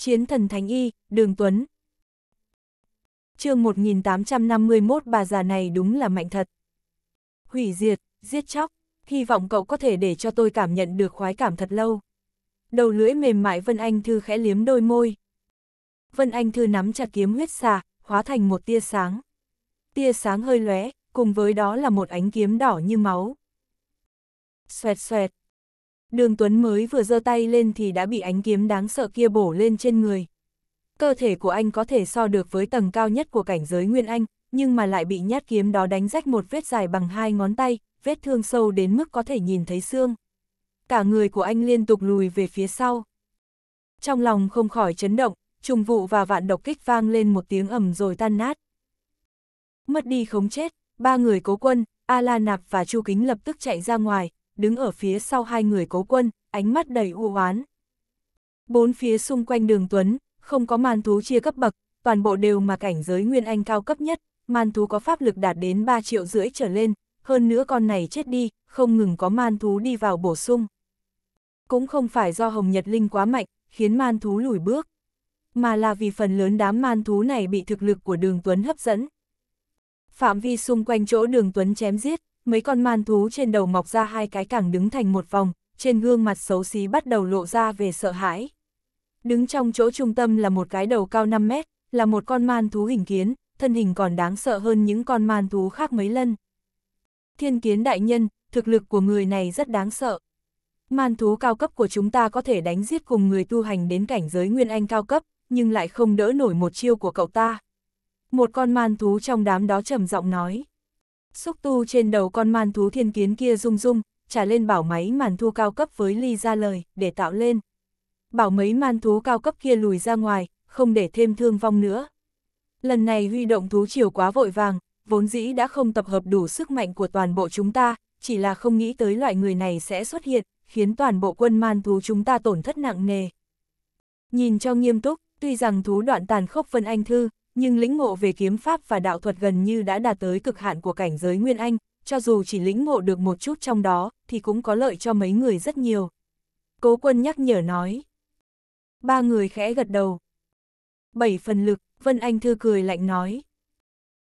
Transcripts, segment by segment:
Chiến thần Thánh Y, Đường Tuấn. chương 1851 bà già này đúng là mạnh thật. Hủy diệt, giết chóc, hy vọng cậu có thể để cho tôi cảm nhận được khoái cảm thật lâu. Đầu lưỡi mềm mại Vân Anh Thư khẽ liếm đôi môi. Vân Anh Thư nắm chặt kiếm huyết xà, hóa thành một tia sáng. Tia sáng hơi lóe, cùng với đó là một ánh kiếm đỏ như máu. Xoẹt xoẹt. Đường Tuấn mới vừa giơ tay lên thì đã bị ánh kiếm đáng sợ kia bổ lên trên người. Cơ thể của anh có thể so được với tầng cao nhất của cảnh giới Nguyên Anh, nhưng mà lại bị nhát kiếm đó đánh rách một vết dài bằng hai ngón tay, vết thương sâu đến mức có thể nhìn thấy xương. Cả người của anh liên tục lùi về phía sau. Trong lòng không khỏi chấn động, trùng vụ và vạn độc kích vang lên một tiếng ầm rồi tan nát. Mất đi khống chết, ba người cố quân, A La Nạp và Chu Kính lập tức chạy ra ngoài, đứng ở phía sau hai người cố quân, ánh mắt đầy u oán. Bốn phía xung quanh đường Tuấn, không có man thú chia cấp bậc, toàn bộ đều mà cảnh giới Nguyên Anh cao cấp nhất, man thú có pháp lực đạt đến 3 triệu rưỡi trở lên, hơn nữa con này chết đi, không ngừng có man thú đi vào bổ sung. Cũng không phải do Hồng Nhật Linh quá mạnh, khiến man thú lùi bước, mà là vì phần lớn đám man thú này bị thực lực của đường Tuấn hấp dẫn. Phạm vi xung quanh chỗ đường Tuấn chém giết, mấy con man thú trên đầu mọc ra hai cái càng đứng thành một vòng, trên gương mặt xấu xí bắt đầu lộ ra về sợ hãi. Đứng trong chỗ trung tâm là một cái đầu cao 5 mét, là một con man thú hình kiến, thân hình còn đáng sợ hơn những con man thú khác mấy lần. Thiên kiến đại nhân, thực lực của người này rất đáng sợ. Man thú cao cấp của chúng ta có thể đánh giết cùng người tu hành đến cảnh giới Nguyên Anh cao cấp, nhưng lại không đỡ nổi một chiêu của cậu ta. Một con man thú trong đám đó trầm giọng nói. Xúc tu trên đầu con man thú thiên kiến kia rung rung, trả lên bảo máy màn thu cao cấp với ly ra lời, để tạo lên. Bảo mấy man thú cao cấp kia lùi ra ngoài, không để thêm thương vong nữa. Lần này huy động thú chiều quá vội vàng, vốn dĩ đã không tập hợp đủ sức mạnh của toàn bộ chúng ta, chỉ là không nghĩ tới loại người này sẽ xuất hiện, khiến toàn bộ quân man thú chúng ta tổn thất nặng nề. Nhìn cho nghiêm túc, tuy rằng thú đoạn tàn khốc Vân Anh Thư, nhưng lĩnh ngộ về kiếm pháp và đạo thuật gần như đã đạt tới cực hạn của cảnh giới Nguyên Anh, cho dù chỉ lĩnh ngộ được một chút trong đó, thì cũng có lợi cho mấy người rất nhiều. Cố quân nhắc nhở nói. Ba người khẽ gật đầu. Bảy phần lực, Vân Anh Thư cười lạnh nói.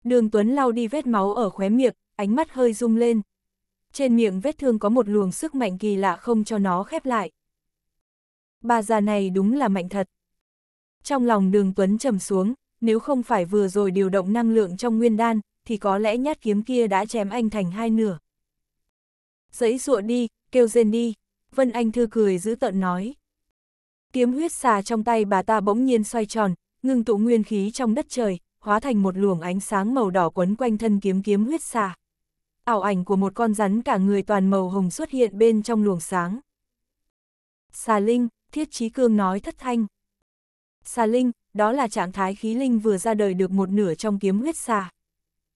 Đường Tuấn lau đi vết máu ở khóe miệng, ánh mắt hơi rung lên. Trên miệng vết thương có một luồng sức mạnh kỳ lạ không cho nó khép lại. Bà già này đúng là mạnh thật. Trong lòng đường Tuấn trầm xuống, nếu không phải vừa rồi điều động năng lượng trong nguyên đan, thì có lẽ nhát kiếm kia đã chém anh thành hai nửa. Dẫy sụa đi, kêu rên đi, Vân Anh Thư cười giữ tợn nói. Kiếm huyết xà trong tay bà ta bỗng nhiên xoay tròn, ngưng tụ nguyên khí trong đất trời, hóa thành một luồng ánh sáng màu đỏ quấn quanh thân kiếm kiếm huyết xà. Ảo ảnh của một con rắn cả người toàn màu hồng xuất hiện bên trong luồng sáng. Xà Linh, Thiết Chí Cương nói thất thanh. Xà Linh, đó là trạng thái khí linh vừa ra đời được một nửa trong kiếm huyết xà.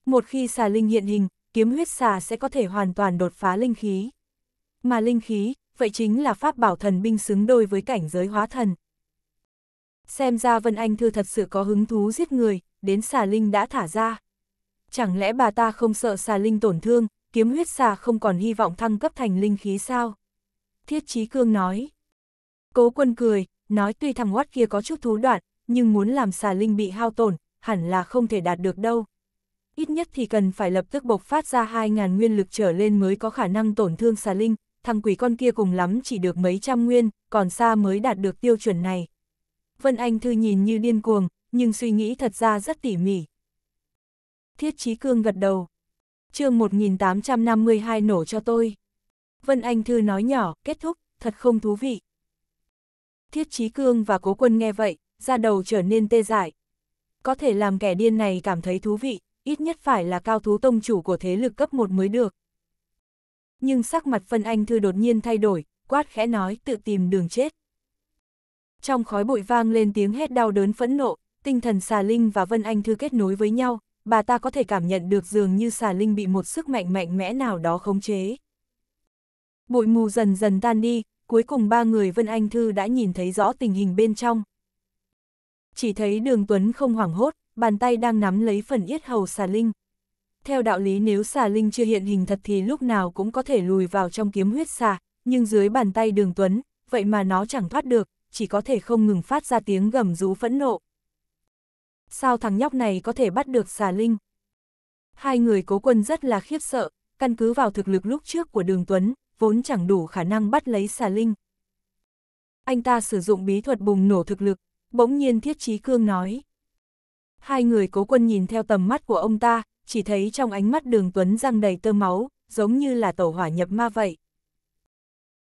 Một khi xà linh hiện hình, kiếm huyết xà sẽ có thể hoàn toàn đột phá linh khí. Mà linh khí, vậy chính là pháp bảo thần binh xứng đôi với cảnh giới hóa thần. Xem ra Vân Anh Thư thật sự có hứng thú giết người, đến xà linh đã thả ra. Chẳng lẽ bà ta không sợ xà linh tổn thương, kiếm huyết xà không còn hy vọng thăng cấp thành linh khí sao? Thiết Chí Cương nói. Cố quân cười, nói tuy thằng Watt kia có chút thú đoạn, nhưng muốn làm xà linh bị hao tổn, hẳn là không thể đạt được đâu. Ít nhất thì cần phải lập tức bộc phát ra 2.000 nguyên lực trở lên mới có khả năng tổn thương xà linh, thằng quỷ con kia cùng lắm chỉ được mấy trăm nguyên, còn xa mới đạt được tiêu chuẩn này. Vân Anh Thư nhìn như điên cuồng, nhưng suy nghĩ thật ra rất tỉ mỉ. Thiết Chí Cương gật đầu. chương 1852 nổ cho tôi. Vân Anh Thư nói nhỏ, kết thúc, thật không thú vị. Thiết Chí Cương và Cố Quân nghe vậy, da đầu trở nên tê dại. Có thể làm kẻ điên này cảm thấy thú vị, ít nhất phải là cao thú tông chủ của thế lực cấp 1 mới được. Nhưng sắc mặt Vân Anh Thư đột nhiên thay đổi, quát khẽ nói tự tìm đường chết. Trong khói bụi vang lên tiếng hét đau đớn phẫn nộ, tinh thần xà linh và Vân Anh Thư kết nối với nhau, bà ta có thể cảm nhận được dường như xà linh bị một sức mạnh mạnh mẽ nào đó khống chế. Bụi mù dần dần tan đi, cuối cùng ba người Vân Anh Thư đã nhìn thấy rõ tình hình bên trong. Chỉ thấy đường Tuấn không hoảng hốt, bàn tay đang nắm lấy phần yết hầu xà linh. Theo đạo lý nếu xà linh chưa hiện hình thật thì lúc nào cũng có thể lùi vào trong kiếm huyết xà, nhưng dưới bàn tay đường Tuấn, vậy mà nó chẳng thoát được, chỉ có thể không ngừng phát ra tiếng gầm rú phẫn nộ. Sao thằng nhóc này có thể bắt được xà linh? Hai người cố quân rất là khiếp sợ, căn cứ vào thực lực lúc trước của đường Tuấn, vốn chẳng đủ khả năng bắt lấy xà linh. Anh ta sử dụng bí thuật bùng nổ thực lực, bỗng nhiên thiết trí cương nói. Hai người cố quân nhìn theo tầm mắt của ông ta, chỉ thấy trong ánh mắt đường Tuấn răng đầy tơ máu, giống như là tẩu hỏa nhập ma vậy.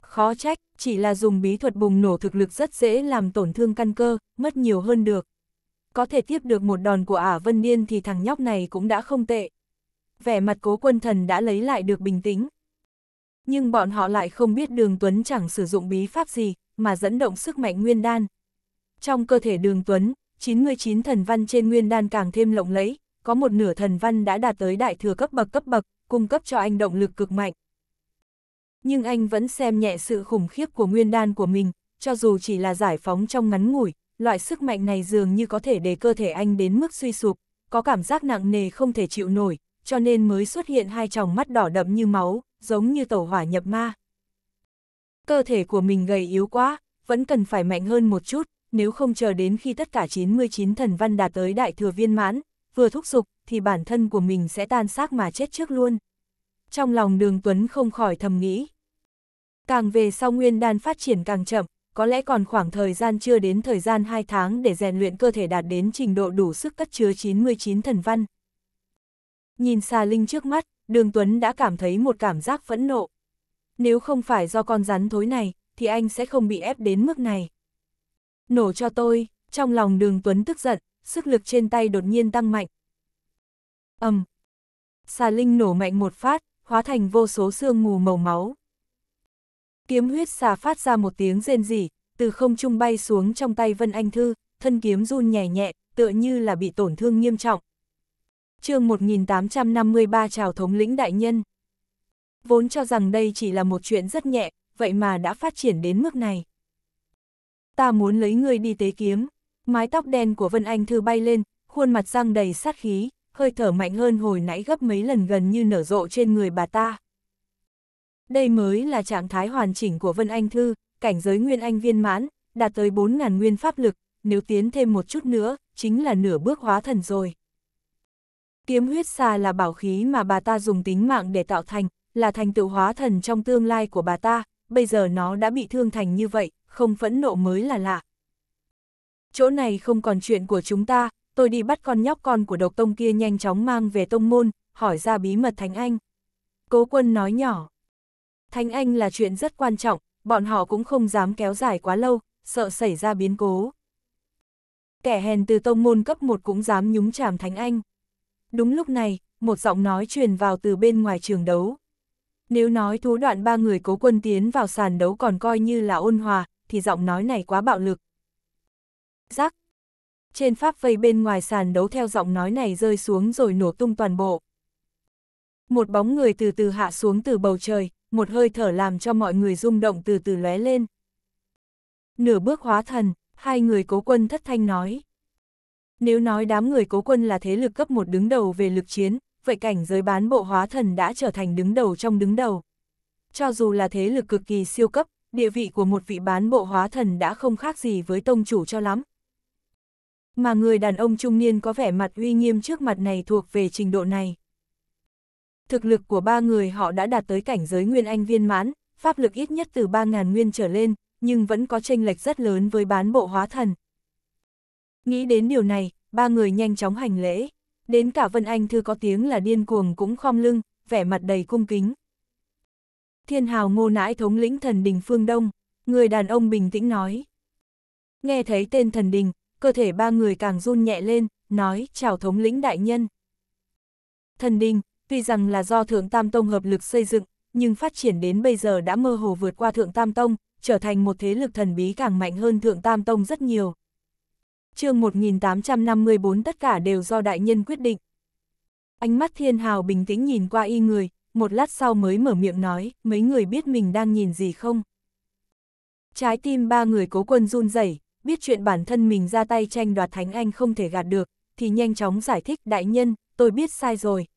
Khó trách, chỉ là dùng bí thuật bùng nổ thực lực rất dễ làm tổn thương căn cơ, mất nhiều hơn được. Có thể tiếp được một đòn của ả Vân Niên thì thằng nhóc này cũng đã không tệ. Vẻ mặt cố quân thần đã lấy lại được bình tĩnh. Nhưng bọn họ lại không biết đường Tuấn chẳng sử dụng bí pháp gì, mà dẫn động sức mạnh nguyên đan. Trong cơ thể đường Tuấn, 99 thần văn trên nguyên đan càng thêm lộng lẫy, có một nửa thần văn đã đạt tới đại thừa cấp bậc cấp bậc, cung cấp cho anh động lực cực mạnh. Nhưng anh vẫn xem nhẹ sự khủng khiếp của nguyên đan của mình, cho dù chỉ là giải phóng trong ngắn ngủi, loại sức mạnh này dường như có thể để cơ thể anh đến mức suy sụp, có cảm giác nặng nề không thể chịu nổi, cho nên mới xuất hiện hai tròng mắt đỏ đậm như máu, giống như tẩu hỏa nhập ma. Cơ thể của mình gầy yếu quá, vẫn cần phải mạnh hơn một chút, nếu không chờ đến khi tất cả 99 thần văn đạt tới đại thừa viên mãn, vừa thúc giục, thì bản thân của mình sẽ tan xác mà chết trước luôn. Trong lòng đường Tuấn không khỏi thầm nghĩ. Càng về sau nguyên đan phát triển càng chậm, có lẽ còn khoảng thời gian chưa đến thời gian 2 tháng để rèn luyện cơ thể đạt đến trình độ đủ sức cất chứa 99 thần văn. Nhìn xà linh trước mắt, đường Tuấn đã cảm thấy một cảm giác phẫn nộ. Nếu không phải do con rắn thối này, thì anh sẽ không bị ép đến mức này. Nổ cho tôi, trong lòng đường Tuấn tức giận, sức lực trên tay đột nhiên tăng mạnh. ầm, um. Xà linh nổ mạnh một phát, hóa thành vô số xương mù màu máu. Kiếm huyết xà phát ra một tiếng rên rỉ, từ không trung bay xuống trong tay Vân Anh Thư, thân kiếm run nhẹ nhẹ, tựa như là bị tổn thương nghiêm trọng. chương 1853 chào thống lĩnh đại nhân. Vốn cho rằng đây chỉ là một chuyện rất nhẹ, vậy mà đã phát triển đến mức này. Ta muốn lấy người đi tế kiếm, mái tóc đen của Vân Anh Thư bay lên, khuôn mặt răng đầy sát khí, hơi thở mạnh hơn hồi nãy gấp mấy lần gần như nở rộ trên người bà ta. Đây mới là trạng thái hoàn chỉnh của Vân Anh Thư, cảnh giới Nguyên Anh viên mãn, đạt tới 4.000 nguyên pháp lực, nếu tiến thêm một chút nữa, chính là nửa bước hóa thần rồi. Kiếm huyết xà là bảo khí mà bà ta dùng tính mạng để tạo thành, là thành tựu hóa thần trong tương lai của bà ta, bây giờ nó đã bị thương thành như vậy, không phẫn nộ mới là lạ. Chỗ này không còn chuyện của chúng ta, tôi đi bắt con nhóc con của độc tông kia nhanh chóng mang về tông môn, hỏi ra bí mật Thánh Anh. Cố quân nói nhỏ. Thánh Anh là chuyện rất quan trọng, bọn họ cũng không dám kéo dài quá lâu, sợ xảy ra biến cố. Kẻ hèn từ tông môn cấp 1 cũng dám nhúng chàm Thánh Anh. Đúng lúc này, một giọng nói truyền vào từ bên ngoài trường đấu. Nếu nói thú đoạn ba người cố quân tiến vào sàn đấu còn coi như là ôn hòa, thì giọng nói này quá bạo lực. Rắc! Trên pháp vây bên ngoài sàn đấu theo giọng nói này rơi xuống rồi nổ tung toàn bộ. Một bóng người từ từ hạ xuống từ bầu trời, một hơi thở làm cho mọi người rung động từ từ lóe lên. Nửa bước hóa thần, hai người cố quân thất thanh nói. Nếu nói đám người cố quân là thế lực cấp một đứng đầu về lực chiến, vậy cảnh giới bán bộ hóa thần đã trở thành đứng đầu trong đứng đầu. Cho dù là thế lực cực kỳ siêu cấp, địa vị của một vị bán bộ hóa thần đã không khác gì với tông chủ cho lắm. Mà người đàn ông trung niên có vẻ mặt uy nghiêm trước mặt này thuộc về trình độ này. Thực lực của ba người họ đã đạt tới cảnh giới nguyên anh viên mãn, pháp lực ít nhất từ 3.000 nguyên trở lên, nhưng vẫn có tranh lệch rất lớn với bán bộ hóa thần. Nghĩ đến điều này, ba người nhanh chóng hành lễ. Đến cả Vân Anh Thư có tiếng là điên cuồng cũng khom lưng, vẻ mặt đầy cung kính. Thiên hào ngô nãi thống lĩnh thần đình phương Đông, người đàn ông bình tĩnh nói. Nghe thấy tên thần đình, cơ thể ba người càng run nhẹ lên, nói chào thống lĩnh đại nhân. Thần đình, tuy rằng là do Thượng Tam Tông hợp lực xây dựng, nhưng phát triển đến bây giờ đã mơ hồ vượt qua Thượng Tam Tông, trở thành một thế lực thần bí càng mạnh hơn Thượng Tam Tông rất nhiều chương 1854 tất cả đều do đại nhân quyết định. Ánh mắt thiên hào bình tĩnh nhìn qua y người, một lát sau mới mở miệng nói, mấy người biết mình đang nhìn gì không? Trái tim ba người cố quân run rẩy biết chuyện bản thân mình ra tay tranh đoạt Thánh Anh không thể gạt được, thì nhanh chóng giải thích đại nhân, tôi biết sai rồi.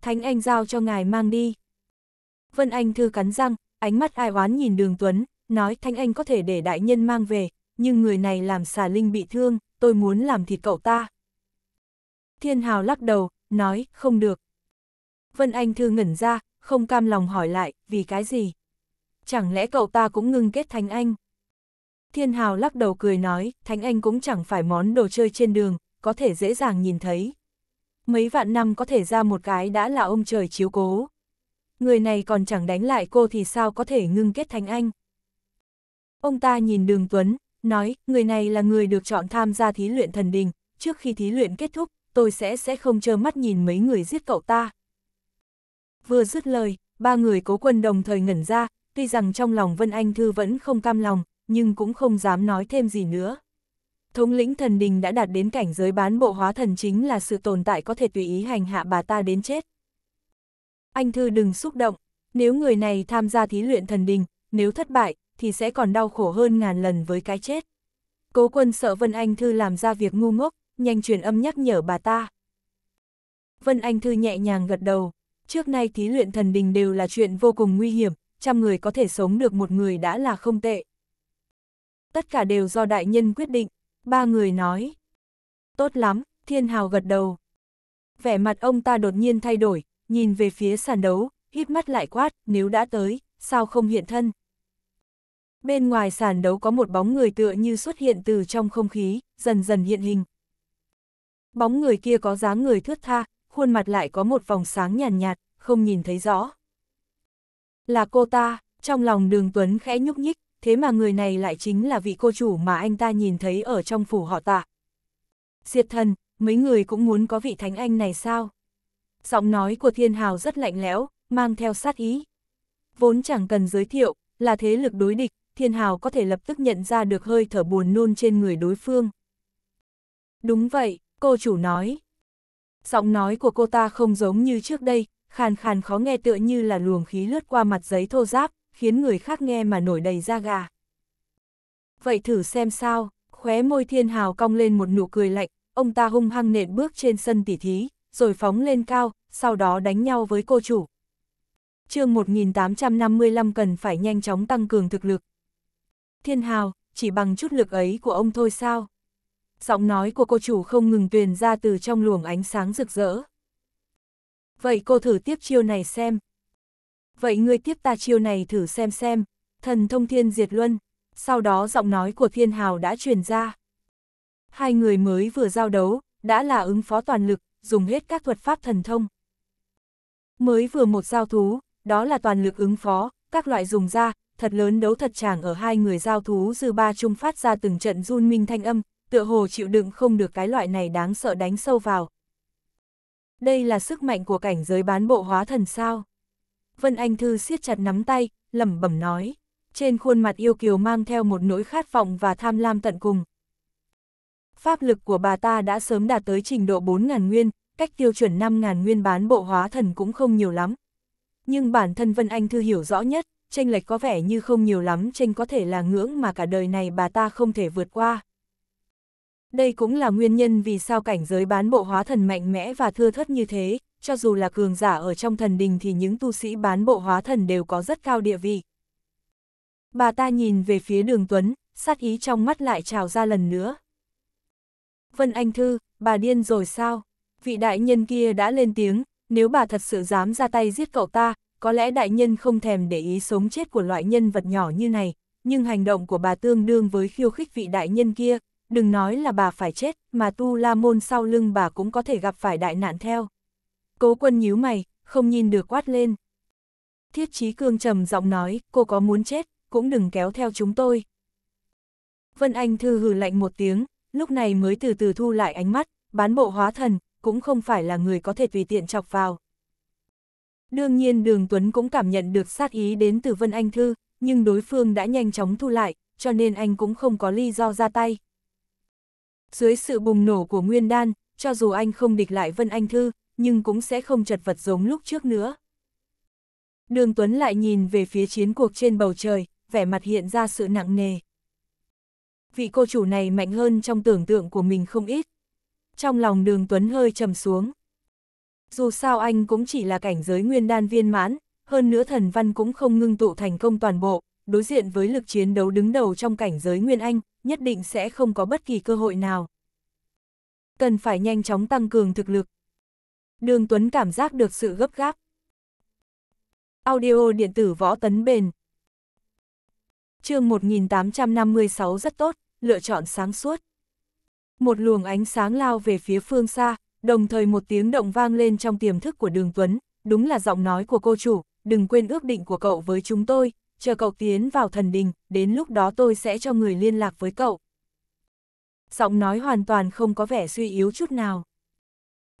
Thánh Anh giao cho ngài mang đi. Vân Anh thư cắn răng, ánh mắt ai oán nhìn đường Tuấn, nói Thánh Anh có thể để đại nhân mang về, nhưng người này làm xà linh bị thương, tôi muốn làm thịt cậu ta. Thiên Hào lắc đầu, nói, không được. Vân Anh Thư ngẩn ra, không cam lòng hỏi lại, vì cái gì? Chẳng lẽ cậu ta cũng ngưng kết Thánh Anh? Thiên Hào lắc đầu cười nói, Thánh Anh cũng chẳng phải món đồ chơi trên đường, có thể dễ dàng nhìn thấy. Mấy vạn năm có thể ra một cái đã là ông trời chiếu cố. Người này còn chẳng đánh lại cô thì sao có thể ngưng kết Thánh Anh? Ông ta nhìn đường Tuấn, nói, người này là người được chọn tham gia thí luyện thần đình, trước khi thí luyện kết thúc, tôi sẽ sẽ không trơ mắt nhìn mấy người giết cậu ta. Vừa dứt lời, ba người cố quân đồng thời ngẩn ra, tuy rằng trong lòng Vân Anh Thư vẫn không cam lòng, nhưng cũng không dám nói thêm gì nữa. Thống lĩnh thần đình đã đạt đến cảnh giới bán bộ hóa thần chính là sự tồn tại có thể tùy ý hành hạ bà ta đến chết. Anh Thư đừng xúc động, nếu người này tham gia thí luyện thần đình, nếu thất bại, thì sẽ còn đau khổ hơn ngàn lần với cái chết. Cố quân sợ Vân Anh Thư làm ra việc ngu ngốc, nhanh truyền âm nhắc nhở bà ta. Vân Anh Thư nhẹ nhàng gật đầu, trước nay thí luyện thần đình đều là chuyện vô cùng nguy hiểm, trăm người có thể sống được một người đã là không tệ. Tất cả đều do đại nhân quyết định, ba người nói. Tốt lắm, thiên hào gật đầu. Vẻ mặt ông ta đột nhiên thay đổi, nhìn về phía sàn đấu, híp mắt lại quát, nếu đã tới, sao không hiện thân. Bên ngoài sàn đấu có một bóng người tựa như xuất hiện từ trong không khí, dần dần hiện hình. Bóng người kia có dáng người thướt tha, khuôn mặt lại có một vòng sáng nhàn nhạt, nhạt, không nhìn thấy rõ. Là cô ta, trong lòng đường Tuấn khẽ nhúc nhích, thế mà người này lại chính là vị cô chủ mà anh ta nhìn thấy ở trong phủ họ tạ. Diệt thần, mấy người cũng muốn có vị thánh anh này sao? Giọng nói của thiên hào rất lạnh lẽo, mang theo sát ý. Vốn chẳng cần giới thiệu, là thế lực đối địch, thiên hào có thể lập tức nhận ra được hơi thở buồn nôn trên người đối phương. Đúng vậy, cô chủ nói. Giọng nói của cô ta không giống như trước đây, khàn khàn khó nghe tựa như là luồng khí lướt qua mặt giấy thô giáp, khiến người khác nghe mà nổi đầy da gà. Vậy thử xem sao, khóe môi thiên hào cong lên một nụ cười lạnh, ông ta hung hăng nện bước trên sân tỉ thí, rồi phóng lên cao, sau đó đánh nhau với cô chủ. chương 1855 cần phải nhanh chóng tăng cường thực lực. Thiên hào, chỉ bằng chút lực ấy của ông thôi sao? Giọng nói của cô chủ không ngừng tuyền ra từ trong luồng ánh sáng rực rỡ. Vậy cô thử tiếp chiêu này xem. Vậy ngươi tiếp ta chiêu này thử xem xem. Thần thông thiên diệt luân. Sau đó giọng nói của thiên hào đã truyền ra. Hai người mới vừa giao đấu, đã là ứng phó toàn lực, dùng hết các thuật pháp thần thông. Mới vừa một giao thú, đó là toàn lực ứng phó, các loại dùng ra, thật lớn đấu thật chàng ở hai người giao thú dư ba trung phát ra từng trận run minh thanh âm, tựa hồ chịu đựng không được cái loại này đáng sợ đánh sâu vào. Đây là sức mạnh của cảnh giới bán bộ hóa thần sao? Vân Anh Thư siết chặt nắm tay, lẩm bẩm nói. Trên khuôn mặt yêu kiều mang theo một nỗi khát vọng và tham lam tận cùng. Pháp lực của bà ta đã sớm đạt tới trình độ 4.000 nguyên, cách tiêu chuẩn 5.000 nguyên bán bộ hóa thần cũng không nhiều lắm. Nhưng bản thân Vân Anh Thư hiểu rõ nhất, tranh lệch có vẻ như không nhiều lắm, tranh có thể là ngưỡng mà cả đời này bà ta không thể vượt qua. Đây cũng là nguyên nhân vì sao cảnh giới bán bộ hóa thần mạnh mẽ và thưa thất như thế, cho dù là cường giả ở trong thần đình thì những tu sĩ bán bộ hóa thần đều có rất cao địa vị. Bà ta nhìn về phía đường Tuấn, sát ý trong mắt lại trào ra lần nữa. Vân Anh Thư, bà điên rồi sao? Vị đại nhân kia đã lên tiếng, nếu bà thật sự dám ra tay giết cậu ta, có lẽ đại nhân không thèm để ý sống chết của loại nhân vật nhỏ như này, nhưng hành động của bà tương đương với khiêu khích vị đại nhân kia, đừng nói là bà phải chết, mà tu la môn sau lưng bà cũng có thể gặp phải đại nạn theo. Cố quân nhíu mày, không nhìn được quát lên. Thiết chí cương trầm giọng nói, cô có muốn chết, cũng đừng kéo theo chúng tôi. Vân Anh thư hừ lạnh một tiếng, lúc này mới từ từ thu lại ánh mắt, bán bộ hóa thần, cũng không phải là người có thể tùy tiện chọc vào. Đương nhiên đường Tuấn cũng cảm nhận được sát ý đến từ Vân Anh Thư, nhưng đối phương đã nhanh chóng thu lại, cho nên anh cũng không có lý do ra tay. Dưới sự bùng nổ của Nguyên Đan, cho dù anh không địch lại Vân Anh Thư, nhưng cũng sẽ không chật vật giống lúc trước nữa. Đường Tuấn lại nhìn về phía chiến cuộc trên bầu trời, vẻ mặt hiện ra sự nặng nề. Vị cô chủ này mạnh hơn trong tưởng tượng của mình không ít. Trong lòng đường Tuấn hơi trầm xuống. Dù sao anh cũng chỉ là cảnh giới nguyên đan viên mãn, hơn nữa thần văn cũng không ngưng tụ thành công toàn bộ, đối diện với lực chiến đấu đứng đầu trong cảnh giới Nguyên Anh, nhất định sẽ không có bất kỳ cơ hội nào. Cần phải nhanh chóng tăng cường thực lực. Đường Tuấn cảm giác được sự gấp gáp. Audio điện tử võ tấn bền. chương 1856 rất tốt, lựa chọn sáng suốt. Một luồng ánh sáng lao về phía phương xa, đồng thời một tiếng động vang lên trong tiềm thức của đường Tuấn, đúng là giọng nói của cô chủ, đừng quên ước định của cậu với chúng tôi, chờ cậu tiến vào thần đình, đến lúc đó tôi sẽ cho người liên lạc với cậu. Giọng nói hoàn toàn không có vẻ suy yếu chút nào.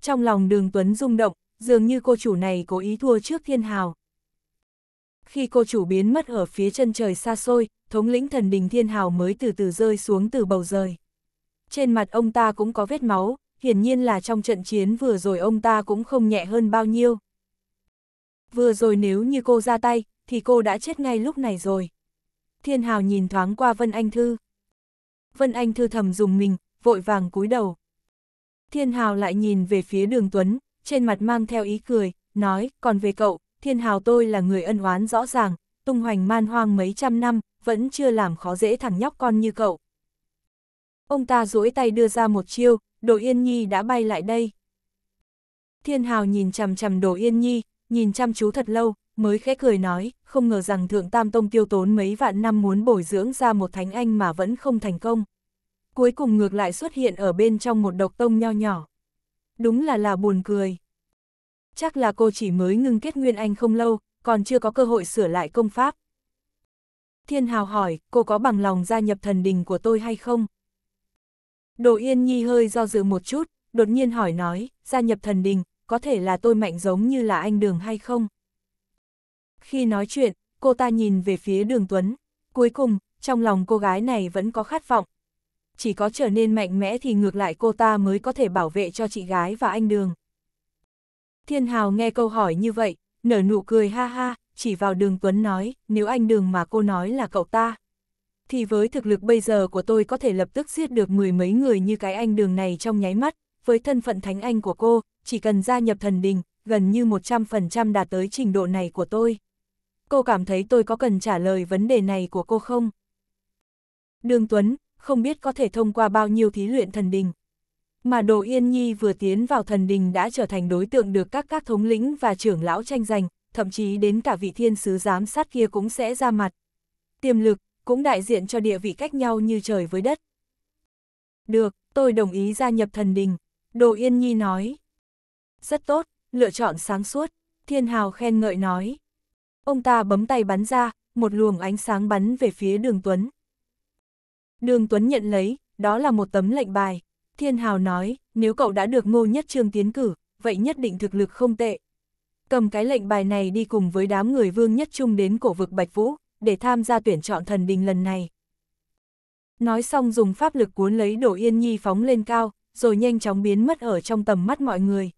Trong lòng đường Tuấn rung động, dường như cô chủ này cố ý thua trước thiên hào. Khi cô chủ biến mất ở phía chân trời xa xôi, thống lĩnh thần đình thiên hào mới từ từ rơi xuống từ bầu rời. Trên mặt ông ta cũng có vết máu, hiển nhiên là trong trận chiến vừa rồi ông ta cũng không nhẹ hơn bao nhiêu. Vừa rồi nếu như cô ra tay, thì cô đã chết ngay lúc này rồi. Thiên Hào nhìn thoáng qua Vân Anh Thư. Vân Anh Thư thầm dùng mình, vội vàng cúi đầu. Thiên Hào lại nhìn về phía đường Tuấn, trên mặt mang theo ý cười, nói, còn về cậu, Thiên Hào tôi là người ân oán rõ ràng, tung hoành man hoang mấy trăm năm, vẫn chưa làm khó dễ thằng nhóc con như cậu. Ông ta duỗi tay đưa ra một chiêu, Đồ Yên Nhi đã bay lại đây. Thiên Hào nhìn chằm chằm Đồ Yên Nhi, nhìn chăm chú thật lâu, mới khẽ cười nói, không ngờ rằng Thượng Tam Tông tiêu tốn mấy vạn năm muốn bồi dưỡng ra một thánh anh mà vẫn không thành công. Cuối cùng ngược lại xuất hiện ở bên trong một độc tông nho nhỏ. Đúng là là buồn cười. Chắc là cô chỉ mới ngưng kết Nguyên Anh không lâu, còn chưa có cơ hội sửa lại công pháp. Thiên Hào hỏi, cô có bằng lòng gia nhập thần đình của tôi hay không? Đồ Yên Nhi hơi do dự một chút, đột nhiên hỏi nói, gia nhập thần đình, có thể là tôi mạnh giống như là anh Đường hay không? Khi nói chuyện, cô ta nhìn về phía đường Tuấn, cuối cùng, trong lòng cô gái này vẫn có khát vọng. Chỉ có trở nên mạnh mẽ thì ngược lại cô ta mới có thể bảo vệ cho chị gái và anh Đường. Thiên Hào nghe câu hỏi như vậy, nở nụ cười ha ha, chỉ vào đường Tuấn nói, nếu anh Đường mà cô nói là cậu ta. Thì với thực lực bây giờ của tôi có thể lập tức giết được mười mấy người như cái anh Đường này trong nháy mắt, với thân phận thánh anh của cô, chỉ cần gia nhập thần đình, gần như 100% đạt tới trình độ này của tôi. Cô cảm thấy tôi có cần trả lời vấn đề này của cô không? Đường Tuấn, không biết có thể thông qua bao nhiêu thí luyện thần đình. Mà Đồ Yên Nhi vừa tiến vào thần đình đã trở thành đối tượng được các các thống lĩnh và trưởng lão tranh giành, thậm chí đến cả vị thiên sứ giám sát kia cũng sẽ ra mặt. Tiềm lực, cũng đại diện cho địa vị cách nhau như trời với đất. Được, tôi đồng ý gia nhập thần đình, Đồ Yên Nhi nói. Rất tốt, lựa chọn sáng suốt, Thiên Hào khen ngợi nói. Ông ta bấm tay bắn ra, một luồng ánh sáng bắn về phía đường Tuấn. Đường Tuấn nhận lấy, đó là một tấm lệnh bài. Thiên Hào nói, nếu cậu đã được ngô nhất trương tiến cử, vậy nhất định thực lực không tệ. Cầm cái lệnh bài này đi cùng với đám người vương nhất trung đến cổ vực Bạch Vũ, để tham gia tuyển chọn thần đình lần này. Nói xong dùng pháp lực cuốn lấy Đỗ Yên Nhi phóng lên cao, rồi nhanh chóng biến mất ở trong tầm mắt mọi người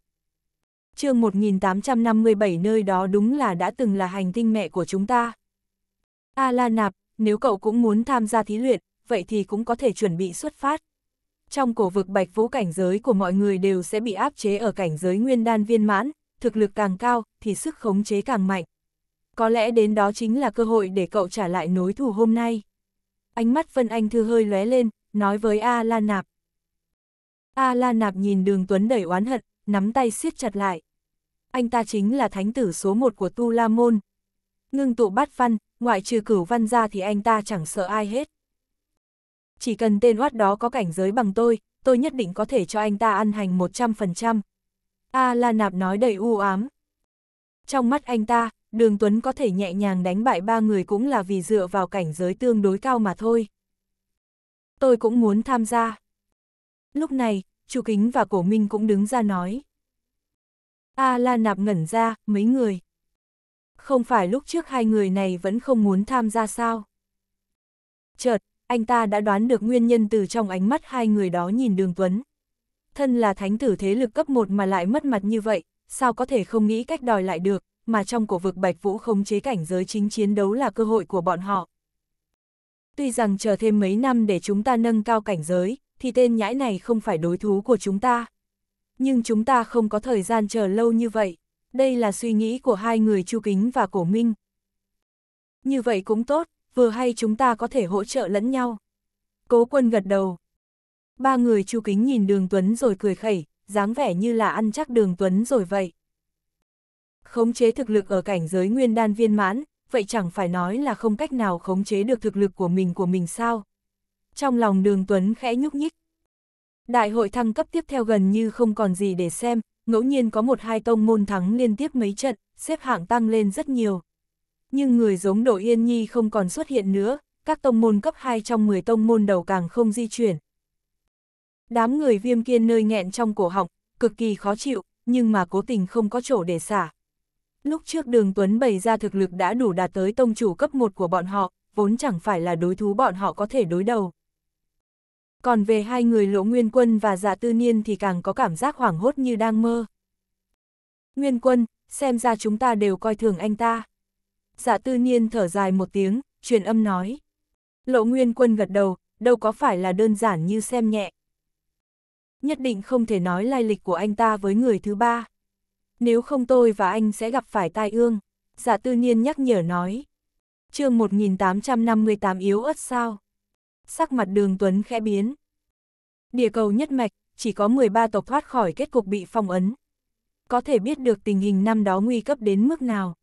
chương 1857 nơi đó đúng là đã từng là hành tinh mẹ của chúng ta. A La Nạp, nếu cậu cũng muốn tham gia thí luyện, vậy thì cũng có thể chuẩn bị xuất phát. Trong cổ vực bạch vũ cảnh giới của mọi người đều sẽ bị áp chế ở cảnh giới nguyên đan viên mãn, thực lực càng cao thì sức khống chế càng mạnh. Có lẽ đến đó chính là cơ hội để cậu trả lại nối thù hôm nay. Ánh mắt Vân Anh Thư hơi lóe lên, nói với A La Nạp. A La Nạp nhìn đường Tuấn đầy oán hận, nắm tay siết chặt lại anh ta chính là thánh tử số một của Tu La Môn. Ngưng tụ bát văn, ngoại trừ cửu văn ra thì anh ta chẳng sợ ai hết. Chỉ cần tên oát đó có cảnh giới bằng tôi, tôi nhất định có thể cho anh ta ăn hành 100%. A La Nạp nói đầy u ám. Trong mắt anh ta, Đường Tuấn có thể nhẹ nhàng đánh bại ba người cũng là vì dựa vào cảnh giới tương đối cao mà thôi. Tôi cũng muốn tham gia. Lúc này, Chu Kính và Cổ Minh cũng đứng ra nói. A La Nạp ngẩn ra, mấy người. Không phải lúc trước hai người này vẫn không muốn tham gia sao? Chợt, anh ta đã đoán được nguyên nhân từ trong ánh mắt hai người đó nhìn đường Tuấn. Thân là thánh tử thế lực cấp 1 mà lại mất mặt như vậy, sao có thể không nghĩ cách đòi lại được, mà trong cổ vực Bạch Vũ không chế cảnh giới chính chiến đấu là cơ hội của bọn họ. Tuy rằng chờ thêm mấy năm để chúng ta nâng cao cảnh giới, thì tên nhãi này không phải đối thủ của chúng ta nhưng chúng ta không có thời gian chờ lâu như vậy. Đây là suy nghĩ của hai người Chu Kính và Cổ Minh. Như vậy cũng tốt, vừa hay chúng ta có thể hỗ trợ lẫn nhau. Cố quân gật đầu. Ba người chu kính nhìn đường Tuấn rồi cười khẩy, dáng vẻ như là ăn chắc đường Tuấn rồi vậy. Khống chế thực lực ở cảnh giới nguyên đan viên mãn, vậy chẳng phải nói là không cách nào khống chế được thực lực của mình của mình sao? Trong lòng đường Tuấn khẽ nhúc nhích. Đại hội thăng cấp tiếp theo gần như không còn gì để xem, ngẫu nhiên có một hai tông môn thắng liên tiếp mấy trận, xếp hạng tăng lên rất nhiều. Nhưng người giống Đỗ Yên Nhi không còn xuất hiện nữa, các tông môn cấp 2 trong 10 tông môn đầu càng không di chuyển. Đám người viêm kiên nơi nghẹn trong cổ họng, cực kỳ khó chịu, nhưng mà cố tình không có chỗ để xả. Lúc trước đường Tuấn bày ra thực lực đã đủ đạt tới tông chủ cấp 1 của bọn họ, vốn chẳng phải là đối thú bọn họ có thể đối đầu. Còn về hai người lỗ Nguyên Quân và dạ tư niên thì càng có cảm giác hoảng hốt như đang mơ. Nguyên Quân, xem ra chúng ta đều coi thường anh ta. Dạ tư niên thở dài một tiếng, truyền âm nói. Lộ Nguyên Quân gật đầu, đâu có phải là đơn giản như xem nhẹ. Nhất định không thể nói lai lịch của anh ta với người thứ ba. Nếu không tôi và anh sẽ gặp phải tai ương. Dạ tư niên nhắc nhở nói. chương 1858 yếu ớt sao? Sắc mặt đường Tuấn khẽ biến. Địa cầu nhất mạch, chỉ có 13 tộc thoát khỏi kết cục bị phong ấn. Có thể biết được tình hình năm đó nguy cấp đến mức nào.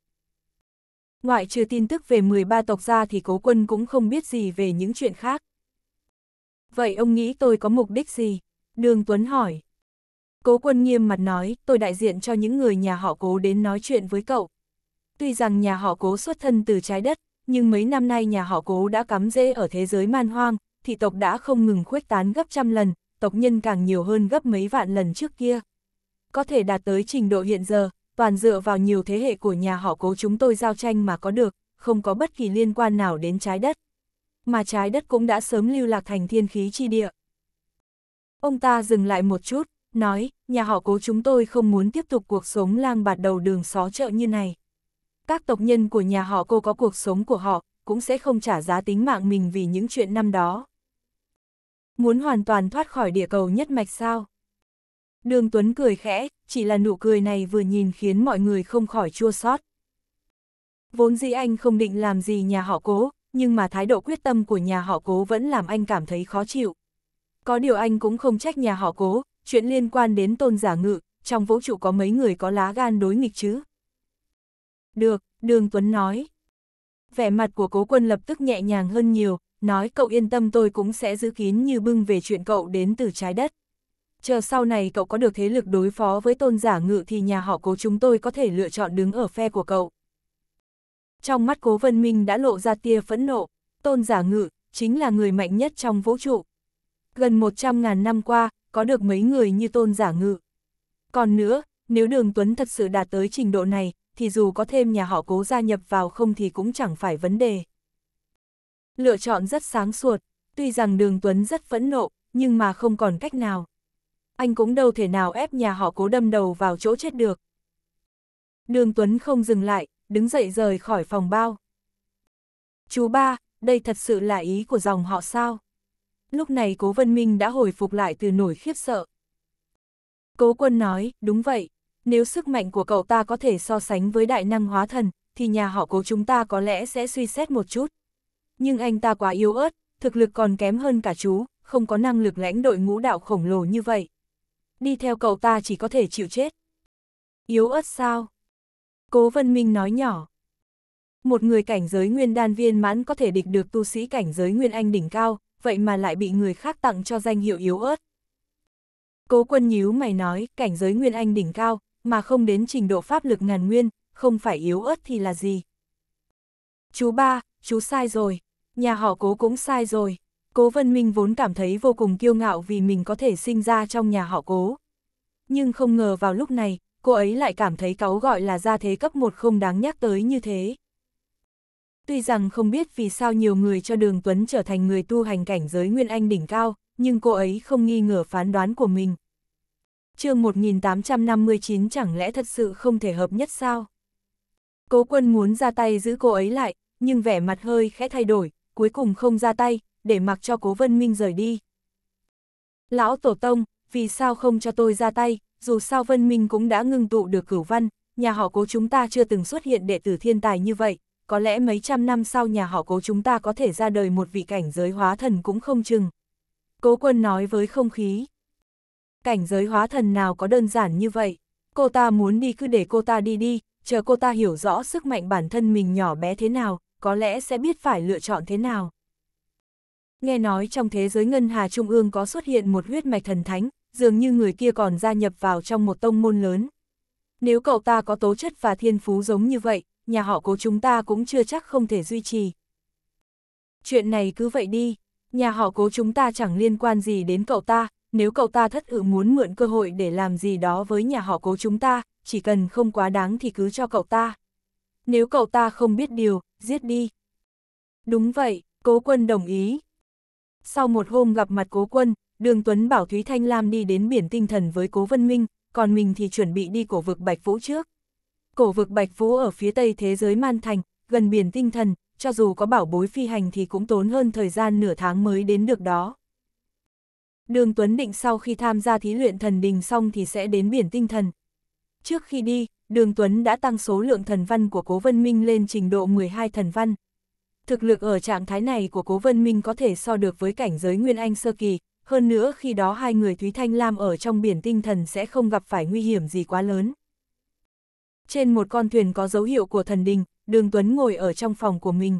Ngoại trừ tin tức về 13 tộc ra thì cố quân cũng không biết gì về những chuyện khác. Vậy ông nghĩ tôi có mục đích gì? Đường Tuấn hỏi. Cố quân nghiêm mặt nói, tôi đại diện cho những người nhà họ cố đến nói chuyện với cậu. Tuy rằng nhà họ cố xuất thân từ trái đất, nhưng mấy năm nay nhà họ cố đã cắm rễ ở thế giới man hoang, thì tộc đã không ngừng khuếch tán gấp trăm lần, tộc nhân càng nhiều hơn gấp mấy vạn lần trước kia. Có thể đạt tới trình độ hiện giờ, toàn dựa vào nhiều thế hệ của nhà họ cố chúng tôi giao tranh mà có được, không có bất kỳ liên quan nào đến trái đất. Mà trái đất cũng đã sớm lưu lạc thành thiên khí chi địa. Ông ta dừng lại một chút, nói, nhà họ cố chúng tôi không muốn tiếp tục cuộc sống lang bạt đầu đường xó chợ như này. Các tộc nhân của nhà họ cô có cuộc sống của họ, cũng sẽ không trả giá tính mạng mình vì những chuyện năm đó. Muốn hoàn toàn thoát khỏi địa cầu nhất mạch sao? Đường Tuấn cười khẽ, chỉ là nụ cười này vừa nhìn khiến mọi người không khỏi chua xót. Vốn dĩ anh không định làm gì nhà họ cố, nhưng mà thái độ quyết tâm của nhà họ cố vẫn làm anh cảm thấy khó chịu. Có điều anh cũng không trách nhà họ cố, chuyện liên quan đến tôn giả ngự, trong vũ trụ có mấy người có lá gan đối nghịch chứ. Được, Đường Tuấn nói. Vẻ mặt của cố quân lập tức nhẹ nhàng hơn nhiều, nói cậu yên tâm tôi cũng sẽ giữ kín như bưng về chuyện cậu đến từ trái đất. Chờ sau này cậu có được thế lực đối phó với tôn giả ngự thì nhà họ cố chúng tôi có thể lựa chọn đứng ở phe của cậu. Trong mắt cố vân minh đã lộ ra tia phẫn nộ, tôn giả ngự, chính là người mạnh nhất trong vũ trụ. Gần 100.000 năm qua, có được mấy người như tôn giả ngự. Còn nữa, nếu đường Tuấn thật sự đạt tới trình độ này, thì dù có thêm nhà họ cố gia nhập vào không thì cũng chẳng phải vấn đề. Lựa chọn rất sáng suốt, tuy rằng đường Tuấn rất phẫn nộ, nhưng mà không còn cách nào. Anh cũng đâu thể nào ép nhà họ cố đâm đầu vào chỗ chết được. Đường Tuấn không dừng lại, đứng dậy rời khỏi phòng bao. Chú ba, đây thật sự là ý của dòng họ sao? Lúc này cố Vân Minh đã hồi phục lại từ nổi khiếp sợ. Cố quân nói, đúng vậy, nếu sức mạnh của cậu ta có thể so sánh với đại năng hóa thần, thì nhà họ cố chúng ta có lẽ sẽ suy xét một chút. Nhưng anh ta quá yếu ớt, thực lực còn kém hơn cả chú, không có năng lực lãnh đội ngũ đạo khổng lồ như vậy. Đi theo cậu ta chỉ có thể chịu chết. Yếu ớt sao? Cố Vân Minh nói nhỏ. Một người cảnh giới nguyên đan viên mãn có thể địch được tu sĩ cảnh giới nguyên anh đỉnh cao, vậy mà lại bị người khác tặng cho danh hiệu yếu ớt. Cố quân nhíu mày nói, cảnh giới nguyên anh đỉnh cao, mà không đến trình độ pháp lực ngàn nguyên, không phải yếu ớt thì là gì. Chú ba, chú sai rồi, nhà họ cố cũng sai rồi. Cố Vân Minh vốn cảm thấy vô cùng kiêu ngạo vì mình có thể sinh ra trong nhà họ cố. Nhưng không ngờ vào lúc này, cô ấy lại cảm thấy cáu gọi là gia thế cấp một không đáng nhắc tới như thế. Tuy rằng không biết vì sao nhiều người cho Đường Tuấn trở thành người tu hành cảnh giới Nguyên Anh đỉnh cao, nhưng cô ấy không nghi ngờ phán đoán của mình chương 1859 chẳng lẽ thật sự không thể hợp nhất sao? Cố quân muốn ra tay giữ cô ấy lại, nhưng vẻ mặt hơi khẽ thay đổi, cuối cùng không ra tay, để mặc cho cố vân minh rời đi. Lão Tổ Tông, vì sao không cho tôi ra tay, dù sao vân minh cũng đã ngưng tụ được cửu văn, nhà họ cố chúng ta chưa từng xuất hiện đệ tử thiên tài như vậy, có lẽ mấy trăm năm sau nhà họ cố chúng ta có thể ra đời một vị cảnh giới hóa thần cũng không chừng. Cố quân nói với không khí. Cảnh giới hóa thần nào có đơn giản như vậy, cô ta muốn đi cứ để cô ta đi đi, chờ cô ta hiểu rõ sức mạnh bản thân mình nhỏ bé thế nào, có lẽ sẽ biết phải lựa chọn thế nào. Nghe nói trong thế giới Ngân Hà Trung ương có xuất hiện một huyết mạch thần thánh, dường như người kia còn gia nhập vào trong một tông môn lớn. Nếu cậu ta có tố chất và thiên phú giống như vậy, nhà họ cố chúng ta cũng chưa chắc không thể duy trì. Chuyện này cứ vậy đi, nhà họ cố chúng ta chẳng liên quan gì đến cậu ta, nếu cậu ta thất ự muốn mượn cơ hội để làm gì đó với nhà họ cố chúng ta, chỉ cần không quá đáng thì cứ cho cậu ta. Nếu cậu ta không biết điều, giết đi. Đúng vậy, cố quân đồng ý. Sau một hôm gặp mặt cố quân, đường Tuấn bảo Thúy Thanh Lam đi đến biển tinh thần với cố Vân Minh, còn mình thì chuẩn bị đi cổ vực Bạch Vũ trước. Cổ vực Bạch Vũ ở phía tây thế giới Man Thành, gần biển tinh thần, cho dù có bảo bối phi hành thì cũng tốn hơn thời gian nửa tháng mới đến được đó. Đường Tuấn định sau khi tham gia thí luyện thần đình xong thì sẽ đến biển tinh thần. Trước khi đi, Đường Tuấn đã tăng số lượng thần văn của Cố Vân Minh lên trình độ 12 thần văn. Thực lực ở trạng thái này của Cố Vân Minh có thể so được với cảnh giới Nguyên Anh Sơ Kỳ, hơn nữa khi đó hai người Thúy Thanh Lam ở trong biển tinh thần sẽ không gặp phải nguy hiểm gì quá lớn. Trên một con thuyền có dấu hiệu của thần đình, Đường Tuấn ngồi ở trong phòng của mình.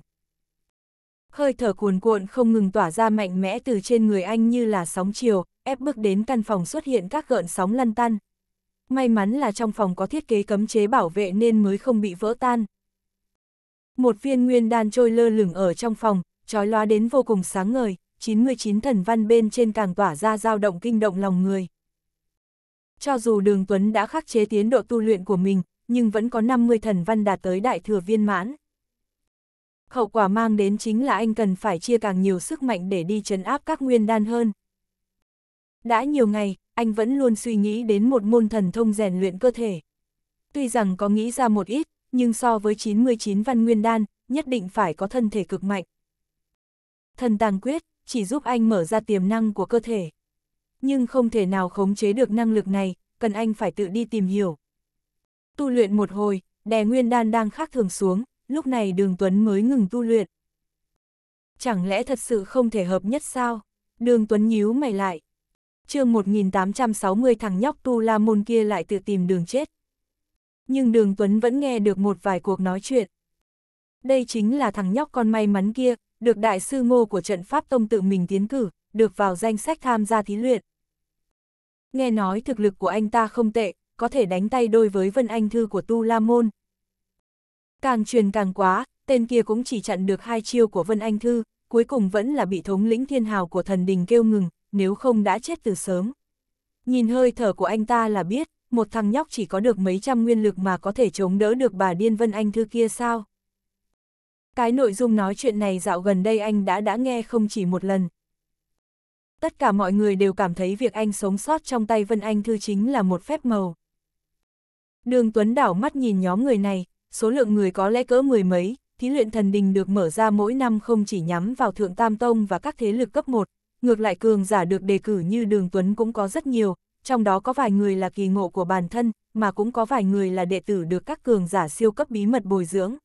Hơi thở cuồn cuộn không ngừng tỏa ra mạnh mẽ từ trên người anh như là sóng chiều, ép bước đến căn phòng xuất hiện các gợn sóng lăn tăn. May mắn là trong phòng có thiết kế cấm chế bảo vệ nên mới không bị vỡ tan. Một viên nguyên đan trôi lơ lửng ở trong phòng, trói loa đến vô cùng sáng ngời, 99 thần văn bên trên càng tỏa ra dao động kinh động lòng người. Cho dù đường Tuấn đã khắc chế tiến độ tu luyện của mình, nhưng vẫn có 50 thần văn đạt tới đại thừa viên mãn. Hậu quả mang đến chính là anh cần phải chia càng nhiều sức mạnh để đi chấn áp các nguyên đan hơn. Đã nhiều ngày, anh vẫn luôn suy nghĩ đến một môn thần thông rèn luyện cơ thể. Tuy rằng có nghĩ ra một ít, nhưng so với 99 văn nguyên đan, nhất định phải có thân thể cực mạnh. Thần tàng quyết, chỉ giúp anh mở ra tiềm năng của cơ thể. Nhưng không thể nào khống chế được năng lực này, cần anh phải tự đi tìm hiểu. Tu luyện một hồi, đè nguyên đan đang khác thường xuống, lúc này đường Tuấn mới ngừng tu luyện. Chẳng lẽ thật sự không thể hợp nhất sao? Đường Tuấn nhíu mày lại. chương 1860 thằng nhóc tu la môn kia lại tự tìm đường chết. Nhưng đường Tuấn vẫn nghe được một vài cuộc nói chuyện. Đây chính là thằng nhóc con may mắn kia, được đại sư ngô của trận Pháp Tông tự mình tiến cử, được vào danh sách tham gia thí luyện. Nghe nói thực lực của anh ta không tệ, có thể đánh tay đôi với Vân Anh Thư của Tu La Môn. Càng truyền càng quá, tên kia cũng chỉ chặn được hai chiêu của Vân Anh Thư, cuối cùng vẫn là bị thống lĩnh thiên hào của thần đình kêu ngừng, nếu không đã chết từ sớm. Nhìn hơi thở của anh ta là biết, một thằng nhóc chỉ có được mấy trăm nguyên lực mà có thể chống đỡ được bà điên Vân Anh Thư kia sao? Cái nội dung nói chuyện này dạo gần đây anh đã đã nghe không chỉ một lần. Tất cả mọi người đều cảm thấy việc anh sống sót trong tay Vân Anh Thư chính là một phép màu. Đường Tuấn đảo mắt nhìn nhóm người này, số lượng người có lẽ cỡ mười mấy, thí luyện thần đình được mở ra mỗi năm không chỉ nhắm vào Thượng Tam Tông và các thế lực cấp 1, ngược lại cường giả được đề cử như Đường Tuấn cũng có rất nhiều, trong đó có vài người là kỳ ngộ của bản thân, mà cũng có vài người là đệ tử được các cường giả siêu cấp bí mật bồi dưỡng.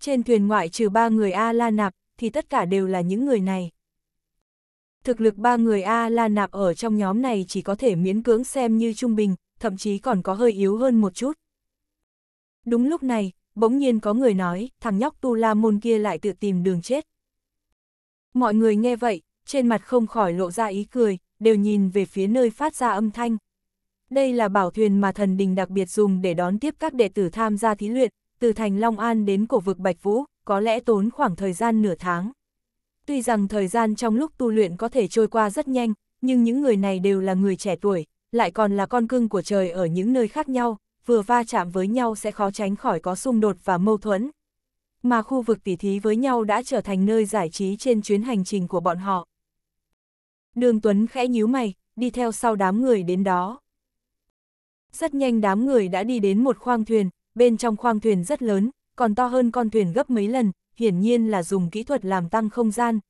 Trên thuyền ngoại trừ ba người A-La Nạp, thì tất cả đều là những người này. Thực lực ba người A-La Nạp ở trong nhóm này chỉ có thể miễn cưỡng xem như trung bình, thậm chí còn có hơi yếu hơn một chút. Đúng lúc này, bỗng nhiên có người nói, thằng nhóc Tu La Môn kia lại tự tìm đường chết. Mọi người nghe vậy, trên mặt không khỏi lộ ra ý cười, đều nhìn về phía nơi phát ra âm thanh. Đây là bảo thuyền mà thần đình đặc biệt dùng để đón tiếp các đệ tử tham gia thí luyện, từ thành Long An đến cổ vực Bạch Vũ, có lẽ tốn khoảng thời gian nửa tháng. Tuy rằng thời gian trong lúc tu luyện có thể trôi qua rất nhanh, nhưng những người này đều là người trẻ tuổi, lại còn là con cưng của trời ở những nơi khác nhau, vừa va chạm với nhau sẽ khó tránh khỏi có xung đột và mâu thuẫn. Mà khu vực tỉ thí với nhau đã trở thành nơi giải trí trên chuyến hành trình của bọn họ. Đường Tuấn khẽ nhíu mày, đi theo sau đám người đến đó. Rất nhanh đám người đã đi đến một khoang thuyền, bên trong khoang thuyền rất lớn, còn to hơn con thuyền gấp mấy lần, hiển nhiên là dùng kỹ thuật làm tăng không gian.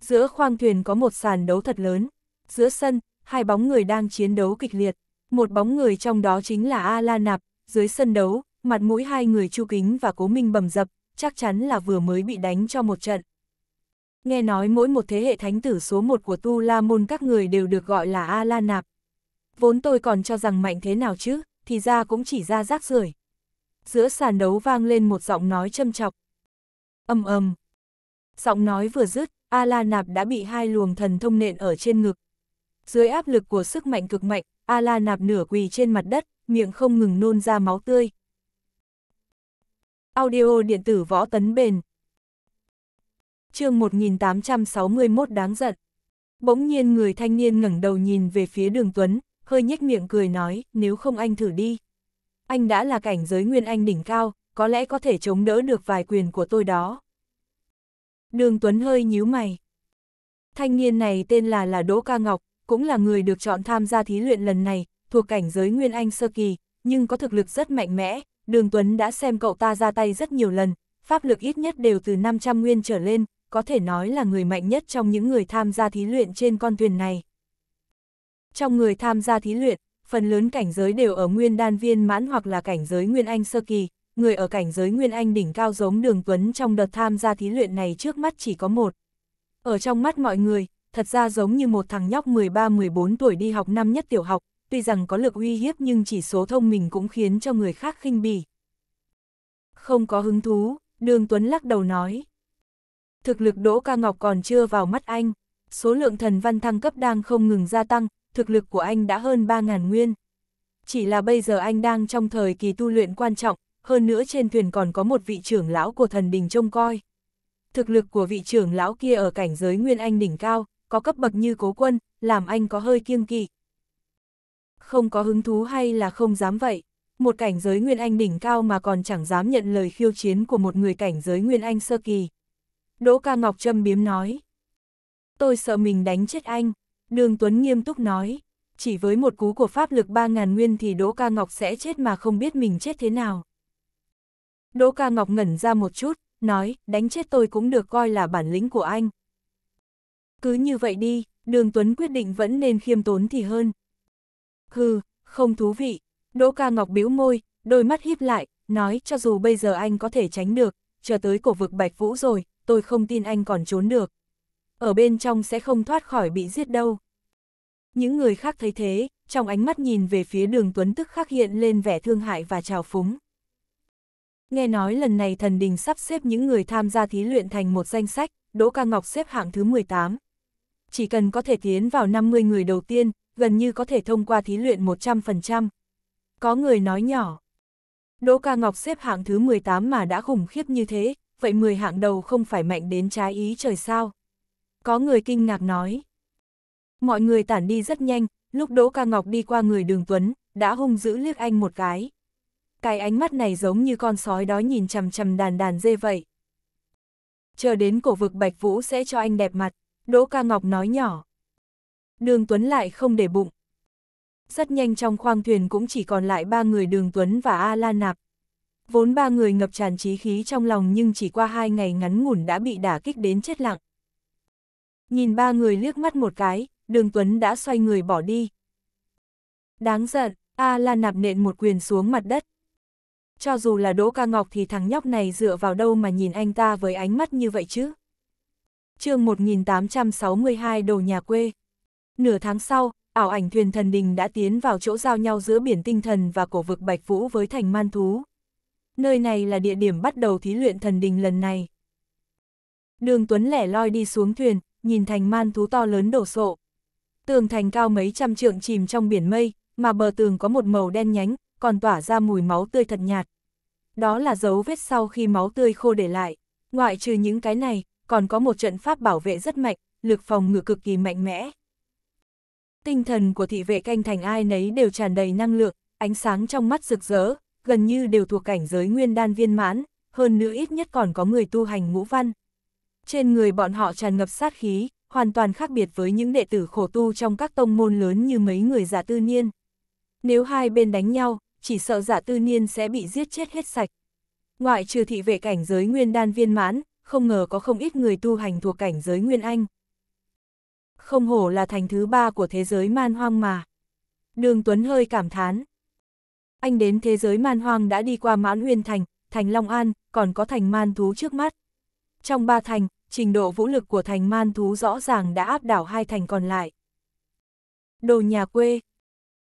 Giữa khoang thuyền có một sàn đấu thật lớn, giữa sân, hai bóng người đang chiến đấu kịch liệt, một bóng người trong đó chính là A-La Nạp, dưới sân đấu, mặt mũi hai người Chu Kính và Cố Minh bầm dập, chắc chắn là vừa mới bị đánh cho một trận. Nghe nói mỗi một thế hệ thánh tử số một của Tu La Môn các người đều được gọi là A-La Nạp. Vốn tôi còn cho rằng mạnh thế nào chứ, thì ra cũng chỉ ra rác rưởi. Giữa sàn đấu vang lên một giọng nói châm chọc. Âm ầm. Giọng nói vừa dứt, A-La Nạp đã bị hai luồng thần thông nện ở trên ngực. Dưới áp lực của sức mạnh cực mạnh, A-La Nạp nửa quỳ trên mặt đất, miệng không ngừng nôn ra máu tươi. Audio điện tử võ tấn bền. chương 1861 đáng giận. Bỗng nhiên người thanh niên ngẩng đầu nhìn về phía đường Tuấn, hơi nhếch miệng cười nói, nếu không anh thử đi. Anh đã là cảnh giới nguyên anh đỉnh cao, có lẽ có thể chống đỡ được vài quyền của tôi đó. Đường Tuấn hơi nhíu mày. Thanh niên này tên là là Đỗ Ca Ngọc, cũng là người được chọn tham gia thí luyện lần này, thuộc cảnh giới Nguyên Anh Sơ Kỳ, nhưng có thực lực rất mạnh mẽ, Đường Tuấn đã xem cậu ta ra tay rất nhiều lần, pháp lực ít nhất đều từ 500 nguyên trở lên, có thể nói là người mạnh nhất trong những người tham gia thí luyện trên con thuyền này. Trong người tham gia thí luyện, phần lớn cảnh giới đều ở nguyên đan viên mãn hoặc là cảnh giới Nguyên Anh Sơ Kỳ, người ở cảnh giới Nguyên Anh đỉnh cao giống Đường Tuấn trong đợt tham gia thí luyện này trước mắt chỉ có một. Ở trong mắt mọi người, thật ra giống như một thằng nhóc 13-14 tuổi đi học năm nhất tiểu học, tuy rằng có lực uy hiếp nhưng chỉ số thông minh cũng khiến cho người khác khinh bỉ. Không có hứng thú, Đường Tuấn lắc đầu nói. Thực lực Đỗ Ca Ngọc còn chưa vào mắt anh, số lượng thần văn thăng cấp đang không ngừng gia tăng, thực lực của anh đã hơn 3.000 nguyên. Chỉ là bây giờ anh đang trong thời kỳ tu luyện quan trọng, hơn nữa trên thuyền còn có một vị trưởng lão của thần đình trông coi. Thực lực của vị trưởng lão kia ở cảnh giới Nguyên Anh đỉnh cao, có cấp bậc như cố quân, làm anh có hơi kiêng kỵ. Không có hứng thú hay là không dám vậy, một cảnh giới Nguyên Anh đỉnh cao mà còn chẳng dám nhận lời khiêu chiến của một người cảnh giới Nguyên Anh sơ kỳ. Đỗ ca Ngọc châm biếm nói. Tôi sợ mình đánh chết anh, Đường Tuấn nghiêm túc nói. Chỉ với một cú của pháp lực 3.000 nguyên thì Đỗ ca Ngọc sẽ chết mà không biết mình chết thế nào. Đỗ ca Ngọc ngẩn ra một chút, nói, đánh chết tôi cũng được coi là bản lĩnh của anh. Cứ như vậy đi, đường Tuấn quyết định vẫn nên khiêm tốn thì hơn. Hừ, không thú vị. Đỗ ca ngọc bĩu môi, đôi mắt híp lại, nói cho dù bây giờ anh có thể tránh được, chờ tới cổ vực Bạch Vũ rồi, tôi không tin anh còn trốn được. Ở bên trong sẽ không thoát khỏi bị giết đâu. Những người khác thấy thế, trong ánh mắt nhìn về phía đường Tuấn tức khắc hiện lên vẻ thương hại và trào phúng. Nghe nói lần này thần đình sắp xếp những người tham gia thí luyện thành một danh sách, Đỗ Ca Ngọc xếp hạng thứ 18 chỉ cần có thể tiến vào 50 người đầu tiên, gần như có thể thông qua thí luyện 100%. Có người nói nhỏ. Đỗ Ca Ngọc xếp hạng thứ 18 mà đã khủng khiếp như thế, vậy 10 hạng đầu không phải mạnh đến trái ý trời sao? Có người kinh ngạc nói. Mọi người tản đi rất nhanh, lúc Đỗ Ca Ngọc đi qua người đường Tuấn, đã hung dữ liếc anh một cái. Cái ánh mắt này giống như con sói đói nhìn chằm chằm đàn đàn dê vậy. Chờ đến cổ vực Bạch Vũ sẽ cho anh đẹp mặt. Đỗ Ca Ngọc nói nhỏ. Đường Tuấn lại không để bụng. Rất nhanh trong khoang thuyền cũng chỉ còn lại ba người Đường Tuấn và A La Nạp. Vốn ba người ngập tràn trí khí trong lòng nhưng chỉ qua hai ngày ngắn ngủn đã bị đả kích đến chết lặng. Nhìn ba người liếc mắt một cái, Đường Tuấn đã xoay người bỏ đi. Đáng giận, A La Nạp nện một quyền xuống mặt đất. Cho dù là Đỗ Ca Ngọc thì thằng nhóc này dựa vào đâu mà nhìn anh ta với ánh mắt như vậy chứ? Chương 1862 đồ nhà quê. Nửa tháng sau, ảo ảnh thuyền thần đình đã tiến vào chỗ giao nhau giữa biển tinh thần và cổ vực Bạch Vũ với thành man thú. Nơi này là địa điểm bắt đầu thí luyện thần đình lần này. Đường Tuấn lẻ loi đi xuống thuyền, nhìn thành man thú to lớn đổ sộ. Tường thành cao mấy trăm trượng chìm trong biển mây, mà bờ tường có một màu đen nhánh, còn tỏa ra mùi máu tươi thật nhạt. Đó là dấu vết sau khi máu tươi khô để lại. Ngoại trừ những cái này, còn có một trận pháp bảo vệ rất mạnh, lực phòng ngự cực kỳ mạnh mẽ. Tinh thần của thị vệ canh thành ai nấy đều tràn đầy năng lượng, ánh sáng trong mắt rực rỡ, gần như đều thuộc cảnh giới nguyên đan viên mãn, hơn nữa ít nhất còn có người tu hành ngũ văn. Trên người bọn họ tràn ngập sát khí, hoàn toàn khác biệt với những đệ tử khổ tu trong các tông môn lớn như mấy người giả tư niên. Nếu hai bên đánh nhau, chỉ sợ giả tư niên sẽ bị giết chết hết sạch. Ngoại trừ thị vệ cảnh giới nguyên đan viên mãn, không ngờ có không ít người tu hành thuộc cảnh giới Nguyên Anh. Không hổ là thành thứ ba của thế giới man hoang mà. Đường Tuấn hơi cảm thán. Anh đến thế giới man hoang đã đi qua Mãn Uyên Thành, Thành Long An, còn có thành man thú trước mắt. Trong ba thành, trình độ vũ lực của thành man thú rõ ràng đã áp đảo hai thành còn lại. Đồ nhà quê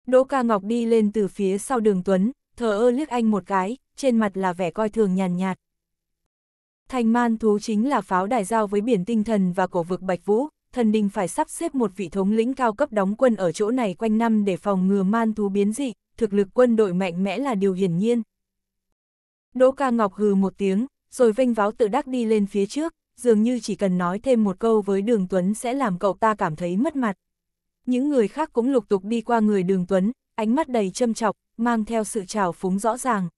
Đỗ Ca Ngọc đi lên từ phía sau đường Tuấn, thờ ơ liếc anh một cái, trên mặt là vẻ coi thường nhàn nhạt. Thành man thú chính là pháo đài giao với biển tinh thần và cổ vực Bạch Vũ, thần đình phải sắp xếp một vị thống lĩnh cao cấp đóng quân ở chỗ này quanh năm để phòng ngừa man thú biến dị, thực lực quân đội mạnh mẽ là điều hiển nhiên. Đỗ Ca Ngọc hừ một tiếng, rồi vênh váo tự đắc đi lên phía trước, dường như chỉ cần nói thêm một câu với đường Tuấn sẽ làm cậu ta cảm thấy mất mặt. Những người khác cũng lục tục đi qua người đường Tuấn, ánh mắt đầy châm chọc, mang theo sự trào phúng rõ ràng.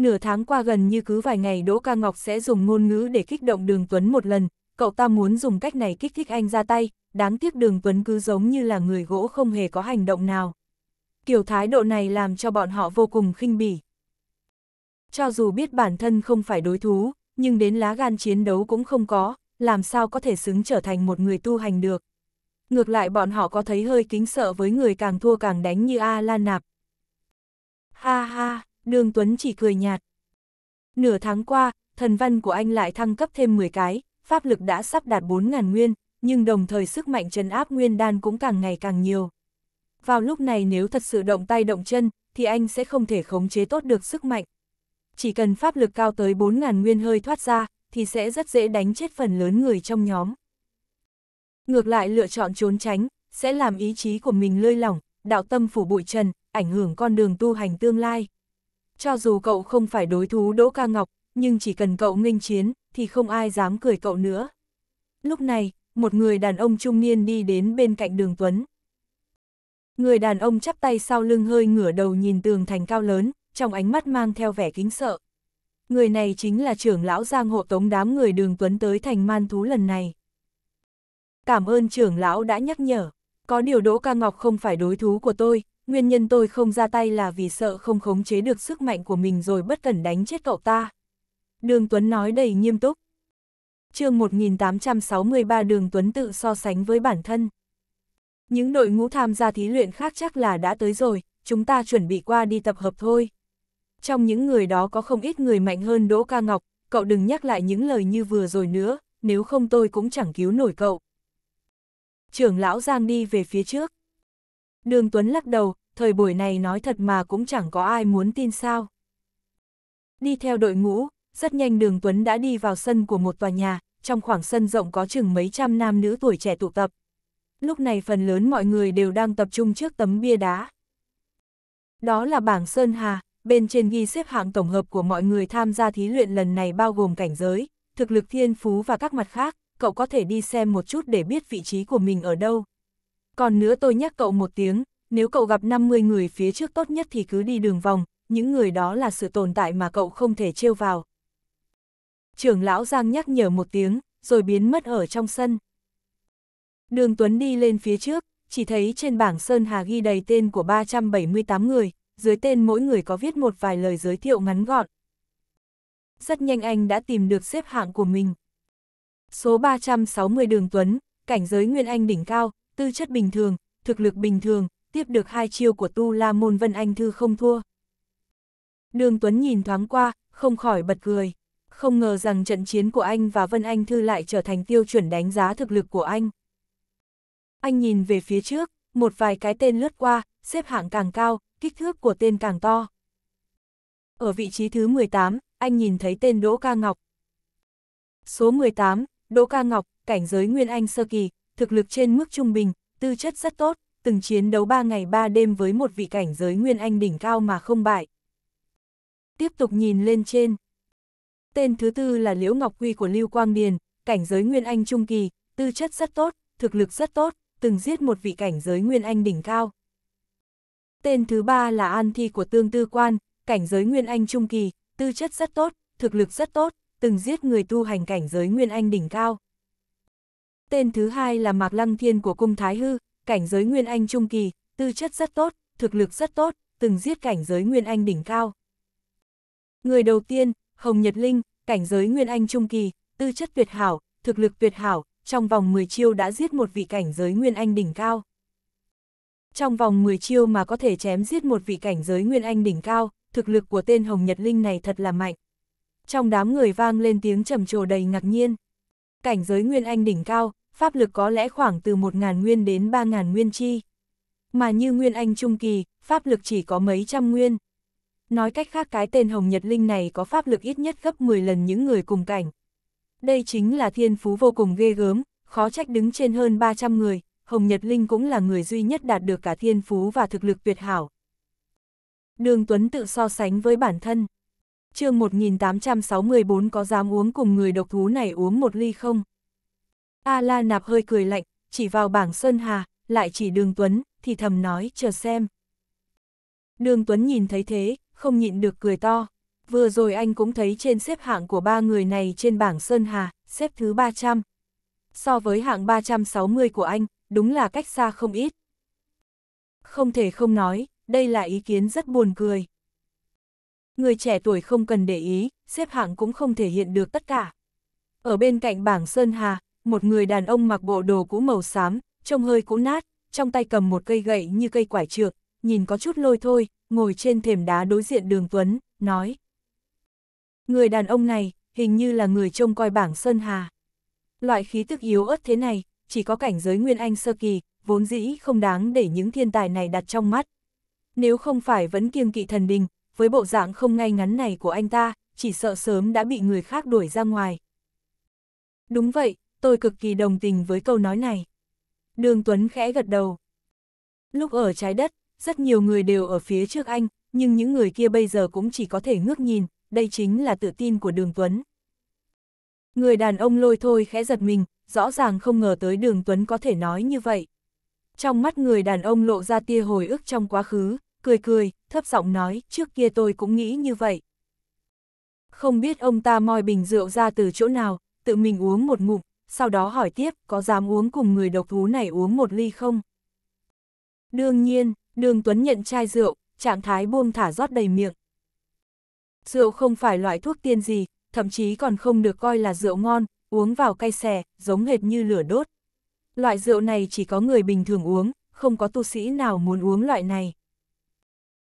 Nửa tháng qua gần như cứ vài ngày Đỗ Ca Ngọc sẽ dùng ngôn ngữ để kích động đường Tuấn một lần, cậu ta muốn dùng cách này kích thích anh ra tay, đáng tiếc đường Tuấn cứ giống như là người gỗ không hề có hành động nào. Kiểu thái độ này làm cho bọn họ vô cùng khinh bỉ. Cho dù biết bản thân không phải đối thú, nhưng đến lá gan chiến đấu cũng không có, làm sao có thể xứng trở thành một người tu hành được. Ngược lại bọn họ có thấy hơi kính sợ với người càng thua càng đánh như A Lan Nạp. Ha ha, đường Tuấn chỉ cười nhạt. Nửa tháng qua, thần văn của anh lại thăng cấp thêm 10 cái, pháp lực đã sắp đạt 4.000 nguyên, nhưng đồng thời sức mạnh trấn áp nguyên đan cũng càng ngày càng nhiều. Vào lúc này nếu thật sự động tay động chân, thì anh sẽ không thể khống chế tốt được sức mạnh. Chỉ cần pháp lực cao tới 4.000 nguyên hơi thoát ra, thì sẽ rất dễ đánh chết phần lớn người trong nhóm. Ngược lại lựa chọn trốn tránh, sẽ làm ý chí của mình lơi lỏng, đạo tâm phủ bụi trần, ảnh hưởng con đường tu hành tương lai. Cho dù cậu không phải đối thú Đỗ Ca Ngọc, nhưng chỉ cần cậu nghênh chiến, thì không ai dám cười cậu nữa. Lúc này, một người đàn ông trung niên đi đến bên cạnh đường Tuấn. Người đàn ông chắp tay sau lưng hơi ngửa đầu nhìn tường thành cao lớn, trong ánh mắt mang theo vẻ kính sợ. Người này chính là trưởng lão giang hộ tống đám người đường Tuấn tới thành man thú lần này. Cảm ơn trưởng lão đã nhắc nhở, có điều Đỗ Ca Ngọc không phải đối thú của tôi, nguyên nhân tôi không ra tay là vì sợ không khống chế được sức mạnh của mình rồi bất cẩn đánh chết cậu ta. Đường Tuấn nói đầy nghiêm túc. chương 1863 Đường Tuấn tự so sánh với bản thân. Những đội ngũ tham gia thí luyện khác chắc là đã tới rồi, chúng ta chuẩn bị qua đi tập hợp thôi. Trong những người đó có không ít người mạnh hơn Đỗ Ca Ngọc, cậu đừng nhắc lại những lời như vừa rồi nữa, nếu không tôi cũng chẳng cứu nổi cậu. Trưởng lão Giang đi về phía trước. Đường Tuấn lắc đầu, thời buổi này nói thật mà cũng chẳng có ai muốn tin sao. Đi theo đội ngũ, rất nhanh đường Tuấn đã đi vào sân của một tòa nhà, trong khoảng sân rộng có chừng mấy trăm nam nữ tuổi trẻ tụ tập. Lúc này phần lớn mọi người đều đang tập trung trước tấm bia đá. Đó là bảng Sơn Hà, bên trên ghi xếp hạng tổng hợp của mọi người tham gia thí luyện lần này bao gồm cảnh giới, thực lực thiên phú và các mặt khác, cậu có thể đi xem một chút để biết vị trí của mình ở đâu. Còn nữa tôi nhắc cậu một tiếng, nếu cậu gặp 50 người phía trước tốt nhất thì cứ đi đường vòng, những người đó là sự tồn tại mà cậu không thể trêu vào. Trưởng lão Giang nhắc nhở một tiếng, rồi biến mất ở trong sân. Đường Tuấn đi lên phía trước, chỉ thấy trên bảng Sơn Hà ghi đầy tên của 378 người, dưới tên mỗi người có viết một vài lời giới thiệu ngắn gọn. Rất nhanh anh đã tìm được xếp hạng của mình. Số 360 Đường Tuấn, cảnh giới Nguyên Anh đỉnh cao, tư chất bình thường, thực lực bình thường, tiếp được hai chiêu của Tu La Môn Vân Anh Thư không thua. Đường Tuấn nhìn thoáng qua, không khỏi bật cười. Không ngờ rằng trận chiến của anh và Vân Anh Thư lại trở thành tiêu chuẩn đánh giá thực lực của anh. Anh nhìn về phía trước, một vài cái tên lướt qua, xếp hạng càng cao, kích thước của tên càng to. Ở vị trí thứ 18, anh nhìn thấy tên Đỗ Ca Ngọc. Số 18, Đỗ Ca Ngọc, cảnh giới Nguyên Anh sơ kỳ, thực lực trên mức trung bình, tư chất rất tốt, từng chiến đấu 3 ngày 3 đêm với một vị cảnh giới Nguyên Anh đỉnh cao mà không bại. Tiếp tục nhìn lên trên. Tên thứ tư là Liễu Ngọc Quy của Lưu Quang Điền, cảnh giới Nguyên Anh trung kỳ, tư chất rất tốt, thực lực rất tốt, từng giết một vị cảnh giới Nguyên Anh đỉnh cao. Tên thứ ba là An Thi của Tương Tư Quan, cảnh giới Nguyên Anh trung kỳ, tư chất rất tốt, thực lực rất tốt, từng giết người tu hành cảnh giới Nguyên Anh đỉnh cao. Tên thứ hai là Mạc Lăng Thiên của Cung Thái Hư, cảnh giới Nguyên Anh trung kỳ, tư chất rất tốt, thực lực rất tốt, từng giết cảnh giới Nguyên Anh đỉnh cao. Người đầu tiên, Hồng Nhật Linh, cảnh giới Nguyên Anh trung kỳ, tư chất tuyệt hảo, thực lực tuyệt hảo, trong vòng 10 chiêu đã giết một vị cảnh giới Nguyên Anh đỉnh cao. Trong vòng 10 chiêu mà có thể chém giết một vị cảnh giới Nguyên Anh đỉnh cao, thực lực của tên Hồng Nhật Linh này thật là mạnh. Trong đám người vang lên tiếng trầm trồ đầy ngạc nhiên. Cảnh giới Nguyên Anh đỉnh cao, pháp lực có lẽ khoảng từ 1.000 nguyên đến 3.000 nguyên chi. Mà như Nguyên Anh Trung Kỳ, pháp lực chỉ có mấy trăm nguyên. Nói cách khác cái tên Hồng Nhật Linh này có pháp lực ít nhất gấp 10 lần những người cùng cảnh. Đây chính là thiên phú vô cùng ghê gớm, khó trách đứng trên hơn 300 người, Hồng Nhật Linh cũng là người duy nhất đạt được cả thiên phú và thực lực tuyệt hảo. Đường Tuấn tự so sánh với bản thân. chương 1864 có dám uống cùng người độc thú này uống một ly không? A La Nạp hơi cười lạnh, chỉ vào bảng Sơn Hà, lại chỉ đường Tuấn, thì thầm nói, chờ xem. Đường Tuấn nhìn thấy thế, không nhịn được cười to. Vừa rồi anh cũng thấy trên xếp hạng của ba người này trên bảng Sơn Hà, xếp thứ 300. So với hạng 360 của anh, đúng là cách xa không ít. Không thể không nói, đây là ý kiến rất buồn cười. Người trẻ tuổi không cần để ý, xếp hạng cũng không thể hiện được tất cả. Ở bên cạnh bảng Sơn Hà, một người đàn ông mặc bộ đồ cũ màu xám, trông hơi cũ nát, trong tay cầm một cây gậy như cây quải trược nhìn có chút lôi thôi, ngồi trên thềm đá đối diện đường Tuấn, nói. Người đàn ông này, hình như là người trông coi bảng Sơn Hà. Loại khí tức yếu ớt thế này, chỉ có cảnh giới Nguyên Anh sơ kỳ, vốn dĩ không đáng để những thiên tài này đặt trong mắt. Nếu không phải vẫn kiêng kỵ thần đình, với bộ dạng không ngay ngắn này của anh ta, chỉ sợ sớm đã bị người khác đuổi ra ngoài. Đúng vậy, tôi cực kỳ đồng tình với câu nói này. Đường Tuấn khẽ gật đầu. Lúc ở trái đất, rất nhiều người đều ở phía trước anh, nhưng những người kia bây giờ cũng chỉ có thể ngước nhìn, đây chính là tự tin của đường Tuấn. Người đàn ông lôi thôi khẽ giật mình, rõ ràng không ngờ tới đường Tuấn có thể nói như vậy. Trong mắt người đàn ông lộ ra tia hồi ức trong quá khứ, cười cười, thấp giọng nói, trước kia tôi cũng nghĩ như vậy. Không biết ông ta moi bình rượu ra từ chỗ nào, tự mình uống một ngụm, sau đó hỏi tiếp, có dám uống cùng người độc thú này uống một ly không? Đương nhiên, đường Tuấn nhận chai rượu, trạng thái buông thả rót đầy miệng. Rượu không phải loại thuốc tiên gì, thậm chí còn không được coi là rượu ngon, uống vào cay xè, giống hệt như lửa đốt. Loại rượu này chỉ có người bình thường uống, không có tu sĩ nào muốn uống loại này.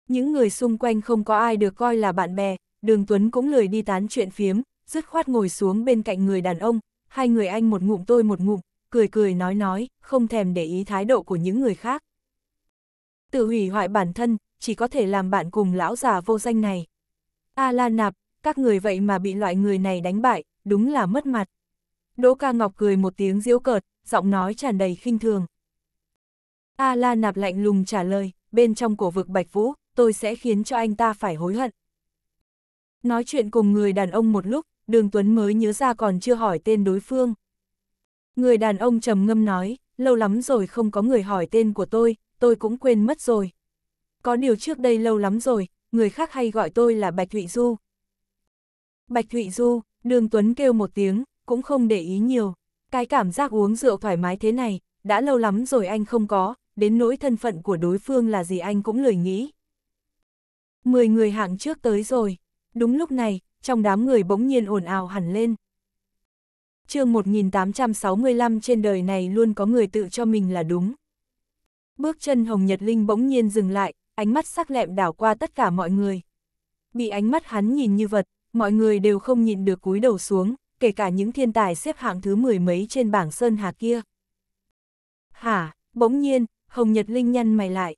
Những người xung quanh không có ai được coi là bạn bè, đường Tuấn cũng lười đi tán chuyện phiếm, dứt khoát ngồi xuống bên cạnh người đàn ông, hai người anh một ngụm tôi một ngụm, cười cười nói nói, không thèm để ý thái độ của những người khác. Tự hủy hoại bản thân, chỉ có thể làm bạn cùng lão già vô danh này. A La Nạp, các người vậy mà bị loại người này đánh bại, đúng là mất mặt. Đỗ Ca Ngọc cười một tiếng diễu cợt, giọng nói tràn đầy khinh thường. A La Nạp lạnh lùng trả lời, bên trong cổ vực Bạch Vũ, tôi sẽ khiến cho anh ta phải hối hận. Nói chuyện cùng người đàn ông một lúc, đường Tuấn mới nhớ ra còn chưa hỏi tên đối phương. Người đàn ông trầm ngâm nói, lâu lắm rồi không có người hỏi tên của tôi, tôi cũng quên mất rồi. Có điều trước đây lâu lắm rồi, người khác hay gọi tôi là Bạch Thụy Du. Bạch Thụy Du, đường Tuấn kêu một tiếng, cũng không để ý nhiều. Cái cảm giác uống rượu thoải mái thế này, đã lâu lắm rồi anh không có, đến nỗi thân phận của đối phương là gì anh cũng lười nghĩ. Mười người hạng trước tới rồi. Đúng lúc này, trong đám người bỗng nhiên ồn ào hẳn lên. chương 1865 trên đời này luôn có người tự cho mình là đúng. Bước chân Hồng Nhật Linh bỗng nhiên dừng lại, ánh mắt sắc lẹm đảo qua tất cả mọi người. Bị ánh mắt hắn nhìn như vật, mọi người đều không nhịn được cúi đầu xuống, kể cả những thiên tài xếp hạng thứ mười mấy trên bảng Sơn Hà kia. Hả, bỗng nhiên, Hồng Nhật Linh nhăn mày lại.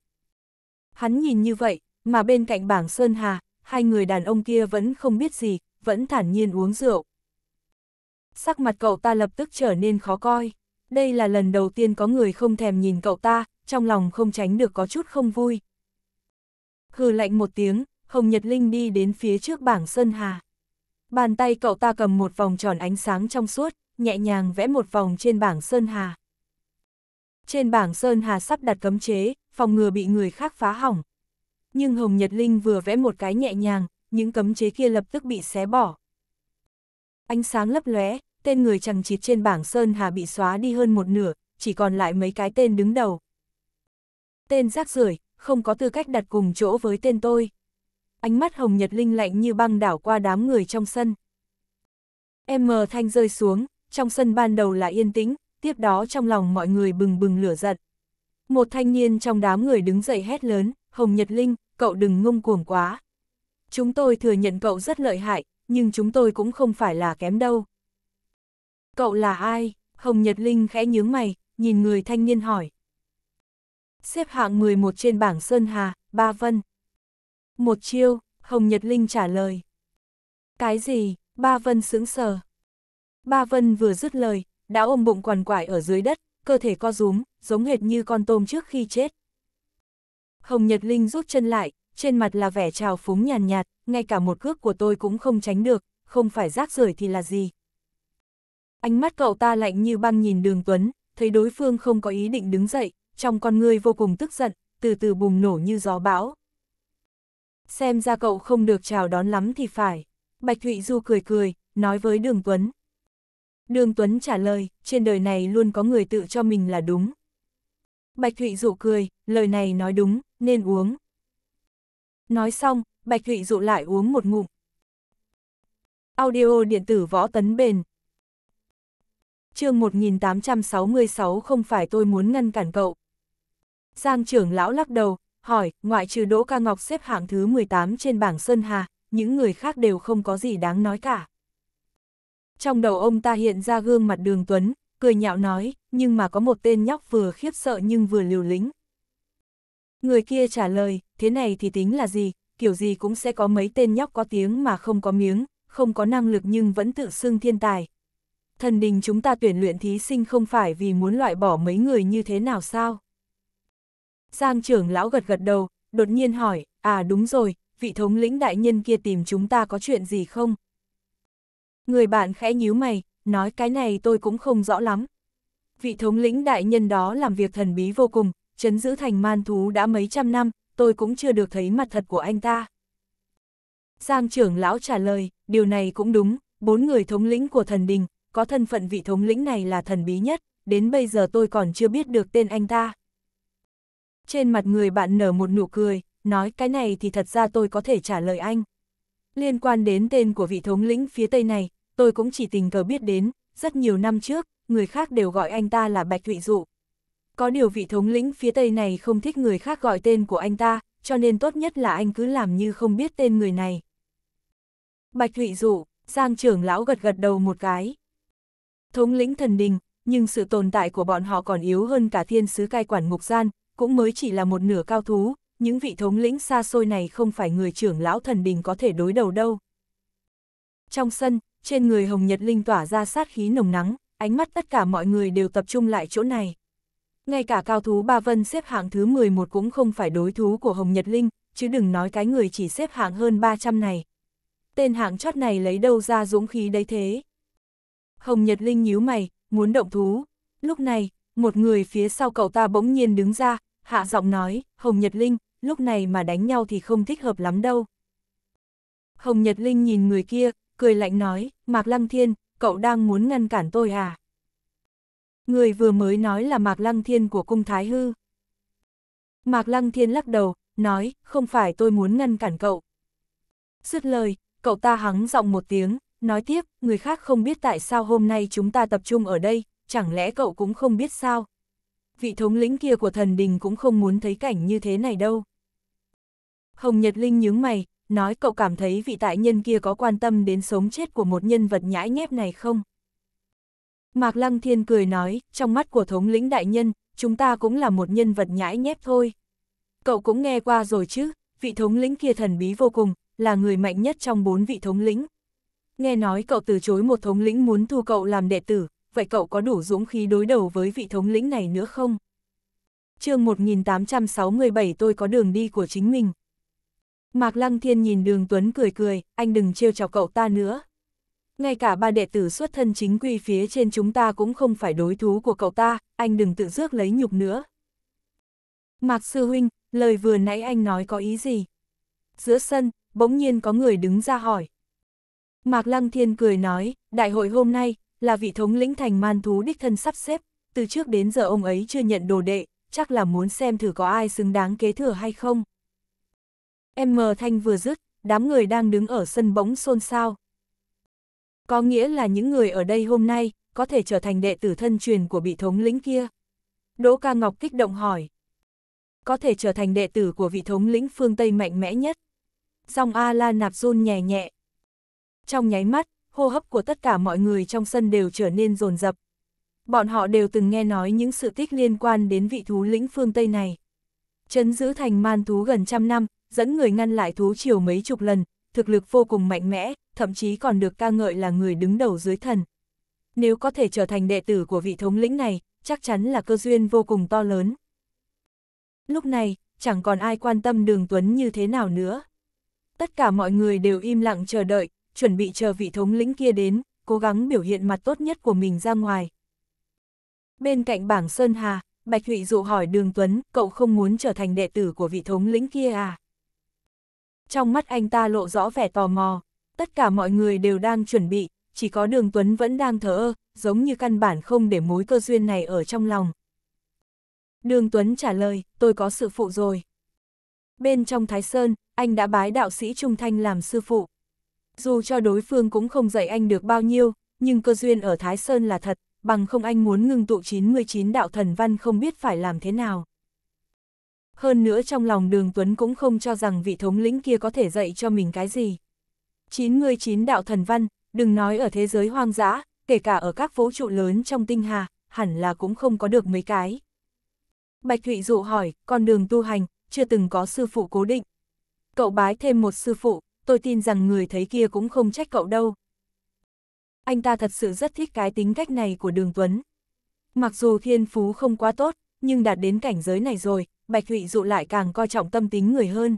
Hắn nhìn như vậy, mà bên cạnh bảng Sơn Hà, hai người đàn ông kia vẫn không biết gì, vẫn thản nhiên uống rượu. Sắc mặt cậu ta lập tức trở nên khó coi. Đây là lần đầu tiên có người không thèm nhìn cậu ta, trong lòng không tránh được có chút không vui. Hừ lạnh một tiếng, Hồng Nhật Linh đi đến phía trước bảng Sơn Hà. Bàn tay cậu ta cầm một vòng tròn ánh sáng trong suốt, nhẹ nhàng vẽ một vòng trên bảng Sơn Hà. Trên bảng Sơn Hà sắp đặt cấm chế, phòng ngừa bị người khác phá hỏng. Nhưng Hồng Nhật Linh vừa vẽ một cái nhẹ nhàng, những cấm chế kia lập tức bị xé bỏ. Ánh sáng lấp lóe, tên người chẳng chịt trên bảng Sơn Hà bị xóa đi hơn một nửa, chỉ còn lại mấy cái tên đứng đầu. Tên rác rưởi không có tư cách đặt cùng chỗ với tên tôi ánh mắt Hồng Nhật Linh lạnh như băng đảo qua đám người trong sân. M thanh rơi xuống, trong sân ban đầu là yên tĩnh, tiếp đó trong lòng mọi người bừng bừng lửa giận. Một thanh niên trong đám người đứng dậy hét lớn, Hồng Nhật Linh, cậu đừng ngông cuồng quá. Chúng tôi thừa nhận cậu rất lợi hại, nhưng chúng tôi cũng không phải là kém đâu. Cậu là ai? Hồng Nhật Linh khẽ nhướng mày, nhìn người thanh niên hỏi. Xếp hạng 11 trên bảng Sơn Hà, Ba Vân. Một chiêu, Hồng Nhật Linh trả lời. Cái gì? Ba Vân sững sờ. Ba Vân vừa dứt lời, đã ôm bụng quằn quại ở dưới đất, cơ thể co rúm, giống hệt như con tôm trước khi chết. Hồng Nhật Linh rút chân lại, trên mặt là vẻ trào phúng nhàn nhạt, ngay cả một cước của tôi cũng không tránh được, không phải rác rưởi thì là gì. Ánh mắt cậu ta lạnh như băng nhìn đường Tuấn, thấy đối phương không có ý định đứng dậy, trong con người vô cùng tức giận, từ từ bùng nổ như gió bão. Xem ra cậu không được chào đón lắm thì phải. Bạch Thụy Du cười cười, nói với đường Tuấn. Đường Tuấn trả lời, trên đời này luôn có người tự cho mình là đúng. Bạch Thụy Dụ cười, lời này nói đúng, nên uống. Nói xong, Bạch Thụy Dụ lại uống một ngụm. Audio điện tử võ tấn bền. chương 1866 không phải tôi muốn ngăn cản cậu. Giang trưởng lão lắc đầu, hỏi, ngoại trừ Đỗ Ca Ngọc xếp hạng thứ 18 trên bảng Sơn Hà, những người khác đều không có gì đáng nói cả. Trong đầu ông ta hiện ra gương mặt đường tuấn, cười nhạo nói, nhưng mà có một tên nhóc vừa khiếp sợ nhưng vừa liều lĩnh. Người kia trả lời, thế này thì tính là gì, kiểu gì cũng sẽ có mấy tên nhóc có tiếng mà không có miếng, không có năng lực nhưng vẫn tự xưng thiên tài. Thần đình chúng ta tuyển luyện thí sinh không phải vì muốn loại bỏ mấy người như thế nào sao? Giang trưởng lão gật gật đầu, đột nhiên hỏi, à đúng rồi, vị thống lĩnh đại nhân kia tìm chúng ta có chuyện gì không? Người bạn khẽ nhíu mày, nói cái này tôi cũng không rõ lắm. Vị thống lĩnh đại nhân đó làm việc thần bí vô cùng, chấn giữ thành man thú đã mấy trăm năm, tôi cũng chưa được thấy mặt thật của anh ta. Giang trưởng lão trả lời, điều này cũng đúng, bốn người thống lĩnh của thần đình, có thân phận vị thống lĩnh này là thần bí nhất, đến bây giờ tôi còn chưa biết được tên anh ta. Trên mặt người bạn nở một nụ cười, nói cái này thì thật ra tôi có thể trả lời anh. Liên quan đến tên của vị thống lĩnh phía Tây này, tôi cũng chỉ tình cờ biết đến, rất nhiều năm trước, người khác đều gọi anh ta là Bạch Thụy Dụ. Có điều vị thống lĩnh phía Tây này không thích người khác gọi tên của anh ta, cho nên tốt nhất là anh cứ làm như không biết tên người này. Bạch Thụy Dụ, Giang trưởng lão gật gật đầu một cái. Thống lĩnh thần đình, nhưng sự tồn tại của bọn họ còn yếu hơn cả thiên sứ cai quản ngục gian, cũng mới chỉ là một nửa cao thú, những vị thống lĩnh xa xôi này không phải người trưởng lão thần đình có thể đối đầu đâu. Trong sân, trên người Hồng Nhật Linh tỏa ra sát khí nồng nắng, ánh mắt tất cả mọi người đều tập trung lại chỗ này. Ngay cả cao thú Ba Vân xếp hạng thứ 11 cũng không phải đối thú của Hồng Nhật Linh, chứ đừng nói cái người chỉ xếp hạng hơn 300 này. Tên hạng chót này lấy đâu ra dũng khí đấy thế? Hồng Nhật Linh nhíu mày, muốn động thú. Lúc này, một người phía sau cậu ta bỗng nhiên đứng ra, hạ giọng nói, Hồng Nhật Linh, lúc này mà đánh nhau thì không thích hợp lắm đâu. Hồng Nhật Linh nhìn người kia, cười lạnh nói, Mạc Lăng Thiên, cậu đang muốn ngăn cản tôi à? Người vừa mới nói là Mạc Lăng Thiên của cung Thái Hư. Mạc Lăng Thiên lắc đầu, nói, không phải tôi muốn ngăn cản cậu. Dứt lời, cậu ta hắng giọng một tiếng, nói tiếp, người khác không biết tại sao hôm nay chúng ta tập trung ở đây, chẳng lẽ cậu cũng không biết sao? Vị thống lĩnh kia của thần đình cũng không muốn thấy cảnh như thế này đâu. Hồng Nhật Linh nhướng mày, nói cậu cảm thấy vị tại nhân kia có quan tâm đến sống chết của một nhân vật nhãi nhép này không? Mạc Lăng Thiên cười nói, trong mắt của thống lĩnh đại nhân, chúng ta cũng là một nhân vật nhãi nhép thôi. Cậu cũng nghe qua rồi chứ, vị thống lĩnh kia thần bí vô cùng, là người mạnh nhất trong bốn vị thống lĩnh. Nghe nói cậu từ chối một thống lĩnh muốn thu cậu làm đệ tử, vậy cậu có đủ dũng khí đối đầu với vị thống lĩnh này nữa không? chương 1867 tôi có đường đi của chính mình. Mạc Lăng Thiên nhìn đường Tuấn cười cười, anh đừng trêu chọc cậu ta nữa. Ngay cả ba đệ tử xuất thân chính quy phía trên chúng ta cũng không phải đối thú của cậu ta, anh đừng tự rước lấy nhục nữa. Mạc Sư Huynh, lời vừa nãy anh nói có ý gì? Giữa sân, bỗng nhiên có người đứng ra hỏi. Mạc Lăng Thiên cười nói, đại hội hôm nay, là vị thống lĩnh thành man thú đích thân sắp xếp, từ trước đến giờ ông ấy chưa nhận đồ đệ, chắc là muốn xem thử có ai xứng đáng kế thừa hay không. M Thanh vừa dứt, đám người đang đứng ở sân bỗng xôn xao. Có nghĩa là những người ở đây hôm nay, có thể trở thành đệ tử thân truyền của bị thống lĩnh kia. Đỗ Ca Ngọc kích động hỏi, có thể trở thành đệ tử của vị thống lĩnh phương Tây mạnh mẽ nhất. Dòng A-la nạp run nhẹ nhẹ. Trong nháy mắt, hô hấp của tất cả mọi người trong sân đều trở nên rồn rập. Bọn họ đều từng nghe nói những sự tích liên quan đến vị thú lĩnh phương Tây này. Trấn giữ thành man thú gần trăm năm, dẫn người ngăn lại thú triều mấy chục lần, thực lực vô cùng mạnh mẽ, thậm chí còn được ca ngợi là người đứng đầu dưới thần. Nếu có thể trở thành đệ tử của vị thống lĩnh này, chắc chắn là cơ duyên vô cùng to lớn. Lúc này, chẳng còn ai quan tâm đường Tuấn như thế nào nữa. Tất cả mọi người đều im lặng chờ đợi, chuẩn bị chờ vị thống lĩnh kia đến, cố gắng biểu hiện mặt tốt nhất của mình ra ngoài. Bên cạnh bảng Sơn Hà, Bạch Thụy dụ hỏi đường Tuấn, cậu không muốn trở thành đệ tử của vị thống lĩnh kia à? Trong mắt anh ta lộ rõ vẻ tò mò, tất cả mọi người đều đang chuẩn bị, chỉ có đường Tuấn vẫn đang thờ ơ, giống như căn bản không để mối cơ duyên này ở trong lòng. Đường Tuấn trả lời, tôi có sự phụ rồi. Bên trong Thái Sơn, anh đã bái đạo sĩ Trung Thanh làm sư phụ. Dù cho đối phương cũng không dạy anh được bao nhiêu, nhưng cơ duyên ở Thái Sơn là thật, bằng không anh muốn ngưng tụ 99 đạo thần văn không biết phải làm thế nào. Hơn nữa trong lòng đường Tuấn cũng không cho rằng vị thống lĩnh kia có thể dạy cho mình cái gì. 99 đạo thần văn, đừng nói ở thế giới hoang dã, kể cả ở các vũ trụ lớn trong tinh hà, hẳn là cũng không có được mấy cái. Bạch Thụy dụ hỏi, con đường tu hành, chưa từng có sư phụ cố định. Cậu bái thêm một sư phụ, tôi tin rằng người thấy kia cũng không trách cậu đâu. Anh ta thật sự rất thích cái tính cách này của đường Tuấn. Mặc dù thiên phú không quá tốt, nhưng đạt đến cảnh giới này rồi, Bạch Thụy dụ lại càng coi trọng tâm tính người hơn.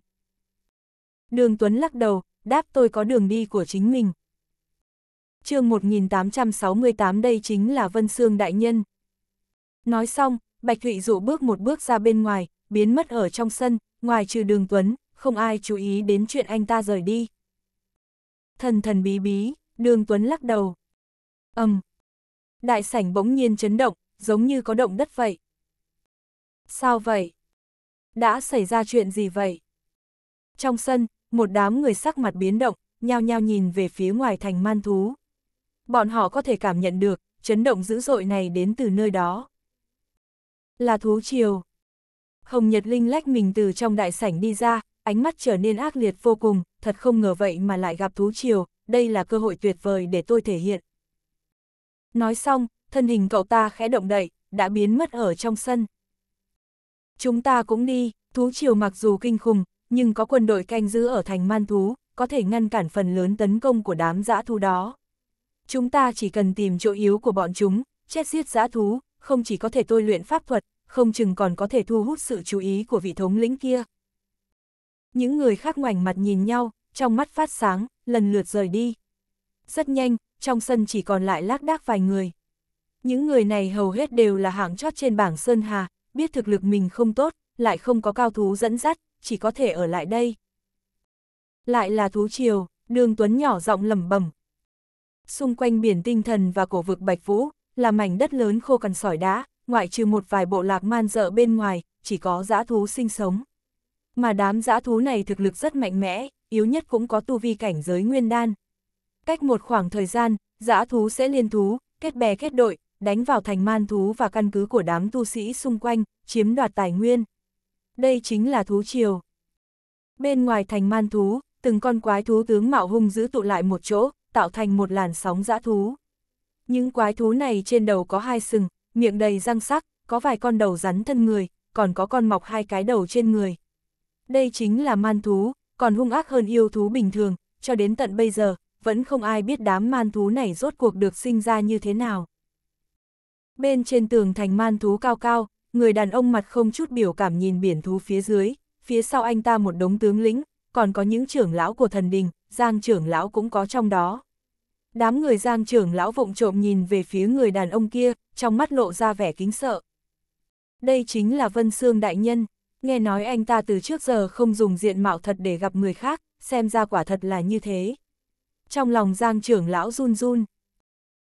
Đường Tuấn lắc đầu, đáp tôi có đường đi của chính mình. chương 1868 đây chính là Vân Sương Đại Nhân. Nói xong, Bạch Thụy dụ bước một bước ra bên ngoài, biến mất ở trong sân, ngoài trừ đường Tuấn, không ai chú ý đến chuyện anh ta rời đi. Thần thần bí bí, đường Tuấn lắc đầu. ầm, um. Đại sảnh bỗng nhiên chấn động, giống như có động đất vậy. Sao vậy? Đã xảy ra chuyện gì vậy? Trong sân, một đám người sắc mặt biến động, nhao nhao nhìn về phía ngoài thành man thú. Bọn họ có thể cảm nhận được, chấn động dữ dội này đến từ nơi đó. Là thú triều. Hồng Nhật Linh lách mình từ trong đại sảnh đi ra, ánh mắt trở nên ác liệt vô cùng, thật không ngờ vậy mà lại gặp thú triều, đây là cơ hội tuyệt vời để tôi thể hiện. Nói xong, thân hình cậu ta khẽ động đậy, đã biến mất ở trong sân. Chúng ta cũng đi, thú triều mặc dù kinh khủng, nhưng có quân đội canh giữ ở thành man thú, có thể ngăn cản phần lớn tấn công của đám dã thú đó. Chúng ta chỉ cần tìm chỗ yếu của bọn chúng, chết giết dã thú, không chỉ có thể tôi luyện pháp thuật, không chừng còn có thể thu hút sự chú ý của vị thống lĩnh kia. Những người khác ngoảnh mặt nhìn nhau, trong mắt phát sáng, lần lượt rời đi. Rất nhanh, trong sân chỉ còn lại lác đác vài người. Những người này hầu hết đều là hạng chót trên bảng Sơn Hà, biết thực lực mình không tốt, lại không có cao thú dẫn dắt, chỉ có thể ở lại đây. Lại là thú triều, đường Tuấn nhỏ giọng lẩm bẩm. Xung quanh biển tinh thần và cổ vực Bạch Vũ, là mảnh đất lớn khô cằn sỏi đá, ngoại trừ một vài bộ lạc man dợ bên ngoài, chỉ có dã thú sinh sống. Mà đám dã thú này thực lực rất mạnh mẽ, yếu nhất cũng có tu vi cảnh giới nguyên đan. Cách một khoảng thời gian, dã thú sẽ liên thú, kết bè kết đội, đánh vào thành man thú và căn cứ của đám tu sĩ xung quanh, chiếm đoạt tài nguyên. Đây chính là thú triều. Bên ngoài thành man thú, từng con quái thú tướng mạo hung dữ tụ lại một chỗ, tạo thành một làn sóng dã thú. Những quái thú này trên đầu có hai sừng, miệng đầy răng sắc, có vài con đầu rắn thân người, còn có con mọc hai cái đầu trên người. Đây chính là man thú, còn hung ác hơn yêu thú bình thường, cho đến tận bây giờ, vẫn không ai biết đám man thú này rốt cuộc được sinh ra như thế nào. Bên trên tường thành man thú cao cao, người đàn ông mặt không chút biểu cảm nhìn biển thú phía dưới, phía sau anh ta một đống tướng lĩnh, còn có những trưởng lão của thần đình, giang trưởng lão cũng có trong đó. Đám người giang trưởng lão vụng trộm nhìn về phía người đàn ông kia, trong mắt lộ ra vẻ kính sợ. Đây chính là Vân Sương Đại Nhân, nghe nói anh ta từ trước giờ không dùng diện mạo thật để gặp người khác, xem ra quả thật là như thế. Trong lòng giang trưởng lão run run.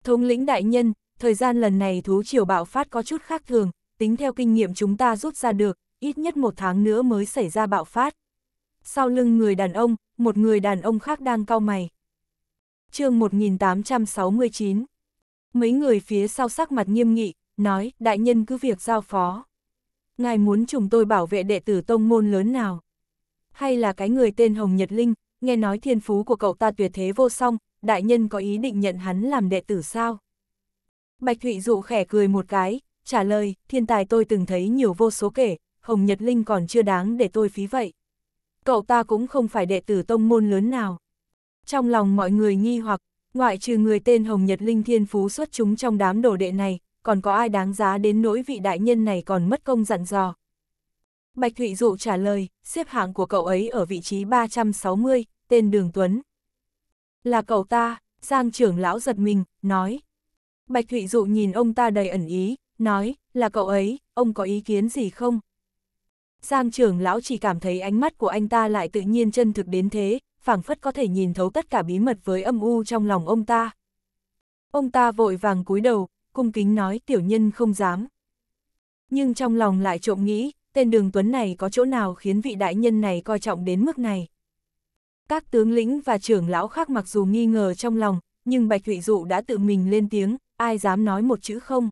Thống lĩnh đại nhân, thời gian lần này thú triều bạo phát có chút khác thường, tính theo kinh nghiệm chúng ta rút ra được, ít nhất một tháng nữa mới xảy ra bạo phát. Sau lưng người đàn ông, một người đàn ông khác đang cau mày. chương 1869 Mấy người phía sau sắc mặt nghiêm nghị, nói, đại nhân cứ việc giao phó. Ngài muốn chúng tôi bảo vệ đệ tử tông môn lớn nào? Hay là cái người tên Hồng Nhật Linh, nghe nói thiên phú của cậu ta tuyệt thế vô song, đại nhân có ý định nhận hắn làm đệ tử sao? Bạch Thụy Dụ khẻ cười một cái, trả lời, thiên tài tôi từng thấy nhiều vô số kể, Hồng Nhật Linh còn chưa đáng để tôi phí vậy. Cậu ta cũng không phải đệ tử tông môn lớn nào. Trong lòng mọi người nghi hoặc, ngoại trừ người tên Hồng Nhật Linh thiên phú xuất chúng trong đám đồ đệ này, còn có ai đáng giá đến nỗi vị đại nhân này còn mất công dặn dò. Bạch Thụy Dụ trả lời, xếp hạng của cậu ấy ở vị trí 360, tên Đường Tuấn. Là cậu ta, Giang trưởng lão giật mình, nói. Bạch Thụy Dụ nhìn ông ta đầy ẩn ý, nói, là cậu ấy, ông có ý kiến gì không? Giang trưởng lão chỉ cảm thấy ánh mắt của anh ta lại tự nhiên chân thực đến thế, phảng phất có thể nhìn thấu tất cả bí mật với âm u trong lòng ông ta. Ông ta vội vàng cúi đầu, cung kính nói tiểu nhân không dám. Nhưng trong lòng lại trộm nghĩ, tên đường tuấn này có chỗ nào khiến vị đại nhân này coi trọng đến mức này. Các tướng lĩnh và trưởng lão khác mặc dù nghi ngờ trong lòng, nhưng Bạch Thụy Dụ đã tự mình lên tiếng, ai dám nói một chữ không.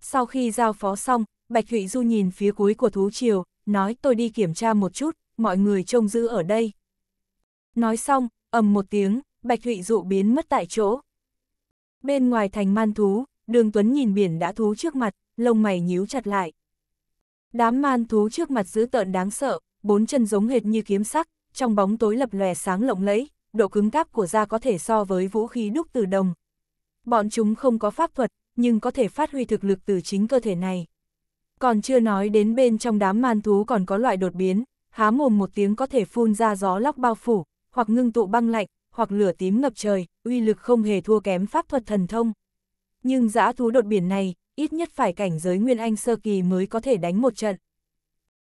Sau khi giao phó xong, Bạch Thụy Du nhìn phía cuối của thú triều, nói tôi đi kiểm tra một chút, mọi người trông giữ ở đây. Nói xong, ầm một tiếng, Bạch Thụy Dụ biến mất tại chỗ. Bên ngoài thành man thú, đường Tuấn nhìn biển đã thú trước mặt, lông mày nhíu chặt lại. Đám man thú trước mặt dữ tợn đáng sợ, bốn chân giống hệt như kiếm sắc, trong bóng tối lập lòe sáng lộng lẫy, độ cứng cáp của da có thể so với vũ khí đúc từ đồng. Bọn chúng không có pháp thuật, nhưng có thể phát huy thực lực từ chính cơ thể này. Còn chưa nói đến bên trong đám man thú còn có loại đột biến, há mồm một tiếng có thể phun ra gió lóc bao phủ, hoặc ngưng tụ băng lạnh, hoặc lửa tím ngập trời, uy lực không hề thua kém pháp thuật thần thông. Nhưng dã thú đột biển này, ít nhất phải cảnh giới Nguyên Anh sơ kỳ mới có thể đánh một trận.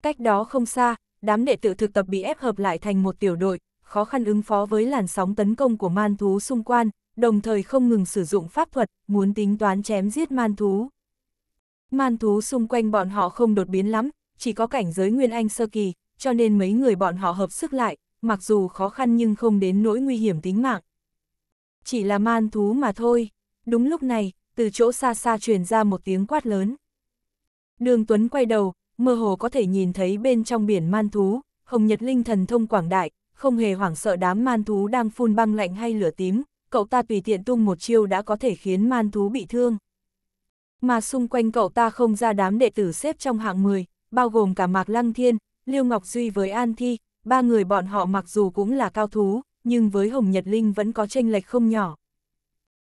Cách đó không xa, đám đệ tử thực tập bị ép hợp lại thành một tiểu đội, khó khăn ứng phó với làn sóng tấn công của man thú xung quanh, đồng thời không ngừng sử dụng pháp thuật, muốn tính toán chém giết man thú. Man thú xung quanh bọn họ không đột biến lắm, chỉ có cảnh giới Nguyên Anh sơ kỳ, cho nên mấy người bọn họ hợp sức lại, mặc dù khó khăn nhưng không đến nỗi nguy hiểm tính mạng. Chỉ là man thú mà thôi. Đúng lúc này, từ chỗ xa xa truyền ra một tiếng quát lớn. Đường Tuấn quay đầu, mơ hồ có thể nhìn thấy bên trong biển man thú, Hồng Nhật Linh thần thông quảng đại, không hề hoảng sợ đám man thú đang phun băng lạnh hay lửa tím, cậu ta tùy tiện tung một chiêu đã có thể khiến man thú bị thương. Mà xung quanh cậu ta không ra đám đệ tử xếp trong hạng 10, bao gồm cả Mạc Lăng Thiên, Liêu Ngọc Duy với An Thi, ba người bọn họ mặc dù cũng là cao thú, nhưng với Hồng Nhật Linh vẫn có tranh lệch không nhỏ.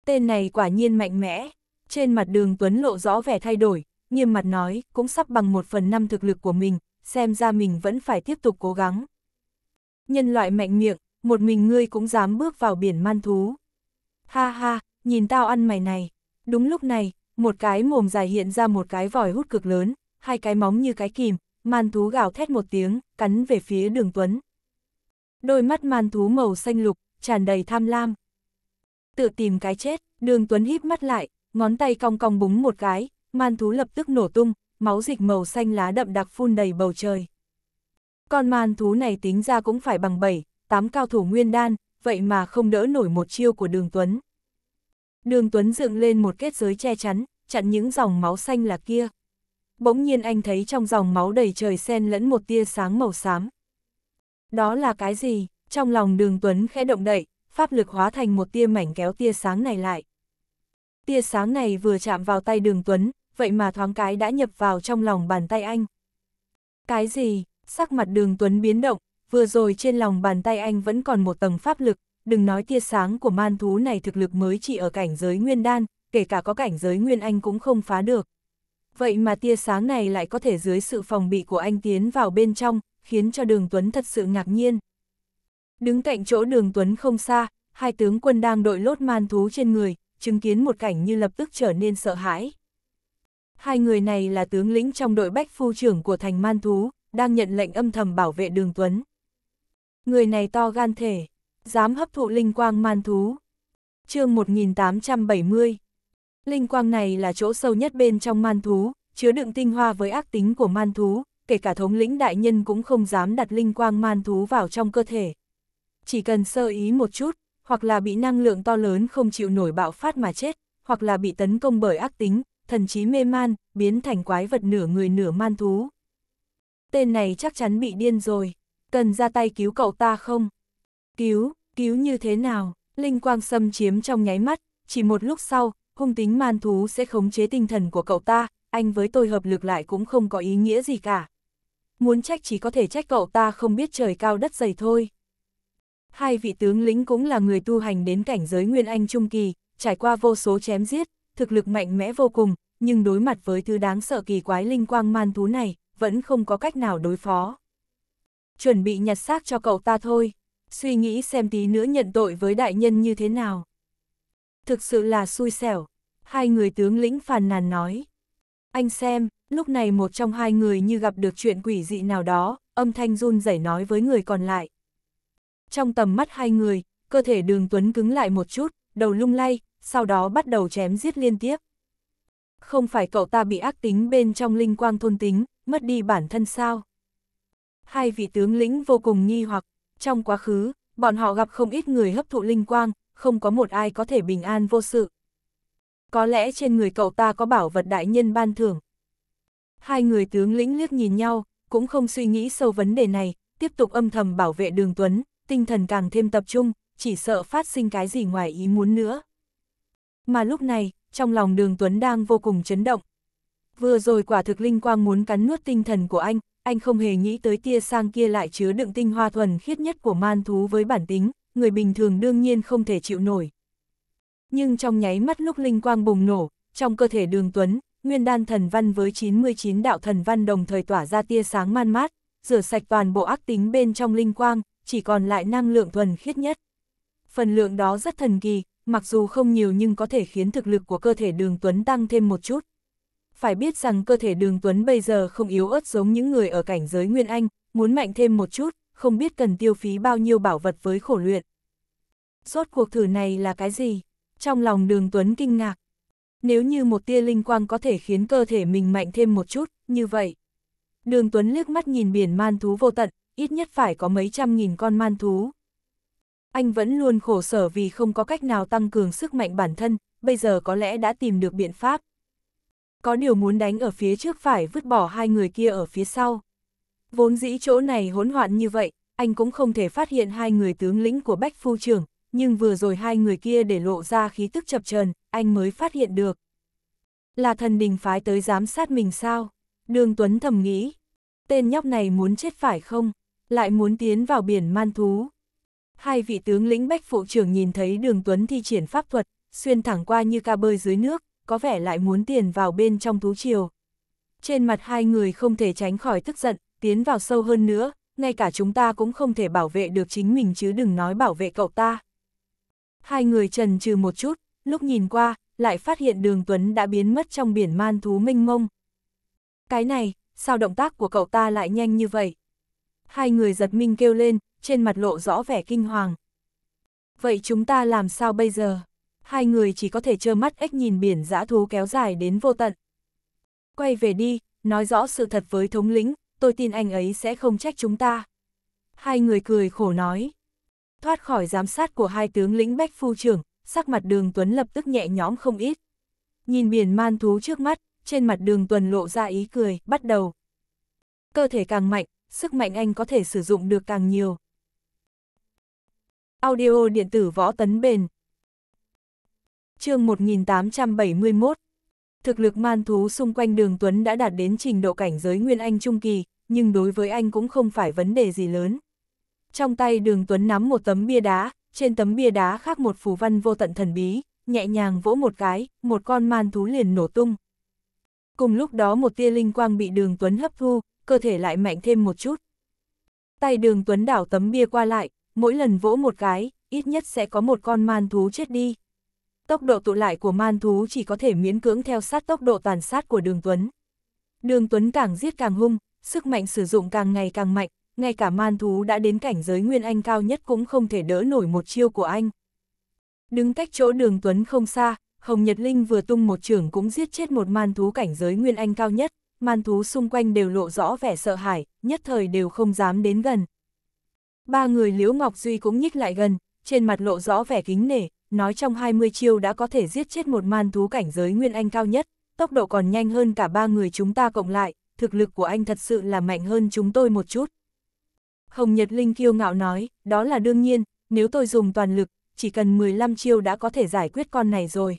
Tên này quả nhiên mạnh mẽ, trên mặt đường Tuấn lộ rõ vẻ thay đổi, nghiêm mặt nói, cũng sắp bằng một phần năm thực lực của mình, xem ra mình vẫn phải tiếp tục cố gắng. Nhân loại mạnh miệng, một mình ngươi cũng dám bước vào biển man thú. Ha ha, nhìn tao ăn mày này. Đúng lúc này, một cái mồm dài hiện ra một cái vòi hút cực lớn, hai cái móng như cái kìm, man thú gào thét một tiếng, cắn về phía đường Tuấn. Đôi mắt man thú màu xanh lục, tràn đầy tham lam. Tự tìm cái chết, đường Tuấn híp mắt lại, ngón tay cong cong búng một cái, man thú lập tức nổ tung, máu dịch màu xanh lá đậm đặc phun đầy bầu trời. Con man thú này tính ra cũng phải bằng 7, 8 cao thủ nguyên đan, vậy mà không đỡ nổi một chiêu của đường Tuấn. Đường Tuấn dựng lên một kết giới che chắn, chặn những dòng máu xanh là kia. Bỗng nhiên anh thấy trong dòng máu đầy trời xen lẫn một tia sáng màu xám. Đó là cái gì? Trong lòng đường Tuấn khẽ động đậy, pháp lực hóa thành một tia mảnh kéo tia sáng này lại. Tia sáng này vừa chạm vào tay đường Tuấn, vậy mà thoáng cái đã nhập vào trong lòng bàn tay anh. Cái gì? Sắc mặt đường Tuấn biến động, vừa rồi trên lòng bàn tay anh vẫn còn một tầng pháp lực, đừng nói tia sáng của man thú này thực lực mới chỉ ở cảnh giới nguyên đan, kể cả có cảnh giới nguyên anh cũng không phá được. Vậy mà tia sáng này lại có thể dưới sự phòng bị của anh tiến vào bên trong, khiến cho đường Tuấn thật sự ngạc nhiên. Đứng cạnh chỗ đường Tuấn không xa, hai tướng quân đang đội lốt man thú trên người, chứng kiến một cảnh như lập tức trở nên sợ hãi. Hai người này là tướng lĩnh trong đội bách phu trưởng của thành man thú, đang nhận lệnh âm thầm bảo vệ đường Tuấn. Người này to gan thể, dám hấp thụ linh quang man thú. chương 1870 Linh quang này là chỗ sâu nhất bên trong man thú, chứa đựng tinh hoa với ác tính của man thú, kể cả thống lĩnh đại nhân cũng không dám đặt linh quang man thú vào trong cơ thể. Chỉ cần sơ ý một chút, hoặc là bị năng lượng to lớn không chịu nổi bạo phát mà chết, hoặc là bị tấn công bởi ác tính, thần trí mê man, biến thành quái vật nửa người nửa man thú. Tên này chắc chắn bị điên rồi, cần ra tay cứu cậu ta không? Cứu, cứu như thế nào? Linh quang xâm chiếm trong nháy mắt, chỉ một lúc sau, hung tính man thú sẽ khống chế tinh thần của cậu ta, anh với tôi hợp lực lại cũng không có ý nghĩa gì cả. Muốn trách chỉ có thể trách cậu ta không biết trời cao đất dày thôi. Hai vị tướng lĩnh cũng là người tu hành đến cảnh giới Nguyên Anh Trung Kỳ, trải qua vô số chém giết, thực lực mạnh mẽ vô cùng, nhưng đối mặt với thứ đáng sợ kỳ quái linh quang man thú này, vẫn không có cách nào đối phó. Chuẩn bị nhặt xác cho cậu ta thôi, suy nghĩ xem tí nữa nhận tội với đại nhân như thế nào. Thực sự là xui xẻo, hai người tướng lĩnh phàn nàn nói. Anh xem, lúc này một trong hai người như gặp được chuyện quỷ dị nào đó, âm thanh run rẩy nói với người còn lại. Trong tầm mắt hai người, cơ thể đường tuấn cứng lại một chút, đầu lung lay, sau đó bắt đầu chém giết liên tiếp. Không phải cậu ta bị ác tính bên trong linh quang thôn tính, mất đi bản thân sao? Hai vị tướng lĩnh vô cùng nghi hoặc, trong quá khứ, bọn họ gặp không ít người hấp thụ linh quang, không có một ai có thể bình an vô sự. Có lẽ trên người cậu ta có bảo vật đại nhân ban thưởng. Hai người tướng lĩnh liếc nhìn nhau, cũng không suy nghĩ sâu vấn đề này, tiếp tục âm thầm bảo vệ đường Tuấn, tinh thần càng thêm tập trung, chỉ sợ phát sinh cái gì ngoài ý muốn nữa. Mà lúc này, trong lòng đường Tuấn đang vô cùng chấn động. Vừa rồi quả thực linh quang muốn cắn nuốt tinh thần của anh, anh không hề nghĩ tới tia sang kia lại chứa đựng tinh hoa thuần khiết nhất của man thú với bản tính, người bình thường đương nhiên không thể chịu nổi. Nhưng trong nháy mắt lúc linh quang bùng nổ, trong cơ thể đường Tuấn, nguyên đan thần văn với 99 đạo thần văn đồng thời tỏa ra tia sáng man mát, rửa sạch toàn bộ ác tính bên trong linh quang, chỉ còn lại năng lượng thuần khiết nhất. Phần lượng đó rất thần kỳ, mặc dù không nhiều nhưng có thể khiến thực lực của cơ thể đường Tuấn tăng thêm một chút. Phải biết rằng cơ thể đường Tuấn bây giờ không yếu ớt giống những người ở cảnh giới Nguyên Anh, muốn mạnh thêm một chút, không biết cần tiêu phí bao nhiêu bảo vật với khổ luyện. Rốt cuộc thử này là cái gì? Trong lòng đường Tuấn kinh ngạc. Nếu như một tia linh quang có thể khiến cơ thể mình mạnh thêm một chút, như vậy. Đường Tuấn liếc mắt nhìn biển man thú vô tận, ít nhất phải có mấy trăm nghìn con man thú. Anh vẫn luôn khổ sở vì không có cách nào tăng cường sức mạnh bản thân, bây giờ có lẽ đã tìm được biện pháp. Có điều muốn đánh ở phía trước phải vứt bỏ hai người kia ở phía sau. Vốn dĩ chỗ này hỗn loạn như vậy, anh cũng không thể phát hiện hai người tướng lĩnh của Bách Phu Trưởng, nhưng vừa rồi hai người kia để lộ ra khí tức chập chờn, anh mới phát hiện được. Là thần đình phái tới giám sát mình sao? Đường Tuấn thầm nghĩ, tên nhóc này muốn chết phải không? Lại muốn tiến vào biển man thú. Hai vị tướng lĩnh Bách Phụ trưởng nhìn thấy đường Tuấn thi triển pháp thuật, xuyên thẳng qua như ca bơi dưới nước, có vẻ lại muốn tiền vào bên trong thú triều. Trên mặt hai người không thể tránh khỏi tức giận, tiến vào sâu hơn nữa, ngay cả chúng ta cũng không thể bảo vệ được chính mình chứ đừng nói bảo vệ cậu ta. Hai người trần trừ một chút, lúc nhìn qua, lại phát hiện đường Tuấn đã biến mất trong biển man thú minh mông. Cái này, sao động tác của cậu ta lại nhanh như vậy? Hai người giật mình kêu lên, trên mặt lộ rõ vẻ kinh hoàng. Vậy chúng ta làm sao bây giờ? Hai người chỉ có thể trơ mắt ếch nhìn biển dã thú kéo dài đến vô tận. Quay về đi, nói rõ sự thật với thống lĩnh, tôi tin anh ấy sẽ không trách chúng ta. Hai người cười khổ nói. Thoát khỏi giám sát của hai tướng lĩnh bách phu trưởng, sắc mặt đường Tuấn lập tức nhẹ nhõm không ít. Nhìn biển man thú trước mắt, trên mặt đường Tuần lộ ra ý cười, bắt đầu. Cơ thể càng mạnh, sức mạnh anh có thể sử dụng được càng nhiều. Audio điện tử võ tấn bền chương 1871 Thực lực man thú xung quanh đường Tuấn đã đạt đến trình độ cảnh giới Nguyên Anh Trung Kỳ, nhưng đối với anh cũng không phải vấn đề gì lớn. Trong tay đường Tuấn nắm một tấm bia đá, trên tấm bia đá khác một phù văn vô tận thần bí, nhẹ nhàng vỗ một cái, một con man thú liền nổ tung. Cùng lúc đó một tia linh quang bị đường Tuấn hấp thu, cơ thể lại mạnh thêm một chút. Tay đường Tuấn đảo tấm bia qua lại, mỗi lần vỗ một cái, ít nhất sẽ có một con man thú chết đi. Tốc độ tụ lại của man thú chỉ có thể miễn cưỡng theo sát tốc độ tàn sát của đường Tuấn. Đường Tuấn càng giết càng hung, sức mạnh sử dụng càng ngày càng mạnh, ngay cả man thú đã đến cảnh giới nguyên anh cao nhất cũng không thể đỡ nổi một chiêu của anh. Đứng cách chỗ đường Tuấn không xa, Hồng Nhật Linh vừa tung một trường cũng giết chết một man thú cảnh giới nguyên anh cao nhất, man thú xung quanh đều lộ rõ vẻ sợ hãi, nhất thời đều không dám đến gần. Ba người Liễu Ngọc Duy cũng nhích lại gần, trên mặt lộ rõ vẻ kính nể, nói trong 20 chiêu đã có thể giết chết một man thú cảnh giới nguyên anh cao nhất, tốc độ còn nhanh hơn cả ba người chúng ta cộng lại, thực lực của anh thật sự là mạnh hơn chúng tôi một chút. Hồng Nhật Linh kiêu ngạo nói, đó là đương nhiên, nếu tôi dùng toàn lực, chỉ cần 15 chiêu đã có thể giải quyết con này rồi.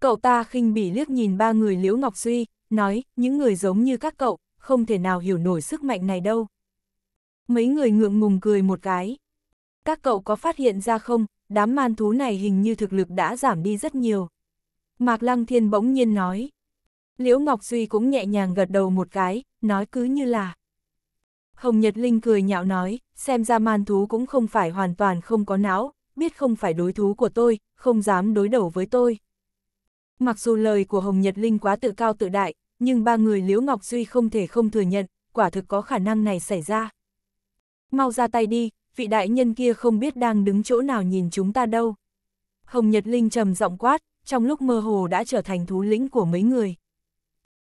Cậu ta khinh bỉ liếc nhìn ba người Liễu Ngọc Duy, nói, những người giống như các cậu, không thể nào hiểu nổi sức mạnh này đâu. Mấy người ngượng ngùng cười một cái. Các cậu có phát hiện ra không, đám man thú này hình như thực lực đã giảm đi rất nhiều. Mạc Lăng Thiên bỗng nhiên nói. Liễu Ngọc Duy cũng nhẹ nhàng gật đầu một cái, nói cứ như là. Hồng Nhật Linh cười nhạo nói, xem ra man thú cũng không phải hoàn toàn không có não, biết không phải đối thú của tôi, không dám đối đầu với tôi. Mặc dù lời của Hồng Nhật Linh quá tự cao tự đại, nhưng ba người Liễu Ngọc Duy không thể không thừa nhận, quả thực có khả năng này xảy ra. Mau ra tay đi, vị đại nhân kia không biết đang đứng chỗ nào nhìn chúng ta đâu. Hồng Nhật Linh trầm giọng quát, trong lúc mơ hồ đã trở thành thú lĩnh của mấy người.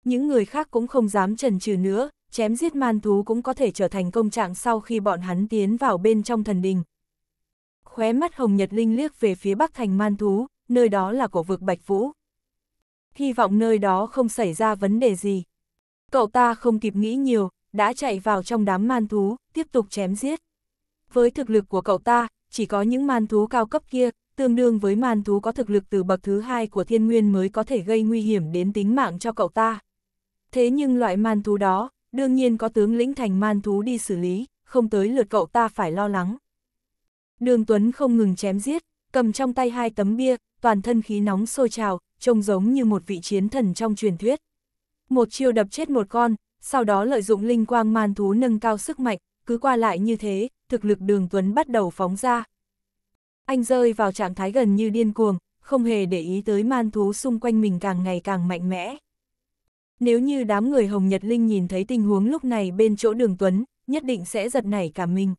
Những người khác cũng không dám trần trừ nữa, chém giết man thú cũng có thể trở thành công trạng sau khi bọn hắn tiến vào bên trong thần đình. Khóe mắt Hồng Nhật Linh liếc về phía bắc thành man thú, nơi đó là cổ vực Bạch Vũ. Hy vọng nơi đó không xảy ra vấn đề gì. Cậu ta không kịp nghĩ nhiều, đã chạy vào trong đám man thú, tiếp tục chém giết. Với thực lực của cậu ta, chỉ có những man thú cao cấp kia, tương đương với man thú có thực lực từ bậc thứ hai của thiên nguyên mới có thể gây nguy hiểm đến tính mạng cho cậu ta. Thế nhưng loại man thú đó, đương nhiên có tướng lĩnh thành man thú đi xử lý, không tới lượt cậu ta phải lo lắng. Đường Tuấn không ngừng chém giết, cầm trong tay hai tấm bia, toàn thân khí nóng sôi trào, trông giống như một vị chiến thần trong truyền thuyết. Một chiêu đập chết một con, sau đó lợi dụng linh quang man thú nâng cao sức mạnh, cứ qua lại như thế, thực lực đường Tuấn bắt đầu phóng ra. Anh rơi vào trạng thái gần như điên cuồng, không hề để ý tới man thú xung quanh mình càng ngày càng mạnh mẽ. Nếu như đám người Hồng Nhật Linh nhìn thấy tình huống lúc này bên chỗ đường Tuấn, nhất định sẽ giật nảy cả mình.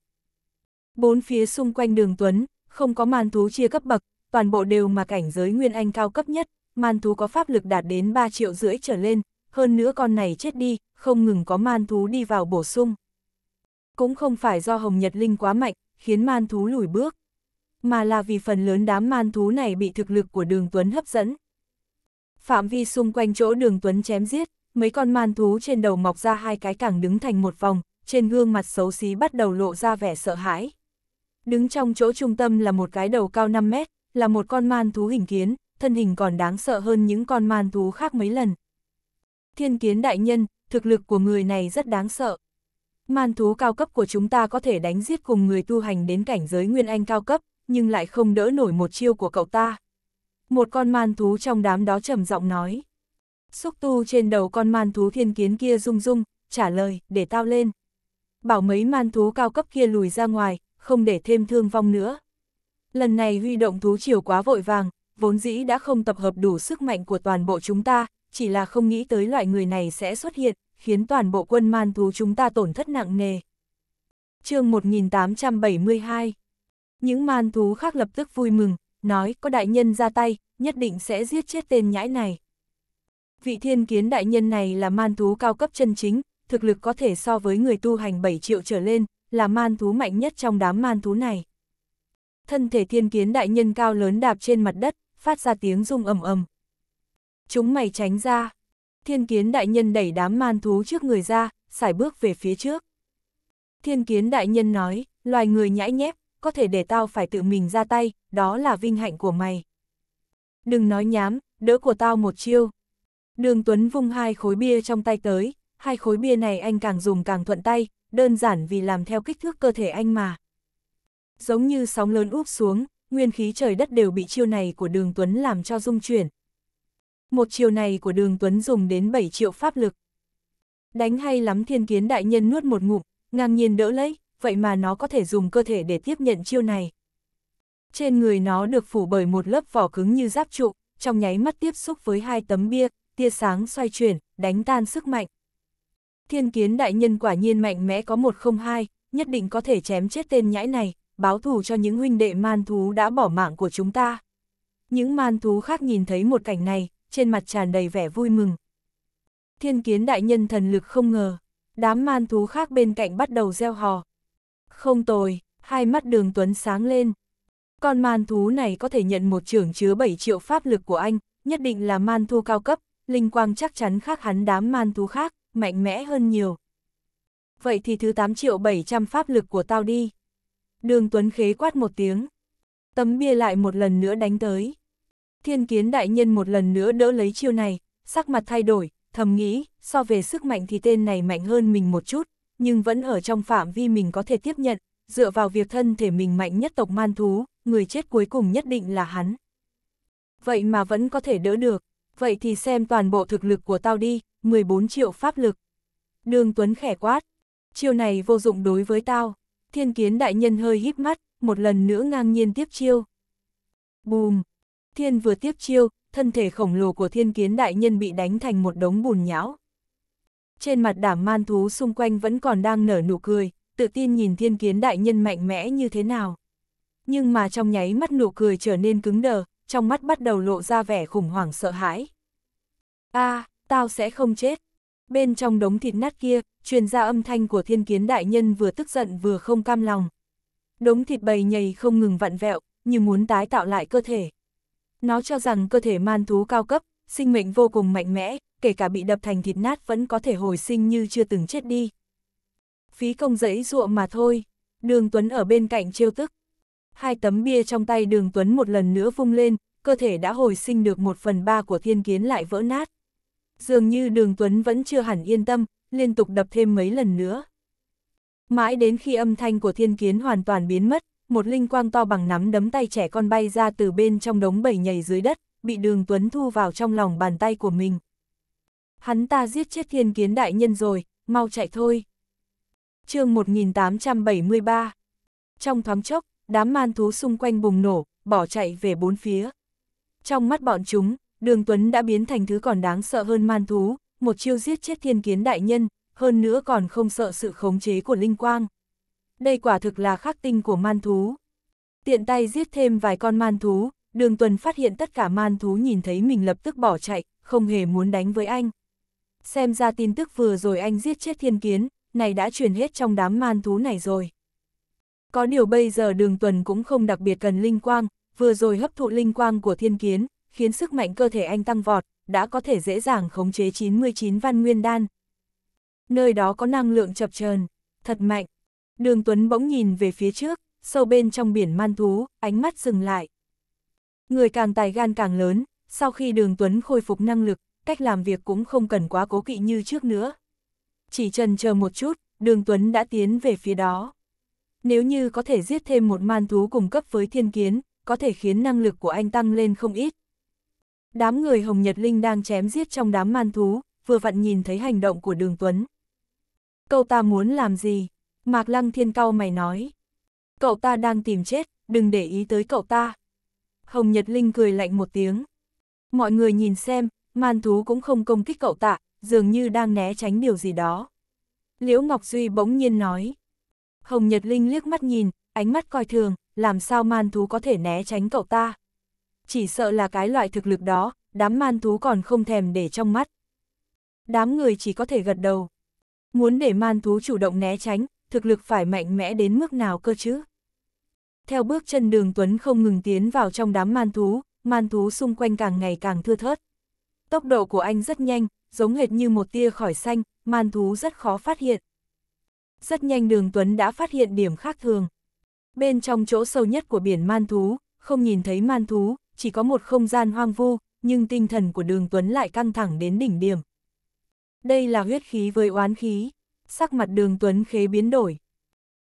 Bốn phía xung quanh đường Tuấn, không có man thú chia cấp bậc, toàn bộ đều mà cảnh giới Nguyên Anh cao cấp nhất, man thú có pháp lực đạt đến 3 triệu rưỡi trở lên, hơn nữa con này chết đi, không ngừng có man thú đi vào bổ sung. Cũng không phải do Hồng Nhật Linh quá mạnh, khiến man thú lùi bước, mà là vì phần lớn đám man thú này bị thực lực của đường Tuấn hấp dẫn. Phạm vi xung quanh chỗ đường Tuấn chém giết, mấy con man thú trên đầu mọc ra hai cái cẳng đứng thành một vòng, trên gương mặt xấu xí bắt đầu lộ ra vẻ sợ hãi. Đứng trong chỗ trung tâm là một cái đầu cao 5 mét, là một con man thú hình kiến, thân hình còn đáng sợ hơn những con man thú khác mấy lần. Thiên kiến đại nhân, thực lực của người này rất đáng sợ. Man thú cao cấp của chúng ta có thể đánh giết cùng người tu hành đến cảnh giới Nguyên Anh cao cấp, nhưng lại không đỡ nổi một chiêu của cậu ta. Một con man thú trong đám đó trầm giọng nói. Xúc tu trên đầu con man thú thiên kiến kia rung rung, trả lời, để tao lên. Bảo mấy man thú cao cấp kia lùi ra ngoài, không để thêm thương vong nữa. Lần này huy động thú chiều quá vội vàng, vốn dĩ đã không tập hợp đủ sức mạnh của toàn bộ chúng ta, chỉ là không nghĩ tới loại người này sẽ xuất hiện, khiến toàn bộ quân man thú chúng ta tổn thất nặng nề. chương 1872 Những man thú khác lập tức vui mừng, nói có đại nhân ra tay, nhất định sẽ giết chết tên nhãi này. Vị thiên kiến đại nhân này là man thú cao cấp chân chính, thực lực có thể so với người tu hành 7 triệu trở lên, là man thú mạnh nhất trong đám man thú này. Thân thể thiên kiến đại nhân cao lớn đạp trên mặt đất, phát ra tiếng rung ầm ầm. Chúng mày tránh ra. Thiên kiến đại nhân đẩy đám man thú trước người ra, xài bước về phía trước. Thiên kiến đại nhân nói, loài người nhãi nhép, có thể để tao phải tự mình ra tay, đó là vinh hạnh của mày. Đừng nói nhám, đỡ của tao một chiêu. Đường Tuấn vung hai khối bia trong tay tới, hai khối bia này anh càng dùng càng thuận tay, đơn giản vì làm theo kích thước cơ thể anh mà. Giống như sóng lớn úp xuống, nguyên khí trời đất đều bị chiêu này của đường Tuấn làm cho rung chuyển. Một chiêu này của đường Tuấn dùng đến 7 triệu pháp lực. Đánh hay lắm thiên kiến đại nhân nuốt một ngụm, ngang nhiên đỡ lấy, vậy mà nó có thể dùng cơ thể để tiếp nhận chiêu này. Trên người nó được phủ bởi một lớp vỏ cứng như giáp trụ, trong nháy mắt tiếp xúc với hai tấm bia, tia sáng xoay chuyển, đánh tan sức mạnh. Thiên kiến đại nhân quả nhiên mạnh mẽ có một không hai, nhất định có thể chém chết tên nhãi này, báo thù cho những huynh đệ man thú đã bỏ mạng của chúng ta. Những man thú khác nhìn thấy một cảnh này, trên mặt tràn đầy vẻ vui mừng. Thiên kiến đại nhân thần lực không ngờ, đám man thú khác bên cạnh bắt đầu gieo hò. Không tồi, hai mắt đường tuấn sáng lên. Con man thú này có thể nhận một trưởng chứa 7 triệu pháp lực của anh, nhất định là man thu cao cấp, linh quang chắc chắn khác hắn đám man thú khác, mạnh mẽ hơn nhiều. Vậy thì thứ 8 triệu 700 pháp lực của tao đi. Đường Tuấn Khế quát một tiếng. Tấm bia lại một lần nữa đánh tới. Thiên kiến đại nhân một lần nữa đỡ lấy chiêu này, sắc mặt thay đổi, thầm nghĩ, so về sức mạnh thì tên này mạnh hơn mình một chút, nhưng vẫn ở trong phạm vi mình có thể tiếp nhận, dựa vào việc thân thể mình mạnh nhất tộc man thú, người chết cuối cùng nhất định là hắn. Vậy mà vẫn có thể đỡ được, vậy thì xem toàn bộ thực lực của tao đi, 14 triệu pháp lực. Đường Tuấn khẻ quát, chiêu này vô dụng đối với tao, thiên kiến đại nhân hơi híp mắt, một lần nữa ngang nhiên tiếp chiêu. Bùm! Thiên vừa tiếp chiêu, thân thể khổng lồ của thiên kiến đại nhân bị đánh thành một đống bùn nhão. Trên mặt đảm man thú xung quanh vẫn còn đang nở nụ cười, tự tin nhìn thiên kiến đại nhân mạnh mẽ như thế nào. Nhưng mà trong nháy mắt nụ cười trở nên cứng đờ, trong mắt bắt đầu lộ ra vẻ khủng hoảng sợ hãi. a à, tao sẽ không chết. Bên trong đống thịt nát kia, truyền ra âm thanh của thiên kiến đại nhân vừa tức giận vừa không cam lòng. Đống thịt bầy nhầy không ngừng vặn vẹo, như muốn tái tạo lại cơ thể. Nó cho rằng cơ thể man thú cao cấp, sinh mệnh vô cùng mạnh mẽ, kể cả bị đập thành thịt nát vẫn có thể hồi sinh như chưa từng chết đi. Phí công dẫy ruộng mà thôi, đường Tuấn ở bên cạnh trêu tức. Hai tấm bia trong tay đường Tuấn một lần nữa vung lên, cơ thể đã hồi sinh được một phần ba của thiên kiến lại vỡ nát. Dường như đường Tuấn vẫn chưa hẳn yên tâm, liên tục đập thêm mấy lần nữa. Mãi đến khi âm thanh của thiên kiến hoàn toàn biến mất, một linh quang to bằng nắm đấm tay trẻ con bay ra từ bên trong đống bầy nhảy dưới đất, bị đường Tuấn thu vào trong lòng bàn tay của mình. Hắn ta giết chết thiên kiến đại nhân rồi, mau chạy thôi. chương 1873 Trong thoáng chốc, đám man thú xung quanh bùng nổ, bỏ chạy về bốn phía. Trong mắt bọn chúng, đường Tuấn đã biến thành thứ còn đáng sợ hơn man thú, một chiêu giết chết thiên kiến đại nhân, hơn nữa còn không sợ sự khống chế của linh quang. Đây quả thực là khắc tinh của man thú. Tiện tay giết thêm vài con man thú, đường tuần phát hiện tất cả man thú nhìn thấy mình lập tức bỏ chạy, không hề muốn đánh với anh. Xem ra tin tức vừa rồi anh giết chết thiên kiến, này đã truyền hết trong đám man thú này rồi. Có điều bây giờ đường tuần cũng không đặc biệt cần linh quang, vừa rồi hấp thụ linh quang của thiên kiến, khiến sức mạnh cơ thể anh tăng vọt, đã có thể dễ dàng khống chế 99 văn nguyên đan. Nơi đó có năng lượng chập chờn thật mạnh. Đường Tuấn bỗng nhìn về phía trước, sâu bên trong biển man thú, ánh mắt dừng lại. Người càng tài gan càng lớn, sau khi đường Tuấn khôi phục năng lực, cách làm việc cũng không cần quá cố kỵ như trước nữa. Chỉ trần chờ một chút, đường Tuấn đã tiến về phía đó. Nếu như có thể giết thêm một man thú cùng cấp với thiên kiến, có thể khiến năng lực của anh tăng lên không ít. Đám người Hồng Nhật Linh đang chém giết trong đám man thú, vừa vặn nhìn thấy hành động của đường Tuấn. Câu ta muốn làm gì? Mạc Lăng Thiên cao mày nói. Cậu ta đang tìm chết, đừng để ý tới cậu ta. Hồng Nhật Linh cười lạnh một tiếng. Mọi người nhìn xem, man thú cũng không công kích cậu ta, dường như đang né tránh điều gì đó. Liễu Ngọc Duy bỗng nhiên nói. Hồng Nhật Linh liếc mắt nhìn, ánh mắt coi thường, làm sao man thú có thể né tránh cậu ta. Chỉ sợ là cái loại thực lực đó, đám man thú còn không thèm để trong mắt. Đám người chỉ có thể gật đầu. Muốn để man thú chủ động né tránh, thực lực phải mạnh mẽ đến mức nào cơ chứ? Theo bước chân đường Tuấn không ngừng tiến vào trong đám man thú, man thú xung quanh càng ngày càng thưa thớt. Tốc độ của anh rất nhanh, giống hệt như một tia khỏi xanh, man thú rất khó phát hiện. Rất nhanh đường Tuấn đã phát hiện điểm khác thường. Bên trong chỗ sâu nhất của biển man thú, không nhìn thấy man thú, chỉ có một không gian hoang vu, nhưng tinh thần của đường Tuấn lại căng thẳng đến đỉnh điểm. Đây là huyết khí với oán khí, sắc mặt đường Tuấn khế biến đổi.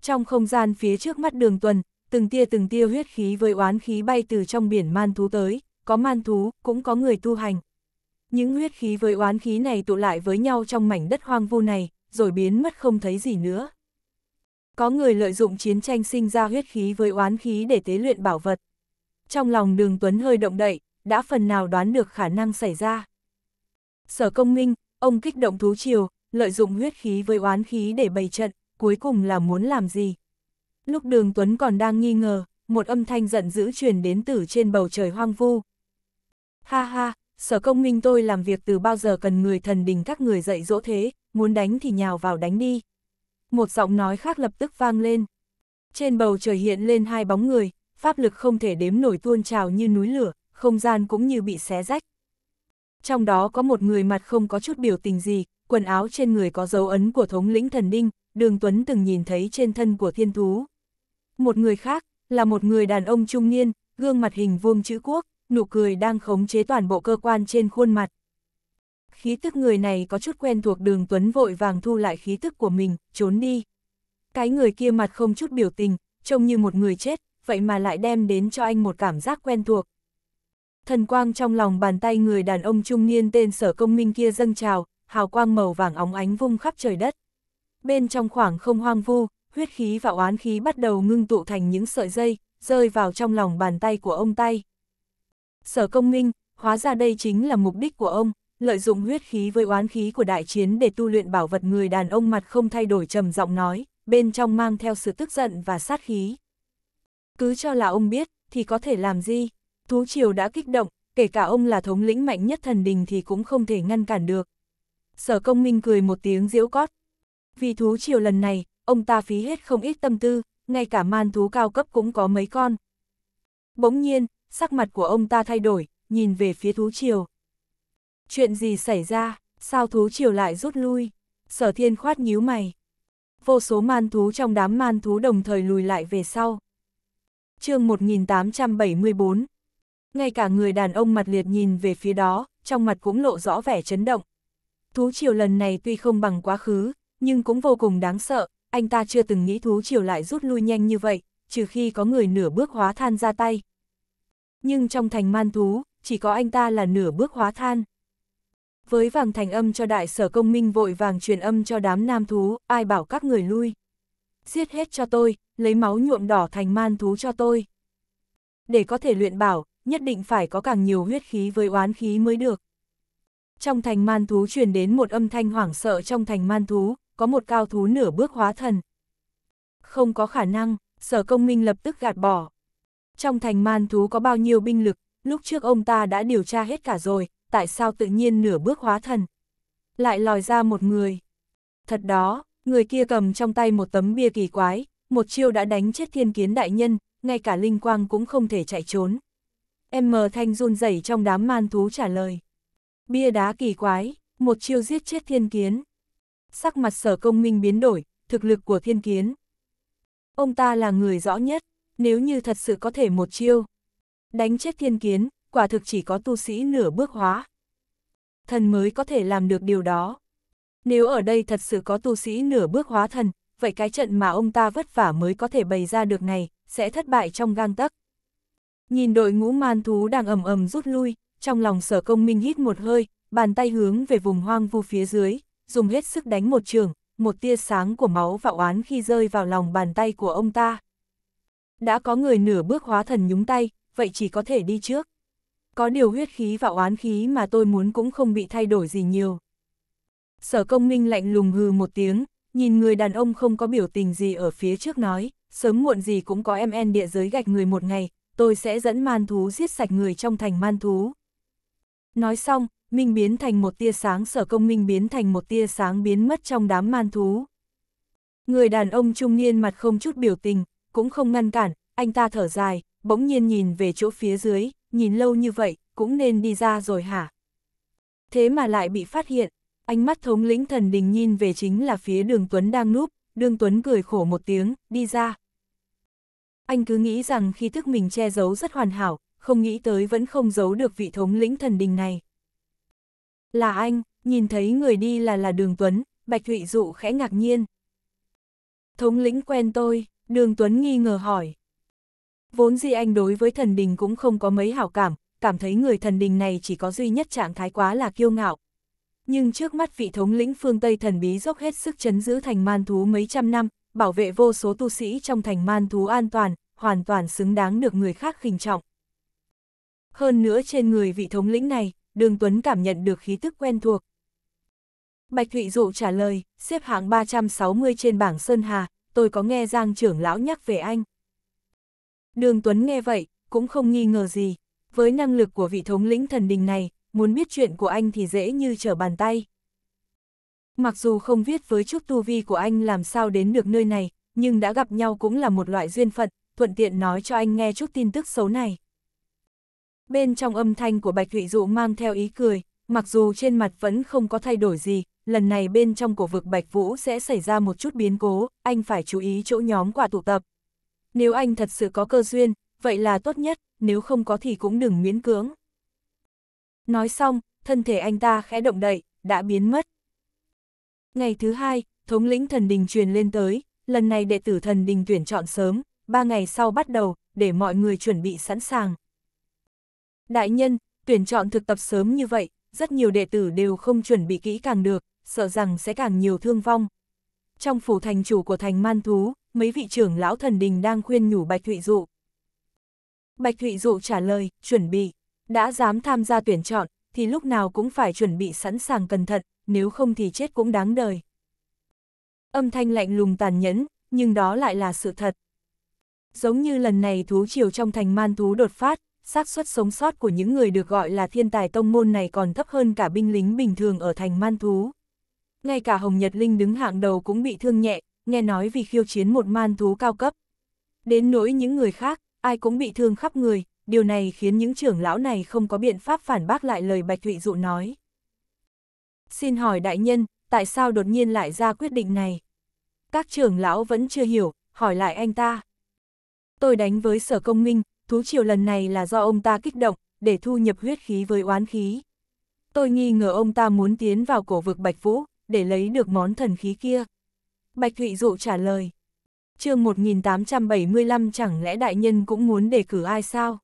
Trong không gian phía trước mắt đường Tuần, từng tia từng tia huyết khí với oán khí bay từ trong biển man thú tới, có man thú, cũng có người tu hành. Những huyết khí với oán khí này tụ lại với nhau trong mảnh đất hoang vu này, rồi biến mất không thấy gì nữa. Có người lợi dụng chiến tranh sinh ra huyết khí với oán khí để tế luyện bảo vật. Trong lòng đường Tuấn hơi động đậy, đã phần nào đoán được khả năng xảy ra. Sở công minh, ông kích động thú triều, lợi dụng huyết khí với oán khí để bày trận, cuối cùng là muốn làm gì? Lúc đường Tuấn còn đang nghi ngờ, một âm thanh giận dữ truyền đến từ trên bầu trời hoang vu. Ha ha, sở công minh tôi làm việc từ bao giờ cần người thần đình các người dạy dỗ thế, muốn đánh thì nhào vào đánh đi. Một giọng nói khác lập tức vang lên. Trên bầu trời hiện lên hai bóng người, pháp lực không thể đếm nổi tuôn trào như núi lửa, không gian cũng như bị xé rách. Trong đó có một người mặt không có chút biểu tình gì, quần áo trên người có dấu ấn của thống lĩnh thần đinh, đường Tuấn từng nhìn thấy trên thân của thiên thú. Một người khác, là một người đàn ông trung niên, gương mặt hình vuông chữ quốc, nụ cười đang khống chế toàn bộ cơ quan trên khuôn mặt. Khí tức người này có chút quen thuộc đường Tuấn vội vàng thu lại khí tức của mình, trốn đi. Cái người kia mặt không chút biểu tình, trông như một người chết, vậy mà lại đem đến cho anh một cảm giác quen thuộc. Thần quang trong lòng bàn tay người đàn ông trung niên tên sở công minh kia dâng trào, hào quang màu vàng óng ánh vung khắp trời đất. Bên trong khoảng không hoang vu, huyết khí và oán khí bắt đầu ngưng tụ thành những sợi dây, rơi vào trong lòng bàn tay của ông tay. Sở công minh, hóa ra đây chính là mục đích của ông, lợi dụng huyết khí với oán khí của đại chiến để tu luyện bảo vật người đàn ông mặt không thay đổi trầm giọng nói, bên trong mang theo sự tức giận và sát khí. Cứ cho là ông biết, thì có thể làm gì? Thú triều đã kích động, kể cả ông là thống lĩnh mạnh nhất thần đình thì cũng không thể ngăn cản được. Sở công minh cười một tiếng diễu cót. Vì thú triều lần này, ông ta phí hết không ít tâm tư, ngay cả man thú cao cấp cũng có mấy con. Bỗng nhiên, sắc mặt của ông ta thay đổi, nhìn về phía thú triều. Chuyện gì xảy ra, sao thú triều lại rút lui? Sở thiên khoát nhíu mày. Vô số man thú trong đám man thú đồng thời lùi lại về sau. chương 1874 Ngay cả người đàn ông mặt liệt nhìn về phía đó, trong mặt cũng lộ rõ vẻ chấn động. Thú triều lần này tuy không bằng quá khứ, nhưng cũng vô cùng đáng sợ, anh ta chưa từng nghĩ thú triều lại rút lui nhanh như vậy, trừ khi có người nửa bước hóa than ra tay. Nhưng trong thành man thú, chỉ có anh ta là nửa bước hóa than. Với vàng thành âm cho đại sở công minh vội vàng truyền âm cho đám nam thú, ai bảo các người lui. Giết hết cho tôi, lấy máu nhuộm đỏ thành man thú cho tôi. Để có thể luyện bảo, nhất định phải có càng nhiều huyết khí với oán khí mới được. Trong thành man thú truyền đến một âm thanh hoảng sợ trong thành man thú, có một cao thú nửa bước hóa thần. Không có khả năng, sở công minh lập tức gạt bỏ. Trong thành man thú có bao nhiêu binh lực, lúc trước ông ta đã điều tra hết cả rồi, tại sao tự nhiên nửa bước hóa thần? Lại lòi ra một người. Thật đó, người kia cầm trong tay một tấm bia kỳ quái, một chiêu đã đánh chết thiên kiến đại nhân, ngay cả linh quang cũng không thể chạy trốn. Em mờ thanh run rẩy trong đám man thú trả lời. Bia đá kỳ quái, một chiêu giết chết thiên kiến. Sắc mặt sở công minh biến đổi, thực lực của thiên kiến. Ông ta là người rõ nhất, nếu như thật sự có thể một chiêu. Đánh chết thiên kiến, quả thực chỉ có tu sĩ nửa bước hóa. Thần mới có thể làm được điều đó. Nếu ở đây thật sự có tu sĩ nửa bước hóa thần, vậy cái trận mà ông ta vất vả mới có thể bày ra được này, sẽ thất bại trong gang tấc. Nhìn đội ngũ man thú đang ầm ầm rút lui, trong lòng sở công minh hít một hơi, bàn tay hướng về vùng hoang vu phía dưới, dùng hết sức đánh một trường, một tia sáng của máu và oán khi rơi vào lòng bàn tay của ông ta. Đã có người nửa bước hóa thần nhúng tay, vậy chỉ có thể đi trước. Có điều huyết khí và oán khí mà tôi muốn cũng không bị thay đổi gì nhiều. Sở công minh lạnh lùng hừ một tiếng, nhìn người đàn ông không có biểu tình gì ở phía trước nói, sớm muộn gì cũng có em en địa giới gạch người một ngày, tôi sẽ dẫn man thú giết sạch người trong thành man thú. Nói xong, Minh biến thành một tia sáng sở công Minh biến thành một tia sáng biến mất trong đám man thú. Người đàn ông trung niên mặt không chút biểu tình, cũng không ngăn cản, anh ta thở dài, bỗng nhiên nhìn về chỗ phía dưới, nhìn lâu như vậy, cũng nên đi ra rồi hả? Thế mà lại bị phát hiện, ánh mắt thống lĩnh thần đình nhìn về chính là phía đường Tuấn đang núp, đường Tuấn cười khổ một tiếng, đi ra. Anh cứ nghĩ rằng khi thức mình che giấu rất hoàn hảo, không nghĩ tới vẫn không giấu được vị thống lĩnh thần đình này. Là anh, nhìn thấy người đi là là đường Tuấn, Bạch Thụy Dụ khẽ ngạc nhiên. Thống lĩnh quen tôi, đường Tuấn nghi ngờ hỏi. Vốn gì anh đối với thần đình cũng không có mấy hảo cảm, cảm thấy người thần đình này chỉ có duy nhất trạng thái quá là kiêu ngạo. Nhưng trước mắt vị thống lĩnh phương Tây thần bí dốc hết sức chấn giữ thành man thú mấy trăm năm, bảo vệ vô số tu sĩ trong thành man thú an toàn, hoàn toàn xứng đáng được người khác khinh trọng. Hơn nữa trên người vị thống lĩnh này, đường Tuấn cảm nhận được khí tức quen thuộc. Bạch Thụy Dụ trả lời, xếp hạng 360 trên bảng Sơn Hà, tôi có nghe Giang trưởng lão nhắc về anh. Đường Tuấn nghe vậy, cũng không nghi ngờ gì. Với năng lực của vị thống lĩnh thần đình này, muốn biết chuyện của anh thì dễ như trở bàn tay. Mặc dù không viết với chút tu vi của anh làm sao đến được nơi này, nhưng đã gặp nhau cũng là một loại duyên phận, thuận tiện nói cho anh nghe chút tin tức xấu này. Bên trong âm thanh của Bạch Thụy Dụ mang theo ý cười, mặc dù trên mặt vẫn không có thay đổi gì, lần này bên trong cổ vực Bạch Vũ sẽ xảy ra một chút biến cố, anh phải chú ý chỗ nhóm quả tụ tập. Nếu anh thật sự có cơ duyên, vậy là tốt nhất, nếu không có thì cũng đừng miễn cưỡng. Nói xong, thân thể anh ta khẽ động đậy, đã biến mất. Ngày thứ hai, thống lĩnh thần đình truyền lên tới, lần này đệ tử thần đình tuyển chọn sớm, ba ngày sau bắt đầu, để mọi người chuẩn bị sẵn sàng. Đại nhân, tuyển chọn thực tập sớm như vậy, rất nhiều đệ tử đều không chuẩn bị kỹ càng được, sợ rằng sẽ càng nhiều thương vong. Trong phủ thành chủ của thành man thú, mấy vị trưởng lão thần đình đang khuyên nhủ Bạch Thụy Dụ. Bạch Thụy Dụ trả lời, chuẩn bị, đã dám tham gia tuyển chọn, thì lúc nào cũng phải chuẩn bị sẵn sàng cẩn thận, nếu không thì chết cũng đáng đời. Âm thanh lạnh lùng tàn nhẫn, nhưng đó lại là sự thật. Giống như lần này thú triều trong thành man thú đột phát, xác suất sống sót của những người được gọi là thiên tài tông môn này còn thấp hơn cả binh lính bình thường ở thành man thú. Ngay cả Hồng Nhật Linh đứng hạng đầu cũng bị thương nhẹ, nghe nói vì khiêu chiến một man thú cao cấp. Đến nỗi những người khác, ai cũng bị thương khắp người, điều này khiến những trưởng lão này không có biện pháp phản bác lại lời Bạch Thụy Dụ nói. Xin hỏi đại nhân, tại sao đột nhiên lại ra quyết định này? Các trưởng lão vẫn chưa hiểu, hỏi lại anh ta. Tôi đánh với sở công minh, thú triều lần này là do ông ta kích động, để thu nhập huyết khí với oán khí. Tôi nghi ngờ ông ta muốn tiến vào cổ vực Bạch Vũ, để lấy được món thần khí kia. Bạch Thụy Dụ trả lời. chương 1875 chẳng lẽ đại nhân cũng muốn đề cử ai sao?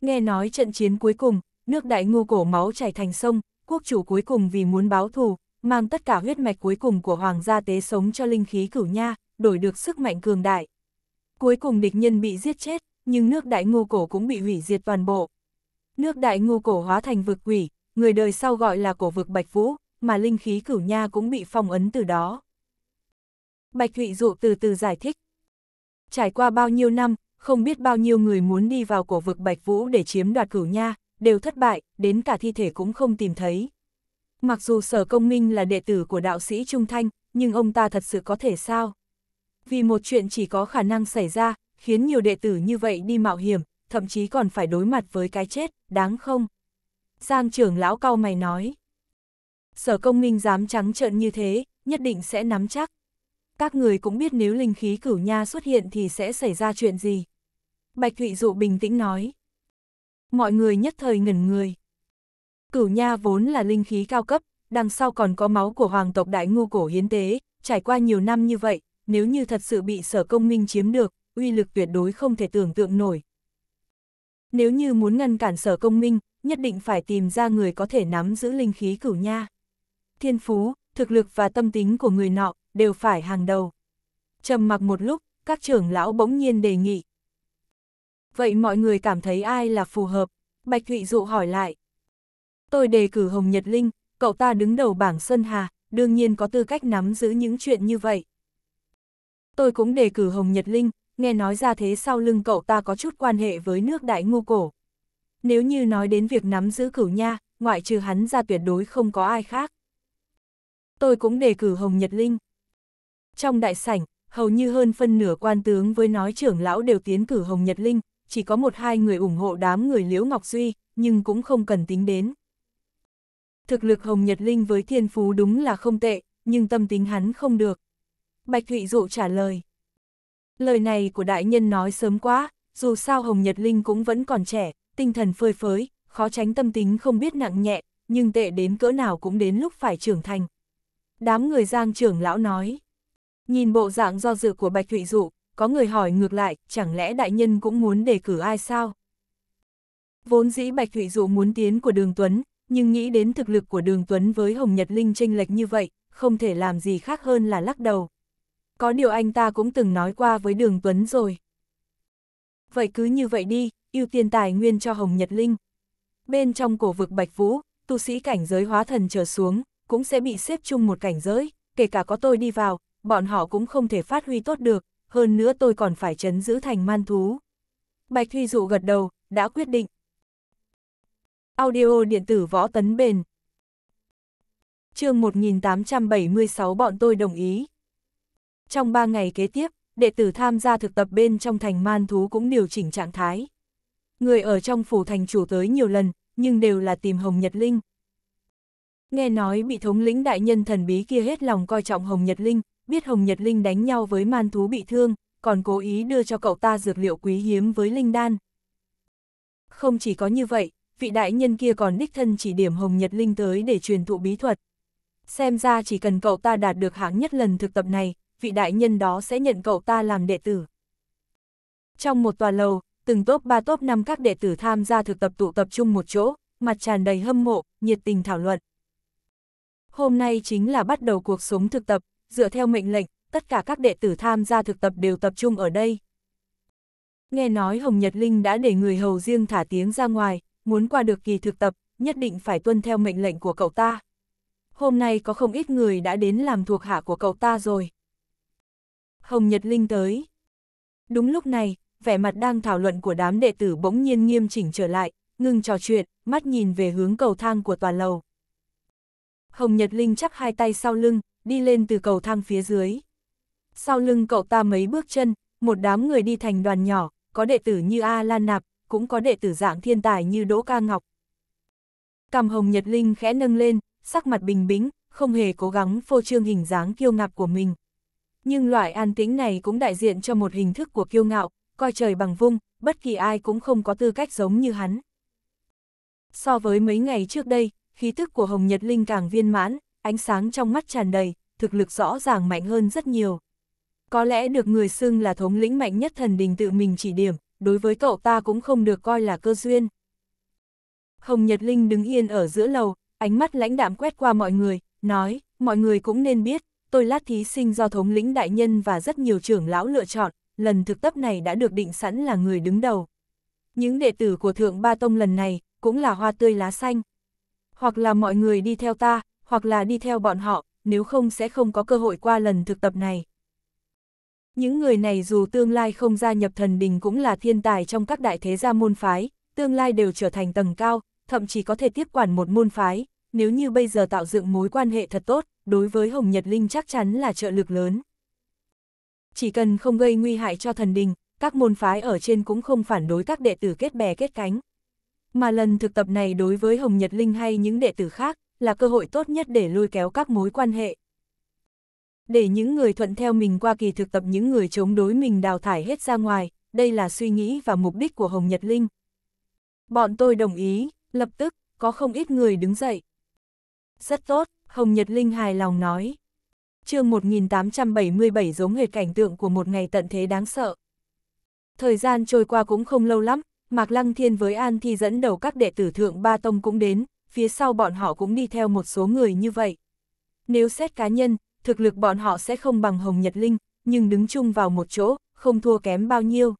Nghe nói trận chiến cuối cùng, nước đại ngu cổ máu chảy thành sông, quốc chủ cuối cùng vì muốn báo thù, mang tất cả huyết mạch cuối cùng của hoàng gia tế sống cho linh khí cửu nha, đổi được sức mạnh cường đại. Cuối cùng địch nhân bị giết chết, nhưng nước đại ngô cổ cũng bị hủy diệt toàn bộ. Nước đại ngô cổ hóa thành vực quỷ, người đời sau gọi là cổ vực Bạch Vũ, mà linh khí cửu nha cũng bị phong ấn từ đó. Bạch Thụy Dụ từ từ giải thích. Trải qua bao nhiêu năm, không biết bao nhiêu người muốn đi vào cổ vực Bạch Vũ để chiếm đoạt cửu nha, đều thất bại, đến cả thi thể cũng không tìm thấy. Mặc dù sở công minh là đệ tử của đạo sĩ Trung Thanh, nhưng ông ta thật sự có thể sao? Vì một chuyện chỉ có khả năng xảy ra, khiến nhiều đệ tử như vậy đi mạo hiểm, thậm chí còn phải đối mặt với cái chết, đáng không? Giang trưởng lão cao mày nói. Sở công minh dám trắng trợn như thế, nhất định sẽ nắm chắc. Các người cũng biết nếu linh khí cửu nha xuất hiện thì sẽ xảy ra chuyện gì. Bạch Thụy Dụ bình tĩnh nói. Mọi người nhất thời ngẩn người. Cửu nha vốn là linh khí cao cấp, đằng sau còn có máu của hoàng tộc đại ngu cổ hiến tế, trải qua nhiều năm như vậy, nếu như thật sự bị sở công minh chiếm được, uy lực tuyệt đối không thể tưởng tượng nổi. Nếu như muốn ngăn cản sở công minh, nhất định phải tìm ra người có thể nắm giữ linh khí cửu nha. Thiên phú, thực lực và tâm tính của người nọ, đều phải hàng đầu. trầm mặc một lúc, các trưởng lão bỗng nhiên đề nghị. Vậy mọi người cảm thấy ai là phù hợp? Bạch Thụy Dụ hỏi lại. Tôi đề cử Hồng Nhật Linh, cậu ta đứng đầu bảng Sơn Hà, đương nhiên có tư cách nắm giữ những chuyện như vậy. Tôi cũng đề cử Hồng Nhật Linh, nghe nói ra thế sau lưng cậu ta có chút quan hệ với nước đại ngu cổ. Nếu như nói đến việc nắm giữ cửu nha, ngoại trừ hắn ra tuyệt đối không có ai khác. Tôi cũng đề cử Hồng Nhật Linh. Trong đại sảnh, hầu như hơn phân nửa quan tướng với nói trưởng lão đều tiến cử Hồng Nhật Linh, chỉ có một hai người ủng hộ đám người Liễu Ngọc Duy, nhưng cũng không cần tính đến. Thực lực Hồng Nhật Linh với thiên phú đúng là không tệ, nhưng tâm tính hắn không được. Bạch Thụy Dụ trả lời. Lời này của đại nhân nói sớm quá, dù sao Hồng Nhật Linh cũng vẫn còn trẻ, tinh thần phơi phới, khó tránh tâm tính không biết nặng nhẹ, nhưng tệ đến cỡ nào cũng đến lúc phải trưởng thành. Đám người giang trưởng lão nói. Nhìn bộ dạng do dự của Bạch Thụy Dụ, có người hỏi ngược lại, chẳng lẽ đại nhân cũng muốn đề cử ai sao? Vốn dĩ Bạch Thụy Dụ muốn tiến của đường Tuấn, nhưng nghĩ đến thực lực của đường Tuấn với Hồng Nhật Linh tranh lệch như vậy, không thể làm gì khác hơn là lắc đầu. Có điều anh ta cũng từng nói qua với đường Tuấn rồi. Vậy cứ như vậy đi, ưu tiên tài nguyên cho Hồng Nhật Linh. Bên trong cổ vực Bạch Vũ, tu sĩ cảnh giới hóa thần trở xuống, cũng sẽ bị xếp chung một cảnh giới, kể cả có tôi đi vào, bọn họ cũng không thể phát huy tốt được, hơn nữa tôi còn phải chấn giữ thành man thú. Bạch Thuy Dụ gật đầu, đã quyết định. Audio điện tử võ tấn bền. chương 1876 bọn tôi đồng ý. Trong 3 ngày kế tiếp, đệ tử tham gia thực tập bên trong thành man thú cũng điều chỉnh trạng thái. Người ở trong phủ thành chủ tới nhiều lần, nhưng đều là tìm Hồng Nhật Linh. Nghe nói bị thống lĩnh đại nhân thần bí kia hết lòng coi trọng Hồng Nhật Linh, biết Hồng Nhật Linh đánh nhau với man thú bị thương, còn cố ý đưa cho cậu ta dược liệu quý hiếm với linh đan. Không chỉ có như vậy, vị đại nhân kia còn đích thân chỉ điểm Hồng Nhật Linh tới để truyền thụ bí thuật. Xem ra chỉ cần cậu ta đạt được hạng nhất lần thực tập này, vị đại nhân đó sẽ nhận cậu ta làm đệ tử. Trong một tòa lầu, từng top 3 top 5 các đệ tử tham gia thực tập tụ tập trung một chỗ, mặt tràn đầy hâm mộ, nhiệt tình thảo luận. Hôm nay chính là bắt đầu cuộc sống thực tập, dựa theo mệnh lệnh, tất cả các đệ tử tham gia thực tập đều tập trung ở đây. Nghe nói Hồng Nhật Linh đã để người hầu riêng thả tiếng ra ngoài, muốn qua được kỳ thực tập, nhất định phải tuân theo mệnh lệnh của cậu ta. Hôm nay có không ít người đã đến làm thuộc hạ của cậu ta rồi. Hồng Nhật Linh tới. Đúng lúc này, vẻ mặt đang thảo luận của đám đệ tử bỗng nhiên nghiêm chỉnh trở lại, ngừng trò chuyện, mắt nhìn về hướng cầu thang của tòa lầu. Hồng Nhật Linh chắc hai tay sau lưng, đi lên từ cầu thang phía dưới. Sau lưng cậu ta mấy bước chân, một đám người đi thành đoàn nhỏ, có đệ tử như A Lan Nạp, cũng có đệ tử dạng thiên tài như Đỗ Ca Ngọc. Cầm Hồng Nhật Linh khẽ nâng lên, sắc mặt bình bĩnh, không hề cố gắng phô trương hình dáng kiêu ngạo của mình. Nhưng loại an tĩnh này cũng đại diện cho một hình thức của kiêu ngạo, coi trời bằng vung, bất kỳ ai cũng không có tư cách giống như hắn. So với mấy ngày trước đây, khí thức của Hồng Nhật Linh càng viên mãn, ánh sáng trong mắt tràn đầy, thực lực rõ ràng mạnh hơn rất nhiều. Có lẽ được người xưng là thống lĩnh mạnh nhất thần đình tự mình chỉ điểm, đối với cậu ta cũng không được coi là cơ duyên. Hồng Nhật Linh đứng yên ở giữa lầu, ánh mắt lãnh đạm quét qua mọi người, nói, mọi người cũng nên biết, tôi lát thí sinh do thống lĩnh đại nhân và rất nhiều trưởng lão lựa chọn, lần thực tập này đã được định sẵn là người đứng đầu. Những đệ tử của Thượng Ba Tông lần này, cũng là hoa tươi lá xanh. Hoặc là mọi người đi theo ta, hoặc là đi theo bọn họ, nếu không sẽ không có cơ hội qua lần thực tập này. Những người này dù tương lai không gia nhập thần đình cũng là thiên tài trong các đại thế gia môn phái, tương lai đều trở thành tầng cao, thậm chí có thể tiếp quản một môn phái, nếu như bây giờ tạo dựng mối quan hệ thật tốt, đối với Hồng Nhật Linh chắc chắn là trợ lực lớn. Chỉ cần không gây nguy hại cho thần đình, các môn phái ở trên cũng không phản đối các đệ tử kết bè kết cánh. Mà lần thực tập này đối với Hồng Nhật Linh hay những đệ tử khác, là cơ hội tốt nhất để lôi kéo các mối quan hệ. Để những người thuận theo mình qua kỳ thực tập những người chống đối mình đào thải hết ra ngoài, đây là suy nghĩ và mục đích của Hồng Nhật Linh. Bọn tôi đồng ý, lập tức, có không ít người đứng dậy. Rất tốt, Hồng Nhật Linh hài lòng nói. chương 1877 giống hệt cảnh tượng của một ngày tận thế đáng sợ. Thời gian trôi qua cũng không lâu lắm, Mạc Lăng Thiên với An Thi dẫn đầu các đệ tử thượng Ba Tông cũng đến, phía sau bọn họ cũng đi theo một số người như vậy. Nếu xét cá nhân, thực lực bọn họ sẽ không bằng Hồng Nhật Linh, nhưng đứng chung vào một chỗ, không thua kém bao nhiêu.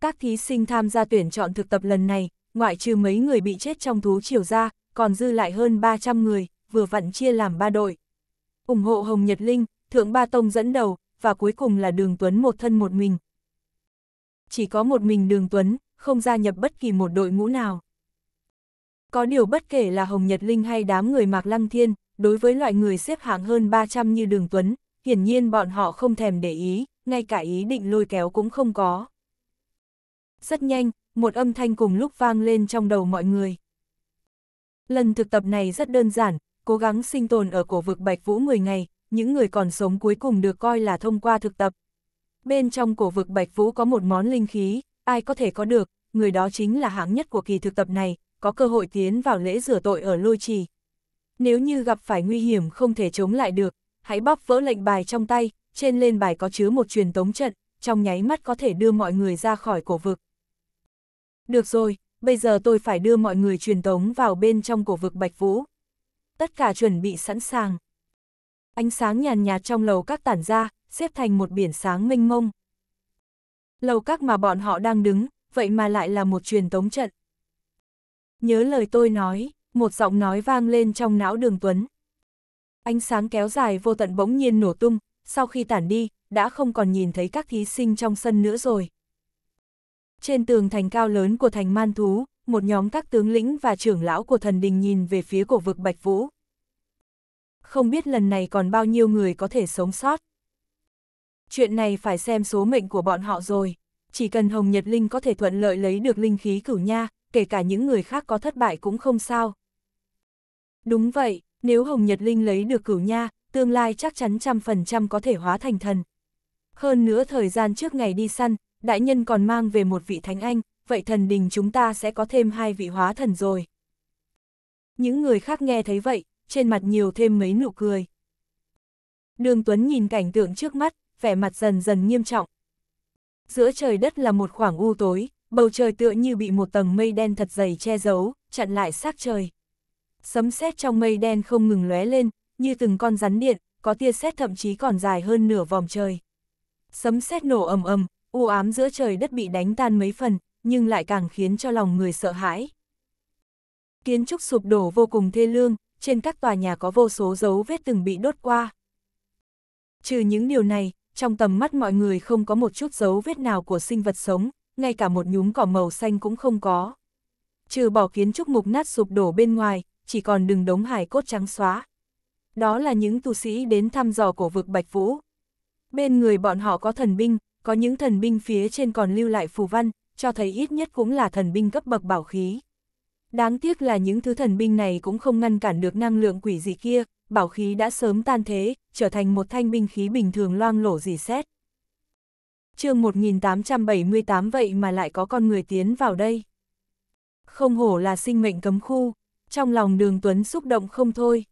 Các thí sinh tham gia tuyển chọn thực tập lần này, ngoại trừ mấy người bị chết trong thú triều ra, còn dư lại hơn 300 người, vừa vặn chia làm ba đội. ủng hộ Hồng Nhật Linh, Thượng Ba Tông dẫn đầu, và cuối cùng là Đường Tuấn một thân một mình. Chỉ có một mình Đường Tuấn, không gia nhập bất kỳ một đội ngũ nào. Có điều bất kể là Hồng Nhật Linh hay đám người Mạc Lăng Thiên, đối với loại người xếp hạng hơn 300 như Đường Tuấn, hiển nhiên bọn họ không thèm để ý, ngay cả ý định lôi kéo cũng không có. Rất nhanh, một âm thanh cùng lúc vang lên trong đầu mọi người. Lần thực tập này rất đơn giản, cố gắng sinh tồn ở cổ vực Bạch Vũ 10 ngày, những người còn sống cuối cùng được coi là thông qua thực tập. Bên trong cổ vực Bạch Vũ có một món linh khí, ai có thể có được, người đó chính là hạng nhất của kỳ thực tập này, có cơ hội tiến vào lễ rửa tội ở lôi trì. Nếu như gặp phải nguy hiểm không thể chống lại được, hãy bóp vỡ lệnh bài trong tay, trên lên bài có chứa một truyền tống trận, trong nháy mắt có thể đưa mọi người ra khỏi cổ vực. Được rồi, bây giờ tôi phải đưa mọi người truyền tống vào bên trong cổ vực Bạch Vũ. Tất cả chuẩn bị sẵn sàng. Ánh sáng nhàn nhạt trong lầu các tản ra, xếp thành một biển sáng mênh mông. Lầu các mà bọn họ đang đứng, vậy mà lại là một truyền tống trận. Nhớ lời tôi nói, một giọng nói vang lên trong não đường Tuấn. Ánh sáng kéo dài vô tận bỗng nhiên nổ tung, sau khi tản đi, đã không còn nhìn thấy các thí sinh trong sân nữa rồi. Trên tường thành cao lớn của thành man thú, một nhóm các tướng lĩnh và trưởng lão của thần đình nhìn về phía cổ vực Bạch Vũ. Không biết lần này còn bao nhiêu người có thể sống sót. Chuyện này phải xem số mệnh của bọn họ rồi. Chỉ cần Hồng Nhật Linh có thể thuận lợi lấy được linh khí cửu nha, kể cả những người khác có thất bại cũng không sao. Đúng vậy, nếu Hồng Nhật Linh lấy được cửu nha, tương lai chắc chắn trăm phần trăm có thể hóa thành thần. Hơn nữa thời gian trước ngày đi săn, đại nhân còn mang về một vị thánh anh, vậy thần đình chúng ta sẽ có thêm hai vị hóa thần rồi. Những người khác nghe thấy vậy, trên mặt nhiều thêm mấy nụ cười. Đường Tuấn nhìn cảnh tượng trước mắt, vẻ mặt dần dần nghiêm trọng. Giữa trời đất là một khoảng u tối, bầu trời tựa như bị một tầng mây đen thật dày che giấu, chặn lại sắc trời. Sấm sét trong mây đen không ngừng lóe lên, như từng con rắn điện, có tia sét thậm chí còn dài hơn nửa vòng trời. Sấm sét nổ ầm ầm, u ám giữa trời đất bị đánh tan mấy phần, nhưng lại càng khiến cho lòng người sợ hãi. Kiến trúc sụp đổ vô cùng thê lương, trên các tòa nhà có vô số dấu vết từng bị đốt qua. Trừ những điều này, trong tầm mắt mọi người không có một chút dấu vết nào của sinh vật sống, ngay cả một nhúm cỏ màu xanh cũng không có. Trừ bỏ kiến trúc mục nát sụp đổ bên ngoài, chỉ còn đường đống hải cốt trắng xóa. Đó là những tu sĩ đến thăm dò cổ vực Bạch Vũ. Bên người bọn họ có thần binh, có những thần binh phía trên còn lưu lại phù văn, cho thấy ít nhất cũng là thần binh cấp bậc bảo khí. Đáng tiếc là những thứ thần binh này cũng không ngăn cản được năng lượng quỷ dị kia, bảo khí đã sớm tan thế, trở thành một thanh binh khí bình thường loang lổ dì xét. chương 1878 vậy mà lại có con người tiến vào đây. Không hổ là sinh mệnh cấm khu, trong lòng đường Tuấn xúc động không thôi.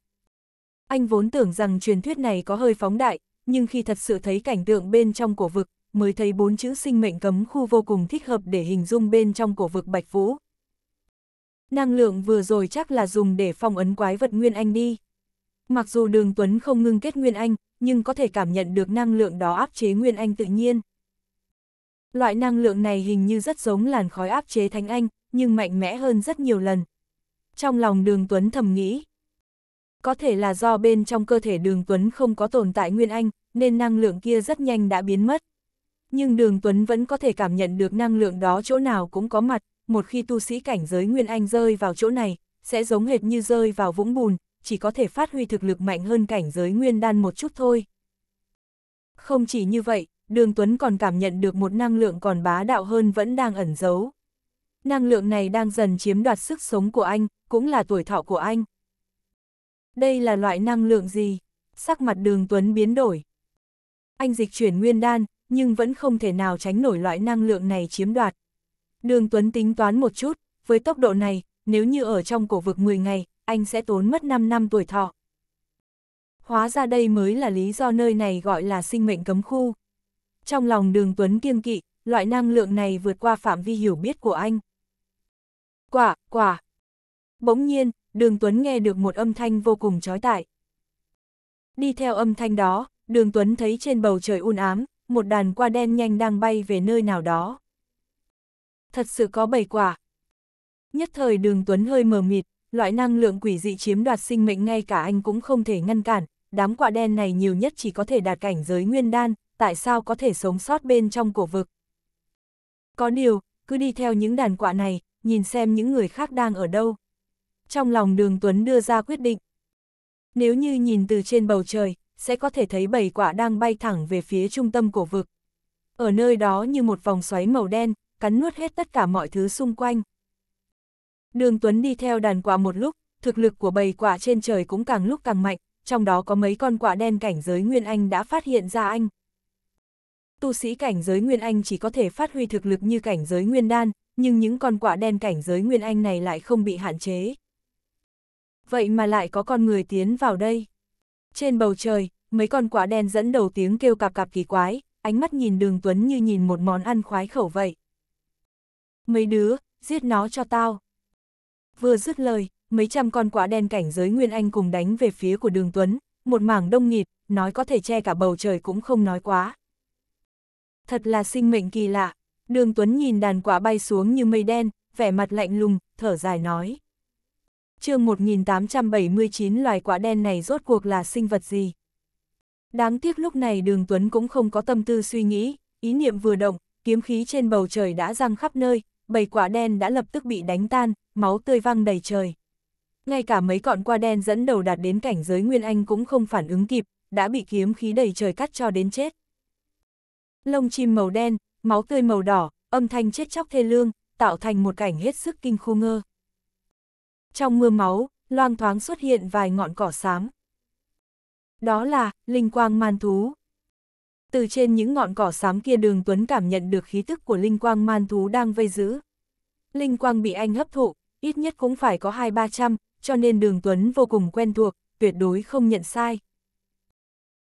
Anh vốn tưởng rằng truyền thuyết này có hơi phóng đại, nhưng khi thật sự thấy cảnh tượng bên trong cổ vực, mới thấy bốn chữ sinh mệnh cấm khu vô cùng thích hợp để hình dung bên trong cổ vực Bạch Vũ. Năng lượng vừa rồi chắc là dùng để phong ấn quái vật Nguyên Anh đi. Mặc dù đường Tuấn không ngưng kết Nguyên Anh, nhưng có thể cảm nhận được năng lượng đó áp chế Nguyên Anh tự nhiên. Loại năng lượng này hình như rất giống làn khói áp chế Thánh Anh, nhưng mạnh mẽ hơn rất nhiều lần. Trong lòng đường Tuấn thầm nghĩ. Có thể là do bên trong cơ thể đường Tuấn không có tồn tại Nguyên Anh, nên năng lượng kia rất nhanh đã biến mất. Nhưng đường Tuấn vẫn có thể cảm nhận được năng lượng đó chỗ nào cũng có mặt, một khi tu sĩ cảnh giới Nguyên Anh rơi vào chỗ này, sẽ giống hệt như rơi vào vũng bùn, chỉ có thể phát huy thực lực mạnh hơn cảnh giới Nguyên Đan một chút thôi. Không chỉ như vậy, đường Tuấn còn cảm nhận được một năng lượng còn bá đạo hơn vẫn đang ẩn giấu. Năng lượng này đang dần chiếm đoạt sức sống của anh, cũng là tuổi thọ của anh. Đây là loại năng lượng gì? Sắc mặt đường Tuấn biến đổi. Anh dịch chuyển nguyên đan, nhưng vẫn không thể nào tránh nổi loại năng lượng này chiếm đoạt. Đường Tuấn tính toán một chút, với tốc độ này, nếu như ở trong cổ vực 10 ngày, anh sẽ tốn mất 5 năm tuổi thọ. Hóa ra đây mới là lý do nơi này gọi là sinh mệnh cấm khu. Trong lòng đường Tuấn kiêng kỵ, loại năng lượng này vượt qua phạm vi hiểu biết của anh. Quả, quả. Bỗng nhiên, đường Tuấn nghe được một âm thanh vô cùng chói tai. Đi theo âm thanh đó, đường Tuấn thấy trên bầu trời un ám, một đàn qua đen nhanh đang bay về nơi nào đó. Thật sự có bảy quả. Nhất thời đường Tuấn hơi mờ mịt, loại năng lượng quỷ dị chiếm đoạt sinh mệnh ngay cả anh cũng không thể ngăn cản, đám quả đen này nhiều nhất chỉ có thể đạt cảnh giới nguyên đan, tại sao có thể sống sót bên trong cổ vực. Có điều, cứ đi theo những đàn quả này, nhìn xem những người khác đang ở đâu. Trong lòng đường Tuấn đưa ra quyết định. Nếu như nhìn từ trên bầu trời, sẽ có thể thấy bảy quả đang bay thẳng về phía trung tâm cổ vực. Ở nơi đó như một vòng xoáy màu đen, cắn nuốt hết tất cả mọi thứ xung quanh. Đường Tuấn đi theo đàn quả một lúc, thực lực của bầy quả trên trời cũng càng lúc càng mạnh, trong đó có mấy con quả đen cảnh giới Nguyên Anh đã phát hiện ra anh. Tu sĩ cảnh giới Nguyên Anh chỉ có thể phát huy thực lực như cảnh giới Nguyên Đan, nhưng những con quả đen cảnh giới Nguyên Anh này lại không bị hạn chế. Vậy mà lại có con người tiến vào đây. Trên bầu trời, mấy con quả đen dẫn đầu tiếng kêu cạp cạp kỳ quái, ánh mắt nhìn đường Tuấn như nhìn một món ăn khoái khẩu vậy. Mấy đứa, giết nó cho tao. Vừa dứt lời, mấy trăm con quả đen cảnh giới Nguyên Anh cùng đánh về phía của đường Tuấn, một mảng đông nghịt, nói có thể che cả bầu trời cũng không nói quá. Thật là sinh mệnh kỳ lạ, đường Tuấn nhìn đàn quả bay xuống như mây đen, vẻ mặt lạnh lùng, thở dài nói chương 1879 loài quả đen này rốt cuộc là sinh vật gì? Đáng tiếc lúc này đường Tuấn cũng không có tâm tư suy nghĩ, ý niệm vừa động, kiếm khí trên bầu trời đã răng khắp nơi, bầy quả đen đã lập tức bị đánh tan, máu tươi văng đầy trời. Ngay cả mấy cọn qua đen dẫn đầu đạt đến cảnh giới Nguyên Anh cũng không phản ứng kịp, đã bị kiếm khí đầy trời cắt cho đến chết. Lông chim màu đen, máu tươi màu đỏ, âm thanh chết chóc thê lương, tạo thành một cảnh hết sức kinh khu ngơ. Trong mưa máu, loang thoáng xuất hiện vài ngọn cỏ xám. Đó là, linh quang man thú. Từ trên những ngọn cỏ xám kia đường Tuấn cảm nhận được khí tức của linh quang man thú đang vây giữ. Linh quang bị anh hấp thụ, ít nhất cũng phải có hai ba trăm, cho nên đường Tuấn vô cùng quen thuộc, tuyệt đối không nhận sai.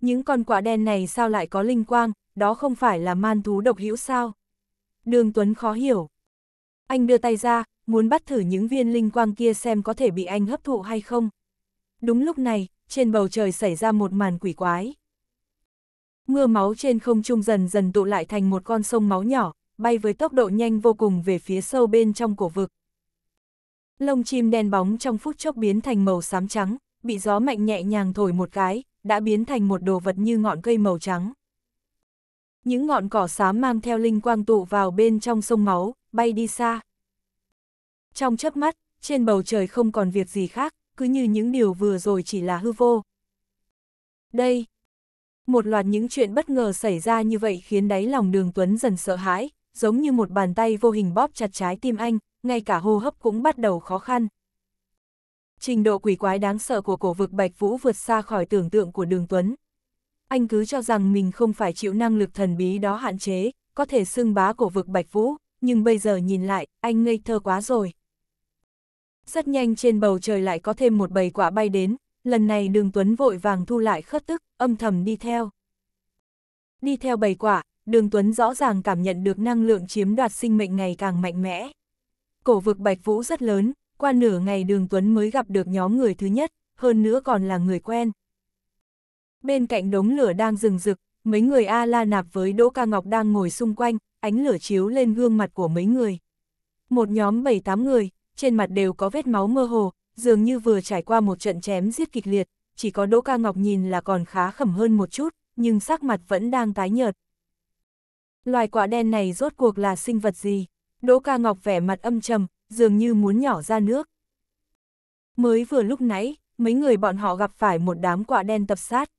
Những con quả đen này sao lại có linh quang, đó không phải là man thú độc hữu sao? Đường Tuấn khó hiểu. Anh đưa tay ra, muốn bắt thử những viên linh quang kia xem có thể bị anh hấp thụ hay không. Đúng lúc này, trên bầu trời xảy ra một màn quỷ quái. Mưa máu trên không trung dần dần tụ lại thành một con sông máu nhỏ, bay với tốc độ nhanh vô cùng về phía sâu bên trong cổ vực. Lông chim đen bóng trong phút chốc biến thành màu xám trắng, bị gió mạnh nhẹ nhàng thổi một cái, đã biến thành một đồ vật như ngọn cây màu trắng. Những ngọn cỏ xám mang theo linh quang tụ vào bên trong sông máu, bay đi xa. Trong chớp mắt, trên bầu trời không còn việc gì khác, cứ như những điều vừa rồi chỉ là hư vô. Đây, một loạt những chuyện bất ngờ xảy ra như vậy khiến đáy lòng đường Tuấn dần sợ hãi, giống như một bàn tay vô hình bóp chặt trái tim anh, ngay cả hô hấp cũng bắt đầu khó khăn. Trình độ quỷ quái đáng sợ của cổ vực Bạch Vũ vượt xa khỏi tưởng tượng của đường Tuấn. Anh cứ cho rằng mình không phải chịu năng lực thần bí đó hạn chế, có thể xưng bá cổ vực Bạch Vũ, nhưng bây giờ nhìn lại, anh ngây thơ quá rồi. Rất nhanh trên bầu trời lại có thêm một bầy quả bay đến, lần này đường Tuấn vội vàng thu lại khất tức, âm thầm đi theo. Đi theo bầy quả, đường Tuấn rõ ràng cảm nhận được năng lượng chiếm đoạt sinh mệnh ngày càng mạnh mẽ. Cổ vực Bạch Vũ rất lớn, qua nửa ngày đường Tuấn mới gặp được nhóm người thứ nhất, hơn nữa còn là người quen. Bên cạnh đống lửa đang rừng rực, mấy người A La Nạp với Đỗ Ca Ngọc đang ngồi xung quanh, ánh lửa chiếu lên gương mặt của mấy người. Một nhóm 7-8 người, trên mặt đều có vết máu mơ hồ, dường như vừa trải qua một trận chém giết kịch liệt, chỉ có Đỗ Ca Ngọc nhìn là còn khá khẩm hơn một chút, nhưng sắc mặt vẫn đang tái nhợt. Loài quả đen này rốt cuộc là sinh vật gì? Đỗ Ca Ngọc vẻ mặt âm trầm, dường như muốn nhỏ ra nước. Mới vừa lúc nãy, mấy người bọn họ gặp phải một đám quả đen tập sát.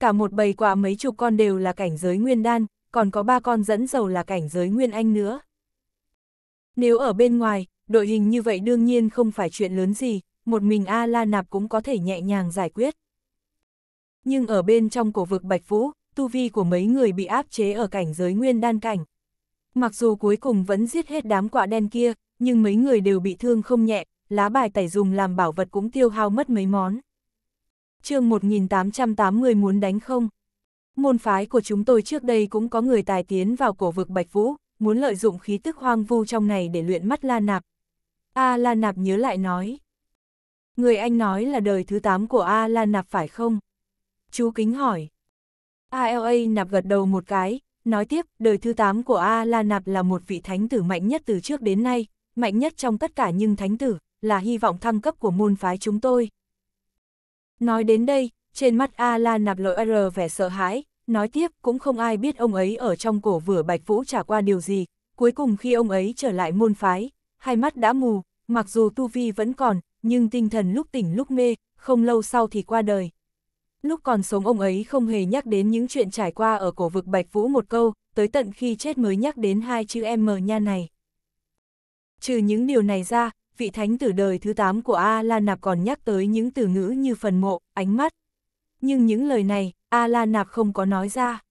Cả một bầy quả mấy chục con đều là cảnh giới nguyên đan, còn có ba con dẫn dầu là cảnh giới nguyên anh nữa. Nếu ở bên ngoài, đội hình như vậy đương nhiên không phải chuyện lớn gì, một mình A La Nạp cũng có thể nhẹ nhàng giải quyết. Nhưng ở bên trong cổ vực Bạch Vũ, tu vi của mấy người bị áp chế ở cảnh giới nguyên đan cảnh. Mặc dù cuối cùng vẫn giết hết đám quạ đen kia, nhưng mấy người đều bị thương không nhẹ, lá bài tẩy dùng làm bảo vật cũng tiêu hao mất mấy món. chương 1880 muốn đánh không? Môn phái của chúng tôi trước đây cũng có người tài tiến vào cổ vực Bạch Vũ, muốn lợi dụng khí tức hoang vu trong này để luyện mắt La Nạp. A La Nạp nhớ lại nói. Người anh nói là đời thứ 8 của A La Nạp phải không? Chú kính hỏi. ALA Nạp gật đầu một cái, nói tiếp, đời thứ 8 của A La Nạp là một vị thánh tử mạnh nhất từ trước đến nay, mạnh nhất trong tất cả nhưng thánh tử, là hy vọng thăng cấp của môn phái chúng tôi. Nói đến đây, trên mắt A La Nạp lội R vẻ sợ hãi, nói tiếp cũng không ai biết ông ấy ở trong cổ vừa Bạch Vũ trả qua điều gì, cuối cùng khi ông ấy trở lại môn phái, hai mắt đã mù, mặc dù tu vi vẫn còn, nhưng tinh thần lúc tỉnh lúc mê, không lâu sau thì qua đời. Lúc còn sống ông ấy không hề nhắc đến những chuyện trải qua ở cổ vực Bạch Vũ một câu, tới tận khi chết mới nhắc đến hai chữ M nha này. Trừ những điều này ra, vị thánh tử đời thứ 8 của A La Nạp còn nhắc tới những từ ngữ như phần mộ, ánh mắt. Nhưng những lời này, A La Nạp không có nói ra.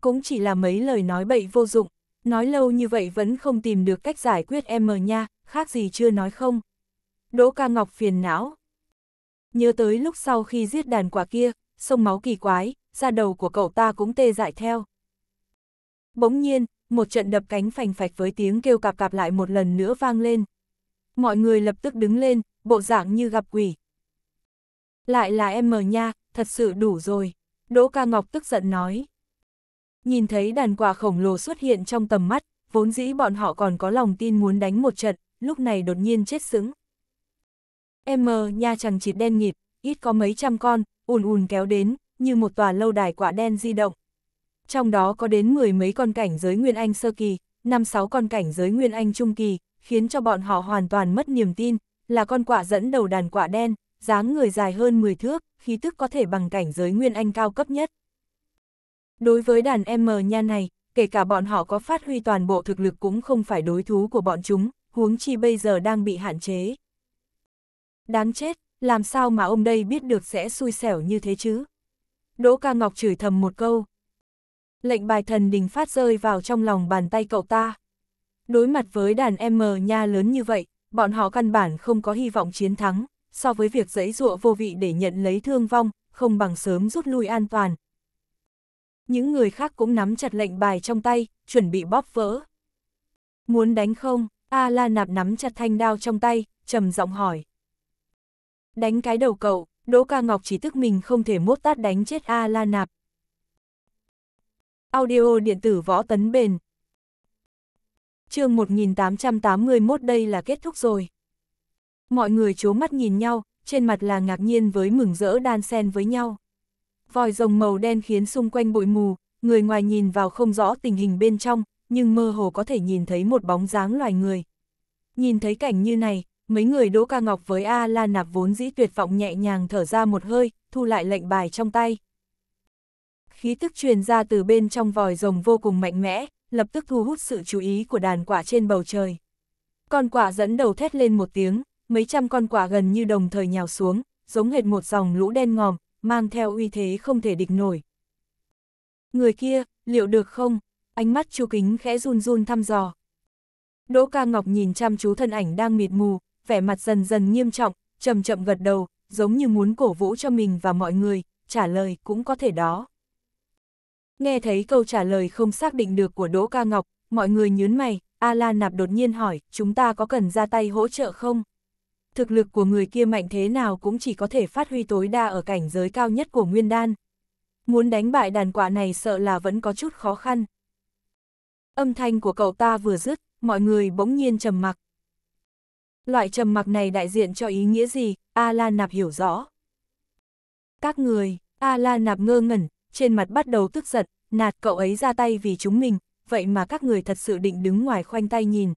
Cũng chỉ là mấy lời nói bậy vô dụng, nói lâu như vậy vẫn không tìm được cách giải quyết M nha, khác gì chưa nói không. Đỗ ca ngọc phiền não. Nhớ tới lúc sau khi giết đàn quả kia, sông máu kỳ quái, da đầu của cậu ta cũng tê dại theo. Bỗng nhiên, một trận đập cánh phành phạch với tiếng kêu cạp cạp lại một lần nữa vang lên. Mọi người lập tức đứng lên, bộ dạng như gặp quỷ. Lại là em mờ nha, thật sự đủ rồi. Đỗ ca ngọc tức giận nói. Nhìn thấy đàn quả khổng lồ xuất hiện trong tầm mắt, vốn dĩ bọn họ còn có lòng tin muốn đánh một trận, lúc này đột nhiên chết sững. Em nha chẳng chịt đen nghịt, ít có mấy trăm con, ùn ùn kéo đến, như một tòa lâu đài quả đen di động trong đó có đến mười mấy con cảnh giới Nguyên Anh sơ kỳ, năm sáu con cảnh giới Nguyên Anh trung kỳ, khiến cho bọn họ hoàn toàn mất niềm tin, là con quạ dẫn đầu đàn quạ đen, dáng người dài hơn 10 thước, khí tức có thể bằng cảnh giới Nguyên Anh cao cấp nhất. Đối với đàn M nha này, kể cả bọn họ có phát huy toàn bộ thực lực cũng không phải đối thú của bọn chúng, huống chi bây giờ đang bị hạn chế. Đáng chết, làm sao mà ông đây biết được sẽ xui xẻo như thế chứ? Đỗ ca ngọc chửi thầm một câu. Lệnh bài thần đình phát rơi vào trong lòng bàn tay cậu ta. Đối mặt với đàn M nha lớn như vậy, bọn họ căn bản không có hy vọng chiến thắng, so với việc dẫy dụa vô vị để nhận lấy thương vong, không bằng sớm rút lui an toàn. Những người khác cũng nắm chặt lệnh bài trong tay, chuẩn bị bóp vỡ. Muốn đánh không? A La Nạp nắm chặt thanh đao trong tay, trầm giọng hỏi. Đánh cái đầu cậu, Đỗ Ca Ngọc chỉ tức mình không thể mốt tát đánh chết A La Nạp. Audio điện tử võ tấn bền. chương 1881 đây là kết thúc rồi. Mọi người chố mắt nhìn nhau, trên mặt là ngạc nhiên với mừng rỡ đan xen với nhau. Vòi rồng màu đen khiến xung quanh bụi mù, người ngoài nhìn vào không rõ tình hình bên trong, nhưng mơ hồ có thể nhìn thấy một bóng dáng loài người. Nhìn thấy cảnh như này, mấy người Đỗ Ca Ngọc với A La Nạp vốn dĩ tuyệt vọng nhẹ nhàng thở ra một hơi, thu lại lệnh bài trong tay. Khí tức truyền ra từ bên trong vòi rồng vô cùng mạnh mẽ, lập tức thu hút sự chú ý của đàn quả trên bầu trời. Con quả dẫn đầu thét lên một tiếng, mấy trăm con quả gần như đồng thời nhào xuống, giống hệt một dòng lũ đen ngòm, mang theo uy thế không thể địch nổi. Người kia, liệu được không? Ánh mắt chu kính khẽ run run thăm dò. Đỗ ca ngọc nhìn chăm chú thân ảnh đang mịt mù, vẻ mặt dần dần nghiêm trọng, chậm chậm gật đầu, giống như muốn cổ vũ cho mình và mọi người, trả lời cũng có thể đó. Nghe thấy câu trả lời không xác định được của Đỗ Ca Ngọc, mọi người nhớn mày, A La Nạp đột nhiên hỏi, chúng ta có cần ra tay hỗ trợ không? Thực lực của người kia mạnh thế nào cũng chỉ có thể phát huy tối đa ở cảnh giới cao nhất của Nguyên Đan. Muốn đánh bại đàn quả này sợ là vẫn có chút khó khăn. Âm thanh của cậu ta vừa dứt, mọi người bỗng nhiên trầm mặc. Loại trầm mặc này đại diện cho ý nghĩa gì, A-Lan Nạp hiểu rõ. Các người, A-Lan Nạp ngơ ngẩn, trên mặt bắt đầu tức giận, nạt cậu ấy ra tay vì chúng mình, vậy mà các người thật sự định đứng ngoài khoanh tay nhìn.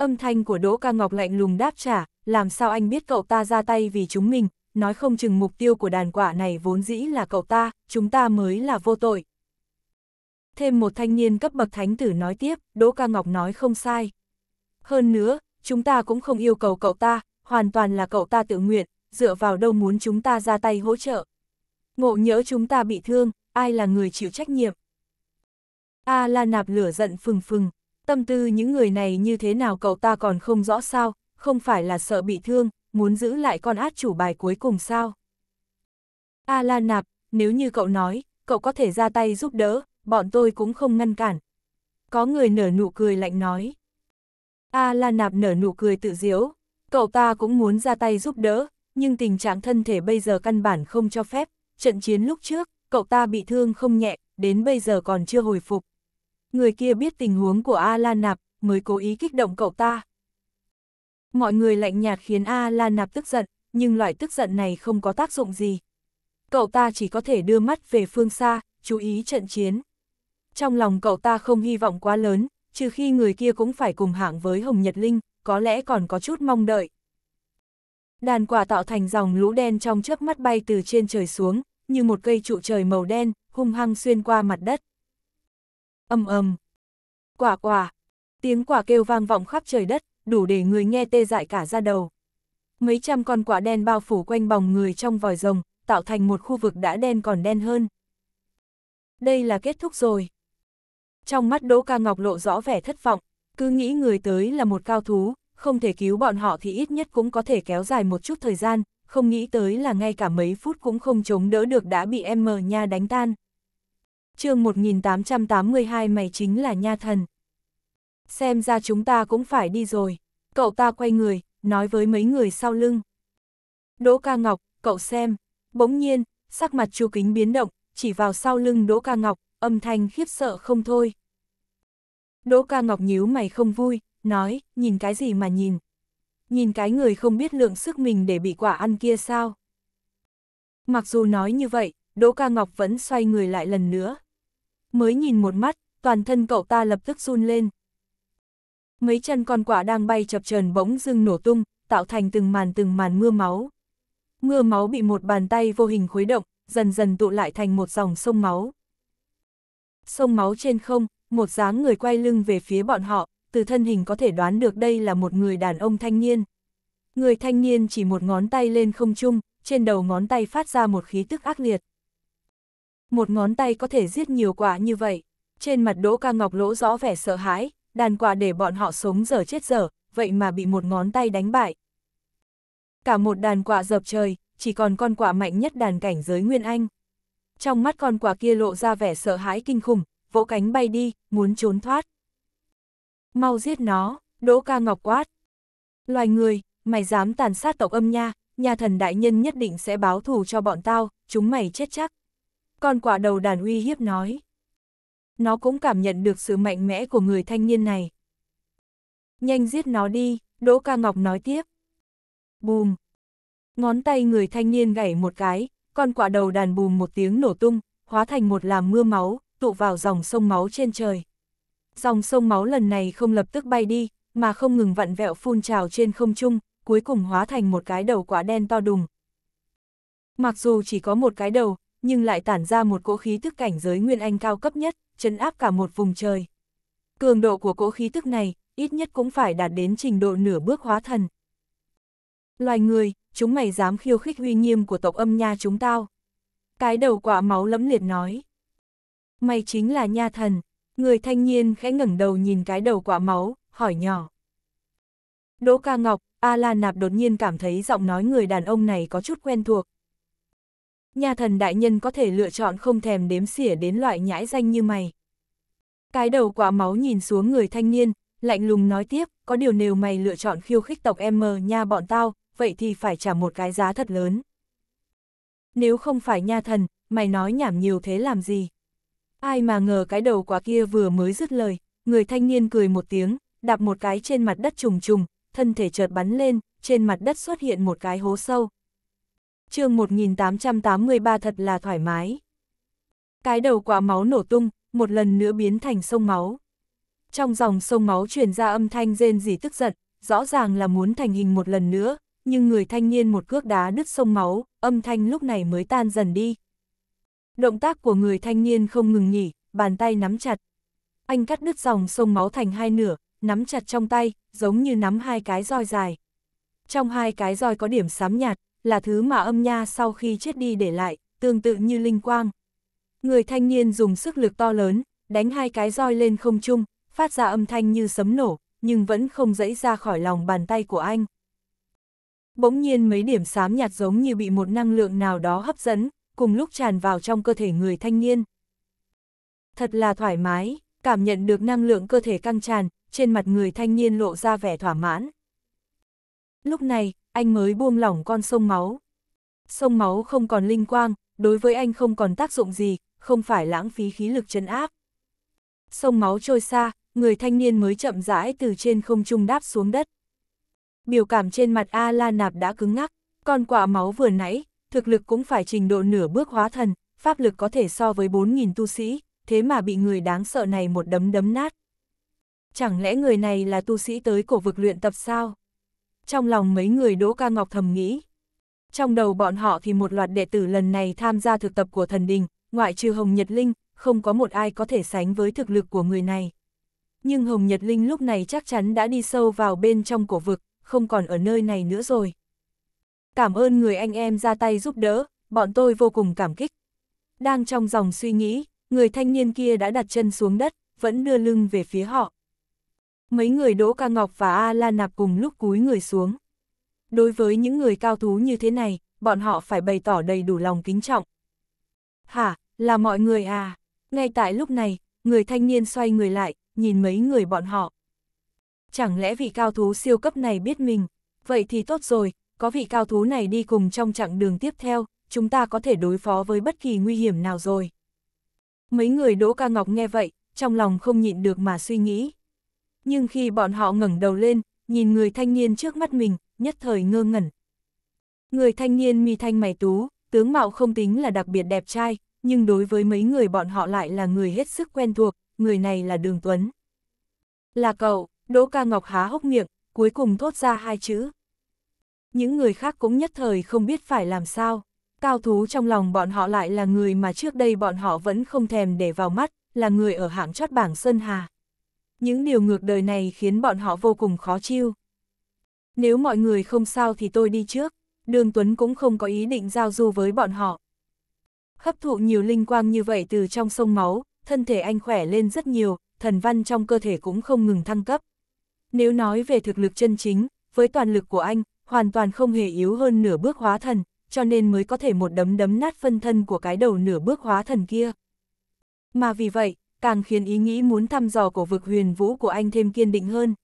Âm thanh của Đỗ Ca Ngọc lạnh lùng đáp trả, làm sao anh biết cậu ta ra tay vì chúng mình, nói không chừng mục tiêu của đàn quả này vốn dĩ là cậu ta, chúng ta mới là vô tội. Thêm một thanh niên cấp bậc thánh tử nói tiếp, Đỗ Ca Ngọc nói không sai. Hơn nữa, chúng ta cũng không yêu cầu cậu ta, hoàn toàn là cậu ta tự nguyện, dựa vào đâu muốn chúng ta ra tay hỗ trợ. Ngộ nhỡ chúng ta bị thương, ai là người chịu trách nhiệm? A la nạp lửa giận phừng phừng, tâm tư những người này như thế nào cậu ta còn không rõ sao, không phải là sợ bị thương, muốn giữ lại con át chủ bài cuối cùng sao? A la nạp, nếu như cậu nói, cậu có thể ra tay giúp đỡ, bọn tôi cũng không ngăn cản. Có người nở nụ cười lạnh nói. A la nạp nở nụ cười tự diếu, cậu ta cũng muốn ra tay giúp đỡ, nhưng tình trạng thân thể bây giờ căn bản không cho phép, trận chiến lúc trước, cậu ta bị thương không nhẹ, đến bây giờ còn chưa hồi phục. Người kia biết tình huống của A La Nạp, mới cố ý kích động cậu ta. Mọi người lạnh nhạt khiến A La Nạp tức giận, nhưng loại tức giận này không có tác dụng gì. Cậu ta chỉ có thể đưa mắt về phương xa, chú ý trận chiến. Trong lòng cậu ta không hy vọng quá lớn, trừ khi người kia cũng phải cùng hạng với Hồng Nhật Linh, có lẽ còn có chút mong đợi. Đàn quả tạo thành dòng lũ đen trong chớp mắt bay từ trên trời xuống, như một cây trụ trời màu đen, hung hăng xuyên qua mặt đất ầm ầm, quả quả, tiếng quả kêu vang vọng khắp trời đất, đủ để người nghe tê dại cả ra đầu. Mấy trăm con quả đen bao phủ quanh bòng người trong vòi rồng, tạo thành một khu vực đã đen còn đen hơn. Đây là kết thúc rồi. Trong mắt Đỗ Ca Ngọc lộ rõ vẻ thất vọng, cứ nghĩ người tới là một cao thú, không thể cứu bọn họ thì ít nhất cũng có thể kéo dài một chút thời gian, không nghĩ tới là ngay cả mấy phút cũng không chống đỡ được đã bị em mờ nha đánh tan chương 1882 mày chính là nha thần. Xem ra chúng ta cũng phải đi rồi. Cậu ta quay người, nói với mấy người sau lưng. Đỗ ca ngọc, cậu xem. Bỗng nhiên, sắc mặt chu kính biến động, chỉ vào sau lưng Đỗ ca ngọc, âm thanh khiếp sợ không thôi. Đỗ ca ngọc nhíu mày không vui, nói, nhìn cái gì mà nhìn. Nhìn cái người không biết lượng sức mình để bị quả ăn kia sao. Mặc dù nói như vậy, Đỗ Ca Ngọc vẫn xoay người lại lần nữa. Mới nhìn một mắt, toàn thân cậu ta lập tức run lên. Mấy chân con quả đang bay chập chờn bỗng dưng nổ tung, tạo thành từng màn từng màn mưa máu. Mưa máu bị một bàn tay vô hình khuấy động, dần dần tụ lại thành một dòng sông máu. Sông máu trên không, một dáng người quay lưng về phía bọn họ, từ thân hình có thể đoán được đây là một người đàn ông thanh niên. Người thanh niên chỉ một ngón tay lên không trung, trên đầu ngón tay phát ra một khí tức ác liệt. Một ngón tay có thể giết nhiều quả như vậy. Trên mặt Đỗ Ca Ngọc lỗ rõ vẻ sợ hãi, đàn quả để bọn họ sống dở chết dở, vậy mà bị một ngón tay đánh bại. Cả một đàn quả dập trời, chỉ còn con quả mạnh nhất đàn cảnh giới Nguyên Anh. Trong mắt con quả kia lộ ra vẻ sợ hãi kinh khủng, vỗ cánh bay đi, muốn trốn thoát. Mau giết nó, Đỗ Ca Ngọc quát. Loài người, mày dám tàn sát tộc âm nha, nhà thần đại nhân nhất định sẽ báo thù cho bọn tao, chúng mày chết chắc. Con quả đầu đàn uy hiếp nói. Nó cũng cảm nhận được sự mạnh mẽ của người thanh niên này. Nhanh giết nó đi, Đỗ Ca Ngọc nói tiếp. Bùm. Ngón tay người thanh niên gảy một cái, con quả đầu đàn bùm một tiếng nổ tung, hóa thành một làm mưa máu, tụ vào dòng sông máu trên trời. Dòng sông máu lần này không lập tức bay đi, mà không ngừng vặn vẹo phun trào trên không trung, cuối cùng hóa thành một cái đầu quả đen to đùng. Mặc dù chỉ có một cái đầu, nhưng lại tản ra một cỗ khí thức cảnh giới nguyên anh cao cấp nhất, chấn áp cả một vùng trời. Cường độ của cỗ khí thức này, ít nhất cũng phải đạt đến trình độ nửa bước hóa thần. Loài người, chúng mày dám khiêu khích uy nghiêm của tộc âm nha chúng tao. Cái đầu quả máu lẫm liệt nói. Mày chính là nha thần, người thanh niên khẽ ngẩng đầu nhìn cái đầu quả máu, hỏi nhỏ. Đỗ ca ngọc, A La Nạp đột nhiên cảm thấy giọng nói người đàn ông này có chút quen thuộc. Nhà thần đại nhân có thể lựa chọn không thèm đếm xỉa đến loại nhãi danh như mày. Cái đầu quả máu nhìn xuống người thanh niên, lạnh lùng nói tiếp, có điều nếu mày lựa chọn khiêu khích tộc M nha bọn tao, vậy thì phải trả một cái giá thật lớn. Nếu không phải nha thần, mày nói nhảm nhiều thế làm gì? Ai mà ngờ cái đầu quả kia vừa mới dứt lời, người thanh niên cười một tiếng, đạp một cái trên mặt đất trùng trùng, thân thể chợt bắn lên, trên mặt đất xuất hiện một cái hố sâu chương 1883 thật là thoải mái. Cái đầu quả máu nổ tung, một lần nữa biến thành sông máu. Trong dòng sông máu truyền ra âm thanh rên rỉ tức giận, rõ ràng là muốn thành hình một lần nữa, nhưng người thanh niên một cước đá đứt sông máu, âm thanh lúc này mới tan dần đi. Động tác của người thanh niên không ngừng nghỉ, bàn tay nắm chặt. Anh cắt đứt dòng sông máu thành hai nửa, nắm chặt trong tay, giống như nắm hai cái roi dài. Trong hai cái roi có điểm xám nhạt, là thứ mà âm nha sau khi chết đi để lại, tương tự như linh quang. Người thanh niên dùng sức lực to lớn, đánh hai cái roi lên không trung, phát ra âm thanh như sấm nổ, nhưng vẫn không dẫy ra khỏi lòng bàn tay của anh. Bỗng nhiên mấy điểm xám nhạt giống như bị một năng lượng nào đó hấp dẫn, cùng lúc tràn vào trong cơ thể người thanh niên. Thật là thoải mái, cảm nhận được năng lượng cơ thể căng tràn, trên mặt người thanh niên lộ ra vẻ thỏa mãn. Lúc này, anh mới buông lỏng con sông máu. Sông máu không còn linh quang, đối với anh không còn tác dụng gì, không phải lãng phí khí lực chân áp. Sông máu trôi xa, người thanh niên mới chậm rãi từ trên không trung đáp xuống đất. Biểu cảm trên mặt A La Nạp đã cứng ngắc, con quả máu vừa nãy, thực lực cũng phải trình độ nửa bước hóa thần, pháp lực có thể so với 4.000 tu sĩ, thế mà bị người đáng sợ này một đấm đấm nát. Chẳng lẽ người này là tu sĩ tới cổ vực luyện tập sao? Trong lòng mấy người Đỗ Ca Ngọc thầm nghĩ. Trong đầu bọn họ thì một loạt đệ tử lần này tham gia thực tập của thần đình, ngoại trừ Hồng Nhật Linh, không có một ai có thể sánh với thực lực của người này. Nhưng Hồng Nhật Linh lúc này chắc chắn đã đi sâu vào bên trong cổ vực, không còn ở nơi này nữa rồi. Cảm ơn người anh em ra tay giúp đỡ, bọn tôi vô cùng cảm kích. Đang trong dòng suy nghĩ, người thanh niên kia đã đặt chân xuống đất, vẫn đưa lưng về phía họ. Mấy người Đỗ Ca Ngọc và A La Nạp cùng lúc cúi người xuống. Đối với những người cao thú như thế này, bọn họ phải bày tỏ đầy đủ lòng kính trọng. Hả, là mọi người à? Ngay tại lúc này, người thanh niên xoay người lại, nhìn mấy người bọn họ. Chẳng lẽ vị cao thú siêu cấp này biết mình? Vậy thì tốt rồi, có vị cao thú này đi cùng trong chặng đường tiếp theo, chúng ta có thể đối phó với bất kỳ nguy hiểm nào rồi. Mấy người Đỗ Ca Ngọc nghe vậy, trong lòng không nhịn được mà suy nghĩ. Nhưng khi bọn họ ngẩng đầu lên, nhìn người thanh niên trước mắt mình, nhất thời ngơ ngẩn. Người thanh niên mi thanh mày tú, tướng mạo không tính là đặc biệt đẹp trai, nhưng đối với mấy người bọn họ lại là người hết sức quen thuộc, người này là Đường Tuấn. Là cậu, Đỗ Ca Ngọc há hốc miệng, cuối cùng thốt ra hai chữ. Những người khác cũng nhất thời không biết phải làm sao. Cao thú trong lòng bọn họ lại là người mà trước đây bọn họ vẫn không thèm để vào mắt, là người ở hạng chót bảng Sơn Hà. Những điều ngược đời này khiến bọn họ vô cùng khó chịu. Nếu mọi người không sao thì tôi đi trước, đường Tuấn cũng không có ý định giao du với bọn họ. Hấp thụ nhiều linh quang như vậy từ trong sông máu, thân thể anh khỏe lên rất nhiều, thần văn trong cơ thể cũng không ngừng thăng cấp. Nếu nói về thực lực chân chính, với toàn lực của anh, hoàn toàn không hề yếu hơn nửa bước hóa thần, cho nên mới có thể một đấm đấm nát phân thân của cái đầu nửa bước hóa thần kia. Mà vì vậy, càng khiến ý nghĩ muốn thăm dò cổ vực huyền vũ của anh thêm kiên định hơn.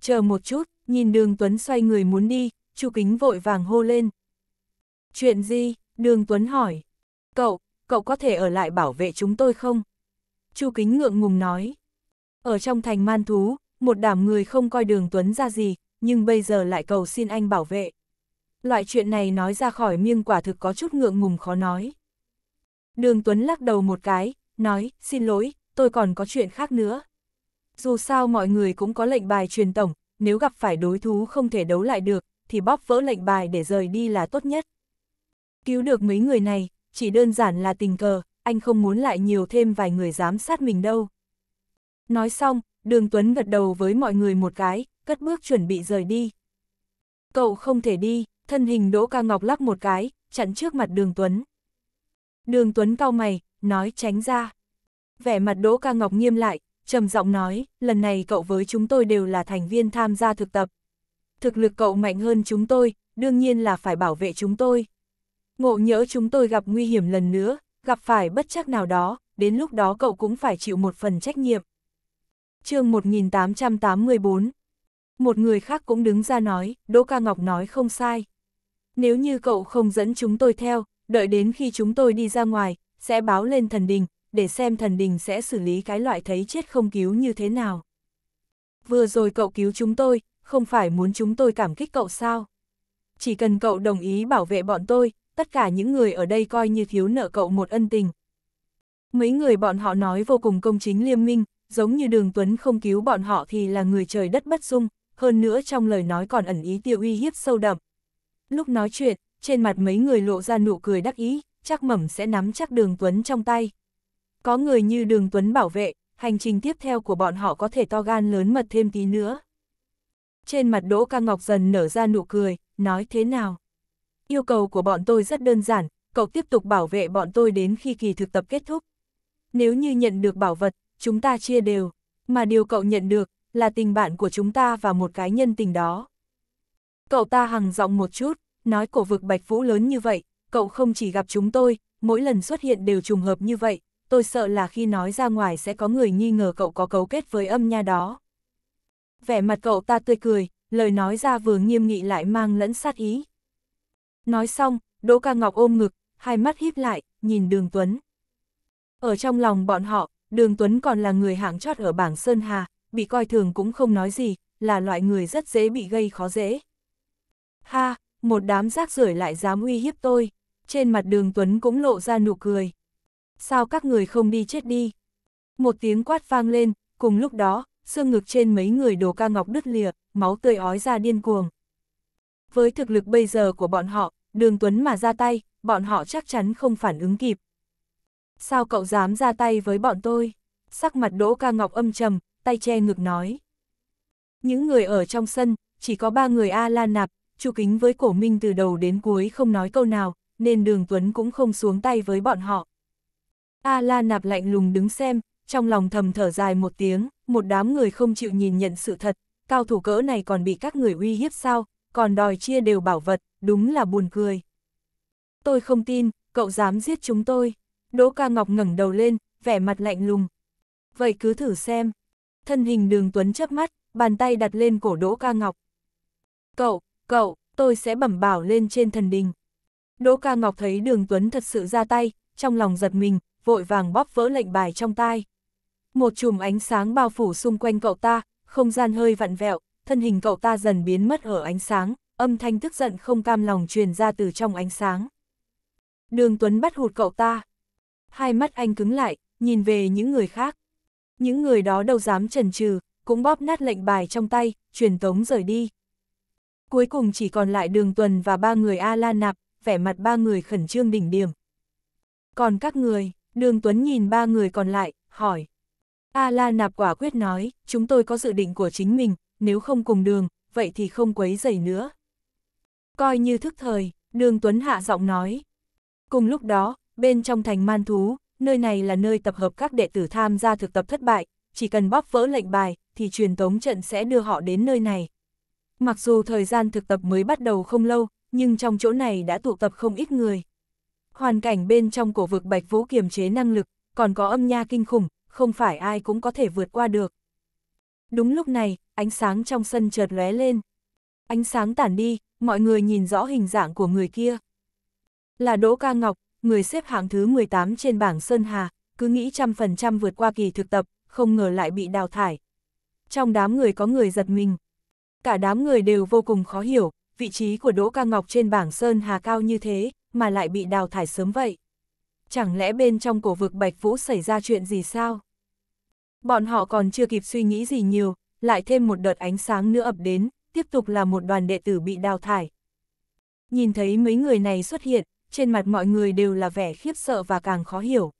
Chờ một chút, nhìn đường Tuấn xoay người muốn đi, Chu Kính vội vàng hô lên. Chuyện gì? Đường Tuấn hỏi. Cậu, cậu có thể ở lại bảo vệ chúng tôi không? Chu Kính ngượng ngùng nói. Ở trong thành man thú, một đảm người không coi đường Tuấn ra gì, nhưng bây giờ lại cầu xin anh bảo vệ. Loại chuyện này nói ra khỏi miêng quả thực có chút ngượng ngùng khó nói. Đường Tuấn lắc đầu một cái, nói, xin lỗi, tôi còn có chuyện khác nữa. Dù sao mọi người cũng có lệnh bài truyền tổng, nếu gặp phải đối thú không thể đấu lại được, thì bóp vỡ lệnh bài để rời đi là tốt nhất. Cứu được mấy người này, chỉ đơn giản là tình cờ, anh không muốn lại nhiều thêm vài người giám sát mình đâu. Nói xong, đường Tuấn gật đầu với mọi người một cái, cất bước chuẩn bị rời đi. Cậu không thể đi, thân hình Đỗ Ca Ngọc lắc một cái, chặn trước mặt đường Tuấn. Đường Tuấn cau mày, nói tránh ra. Vẻ mặt Đỗ Ca Ngọc nghiêm lại, trầm giọng nói, lần này cậu với chúng tôi đều là thành viên tham gia thực tập. Thực lực cậu mạnh hơn chúng tôi, đương nhiên là phải bảo vệ chúng tôi. Ngộ nhỡ chúng tôi gặp nguy hiểm lần nữa, gặp phải bất chắc nào đó, đến lúc đó cậu cũng phải chịu một phần trách nhiệm. chương 1884 Một người khác cũng đứng ra nói, Đỗ Ca Ngọc nói không sai. Nếu như cậu không dẫn chúng tôi theo, đợi đến khi chúng tôi đi ra ngoài, sẽ báo lên thần đình, để xem thần đình sẽ xử lý cái loại thấy chết không cứu như thế nào. Vừa rồi cậu cứu chúng tôi, không phải muốn chúng tôi cảm kích cậu sao? Chỉ cần cậu đồng ý bảo vệ bọn tôi, tất cả những người ở đây coi như thiếu nợ cậu một ân tình. Mấy người bọn họ nói vô cùng công chính liêm minh, giống như đường Tuấn không cứu bọn họ thì là người trời đất bất dung, hơn nữa trong lời nói còn ẩn ý tiêu uy hiếp sâu đậm. Lúc nói chuyện, trên mặt mấy người lộ ra nụ cười đắc ý, chắc mẩm sẽ nắm chắc đường Tuấn trong tay. Có người như đường Tuấn bảo vệ, hành trình tiếp theo của bọn họ có thể to gan lớn mật thêm tí nữa. Trên mặt Đỗ Ca Ngọc dần nở ra nụ cười, nói thế nào? Yêu cầu của bọn tôi rất đơn giản, cậu tiếp tục bảo vệ bọn tôi đến khi kỳ thực tập kết thúc. Nếu như nhận được bảo vật, chúng ta chia đều, mà điều cậu nhận được là tình bạn của chúng ta và một cái nhân tình đó. Cậu ta hằng giọng một chút, nói cổ vực Bạch Vũ lớn như vậy, cậu không chỉ gặp chúng tôi, mỗi lần xuất hiện đều trùng hợp như vậy, tôi sợ là khi nói ra ngoài sẽ có người nghi ngờ cậu có cấu kết với âm nha đó. Vẻ mặt cậu ta tươi cười, lời nói ra vừa nghiêm nghị lại mang lẫn sát ý. Nói xong, Đỗ Ca Ngọc ôm ngực, hai mắt híp lại, nhìn đường Tuấn. Ở trong lòng bọn họ, đường Tuấn còn là người hạng chót ở bảng Sơn Hà, bị coi thường cũng không nói gì, là loại người rất dễ bị gây khó dễ. Ha, một đám rác rưởi lại dám uy hiếp tôi, trên mặt đường Tuấn cũng lộ ra nụ cười. Sao các người không đi chết đi? Một tiếng quát vang lên, cùng lúc đó, xương ngực trên mấy người đồ ca ngọc đứt lìa, máu tươi ói ra điên cuồng. Với thực lực bây giờ của bọn họ, đường Tuấn mà ra tay, bọn họ chắc chắn không phản ứng kịp. Sao cậu dám ra tay với bọn tôi? Sắc mặt Đỗ Ca Ngọc âm trầm, tay che ngực nói. Những người ở trong sân, chỉ có ba người A La Nạp, Chu Kính với Cổ Minh từ đầu đến cuối không nói câu nào, nên Đường Tuấn cũng không xuống tay với bọn họ. A La Nạp lạnh lùng đứng xem, trong lòng thầm thở dài một tiếng, một đám người không chịu nhìn nhận sự thật, cao thủ cỡ này còn bị các người uy hiếp sao, còn đòi chia đều bảo vật, đúng là buồn cười. Tôi không tin, cậu dám giết chúng tôi. Đỗ ca ngọc ngẩng đầu lên, vẻ mặt lạnh lùng. Vậy cứ thử xem. Thân hình đường tuấn chớp mắt, bàn tay đặt lên cổ đỗ ca ngọc. Cậu, cậu, tôi sẽ bẩm bảo lên trên thần đình. Đỗ ca ngọc thấy đường tuấn thật sự ra tay, trong lòng giật mình, vội vàng bóp vỡ lệnh bài trong tai. Một chùm ánh sáng bao phủ xung quanh cậu ta, không gian hơi vặn vẹo, thân hình cậu ta dần biến mất ở ánh sáng, âm thanh tức giận không cam lòng truyền ra từ trong ánh sáng. Đường Tuấn bắt hụt cậu ta. Hai mắt anh cứng lại, nhìn về những người khác. Những người đó đâu dám chần chừ, cũng bóp nát lệnh bài trong tay, truyền tống rời đi. Cuối cùng chỉ còn lại đường tuần và ba người A La Nạp, vẻ mặt ba người khẩn trương đỉnh điểm. Còn các người, đường Tuấn nhìn ba người còn lại, hỏi. A La Nạp quả quyết nói, chúng tôi có dự định của chính mình, nếu không cùng đường, vậy thì không quấy rầy nữa. Coi như thức thời, đường Tuấn hạ giọng nói. Cùng lúc đó, bên trong thành man thú, nơi này là nơi tập hợp các đệ tử tham gia thực tập thất bại, chỉ cần bóp vỡ lệnh bài, thì truyền tống trận sẽ đưa họ đến nơi này. Mặc dù thời gian thực tập mới bắt đầu không lâu, nhưng trong chỗ này đã tụ tập không ít người. Hoàn cảnh bên trong cổ vực Bạch Vũ kiềm chế năng lực, còn có âm nha kinh khủng, không phải ai cũng có thể vượt qua được. Đúng lúc này, ánh sáng trong sân chợt lóe lên. Ánh sáng tản đi, mọi người nhìn rõ hình dạng của người kia. Là Đỗ Ca Ngọc, người xếp hạng thứ 18 trên bảng Sơn Hà, cứ nghĩ trăm phần trăm vượt qua kỳ thực tập, không ngờ lại bị đào thải. Trong đám người có người giật mình. Cả đám người đều vô cùng khó hiểu, vị trí của Đỗ Ca Ngọc trên bảng Sơn Hà cao như thế, mà lại bị đào thải sớm vậy. Chẳng lẽ bên trong cổ vực Bạch Vũ xảy ra chuyện gì sao? Bọn họ còn chưa kịp suy nghĩ gì nhiều, lại thêm một đợt ánh sáng nữa ập đến, tiếp tục là một đoàn đệ tử bị đào thải. Nhìn thấy mấy người này xuất hiện, trên mặt mọi người đều là vẻ khiếp sợ và càng khó hiểu.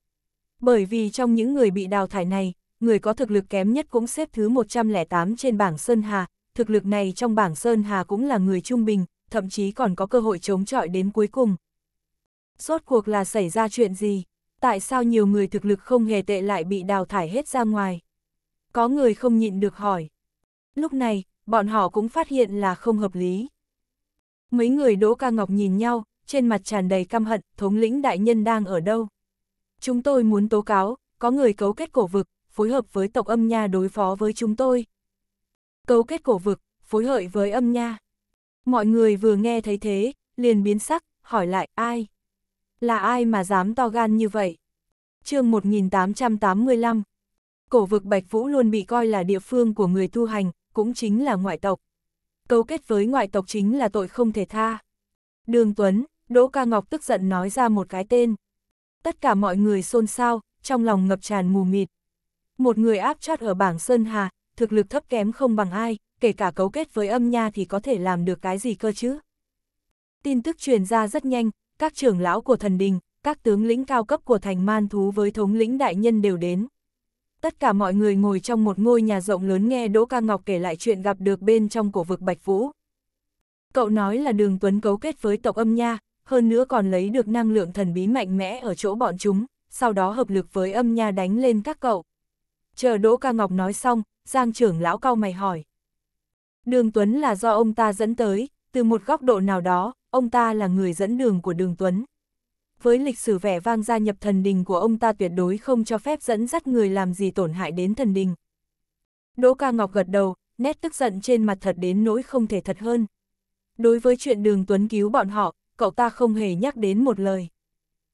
Bởi vì trong những người bị đào thải này, người có thực lực kém nhất cũng xếp thứ 108 trên bảng Sơn Hà, thực lực này trong bảng Sơn Hà cũng là người trung bình, thậm chí còn có cơ hội chống chọi đến cuối cùng. Rốt cuộc là xảy ra chuyện gì? Tại sao nhiều người thực lực không hề tệ lại bị đào thải hết ra ngoài? Có người không nhịn được hỏi. Lúc này, bọn họ cũng phát hiện là không hợp lý. Mấy người Đỗ Ca Ngọc nhìn nhau, trên mặt tràn đầy căm hận, thống lĩnh đại nhân đang ở đâu? Chúng tôi muốn tố cáo, có người cấu kết cổ vực, phối hợp với tộc âm nha đối phó với chúng tôi. Cấu kết cổ vực, phối hợp với âm nha. Mọi người vừa nghe thấy thế, liền biến sắc, hỏi lại ai? Là ai mà dám to gan như vậy? chương 1885 Cổ vực Bạch Vũ luôn bị coi là địa phương của người tu hành, cũng chính là ngoại tộc. Cấu kết với ngoại tộc chính là tội không thể tha. Đường Tuấn, Đỗ Ca Ngọc tức giận nói ra một cái tên. Tất cả mọi người xôn xao, trong lòng ngập tràn mù mịt. Một người áp chót ở bảng Sơn Hà, thực lực thấp kém không bằng ai, kể cả cấu kết với âm nha thì có thể làm được cái gì cơ chứ. Tin tức truyền ra rất nhanh, các trưởng lão của thần đình, các tướng lĩnh cao cấp của thành man thú với thống lĩnh đại nhân đều đến. Tất cả mọi người ngồi trong một ngôi nhà rộng lớn nghe Đỗ Ca Ngọc kể lại chuyện gặp được bên trong cổ vực Bạch Vũ. Cậu nói là đường Tuấn cấu kết với tộc âm nha, hơn nữa còn lấy được năng lượng thần bí mạnh mẽ ở chỗ bọn chúng, sau đó hợp lực với âm nha đánh lên các cậu. Chờ Đỗ Ca Ngọc nói xong, Giang trưởng lão cao mày hỏi. Đường Tuấn là do ông ta dẫn tới, từ một góc độ nào đó, ông ta là người dẫn đường của đường Tuấn. Với lịch sử vẻ vang gia nhập thần đình của ông ta tuyệt đối không cho phép dẫn dắt người làm gì tổn hại đến thần đình. Đỗ Ca Ngọc gật đầu, nét tức giận trên mặt thật đến nỗi không thể thật hơn. Đối với chuyện đường Tuấn cứu bọn họ, cậu ta không hề nhắc đến một lời.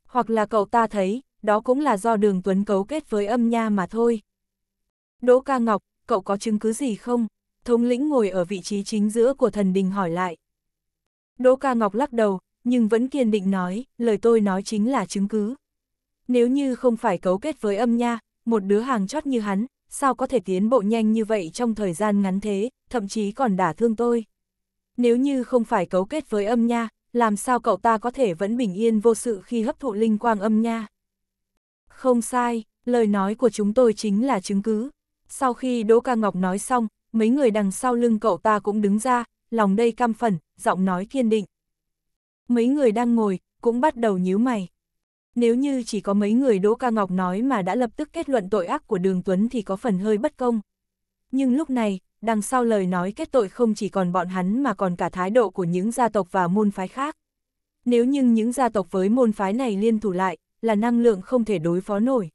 Hoặc là cậu ta thấy, đó cũng là do đường Tuấn cấu kết với âm nha mà thôi. Đỗ Ca Ngọc, cậu có chứng cứ gì không? Thống lĩnh ngồi ở vị trí chính giữa của thần đình hỏi lại. Đỗ Ca Ngọc lắc đầu, nhưng vẫn kiên định nói, lời tôi nói chính là chứng cứ. Nếu như không phải cấu kết với âm nha, một đứa hàng chót như hắn, sao có thể tiến bộ nhanh như vậy trong thời gian ngắn thế, thậm chí còn đả thương tôi. Nếu như không phải cấu kết với âm nha, làm sao cậu ta có thể vẫn bình yên vô sự khi hấp thụ linh quang âm nha? Không sai, lời nói của chúng tôi chính là chứng cứ. Sau khi Đỗ Ca Ngọc nói xong, mấy người đằng sau lưng cậu ta cũng đứng ra, lòng đây căm phẩn, giọng nói kiên định. Mấy người đang ngồi, cũng bắt đầu nhíu mày. Nếu như chỉ có mấy người Đỗ Ca Ngọc nói mà đã lập tức kết luận tội ác của Đường Tuấn thì có phần hơi bất công. Nhưng lúc này, đằng sau lời nói kết tội không chỉ còn bọn hắn mà còn cả thái độ của những gia tộc và môn phái khác. Nếu như những gia tộc với môn phái này liên thủ lại, là năng lượng không thể đối phó nổi.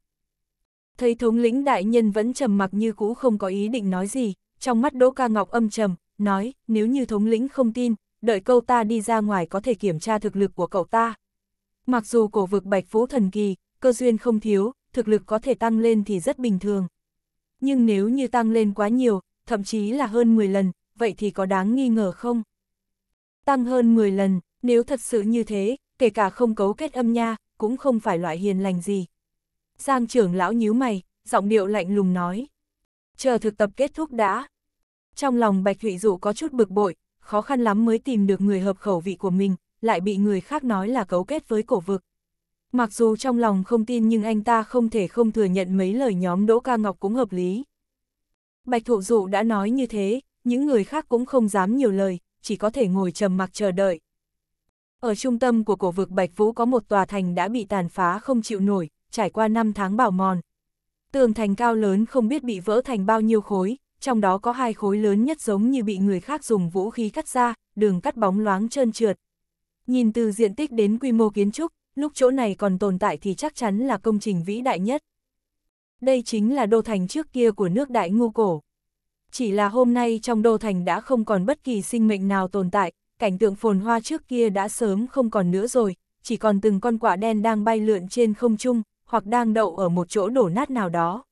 Thấy thống lĩnh đại nhân vẫn trầm mặc như cũ không có ý định nói gì, trong mắt Đỗ Ca Ngọc âm trầm, nói, nếu như thống lĩnh không tin, đợi câu ta đi ra ngoài có thể kiểm tra thực lực của cậu ta. Mặc dù cổ vực bạch vũ thần kỳ, cơ duyên không thiếu, thực lực có thể tăng lên thì rất bình thường. Nhưng nếu như tăng lên quá nhiều, thậm chí là hơn 10 lần, vậy thì có đáng nghi ngờ không? Tăng hơn 10 lần, nếu thật sự như thế, kể cả không cấu kết âm nha, cũng không phải loại hiền lành gì. Giang trưởng lão nhíu mày, giọng điệu lạnh lùng nói. Chờ thực tập kết thúc đã. Trong lòng Bạch Thụy Dụ có chút bực bội, khó khăn lắm mới tìm được người hợp khẩu vị của mình, lại bị người khác nói là cấu kết với cổ vực. Mặc dù trong lòng không tin nhưng anh ta không thể không thừa nhận mấy lời nhóm Đỗ Ca Ngọc cũng hợp lý. Bạch Thụ Dụ đã nói như thế, những người khác cũng không dám nhiều lời, chỉ có thể ngồi trầm mặc chờ đợi. Ở trung tâm của cổ vực Bạch Vũ có một tòa thành đã bị tàn phá không chịu nổi, trải qua năm tháng bảo mòn. Tường thành cao lớn không biết bị vỡ thành bao nhiêu khối, trong đó có hai khối lớn nhất giống như bị người khác dùng vũ khí cắt ra, đường cắt bóng loáng trơn trượt. Nhìn từ diện tích đến quy mô kiến trúc, lúc chỗ này còn tồn tại thì chắc chắn là công trình vĩ đại nhất. Đây chính là đô thành trước kia của nước đại ngu cổ. Chỉ là hôm nay trong đô thành đã không còn bất kỳ sinh mệnh nào tồn tại, cảnh tượng phồn hoa trước kia đã sớm không còn nữa rồi, chỉ còn từng con quả đen đang bay lượn trên không trung, hoặc đang đậu ở một chỗ đổ nát nào đó.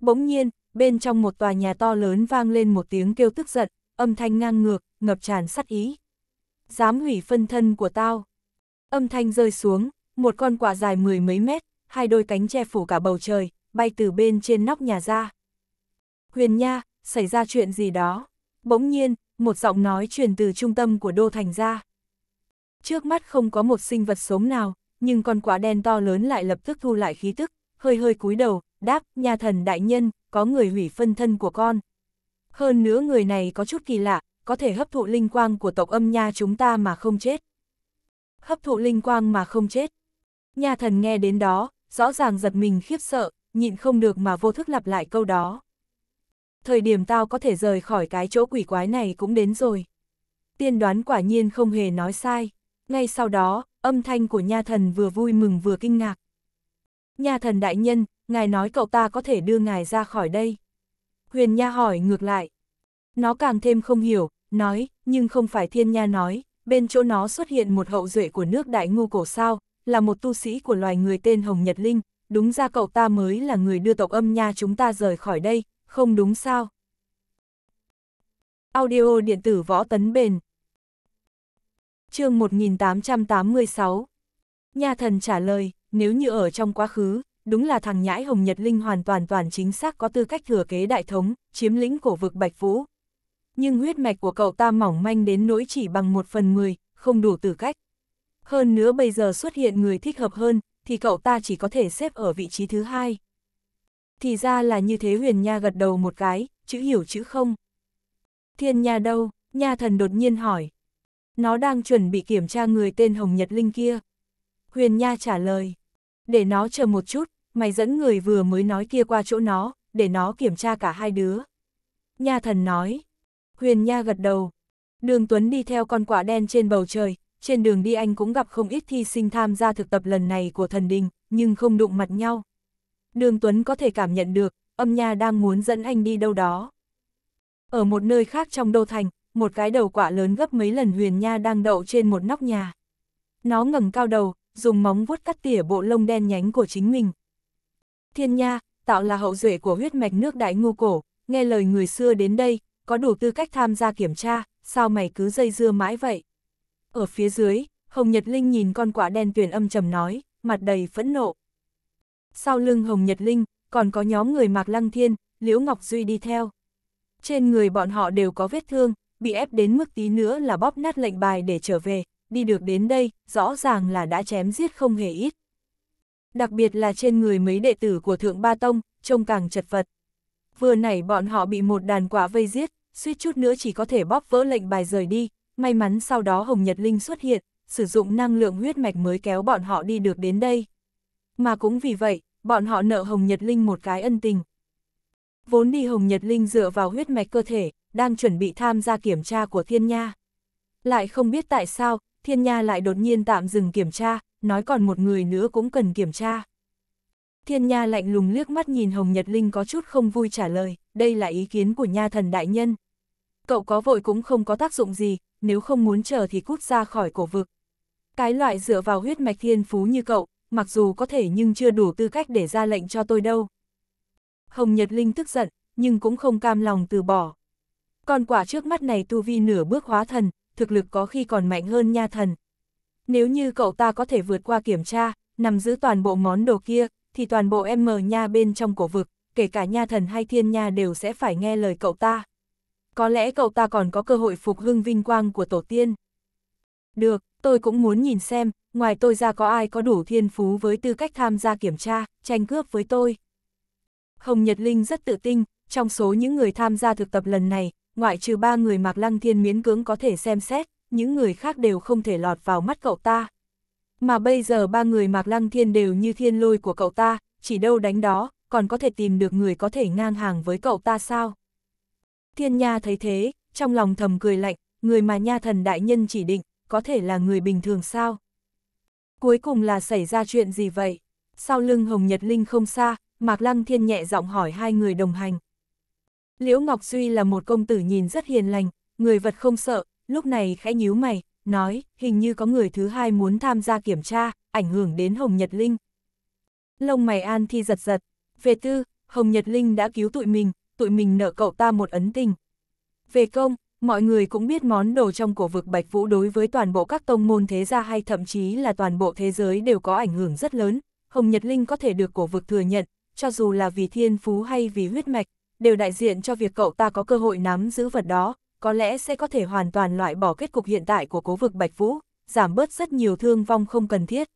Bỗng nhiên, bên trong một tòa nhà to lớn vang lên một tiếng kêu tức giận, âm thanh ngang ngược, ngập tràn sắt ý. Dám hủy phân thân của tao. Âm thanh rơi xuống, một con quạ dài mười mấy mét, hai đôi cánh che phủ cả bầu trời, bay từ bên trên nóc nhà ra. Huyền Nha, xảy ra chuyện gì đó? Bỗng nhiên, một giọng nói truyền từ trung tâm của đô thành ra. Trước mắt không có một sinh vật sống nào, nhưng con quả đen to lớn lại lập tức thu lại khí tức, hơi hơi cúi đầu, đáp, nhà thần đại nhân, có người hủy phân thân của con. Hơn nữa người này có chút kỳ lạ, có thể hấp thụ linh quang của tộc âm nha chúng ta mà không chết. Hấp thụ linh quang mà không chết. Nhà thần nghe đến đó, rõ ràng giật mình khiếp sợ, nhịn không được mà vô thức lặp lại câu đó. Thời điểm tao có thể rời khỏi cái chỗ quỷ quái này cũng đến rồi. Tiên đoán quả nhiên không hề nói sai. Ngay sau đó, âm thanh của nha thần vừa vui mừng vừa kinh ngạc. Nha thần đại nhân, ngài nói cậu ta có thể đưa ngài ra khỏi đây. Huyền Nha hỏi ngược lại. Nó càng thêm không hiểu, nói, nhưng không phải thiên nha nói, bên chỗ nó xuất hiện một hậu duệ của nước đại ngu cổ sao, là một tu sĩ của loài người tên Hồng Nhật Linh, đúng ra cậu ta mới là người đưa tộc âm nha chúng ta rời khỏi đây, không đúng sao? Audio điện tử võ tấn bền chương 1886 nhà thần trả lời, nếu như ở trong quá khứ, đúng là thằng nhãi Hồng Nhật Linh hoàn toàn toàn chính xác có tư cách thừa kế đại thống, chiếm lĩnh cổ vực Bạch Vũ. Nhưng huyết mạch của cậu ta mỏng manh đến nỗi chỉ bằng một phần mười, không đủ tư cách. Hơn nữa bây giờ xuất hiện người thích hợp hơn, thì cậu ta chỉ có thể xếp ở vị trí thứ hai. Thì ra là như thế huyền nha gật đầu một cái, chữ hiểu chữ không. Thiên nha đâu, nha thần đột nhiên hỏi. Nó đang chuẩn bị kiểm tra người tên Hồng Nhật Linh kia. Huyền nha trả lời. Để nó chờ một chút, mày dẫn người vừa mới nói kia qua chỗ nó, để nó kiểm tra cả hai đứa. Nha thần nói. Huyền nha gật đầu. Đường Tuấn đi theo con quả đen trên bầu trời, trên đường đi anh cũng gặp không ít thi sinh tham gia thực tập lần này của thần đình, nhưng không đụng mặt nhau. Đường Tuấn có thể cảm nhận được, âm nha đang muốn dẫn anh đi đâu đó. Ở một nơi khác trong đô thành, một cái đầu quả lớn gấp mấy lần huyền nha đang đậu trên một nóc nhà. Nó ngẩng cao đầu, dùng móng vuốt cắt tỉa bộ lông đen nhánh của chính mình. Thiên nha, tạo là hậu duệ của huyết mạch nước đại ngu cổ, nghe lời người xưa đến đây, có đủ tư cách tham gia kiểm tra, sao mày cứ dây dưa mãi vậy? Ở phía dưới, Hồng Nhật Linh nhìn con quả đen tuyển âm trầm nói, mặt đầy phẫn nộ. Sau lưng Hồng Nhật Linh, còn có nhóm người Mạc Lăng Thiên, Liễu Ngọc Duy đi theo. Trên người bọn họ đều có vết thương, bị ép đến mức tí nữa là bóp nát lệnh bài để trở về, đi được đến đây, rõ ràng là đã chém giết không hề ít. Đặc biệt là trên người mấy đệ tử của Thượng Ba Tông, trông càng chật vật. Vừa nãy bọn họ bị một đàn quả vây giết, suýt chút nữa chỉ có thể bóp vỡ lệnh bài rời đi, may mắn sau đó Hồng Nhật Linh xuất hiện, sử dụng năng lượng huyết mạch mới kéo bọn họ đi được đến đây. Mà cũng vì vậy, bọn họ nợ Hồng Nhật Linh một cái ân tình. Vốn đi Hồng Nhật Linh dựa vào huyết mạch cơ thể, đang chuẩn bị tham gia kiểm tra của Thiên Nha. Lại không biết tại sao, Thiên Nha lại đột nhiên tạm dừng kiểm tra, nói còn một người nữa cũng cần kiểm tra. Thiên Nha lạnh lùng liếc mắt nhìn Hồng Nhật Linh có chút không vui trả lời, đây là ý kiến của Nha thần đại nhân. Cậu có vội cũng không có tác dụng gì, nếu không muốn chờ thì cút ra khỏi cổ vực. Cái loại dựa vào huyết mạch thiên phú như cậu, mặc dù có thể nhưng chưa đủ tư cách để ra lệnh cho tôi đâu. Hồng Nhật Linh tức giận, nhưng cũng không cam lòng từ bỏ. Còn quả trước mắt này tu vi nửa bước hóa thần, thực lực có khi còn mạnh hơn nha thần. Nếu như cậu ta có thể vượt qua kiểm tra, nằm giữ toàn bộ món đồ kia, thì toàn bộ M nha bên trong cổ vực, kể cả nha thần hay thiên nha đều sẽ phải nghe lời cậu ta. Có lẽ cậu ta còn có cơ hội phục hưng vinh quang của tổ tiên. Được, tôi cũng muốn nhìn xem, ngoài tôi ra có ai có đủ thiên phú với tư cách tham gia kiểm tra, tranh cướp với tôi. Hồng Nhật Linh rất tự tin, trong số những người tham gia thực tập lần này, ngoại trừ ba người Mạc Lăng Thiên miễn cưỡng có thể xem xét, những người khác đều không thể lọt vào mắt cậu ta. Mà bây giờ ba người Mạc Lăng Thiên đều như thiên lôi của cậu ta, chỉ đâu đánh đó, còn có thể tìm được người có thể ngang hàng với cậu ta sao? Thiên Nha thấy thế, trong lòng thầm cười lạnh, người mà Nha thần đại nhân chỉ định, có thể là người bình thường sao? Cuối cùng là xảy ra chuyện gì vậy? Sau lưng Hồng Nhật Linh không xa, Mạc Lăng Thiên nhẹ giọng hỏi hai người đồng hành. Liễu Ngọc Duy là một công tử nhìn rất hiền lành, người vật không sợ, lúc này khẽ nhíu mày, nói, hình như có người thứ hai muốn tham gia kiểm tra, ảnh hưởng đến Hồng Nhật Linh. Lông mày An Thi giật giật, về tư, Hồng Nhật Linh đã cứu tụi mình, tụi mình nợ cậu ta một ấn tình. Về công, mọi người cũng biết món đồ trong cổ vực Bạch Vũ đối với toàn bộ các tông môn thế gia hay thậm chí là toàn bộ thế giới đều có ảnh hưởng rất lớn. Hồng Nhật Linh có thể được cổ vực thừa nhận, cho dù là vì thiên phú hay vì huyết mạch, đều đại diện cho việc cậu ta có cơ hội nắm giữ vật đó, có lẽ sẽ có thể hoàn toàn loại bỏ kết cục hiện tại của cố vực Bạch Vũ, giảm bớt rất nhiều thương vong không cần thiết.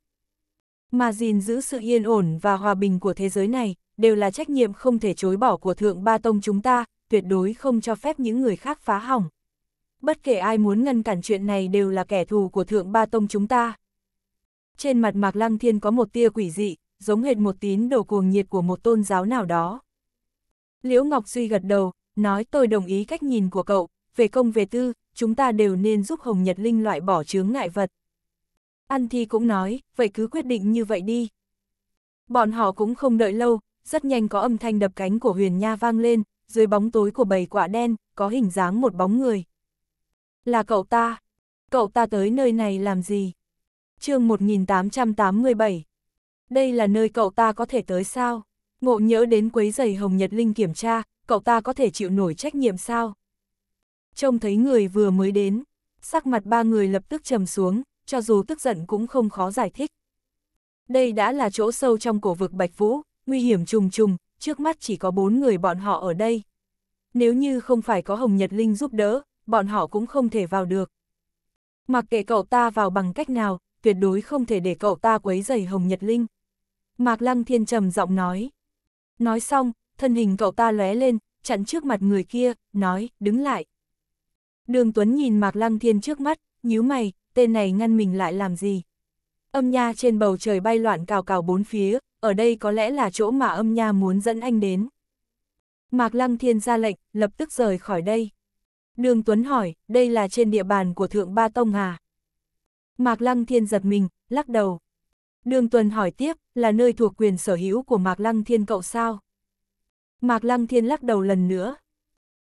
Mà gìn giữ sự yên ổn và hòa bình của thế giới này, đều là trách nhiệm không thể chối bỏ của Thượng Ba Tông chúng ta, tuyệt đối không cho phép những người khác phá hỏng. Bất kể ai muốn ngăn cản chuyện này đều là kẻ thù của Thượng Ba Tông chúng ta. Trên mặt Mạc Lăng Thiên có một tia quỷ dị, giống hệt một tín đồ cuồng nhiệt của một tôn giáo nào đó. Liễu Ngọc Duy gật đầu, nói tôi đồng ý cách nhìn của cậu, về công về tư, chúng ta đều nên giúp Hồng Nhật Linh loại bỏ chướng ngại vật. An Thi cũng nói, vậy cứ quyết định như vậy đi. Bọn họ cũng không đợi lâu, rất nhanh có âm thanh đập cánh của huyền nha vang lên, dưới bóng tối của bầy quả đen, có hình dáng một bóng người. Là cậu ta. Cậu ta tới nơi này làm gì? chương 1887. Đây là nơi cậu ta có thể tới sao? Ngộ nhớ đến quấy giày Hồng Nhật Linh kiểm tra, cậu ta có thể chịu nổi trách nhiệm sao? Trông thấy người vừa mới đến, sắc mặt ba người lập tức trầm xuống, cho dù tức giận cũng không khó giải thích. Đây đã là chỗ sâu trong cổ vực Bạch Vũ, nguy hiểm trùng trùng, trước mắt chỉ có bốn người bọn họ ở đây. Nếu như không phải có Hồng Nhật Linh giúp đỡ, bọn họ cũng không thể vào được. Mặc kệ cậu ta vào bằng cách nào, tuyệt đối không thể để cậu ta quấy rầy Hồng Nhật Linh. Mạc Lăng Thiên trầm giọng nói. Nói xong, thân hình cậu ta lóe lên, chặn trước mặt người kia, nói, đứng lại. Đường Tuấn nhìn Mạc Lăng Thiên trước mắt, nhíu mày, tên này ngăn mình lại làm gì? Âm nha trên bầu trời bay loạn cào cào bốn phía, ở đây có lẽ là chỗ mà âm nha muốn dẫn anh đến. Mạc Lăng Thiên ra lệnh, lập tức rời khỏi đây. Đường Tuấn hỏi, đây là trên địa bàn của Thượng Ba Tông à? Mạc Lăng Thiên giật mình, lắc đầu. Đường Tuần hỏi tiếp, là nơi thuộc quyền sở hữu của Mạc Lăng Thiên cậu sao? Mạc Lăng Thiên lắc đầu lần nữa.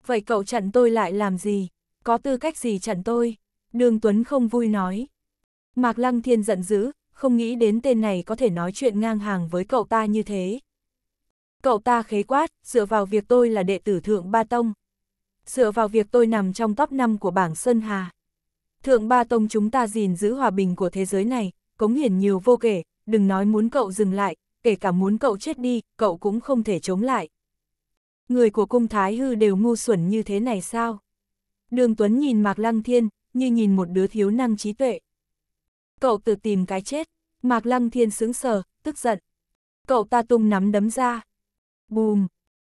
Vậy cậu chặn tôi lại làm gì? Có tư cách gì chặn tôi? Đường Tuấn không vui nói. Mạc Lăng Thiên giận dữ, không nghĩ đến tên này có thể nói chuyện ngang hàng với cậu ta như thế. Cậu ta khế quát, dựa vào việc tôi là đệ tử Thượng Ba Tông. Dựa vào việc tôi nằm trong top 5 của bảng Sơn Hà. Thượng Ba Tông chúng ta gìn giữ hòa bình của thế giới này, cống hiển nhiều vô kể, đừng nói muốn cậu dừng lại, kể cả muốn cậu chết đi, cậu cũng không thể chống lại. Người của cung Thái Hư đều ngu xuẩn như thế này sao? Đường Tuấn nhìn Mạc Lăng Thiên, như nhìn một đứa thiếu năng trí tuệ. Cậu tự tìm cái chết, Mạc Lăng Thiên sững sờ, tức giận. Cậu ta tung nắm đấm ra. Bùm!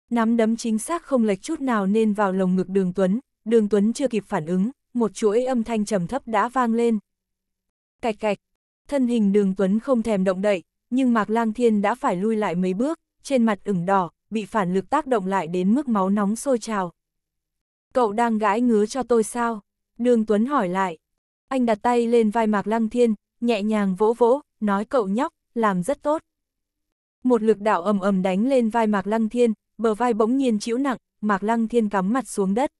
Nắm đấm chính xác không lệch chút nào nên vào lồng ngực đường Tuấn, đường Tuấn chưa kịp phản ứng, một chuỗi âm thanh trầm thấp đã vang lên. Cạch cạch, thân hình đường Tuấn không thèm động đậy, nhưng Mạc Lang Thiên đã phải lui lại mấy bước, trên mặt ửng đỏ, bị phản lực tác động lại đến mức máu nóng sôi trào. Cậu đang gãi ngứa cho tôi sao? Đường Tuấn hỏi lại. Anh đặt tay lên vai Mạc Lăng Thiên, nhẹ nhàng vỗ vỗ, nói cậu nhóc, làm rất tốt. Một lực đạo ầm ầm đánh lên vai Mạc Lăng Thiên, bờ vai bỗng nhiên chịu nặng, Mạc Lăng Thiên cắm mặt xuống đất.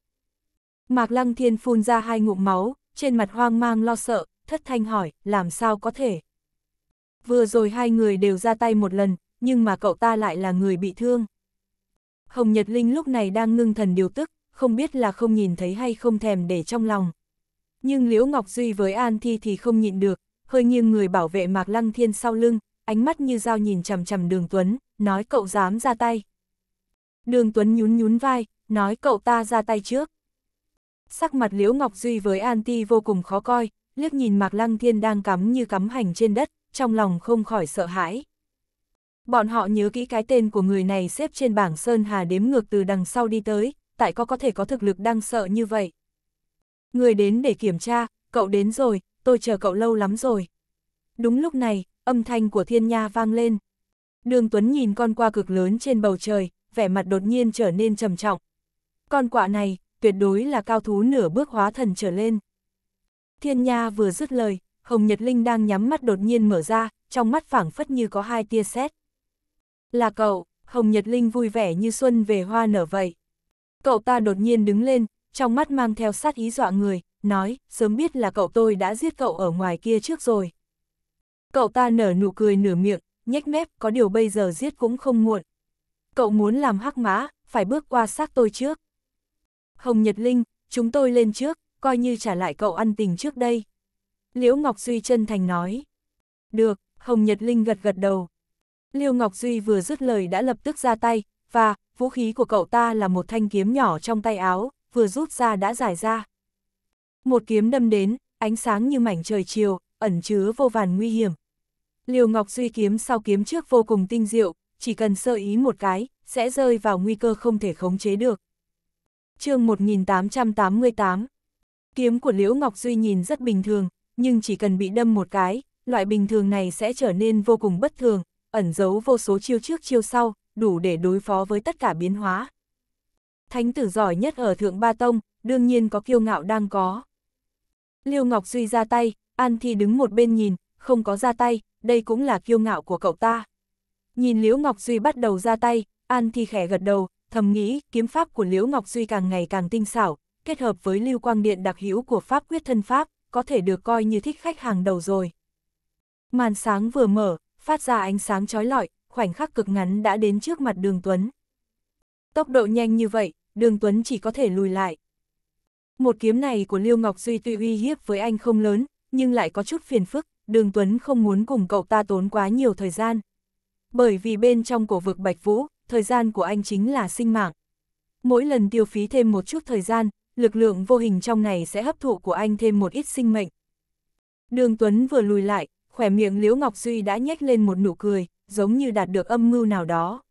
Mạc Lăng Thiên phun ra hai ngụm máu, trên mặt hoang mang lo sợ, thất thanh hỏi, làm sao có thể? Vừa rồi hai người đều ra tay một lần, nhưng mà cậu ta lại là người bị thương. Hồng Nhật Linh lúc này đang ngưng thần điều tức, không biết là không nhìn thấy hay không thèm để trong lòng. Nhưng Liễu Ngọc Duy với An Thi thì không nhịn được, hơi nghiêng người bảo vệ Mạc Lăng Thiên sau lưng, ánh mắt như dao nhìn chằm chằm đường Tuấn, nói cậu dám ra tay. Đường Tuấn nhún nhún vai, nói cậu ta ra tay trước. Sắc mặt Liễu Ngọc Duy với An Ti vô cùng khó coi, liếc nhìn Mạc Lăng Thiên đang cắm như cắm hành trên đất, trong lòng không khỏi sợ hãi. Bọn họ nhớ kỹ cái tên của người này xếp trên bảng Sơn Hà đếm ngược từ đằng sau đi tới, tại có có thể có thực lực đang sợ như vậy. Người đến để kiểm tra, cậu đến rồi, tôi chờ cậu lâu lắm rồi. Đúng lúc này, âm thanh của thiên nha vang lên. Đường Tuấn nhìn con qua cực lớn trên bầu trời, vẻ mặt đột nhiên trở nên trầm trọng. Con quạ này, tuyệt đối là cao thú nửa bước hóa thần trở lên. Thiên nha vừa dứt lời, Hồng Nhật Linh đang nhắm mắt đột nhiên mở ra, trong mắt phảng phất như có hai tia sét. Là cậu, Hồng Nhật Linh vui vẻ như xuân về hoa nở vậy. Cậu ta đột nhiên đứng lên, trong mắt mang theo sát ý dọa người, nói, sớm biết là cậu tôi đã giết cậu ở ngoài kia trước rồi. Cậu ta nở nụ cười nửa miệng, nhếch mép, có điều bây giờ giết cũng không muộn. Cậu muốn làm hắc mã, phải bước qua xác tôi trước. Hồng Nhật Linh, chúng tôi lên trước, coi như trả lại cậu ăn tình trước đây. Liễu Ngọc Duy chân thành nói. Được, Hồng Nhật Linh gật gật đầu. Liêu Ngọc Duy vừa dứt lời đã lập tức ra tay, và, vũ khí của cậu ta là một thanh kiếm nhỏ trong tay áo, vừa rút ra đã giải ra. Một kiếm đâm đến, ánh sáng như mảnh trời chiều, ẩn chứa vô vàn nguy hiểm. Liều Ngọc Duy kiếm sau kiếm trước vô cùng tinh diệu, chỉ cần sơ ý một cái, sẽ rơi vào nguy cơ không thể khống chế được. chương 1888 Kiếm của Liễu Ngọc Duy nhìn rất bình thường, nhưng chỉ cần bị đâm một cái, loại bình thường này sẽ trở nên vô cùng bất thường, ẩn giấu vô số chiêu trước chiêu sau, đủ để đối phó với tất cả biến hóa. Thánh tử giỏi nhất ở Thượng Ba Tông, đương nhiên có kiêu ngạo đang có. Liêu Ngọc Duy ra tay, An Thi đứng một bên nhìn, không có ra tay, đây cũng là kiêu ngạo của cậu ta. Nhìn Liễu Ngọc Duy bắt đầu ra tay, An Thi khẽ gật đầu, thầm nghĩ kiếm pháp của Liễu Ngọc Duy càng ngày càng tinh xảo, kết hợp với lưu quang điện đặc hữu của pháp quyết thân pháp, có thể được coi như thích khách hàng đầu rồi. Màn sáng vừa mở, phát ra ánh sáng chói lọi, khoảnh khắc cực ngắn đã đến trước mặt đường Tuấn. Tốc độ nhanh như vậy, đường Tuấn chỉ có thể lùi lại. Một kiếm này của Liêu Ngọc Duy tuy uy hiếp với anh không lớn, nhưng lại có chút phiền phức, đường Tuấn không muốn cùng cậu ta tốn quá nhiều thời gian. Bởi vì bên trong cổ vực Bạch Vũ, thời gian của anh chính là sinh mạng. Mỗi lần tiêu phí thêm một chút thời gian, lực lượng vô hình trong này sẽ hấp thụ của anh thêm một ít sinh mệnh. Đường Tuấn vừa lùi lại, khỏe miệng Liễu Ngọc Duy đã nhếch lên một nụ cười, giống như đạt được âm mưu nào đó.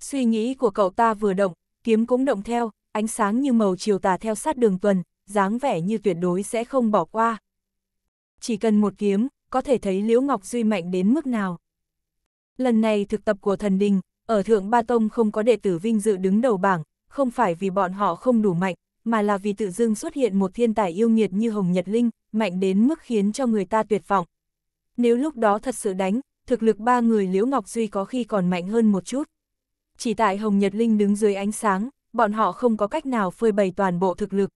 Suy nghĩ của cậu ta vừa động, kiếm cũng động theo, ánh sáng như màu chiều tà theo sát đường tuần, dáng vẻ như tuyệt đối sẽ không bỏ qua. Chỉ cần một kiếm, có thể thấy Liễu Ngọc Duy mạnh đến mức nào. Lần này thực tập của thần đình, ở Thượng Ba Tông không có đệ tử vinh dự đứng đầu bảng, không phải vì bọn họ không đủ mạnh, mà là vì tự dưng xuất hiện một thiên tài yêu nghiệt như Hồng Nhật Linh, mạnh đến mức khiến cho người ta tuyệt vọng. Nếu lúc đó thật sự đánh, thực lực ba người Liễu Ngọc Duy có khi còn mạnh hơn một chút. Chỉ tại Hồng Nhật Linh đứng dưới ánh sáng, bọn họ không có cách nào phơi bày toàn bộ thực lực.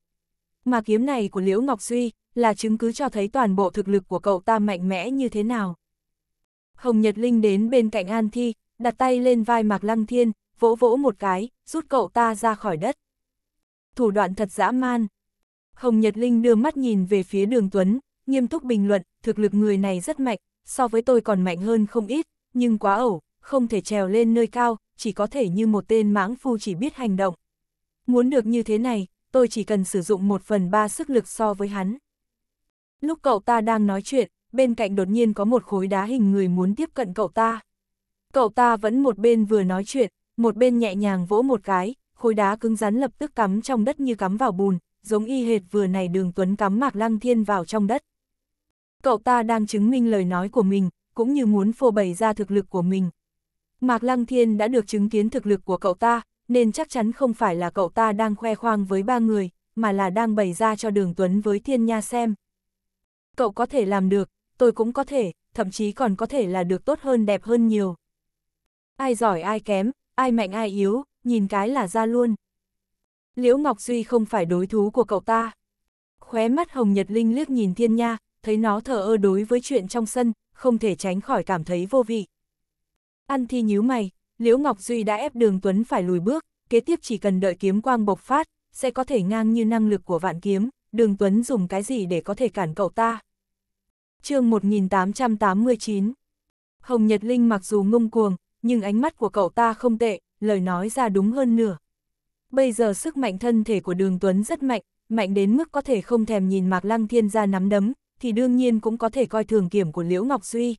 Mà kiếm này của Liễu Ngọc Duy, là chứng cứ cho thấy toàn bộ thực lực của cậu ta mạnh mẽ như thế nào. Hồng Nhật Linh đến bên cạnh An Thi, đặt tay lên vai Mạc Lăng Thiên, vỗ vỗ một cái, rút cậu ta ra khỏi đất. Thủ đoạn thật dã man. Hồng Nhật Linh đưa mắt nhìn về phía đường Tuấn, nghiêm túc bình luận, thực lực người này rất mạnh, so với tôi còn mạnh hơn không ít, nhưng quá ẩu, không thể trèo lên nơi cao, chỉ có thể như một tên mãng phu chỉ biết hành động. Muốn được như thế này, tôi chỉ cần sử dụng một phần ba sức lực so với hắn. Lúc cậu ta đang nói chuyện, bên cạnh đột nhiên có một khối đá hình người muốn tiếp cận cậu ta. Cậu ta vẫn một bên vừa nói chuyện, một bên nhẹ nhàng vỗ một cái, khối đá cứng rắn lập tức cắm trong đất như cắm vào bùn, giống y hệt vừa này đường tuấn cắm mạc lăng thiên vào trong đất. Cậu ta đang chứng minh lời nói của mình, cũng như muốn phô bày ra thực lực của mình. Mạc Lăng Thiên đã được chứng kiến thực lực của cậu ta, nên chắc chắn không phải là cậu ta đang khoe khoang với ba người, mà là đang bày ra cho đường Tuấn với Thiên Nha xem. Cậu có thể làm được, tôi cũng có thể, thậm chí còn có thể là được tốt hơn đẹp hơn nhiều. Ai giỏi ai kém, ai mạnh ai yếu, nhìn cái là ra luôn. Liễu Ngọc Duy không phải đối thú của cậu ta. Khóe mắt Hồng Nhật Linh liếc nhìn Thiên Nha, thấy nó thờ ơ đối với chuyện trong sân, không thể tránh khỏi cảm thấy vô vị. Ăn thi nhíu mày, Liễu Ngọc Duy đã ép đường Tuấn phải lùi bước, kế tiếp chỉ cần đợi kiếm quang bộc phát, sẽ có thể ngang như năng lực của vạn kiếm, đường Tuấn dùng cái gì để có thể cản cậu ta. chương 1889 Hồng Nhật Linh mặc dù ngông cuồng, nhưng ánh mắt của cậu ta không tệ, lời nói ra đúng hơn nửa. Bây giờ sức mạnh thân thể của đường Tuấn rất mạnh, mạnh đến mức có thể không thèm nhìn Mạc Lăng Thiên ra nắm đấm, thì đương nhiên cũng có thể coi thường kiểm của Liễu Ngọc Duy.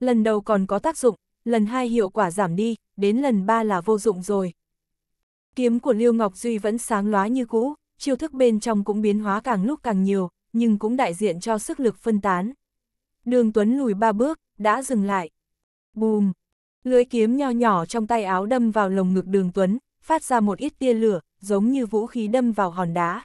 Lần đầu còn có tác dụng, lần hai hiệu quả giảm đi, đến lần ba là vô dụng rồi. Kiếm của Liêu Ngọc Duy vẫn sáng lóa như cũ, chiêu thức bên trong cũng biến hóa càng lúc càng nhiều, nhưng cũng đại diện cho sức lực phân tán. Đường Tuấn lùi ba bước, đã dừng lại. Bùm! Lưới kiếm nho nhỏ trong tay áo đâm vào lồng ngực đường Tuấn, phát ra một ít tia lửa, giống như vũ khí đâm vào hòn đá.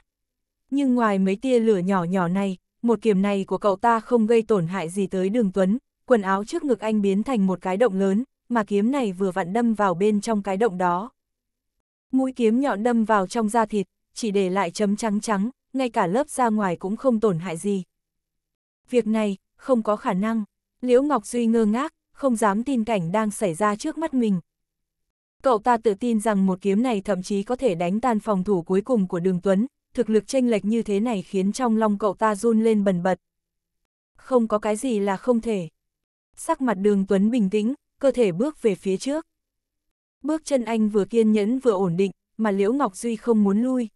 Nhưng ngoài mấy tia lửa nhỏ nhỏ này, một kiếm này của cậu ta không gây tổn hại gì tới đường Tuấn, quần áo trước ngực anh biến thành một cái động lớn, mà kiếm này vừa vặn đâm vào bên trong cái động đó. Mũi kiếm nhọn đâm vào trong da thịt, chỉ để lại chấm trắng trắng, ngay cả lớp da ngoài cũng không tổn hại gì. Việc này, không có khả năng. Liễu Ngọc Duy ngơ ngác, không dám tin cảnh đang xảy ra trước mắt mình. Cậu ta tự tin rằng một kiếm này thậm chí có thể đánh tan phòng thủ cuối cùng của đường Tuấn, thực lực chênh lệch như thế này khiến trong lòng cậu ta run lên bần bật. Không có cái gì là không thể. Sắc mặt đường Tuấn bình tĩnh, cơ thể bước về phía trước. Bước chân anh vừa kiên nhẫn vừa ổn định, mà Liễu Ngọc Duy không muốn lui.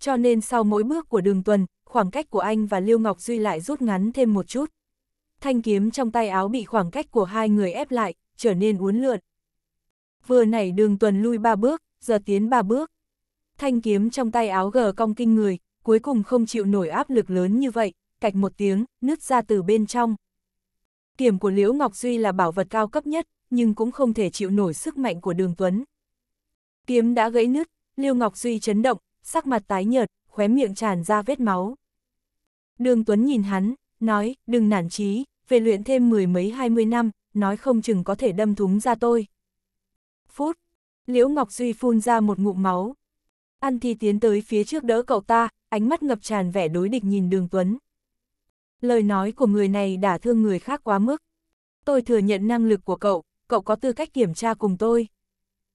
Cho nên sau mỗi bước của đường tuần, khoảng cách của anh và Liêu Ngọc Duy lại rút ngắn thêm một chút. Thanh kiếm trong tay áo bị khoảng cách của hai người ép lại, trở nên uốn lượn. Vừa nảy đường tuần lui ba bước, giờ tiến ba bước. Thanh kiếm trong tay áo gờ cong kinh người, cuối cùng không chịu nổi áp lực lớn như vậy, cạch một tiếng, nứt ra từ bên trong. Kiểm của Liễu Ngọc Duy là bảo vật cao cấp nhất, nhưng cũng không thể chịu nổi sức mạnh của đường tuấn. Kiếm đã gãy nứt, Liêu Ngọc Duy chấn động, sắc mặt tái nhợt, khóe miệng tràn ra vết máu. Đường Tuấn nhìn hắn, nói, đừng nản chí, về luyện thêm mười mấy hai mươi năm, nói không chừng có thể đâm thúng ra tôi. Phút, Liễu Ngọc Duy phun ra một ngụm máu. an thi tiến tới phía trước đỡ cậu ta, ánh mắt ngập tràn vẻ đối địch nhìn đường Tuấn. Lời nói của người này đả thương người khác quá mức. Tôi thừa nhận năng lực của cậu, cậu có tư cách kiểm tra cùng tôi.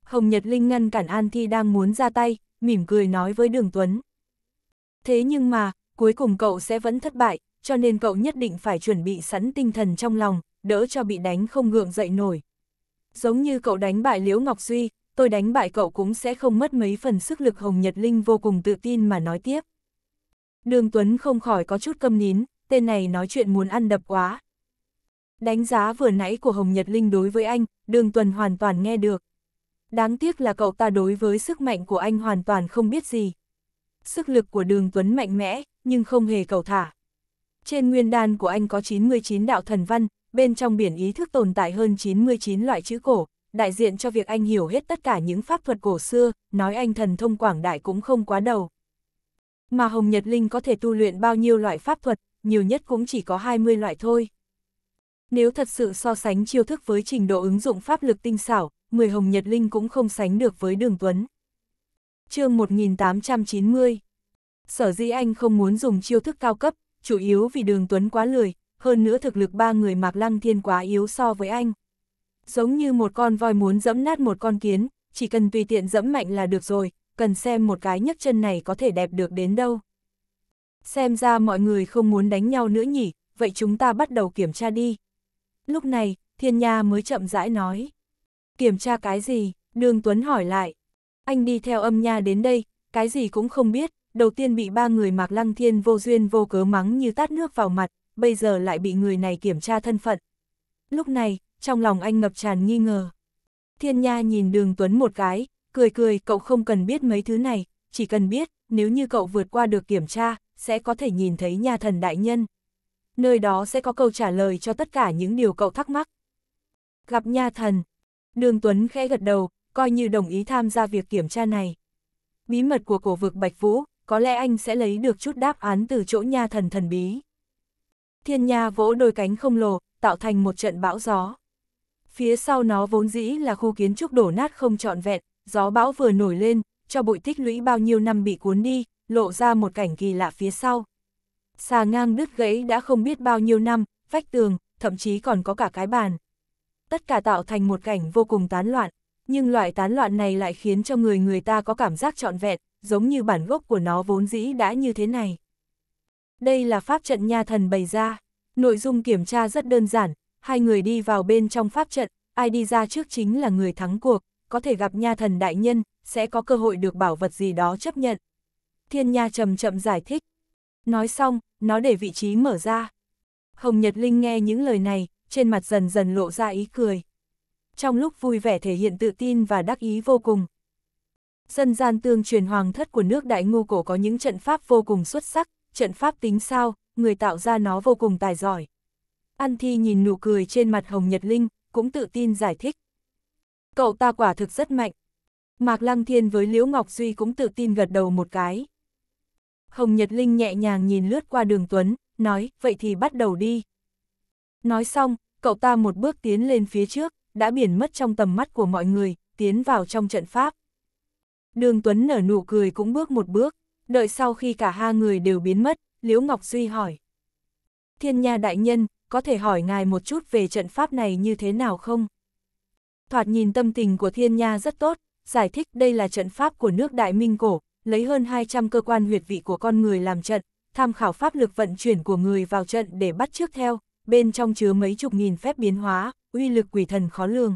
Hồng Nhật Linh ngăn cản An Thi đang muốn ra tay, mỉm cười nói với Đường Tuấn. Thế nhưng mà, cuối cùng cậu sẽ vẫn thất bại, cho nên cậu nhất định phải chuẩn bị sẵn tinh thần trong lòng, đỡ cho bị đánh không gượng dậy nổi. Giống như cậu đánh bại Liễu Ngọc Duy, tôi đánh bại cậu cũng sẽ không mất mấy phần sức lực Hồng Nhật Linh vô cùng tự tin mà nói tiếp. Đường Tuấn không khỏi có chút câm nín, tên này nói chuyện muốn ăn đập quá. Đánh giá vừa nãy của Hồng Nhật Linh đối với anh, đường Tuần hoàn toàn nghe được. Đáng tiếc là cậu ta đối với sức mạnh của anh hoàn toàn không biết gì. Sức lực của đường Tuấn mạnh mẽ, nhưng không hề cầu thả. Trên nguyên đan của anh có 99 đạo thần văn, bên trong biển ý thức tồn tại hơn 99 loại chữ cổ, đại diện cho việc anh hiểu hết tất cả những pháp thuật cổ xưa, nói anh thần thông quảng đại cũng không quá đầu. Mà Hồng Nhật Linh có thể tu luyện bao nhiêu loại pháp thuật, nhiều nhất cũng chỉ có 20 loại thôi. Nếu thật sự so sánh chiêu thức với trình độ ứng dụng pháp lực tinh xảo, 10 Hồng Nhật Linh cũng không sánh được với Đường Tuấn. chương 1890 Sở dĩ anh không muốn dùng chiêu thức cao cấp, chủ yếu vì Đường Tuấn quá lười, hơn nữa thực lực ba người Mạc Lăng Thiên quá yếu so với anh. Giống như một con voi muốn dẫm nát một con kiến, chỉ cần tùy tiện dẫm mạnh là được rồi, cần xem một cái nhấc chân này có thể đẹp được đến đâu. Xem ra mọi người không muốn đánh nhau nữa nhỉ, vậy chúng ta bắt đầu kiểm tra đi. Lúc này, Thiên Nha mới chậm rãi nói. Kiểm tra cái gì? Đường Tuấn hỏi lại. Anh đi theo âm nha đến đây, cái gì cũng không biết, đầu tiên bị ba người Mạc Lăng Thiên vô duyên vô cớ mắng như tát nước vào mặt, bây giờ lại bị người này kiểm tra thân phận. Lúc này, trong lòng anh ngập tràn nghi ngờ. Thiên Nha nhìn đường Tuấn một cái, cười cười cậu không cần biết mấy thứ này, chỉ cần biết, nếu như cậu vượt qua được kiểm tra, sẽ có thể nhìn thấy nhà thần đại nhân nơi đó sẽ có câu trả lời cho tất cả những điều cậu thắc mắc. Gặp nha thần, đường Tuấn khẽ gật đầu, coi như đồng ý tham gia việc kiểm tra này. Bí mật của cổ vực Bạch Vũ, có lẽ anh sẽ lấy được chút đáp án từ chỗ nha thần thần bí. Thiên nha vỗ đôi cánh không lồ, tạo thành một trận bão gió. Phía sau nó vốn dĩ là khu kiến trúc đổ nát không trọn vẹn, gió bão vừa nổi lên, cho bụi tích lũy bao nhiêu năm bị cuốn đi, lộ ra một cảnh kỳ lạ phía sau. Xà ngang đứt gãy đã không biết bao nhiêu năm, vách tường, thậm chí còn có cả cái bàn. Tất cả tạo thành một cảnh vô cùng tán loạn, nhưng loại tán loạn này lại khiến cho người người ta có cảm giác trọn vẹn, giống như bản gốc của nó vốn dĩ đã như thế này. Đây là pháp trận nha thần bày ra, nội dung kiểm tra rất đơn giản, hai người đi vào bên trong pháp trận, ai đi ra trước chính là người thắng cuộc, có thể gặp nha thần đại nhân, sẽ có cơ hội được bảo vật gì đó chấp nhận. Thiên nha chậm chậm giải thích, Nói xong, nó để vị trí mở ra. Hồng Nhật Linh nghe những lời này, trên mặt dần dần lộ ra ý cười. Trong lúc vui vẻ thể hiện tự tin và đắc ý vô cùng. Dân gian tương truyền hoàng thất của nước Đại Ngô Cổ có những trận pháp vô cùng xuất sắc, trận pháp tính sao, người tạo ra nó vô cùng tài giỏi. An Thi nhìn nụ cười trên mặt Hồng Nhật Linh, cũng tự tin giải thích. Cậu ta quả thực rất mạnh. Mạc Lăng Thiên với Liễu Ngọc Duy cũng tự tin gật đầu một cái. Hồng Nhật Linh nhẹ nhàng nhìn lướt qua đường Tuấn, nói, vậy thì bắt đầu đi. Nói xong, cậu ta một bước tiến lên phía trước, đã biển mất trong tầm mắt của mọi người, tiến vào trong trận pháp. Đường Tuấn nở nụ cười cũng bước một bước, đợi sau khi cả hai người đều biến mất, Liễu Ngọc Duy hỏi. Thiên nha đại nhân, có thể hỏi ngài một chút về trận pháp này như thế nào không? Thoạt nhìn tâm tình của thiên nha rất tốt, giải thích đây là trận pháp của nước Đại Minh Cổ, lấy hơn 200 cơ quan huyệt vị của con người làm trận, tham khảo pháp lực vận chuyển của người vào trận để bắt trước theo, bên trong chứa mấy chục nghìn phép biến hóa, uy lực quỷ thần khó lường.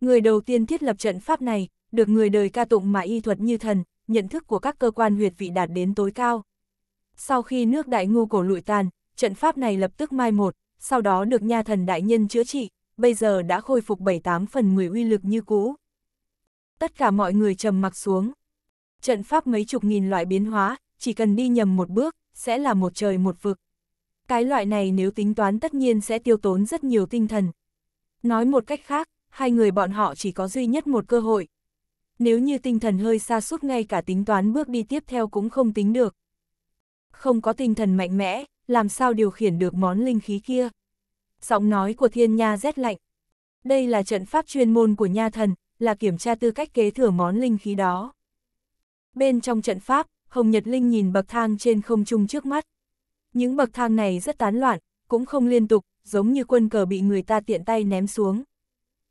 Người đầu tiên thiết lập trận pháp này, được người đời ca tụng mà y thuật như thần, nhận thức của các cơ quan huyệt vị đạt đến tối cao. Sau khi nước đại ngu cổ lụi tàn, trận pháp này lập tức mai một, sau đó được nha thần đại nhân chữa trị, bây giờ đã khôi phục 7-8 phần 10 uy lực như cũ. Tất cả mọi người trầm mặc xuống. Trận pháp mấy chục nghìn loại biến hóa, chỉ cần đi nhầm một bước, sẽ là một trời một vực. Cái loại này nếu tính toán tất nhiên sẽ tiêu tốn rất nhiều tinh thần. Nói một cách khác, hai người bọn họ chỉ có duy nhất một cơ hội. Nếu như tinh thần hơi xa suốt ngay cả tính toán bước đi tiếp theo cũng không tính được. Không có tinh thần mạnh mẽ, làm sao điều khiển được món linh khí kia. Giọng nói của thiên nha rét lạnh. Đây là trận pháp chuyên môn của nha thần, là kiểm tra tư cách kế thừa món linh khí đó. Bên trong trận pháp, Hồng Nhật Linh nhìn bậc thang trên không trung trước mắt. Những bậc thang này rất tán loạn, cũng không liên tục, giống như quân cờ bị người ta tiện tay ném xuống.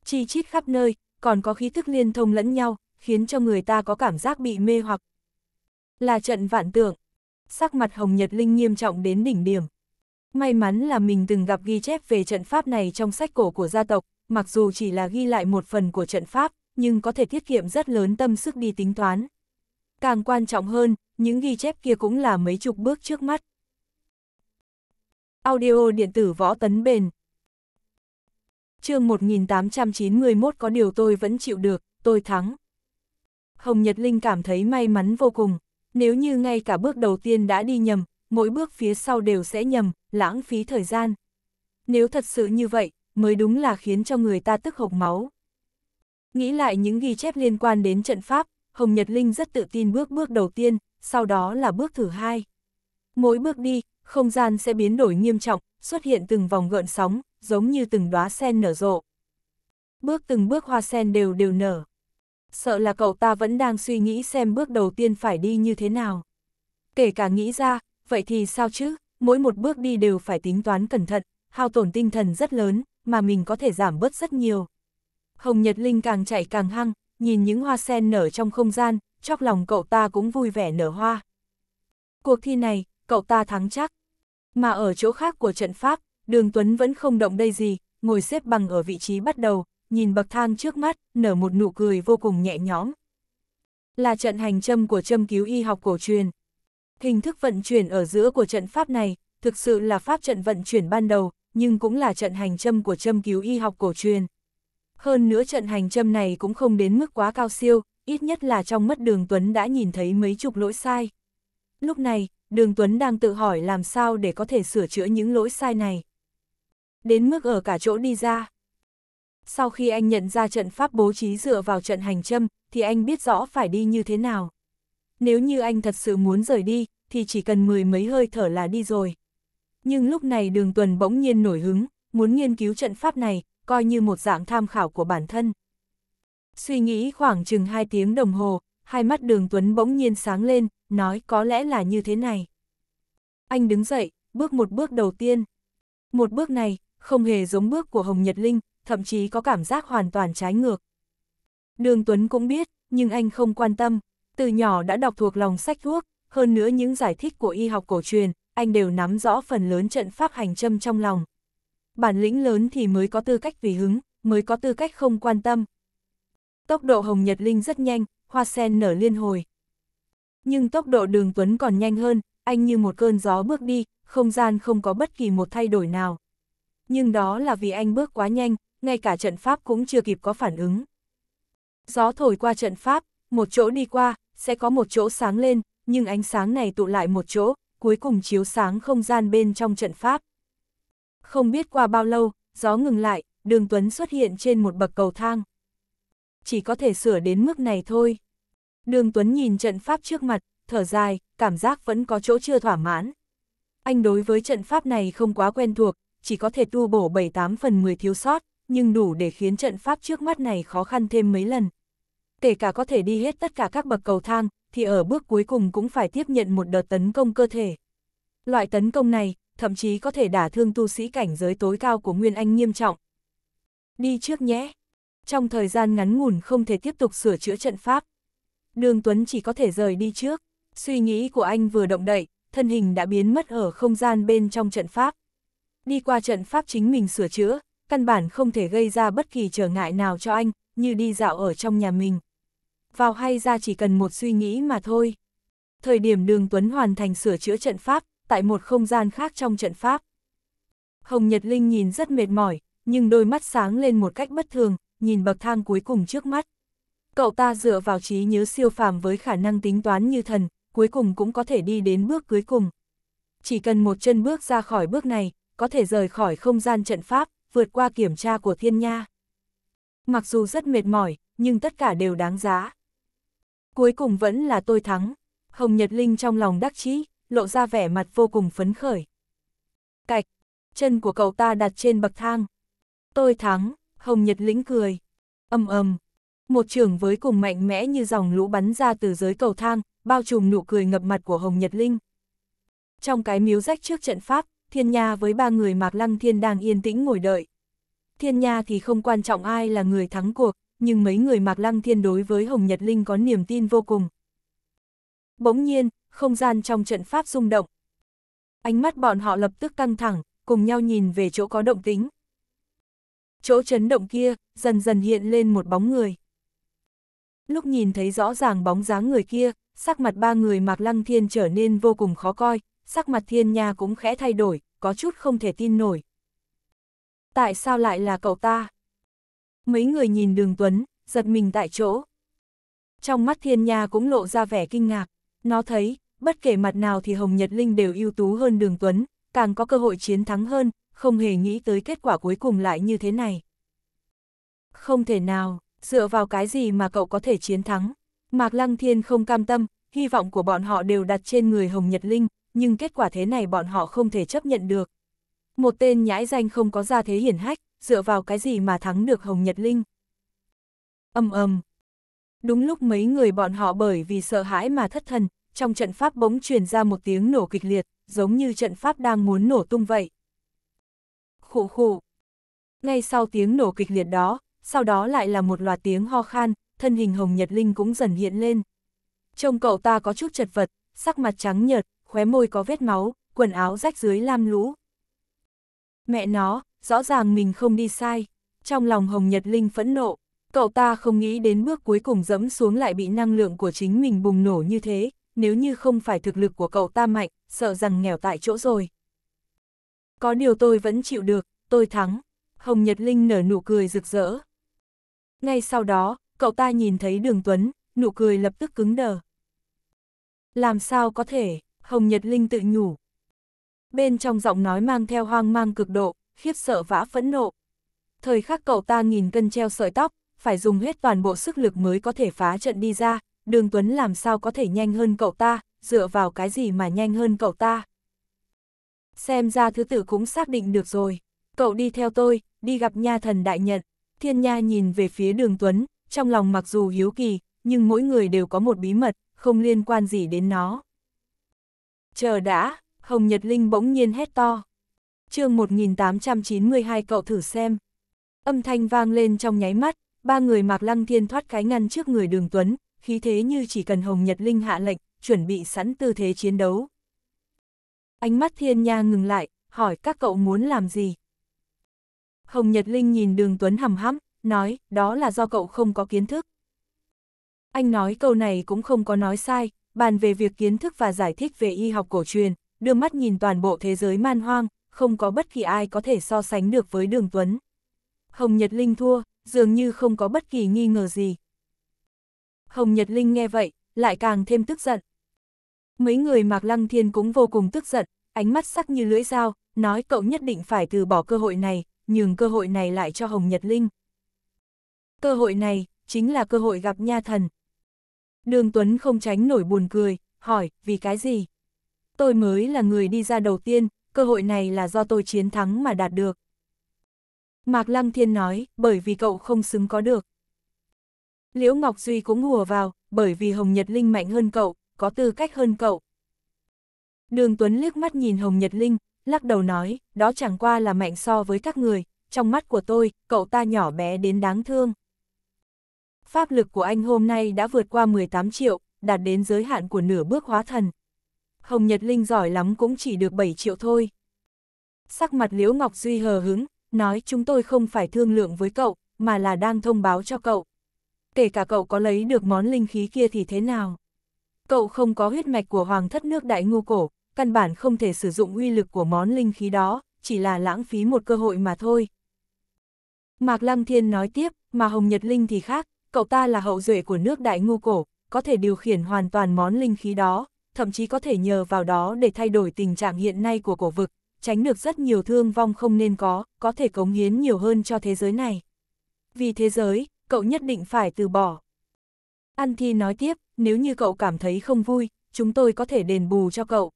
Chi chít khắp nơi, còn có khí thức liên thông lẫn nhau, khiến cho người ta có cảm giác bị mê hoặc. Là trận vạn tượng. Sắc mặt Hồng Nhật Linh nghiêm trọng đến đỉnh điểm. May mắn là mình từng gặp ghi chép về trận pháp này trong sách cổ của gia tộc, mặc dù chỉ là ghi lại một phần của trận pháp, nhưng có thể tiết kiệm rất lớn tâm sức đi tính toán. Càng quan trọng hơn, những ghi chép kia cũng là mấy chục bước trước mắt. Audio điện tử võ tấn bền chương 1891 có điều tôi vẫn chịu được, tôi thắng. Hồng Nhật Linh cảm thấy may mắn vô cùng, nếu như ngay cả bước đầu tiên đã đi nhầm, mỗi bước phía sau đều sẽ nhầm, lãng phí thời gian. Nếu thật sự như vậy, mới đúng là khiến cho người ta tức hộc máu. Nghĩ lại những ghi chép liên quan đến trận pháp, Hồng Nhật Linh rất tự tin bước bước đầu tiên, sau đó là bước thử hai. Mỗi bước đi, không gian sẽ biến đổi nghiêm trọng, xuất hiện từng vòng gợn sóng, giống như từng đóa sen nở rộ. Bước từng bước hoa sen đều đều nở. Sợ là cậu ta vẫn đang suy nghĩ xem bước đầu tiên phải đi như thế nào. Kể cả nghĩ ra, vậy thì sao chứ, mỗi một bước đi đều phải tính toán cẩn thận, hao tổn tinh thần rất lớn, mà mình có thể giảm bớt rất nhiều. Hồng Nhật Linh càng chạy càng hăng, nhìn những hoa sen nở trong không gian, chóc lòng cậu ta cũng vui vẻ nở hoa. Cuộc thi này, cậu ta thắng chắc. Mà ở chỗ khác của trận pháp, đường Tuấn vẫn không động đây gì, ngồi xếp bằng ở vị trí bắt đầu, nhìn bậc thang trước mắt, nở một nụ cười vô cùng nhẹ nhõm. Là trận hành châm của châm cứu y học cổ truyền. Hình thức vận chuyển ở giữa của trận pháp này, thực sự là pháp trận vận chuyển ban đầu, nhưng cũng là trận hành châm của châm cứu y học cổ truyền. Hơn nữa trận hành châm này cũng không đến mức quá cao siêu, ít nhất là trong mất đường Tuấn đã nhìn thấy mấy chục lỗi sai. Lúc này, đường Tuấn đang tự hỏi làm sao để có thể sửa chữa những lỗi sai này. Đến mức ở cả chỗ đi ra. Sau khi anh nhận ra trận pháp bố trí dựa vào trận hành châm, thì anh biết rõ phải đi như thế nào. Nếu như anh thật sự muốn rời đi, thì chỉ cần mười mấy hơi thở là đi rồi. Nhưng lúc này đường tuần bỗng nhiên nổi hứng, muốn nghiên cứu trận pháp này, coi như một dạng tham khảo của bản thân. Suy nghĩ khoảng chừng hai tiếng đồng hồ, hai mắt đường tuấn bỗng nhiên sáng lên, nói có lẽ là như thế này. Anh đứng dậy, bước một bước đầu tiên. Một bước này, không hề giống bước của Hồng Nhật Linh, thậm chí có cảm giác hoàn toàn trái ngược. Đường Tuấn cũng biết, nhưng anh không quan tâm, từ nhỏ đã đọc thuộc lòng sách thuốc, hơn nữa những giải thích của y học cổ truyền, anh đều nắm rõ phần lớn trận pháp hành châm trong lòng. Bản lĩnh lớn thì mới có tư cách vì hứng, mới có tư cách không quan tâm. Tốc độ Hồng Nhật Linh rất nhanh, hoa sen nở liên hồi. Nhưng tốc độ đường Tuấn còn nhanh hơn, anh như một cơn gió bước đi, không gian không có bất kỳ một thay đổi nào. Nhưng đó là vì anh bước quá nhanh, ngay cả trận pháp cũng chưa kịp có phản ứng. Gió thổi qua trận pháp, một chỗ đi qua, sẽ có một chỗ sáng lên, nhưng ánh sáng này tụ lại một chỗ, cuối cùng chiếu sáng không gian bên trong trận pháp. Không biết qua bao lâu, gió ngừng lại, đường Tuấn xuất hiện trên một bậc cầu thang. Chỉ có thể sửa đến mức này thôi. Đường Tuấn nhìn trận pháp trước mặt, thở dài, cảm giác vẫn có chỗ chưa thỏa mãn. Anh đối với trận pháp này không quá quen thuộc, chỉ có thể tu bổ 7-8 phần 10 thiếu sót, nhưng đủ để khiến trận pháp trước mắt này khó khăn thêm mấy lần. Kể cả có thể đi hết tất cả các bậc cầu thang, thì ở bước cuối cùng cũng phải tiếp nhận một đợt tấn công cơ thể. Loại tấn công này, thậm chí có thể đả thương tu sĩ cảnh giới tối cao của Nguyên Anh nghiêm trọng. Đi trước nhé. Trong thời gian ngắn ngủn không thể tiếp tục sửa chữa trận pháp. Đường Tuấn chỉ có thể rời đi trước. Suy nghĩ của anh vừa động đậy, thân hình đã biến mất ở không gian bên trong trận pháp. Đi qua trận pháp chính mình sửa chữa, căn bản không thể gây ra bất kỳ trở ngại nào cho anh, như đi dạo ở trong nhà mình. Vào hay ra chỉ cần một suy nghĩ mà thôi. Thời điểm đường Tuấn hoàn thành sửa chữa trận pháp, tại một không gian khác trong trận pháp. Hồng Nhật Linh nhìn rất mệt mỏi, nhưng đôi mắt sáng lên một cách bất thường, nhìn bậc thang cuối cùng trước mắt. Cậu ta dựa vào trí nhớ siêu phàm với khả năng tính toán như thần, cuối cùng cũng có thể đi đến bước cuối cùng. Chỉ cần một chân bước ra khỏi bước này, có thể rời khỏi không gian trận pháp, vượt qua kiểm tra của thiên nha. Mặc dù rất mệt mỏi, nhưng tất cả đều đáng giá. Cuối cùng vẫn là tôi thắng. Hồng Nhật Linh trong lòng đắc chí, lộ ra vẻ mặt vô cùng phấn khởi. Cạch, chân của cậu ta đặt trên bậc thang. Tôi thắng, Hồng Nhật Lĩnh cười. Âm ầm, một trường với cùng mạnh mẽ như dòng lũ bắn ra từ dưới cầu thang, bao trùm nụ cười ngập mặt của Hồng Nhật Linh. Trong cái miếu rách trước trận pháp, Thiên Nha với ba người Mạc Lăng Thiên đang yên tĩnh ngồi đợi. Thiên Nha thì không quan trọng ai là người thắng cuộc, nhưng mấy người Mạc Lăng Thiên đối với Hồng Nhật Linh có niềm tin vô cùng. Bỗng nhiên, không gian trong trận pháp rung động. Ánh mắt bọn họ lập tức căng thẳng, cùng nhau nhìn về chỗ có động tính. Chỗ chấn động kia, dần dần hiện lên một bóng người. Lúc nhìn thấy rõ ràng bóng dáng người kia, sắc mặt ba người Mạc Lăng Thiên trở nên vô cùng khó coi, sắc mặt Thiên Nha cũng khẽ thay đổi, có chút không thể tin nổi. Tại sao lại là cậu ta? Mấy người nhìn đường Tuấn, giật mình tại chỗ. Trong mắt Thiên Nha cũng lộ ra vẻ kinh ngạc, nó thấy, bất kể mặt nào thì Hồng Nhật Linh đều ưu tú hơn đường Tuấn, càng có cơ hội chiến thắng hơn, không hề nghĩ tới kết quả cuối cùng lại như thế này. Không thể nào, dựa vào cái gì mà cậu có thể chiến thắng. Mạc Lăng Thiên không cam tâm, hy vọng của bọn họ đều đặt trên người Hồng Nhật Linh, nhưng kết quả thế này bọn họ không thể chấp nhận được. Một tên nhãi danh không có gia thế hiển hách, dựa vào cái gì mà thắng được Hồng Nhật Linh. Âm ầm. Đúng lúc mấy người bọn họ bởi vì sợ hãi mà thất thần, trong trận pháp bỗng truyền ra một tiếng nổ kịch liệt, giống như trận pháp đang muốn nổ tung vậy. Khủ khủ. Ngay sau tiếng nổ kịch liệt đó, sau đó lại là một loạt tiếng ho khan, thân hình Hồng Nhật Linh cũng dần hiện lên. Trông cậu ta có chút chật vật, sắc mặt trắng nhợt, khóe môi có vết máu, quần áo rách dưới lam lũ. Mẹ nó, rõ ràng mình không đi sai. Trong lòng Hồng Nhật Linh phẫn nộ, cậu ta không nghĩ đến bước cuối cùng dẫm xuống lại bị năng lượng của chính mình bùng nổ như thế, nếu như không phải thực lực của cậu ta mạnh, sợ rằng nghèo tại chỗ rồi. Có điều tôi vẫn chịu được, tôi thắng. Hồng Nhật Linh nở nụ cười rực rỡ. Ngay sau đó, cậu ta nhìn thấy đường Tuấn, nụ cười lập tức cứng đờ. Làm sao có thể, Hồng Nhật Linh tự nhủ. Bên trong giọng nói mang theo hoang mang cực độ, khiếp sợ vã phẫn nộ. Thời khắc cậu ta nghìn cân treo sợi tóc, phải dùng hết toàn bộ sức lực mới có thể phá trận đi ra, đường Tuấn làm sao có thể nhanh hơn cậu ta, dựa vào cái gì mà nhanh hơn cậu ta. Xem ra thứ tử cũng xác định được rồi, cậu đi theo tôi, đi gặp nha thần đại nhận. Thiên nha nhìn về phía đường Tuấn, trong lòng mặc dù hiếu kỳ, nhưng mỗi người đều có một bí mật, không liên quan gì đến nó. Chờ đã, Hồng Nhật Linh bỗng nhiên hét to. chương 1892 cậu thử xem. Âm thanh vang lên trong nháy mắt, ba người mặc lăng thiên thoát cái ngăn trước người đường Tuấn, khí thế như chỉ cần Hồng Nhật Linh hạ lệnh, chuẩn bị sẵn tư thế chiến đấu. Ánh mắt thiên nha ngừng lại, hỏi các cậu muốn làm gì? Hồng Nhật Linh nhìn đường Tuấn hầm hắm, nói, đó là do cậu không có kiến thức. Anh nói câu này cũng không có nói sai, bàn về việc kiến thức và giải thích về y học cổ truyền, đưa mắt nhìn toàn bộ thế giới man hoang, không có bất kỳ ai có thể so sánh được với đường Tuấn. Hồng Nhật Linh thua, dường như không có bất kỳ nghi ngờ gì. Hồng Nhật Linh nghe vậy, lại càng thêm tức giận. Mấy người Mạc Lăng Thiên cũng vô cùng tức giận, ánh mắt sắc như lưỡi dao, nói cậu nhất định phải từ bỏ cơ hội này, nhường cơ hội này lại cho Hồng Nhật Linh. Cơ hội này, chính là cơ hội gặp nha thần. Đường Tuấn không tránh nổi buồn cười, hỏi, vì cái gì? Tôi mới là người đi ra đầu tiên, cơ hội này là do tôi chiến thắng mà đạt được. Mạc Lăng Thiên nói, bởi vì cậu không xứng có được. Liễu Ngọc Duy cũng hùa vào, bởi vì Hồng Nhật Linh mạnh hơn cậu, có tư cách hơn cậu. Đường Tuấn liếc mắt nhìn Hồng Nhật Linh, lắc đầu nói, đó chẳng qua là mạnh so với các người, trong mắt của tôi, cậu ta nhỏ bé đến đáng thương. Pháp lực của anh hôm nay đã vượt qua 18 triệu, đạt đến giới hạn của nửa bước hóa thần. Hồng Nhật Linh giỏi lắm cũng chỉ được 7 triệu thôi. Sắc mặt Liễu Ngọc Duy hờ hứng, nói chúng tôi không phải thương lượng với cậu, mà là đang thông báo cho cậu. Kể cả cậu có lấy được món linh khí kia thì thế nào? Cậu không có huyết mạch của hoàng thất nước đại ngu cổ, căn bản không thể sử dụng uy lực của món linh khí đó, chỉ là lãng phí một cơ hội mà thôi. Mạc Lăng Thiên nói tiếp, mà Hồng Nhật Linh thì khác, cậu ta là hậu duệ của nước đại ngu cổ, có thể điều khiển hoàn toàn món linh khí đó, thậm chí có thể nhờ vào đó để thay đổi tình trạng hiện nay của cổ vực, tránh được rất nhiều thương vong không nên có, có thể cống hiến nhiều hơn cho thế giới này. Vì thế giới, cậu nhất định phải từ bỏ. An Thi nói tiếp, nếu như cậu cảm thấy không vui, chúng tôi có thể đền bù cho cậu.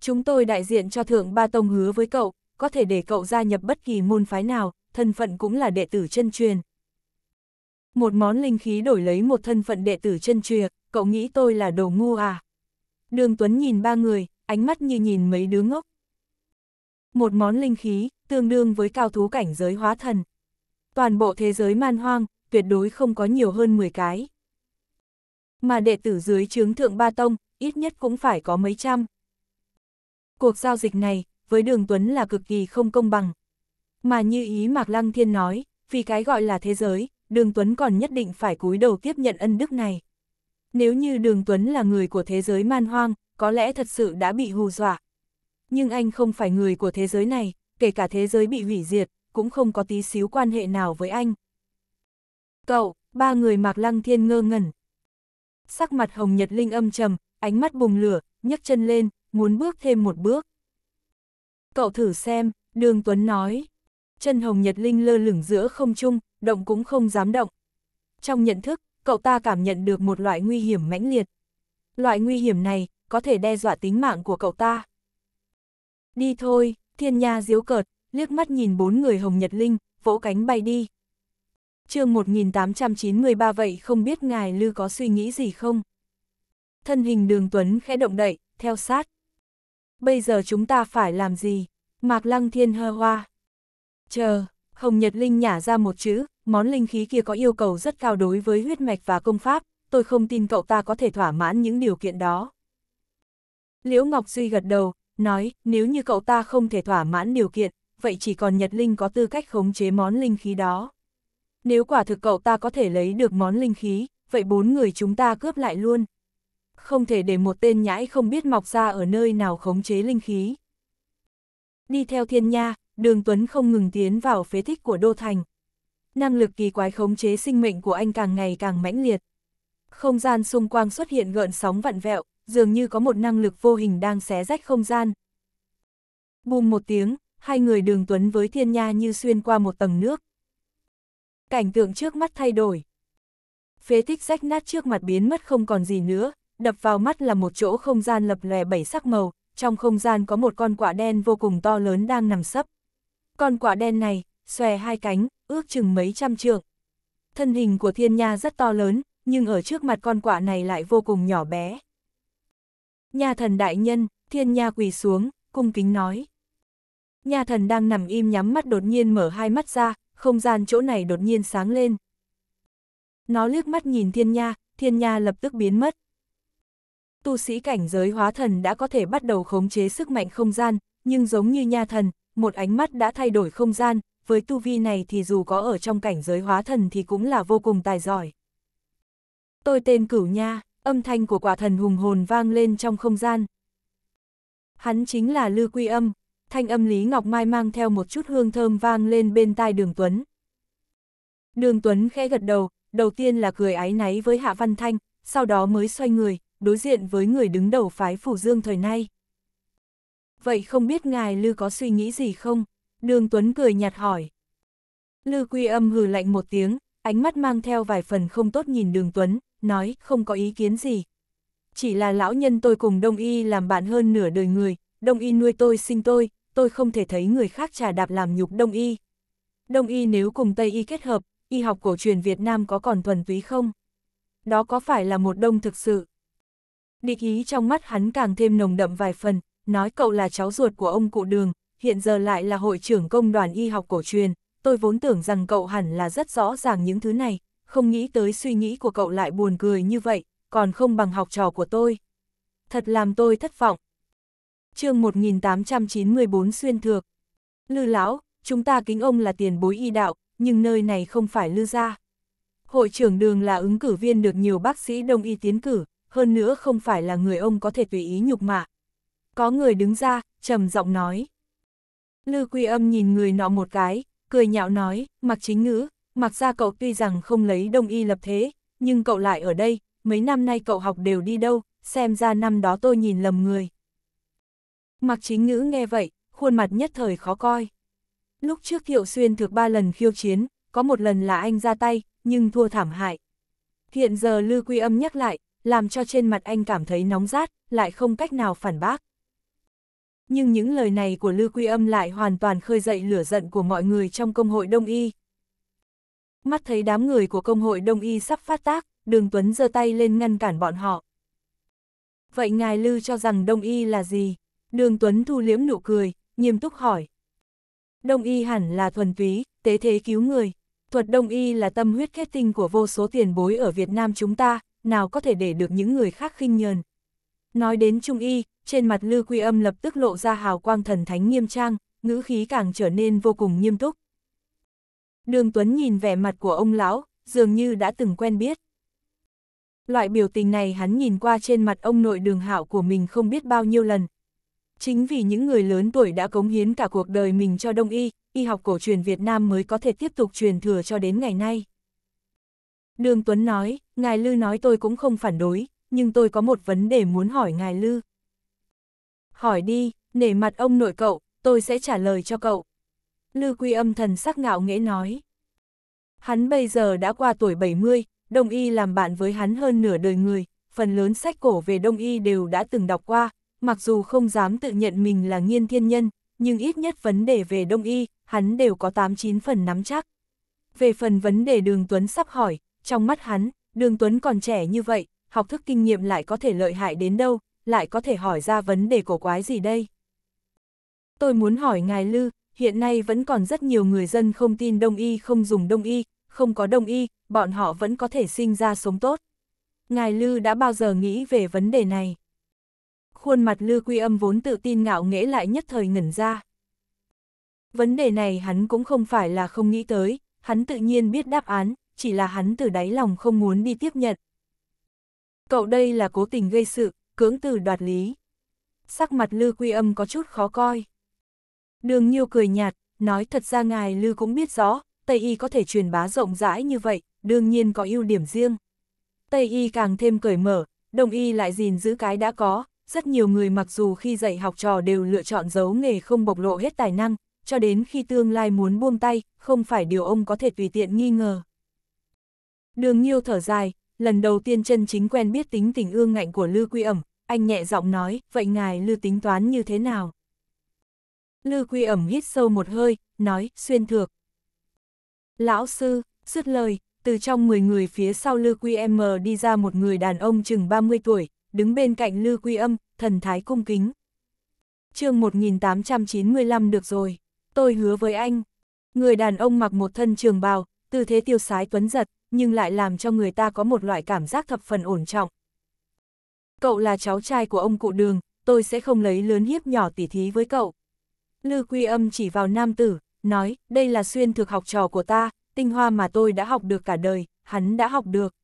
Chúng tôi đại diện cho Thượng Ba Tông hứa với cậu, có thể để cậu gia nhập bất kỳ môn phái nào, thân phận cũng là đệ tử chân truyền. Một món linh khí đổi lấy một thân phận đệ tử chân truyền, cậu nghĩ tôi là đồ ngu à? Đường Tuấn nhìn ba người, ánh mắt như nhìn mấy đứa ngốc. Một món linh khí, tương đương với cao thú cảnh giới hóa thần. Toàn bộ thế giới man hoang, tuyệt đối không có nhiều hơn 10 cái. Mà đệ tử dưới chướng thượng ba tông, ít nhất cũng phải có mấy trăm. Cuộc giao dịch này, với đường Tuấn là cực kỳ không công bằng. Mà như ý Mạc Lăng Thiên nói, vì cái gọi là thế giới, đường Tuấn còn nhất định phải cúi đầu tiếp nhận ân đức này. Nếu như đường Tuấn là người của thế giới man hoang, có lẽ thật sự đã bị hù dọa. Nhưng anh không phải người của thế giới này, kể cả thế giới bị hủy diệt, cũng không có tí xíu quan hệ nào với anh. Cậu, ba người Mạc Lăng Thiên ngơ ngẩn. Sắc mặt Hồng Nhật Linh âm trầm, ánh mắt bùng lửa, nhấc chân lên, muốn bước thêm một bước. Cậu thử xem, Đường Tuấn nói. Chân Hồng Nhật Linh lơ lửng giữa không trung, động cũng không dám động. Trong nhận thức, cậu ta cảm nhận được một loại nguy hiểm mãnh liệt. Loại nguy hiểm này, có thể đe dọa tính mạng của cậu ta. Đi thôi, thiên nha diếu cợt, liếc mắt nhìn bốn người Hồng Nhật Linh, vỗ cánh bay đi. chương 1893 vậy không biết ngài Lư có suy nghĩ gì không? Thân hình đường Tuấn khẽ động đậy, theo sát. Bây giờ chúng ta phải làm gì? Mạc Lăng Thiên hơ hoa. Chờ, Hồng Nhật Linh nhả ra một chữ, món linh khí kia có yêu cầu rất cao đối với huyết mạch và công pháp, tôi không tin cậu ta có thể thỏa mãn những điều kiện đó. Liễu Ngọc Duy gật đầu, nói, nếu như cậu ta không thể thỏa mãn điều kiện, vậy chỉ còn Nhật Linh có tư cách khống chế món linh khí đó. Nếu quả thực cậu ta có thể lấy được món linh khí, vậy bốn người chúng ta cướp lại luôn. Không thể để một tên nhãi không biết mọc ra ở nơi nào khống chế linh khí. Đi theo thiên nha, đường Tuấn không ngừng tiến vào phế thích của Đô Thành. Năng lực kỳ quái khống chế sinh mệnh của anh càng ngày càng mãnh liệt. Không gian xung quanh xuất hiện gợn sóng vặn vẹo, dường như có một năng lực vô hình đang xé rách không gian. Bùm một tiếng, hai người đường Tuấn với thiên nha như xuyên qua một tầng nước. Cảnh tượng trước mắt thay đổi. Phế tích rách nát trước mặt biến mất không còn gì nữa, đập vào mắt là một chỗ không gian lập lòe bảy sắc màu, trong không gian có một con quả đen vô cùng to lớn đang nằm sấp. Con quả đen này, xòe hai cánh, ước chừng mấy trăm trượng. Thân hình của thiên nha rất to lớn, nhưng ở trước mặt con quả này lại vô cùng nhỏ bé. Nha thần đại nhân, thiên nha quỳ xuống, cung kính nói. Nha thần đang nằm im nhắm mắt đột nhiên mở hai mắt ra, không gian chỗ này đột nhiên sáng lên. Nó liếc mắt nhìn thiên nha, thiên nha lập tức biến mất. Tu sĩ cảnh giới hóa thần đã có thể bắt đầu khống chế sức mạnh không gian, nhưng giống như nha thần, một ánh mắt đã thay đổi không gian, với tu vi này thì dù có ở trong cảnh giới hóa thần thì cũng là vô cùng tài giỏi. Tôi tên Cửu Nha, âm thanh của quả thần hùng hồn vang lên trong không gian. Hắn chính là Lư Quy Âm, thanh âm Lý Ngọc Mai mang theo một chút hương thơm vang lên bên tai đường Tuấn. Đường Tuấn khẽ gật đầu, đầu tiên là cười ái náy với Hạ Văn Thanh, sau đó mới xoay người, đối diện với người đứng đầu phái Phủ Dương thời nay. Vậy không biết ngài Lư có suy nghĩ gì không? Đường Tuấn cười nhạt hỏi. Lư Quy âm hừ lạnh một tiếng, ánh mắt mang theo vài phần không tốt nhìn đường Tuấn, nói không có ý kiến gì. Chỉ là lão nhân tôi cùng Đông Y làm bạn hơn nửa đời người, Đông Y nuôi tôi sinh tôi, tôi không thể thấy người khác trà đạp làm nhục Đông Y. Đông Y nếu cùng Tây Y kết hợp, y học cổ truyền Việt Nam có còn thuần túy không? Đó có phải là một đông thực sự? Địch ý trong mắt hắn càng thêm nồng đậm vài phần, nói cậu là cháu ruột của ông cụ đường, hiện giờ lại là hội trưởng công đoàn y học cổ truyền, tôi vốn tưởng rằng cậu hẳn là rất rõ ràng những thứ này, không nghĩ tới suy nghĩ của cậu lại buồn cười như vậy, còn không bằng học trò của tôi. Thật làm tôi thất vọng. chương 1894 xuyên thược. Lư lão, chúng ta kính ông là tiền bối y đạo, nhưng nơi này không phải lư gia. Hội trưởng đường là ứng cử viên được nhiều bác sĩ đông y tiến cử, hơn nữa không phải là người ông có thể tùy ý nhục mạ. Có người đứng ra, trầm giọng nói. Lư quy âm nhìn người nọ một cái, cười nhạo nói, mặc chính ngữ, mặc ra cậu tuy rằng không lấy đông y lập thế, nhưng cậu lại ở đây, mấy năm nay cậu học đều đi đâu, xem ra năm đó tôi nhìn lầm người. Mặc chính ngữ nghe vậy, khuôn mặt nhất thời khó coi. Lúc trước Thiệu Xuyên thực ba lần khiêu chiến, có một lần là anh ra tay, nhưng thua thảm hại. Hiện giờ Lư Quy Âm nhắc lại, làm cho trên mặt anh cảm thấy nóng rát, lại không cách nào phản bác. Nhưng những lời này của Lư Quy Âm lại hoàn toàn khơi dậy lửa giận của mọi người trong công hội Đông Y. Mắt thấy đám người của công hội Đông Y sắp phát tác, đường Tuấn giơ tay lên ngăn cản bọn họ. Vậy ngài Lư cho rằng Đông Y là gì? Đường Tuấn thu liếm nụ cười, nghiêm túc hỏi. Đông Y hẳn là thuần túy, tế thế cứu người. Thuật Đông Y là tâm huyết kết tinh của vô số tiền bối ở Việt Nam chúng ta, nào có thể để được những người khác khinh nhờn. Nói đến Trung Y, trên mặt Lư Quy Âm lập tức lộ ra hào quang thần thánh nghiêm trang, ngữ khí càng trở nên vô cùng nghiêm túc. Đường Tuấn nhìn vẻ mặt của ông lão, dường như đã từng quen biết. Loại biểu tình này hắn nhìn qua trên mặt ông nội đường hạo của mình không biết bao nhiêu lần. Chính vì những người lớn tuổi đã cống hiến cả cuộc đời mình cho Đông Y, y học cổ truyền Việt Nam mới có thể tiếp tục truyền thừa cho đến ngày nay. Đường Tuấn nói, Ngài Lư nói tôi cũng không phản đối, nhưng tôi có một vấn đề muốn hỏi Ngài Lư. Hỏi đi, nể mặt ông nội cậu, tôi sẽ trả lời cho cậu. Lư Quy âm thần sắc ngạo nghễ nói. Hắn bây giờ đã qua tuổi 70, Đông Y làm bạn với hắn hơn nửa đời người, phần lớn sách cổ về Đông Y đều đã từng đọc qua, mặc dù không dám tự nhận mình là nghiên thiên nhân, nhưng ít nhất vấn đề về Đông Y, hắn đều có 8-9 phần nắm chắc. Về phần vấn đề đường Tuấn sắp hỏi, trong mắt hắn, đường Tuấn còn trẻ như vậy, học thức kinh nghiệm lại có thể lợi hại đến đâu, lại có thể hỏi ra vấn đề cổ quái gì đây? Tôi muốn hỏi Ngài Lư, hiện nay vẫn còn rất nhiều người dân không tin Đông Y không dùng Đông Y, không có Đông Y, bọn họ vẫn có thể sinh ra sống tốt. Ngài Lư đã bao giờ nghĩ về vấn đề này? Khuôn mặt Lư Quy Âm vốn tự tin ngạo nghễ lại nhất thời ngẩn ra. Vấn đề này hắn cũng không phải là không nghĩ tới, hắn tự nhiên biết đáp án, chỉ là hắn từ đáy lòng không muốn đi tiếp nhận. Cậu đây là cố tình gây sự, cưỡng từ đoạt lý. Sắc mặt Lư Quy Âm có chút khó coi. Đường Nhiêu cười nhạt, nói thật ra ngài Lư cũng biết rõ, Tây Y có thể truyền bá rộng rãi như vậy, đương nhiên có ưu điểm riêng. Tây Y càng thêm cởi mở, Đông Y lại gìn giữ cái đã có, rất nhiều người mặc dù khi dạy học trò đều lựa chọn giấu nghề không bộc lộ hết tài năng, cho đến khi tương lai muốn buông tay, không phải điều ông có thể tùy tiện nghi ngờ. Đường Nhiêu thở dài, lần đầu tiên chân chính quen biết tính tình ương ngạnh của Lư Quy ẩm, anh nhẹ giọng nói, vậy ngài Lư tính toán như thế nào? Lư Quy ẩm hít sâu một hơi, nói, xuyên thược. Lão sư, dứt lời, từ trong 10 người phía sau Lư Quy M đi ra một người đàn ông chừng 30 tuổi, đứng bên cạnh Lư Quy âm, thần thái cung kính. chương 1895 được rồi, tôi hứa với anh. Người đàn ông mặc một thân trường bào, tư thế tiêu sái tuấn giật, nhưng lại làm cho người ta có một loại cảm giác thập phần ổn trọng. Cậu là cháu trai của ông cụ đường, tôi sẽ không lấy lớn hiếp nhỏ tỉ thí với cậu. Lư Quy âm chỉ vào nam tử, nói, đây là xuyên thực học trò của ta, tinh hoa mà tôi đã học được cả đời, hắn đã học được.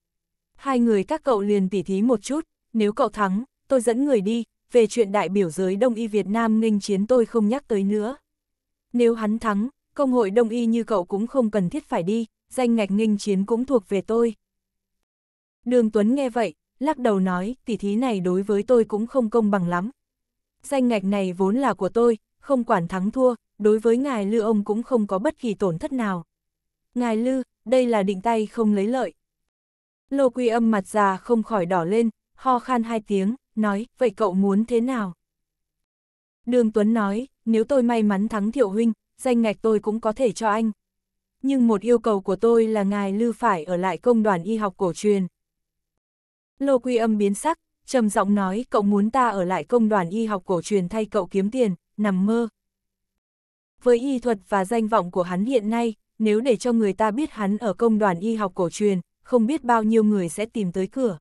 Hai người các cậu liền tỉ thí một chút, nếu cậu thắng, tôi dẫn người đi, về chuyện đại biểu giới Đông Y Việt Nam nghênh chiến tôi không nhắc tới nữa. Nếu hắn thắng, công hội Đông Y như cậu cũng không cần thiết phải đi, danh ngạch nghinh chiến cũng thuộc về tôi. Đường Tuấn nghe vậy, lắc đầu nói, tỷ thí này đối với tôi cũng không công bằng lắm. Danh ngạch này vốn là của tôi, không quản thắng thua, đối với ngài Lư ông cũng không có bất kỳ tổn thất nào. Ngài Lư, đây là định tay không lấy lợi. Lô Quy âm mặt già không khỏi đỏ lên, ho khan hai tiếng, nói, vậy cậu muốn thế nào? Đường Tuấn nói, nếu tôi may mắn thắng thiệu huynh, danh ngạch tôi cũng có thể cho anh. Nhưng một yêu cầu của tôi là ngài Lư phải ở lại công đoàn y học cổ truyền. Lô Quy âm biến sắc, trầm giọng nói cậu muốn ta ở lại công đoàn y học cổ truyền thay cậu kiếm tiền, nằm mơ. Với y thuật và danh vọng của hắn hiện nay, nếu để cho người ta biết hắn ở công đoàn y học cổ truyền, không biết bao nhiêu người sẽ tìm tới cửa.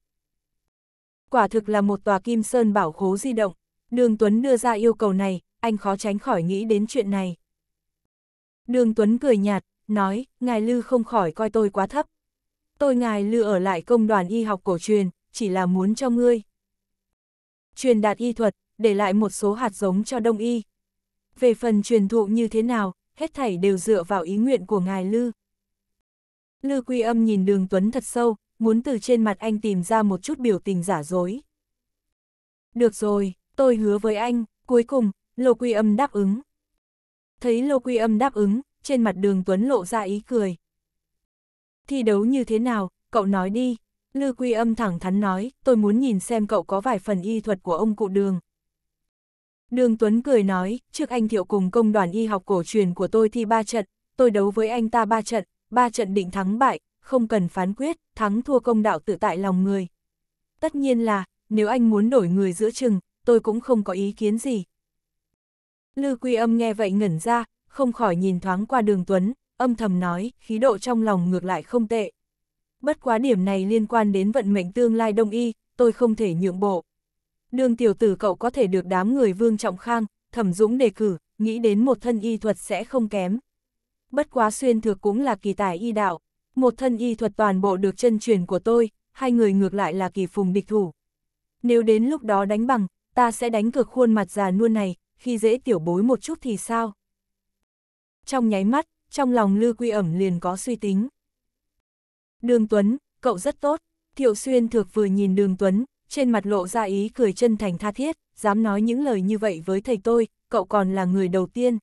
Quả thực là một tòa kim sơn bảo khố di động, Đường Tuấn đưa ra yêu cầu này, anh khó tránh khỏi nghĩ đến chuyện này. Đường Tuấn cười nhạt, nói, ngài Lư không khỏi coi tôi quá thấp. Tôi ngài Lư ở lại công đoàn y học cổ truyền, chỉ là muốn cho ngươi. Truyền đạt y thuật, để lại một số hạt giống cho đông y. Về phần truyền thụ như thế nào, hết thảy đều dựa vào ý nguyện của ngài Lư. Lư Quy Âm nhìn đường Tuấn thật sâu, muốn từ trên mặt anh tìm ra một chút biểu tình giả dối. Được rồi, tôi hứa với anh, cuối cùng, Lô Quy Âm đáp ứng. Thấy Lô Quy Âm đáp ứng, trên mặt đường Tuấn lộ ra ý cười. Thi đấu như thế nào, cậu nói đi. Lư Quy Âm thẳng thắn nói, tôi muốn nhìn xem cậu có vài phần y thuật của ông cụ đường. Đường Tuấn cười nói, trước anh thiệu cùng công đoàn y học cổ truyền của tôi thi ba trận, tôi đấu với anh ta ba trận, ba trận định thắng bại, không cần phán quyết, thắng thua công đạo tự tại lòng người. Tất nhiên là, nếu anh muốn đổi người giữa chừng, tôi cũng không có ý kiến gì. Lư Quy Âm nghe vậy ngẩn ra, không khỏi nhìn thoáng qua đường Tuấn, âm thầm nói, khí độ trong lòng ngược lại không tệ. Bất quá điểm này liên quan đến vận mệnh tương lai đông y, tôi không thể nhượng bộ. Đường tiểu tử cậu có thể được đám người vương trọng khang, thẩm dũng đề cử, nghĩ đến một thân y thuật sẽ không kém. Bất quá xuyên thược cũng là kỳ tài y đạo, một thân y thuật toàn bộ được chân truyền của tôi, hai người ngược lại là kỳ phùng địch thủ. Nếu đến lúc đó đánh bằng, ta sẽ đánh cược khuôn mặt già nuôn này, khi dễ tiểu bối một chút thì sao? Trong nháy mắt, trong lòng Lư Quy ẩm liền có suy tính. Đường Tuấn, cậu rất tốt, Thiệu Xuyên Thược vừa nhìn Đường Tuấn, trên mặt lộ ra ý cười chân thành tha thiết, dám nói những lời như vậy với thầy tôi, cậu còn là người đầu tiên.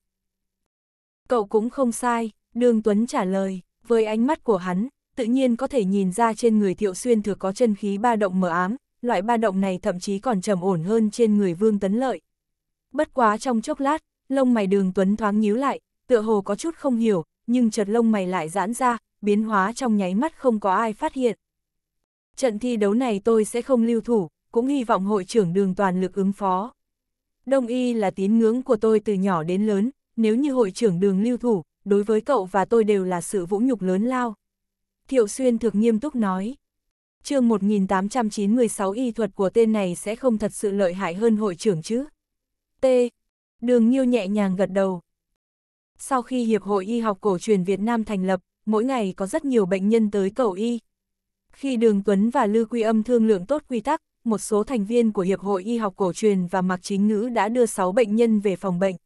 Cậu cũng không sai, Đường Tuấn trả lời, với ánh mắt của hắn, tự nhiên có thể nhìn ra trên người Thiệu Xuyên Thược có chân khí ba động mờ ám, loại ba động này thậm chí còn trầm ổn hơn trên người Vương Tấn Lợi. Bất quá trong chốc lát, lông mày Đường Tuấn thoáng nhíu lại, tựa hồ có chút không hiểu, nhưng chợt lông mày lại giãn ra, biến hóa trong nháy mắt không có ai phát hiện. Trận thi đấu này tôi sẽ không lưu thủ, cũng hy vọng hội trưởng đường toàn lực ứng phó. Đông y là tín ngưỡng của tôi từ nhỏ đến lớn, nếu như hội trưởng đường lưu thủ, đối với cậu và tôi đều là sự vũ nhục lớn lao. Thiệu Xuyên thực nghiêm túc nói. chương 1896 y thuật của tên này sẽ không thật sự lợi hại hơn hội trưởng chứ. T. Đường Nhiêu nhẹ nhàng gật đầu. Sau khi Hiệp hội Y học cổ truyền Việt Nam thành lập, mỗi ngày có rất nhiều bệnh nhân tới cầu y. Khi Đường Tuấn và Lư Quy Âm thương lượng tốt quy tắc, một số thành viên của Hiệp hội Y học cổ truyền và Mạc Chính Ngữ đã đưa 6 bệnh nhân về phòng bệnh.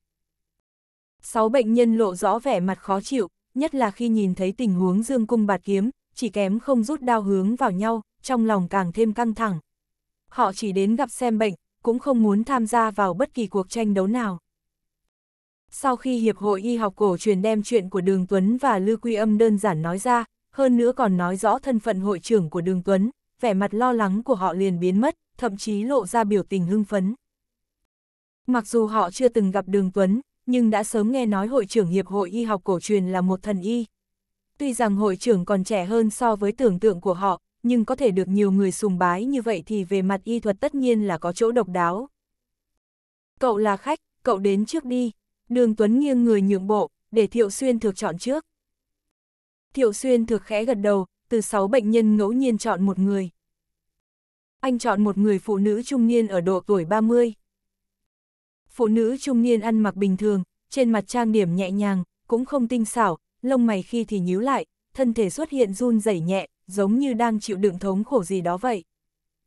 6 bệnh nhân lộ rõ vẻ mặt khó chịu, nhất là khi nhìn thấy tình huống dương cung bạt kiếm, chỉ kém không rút đao hướng vào nhau, trong lòng càng thêm căng thẳng. Họ chỉ đến gặp xem bệnh, cũng không muốn tham gia vào bất kỳ cuộc tranh đấu nào. Sau khi Hiệp hội Y học cổ truyền đem chuyện của Đường Tuấn và Lư Quy Âm đơn giản nói ra, hơn nữa còn nói rõ thân phận hội trưởng của Đường Tuấn, vẻ mặt lo lắng của họ liền biến mất, thậm chí lộ ra biểu tình hưng phấn. Mặc dù họ chưa từng gặp Đường Tuấn, nhưng đã sớm nghe nói hội trưởng Hiệp hội Y học cổ truyền là một thần y. Tuy rằng hội trưởng còn trẻ hơn so với tưởng tượng của họ, nhưng có thể được nhiều người sùng bái như vậy thì về mặt y thuật tất nhiên là có chỗ độc đáo. Cậu là khách, cậu đến trước đi. Đường Tuấn nghiêng người nhượng bộ, để Thiệu Xuyên thực chọn trước. Thiệu Xuyên thực khẽ gật đầu, từ 6 bệnh nhân ngẫu nhiên chọn một người. Anh chọn một người phụ nữ trung niên ở độ tuổi 30. Phụ nữ trung niên ăn mặc bình thường, trên mặt trang điểm nhẹ nhàng, cũng không tinh xảo, lông mày khi thì nhíu lại, thân thể xuất hiện run rẩy nhẹ, giống như đang chịu đựng thống khổ gì đó vậy.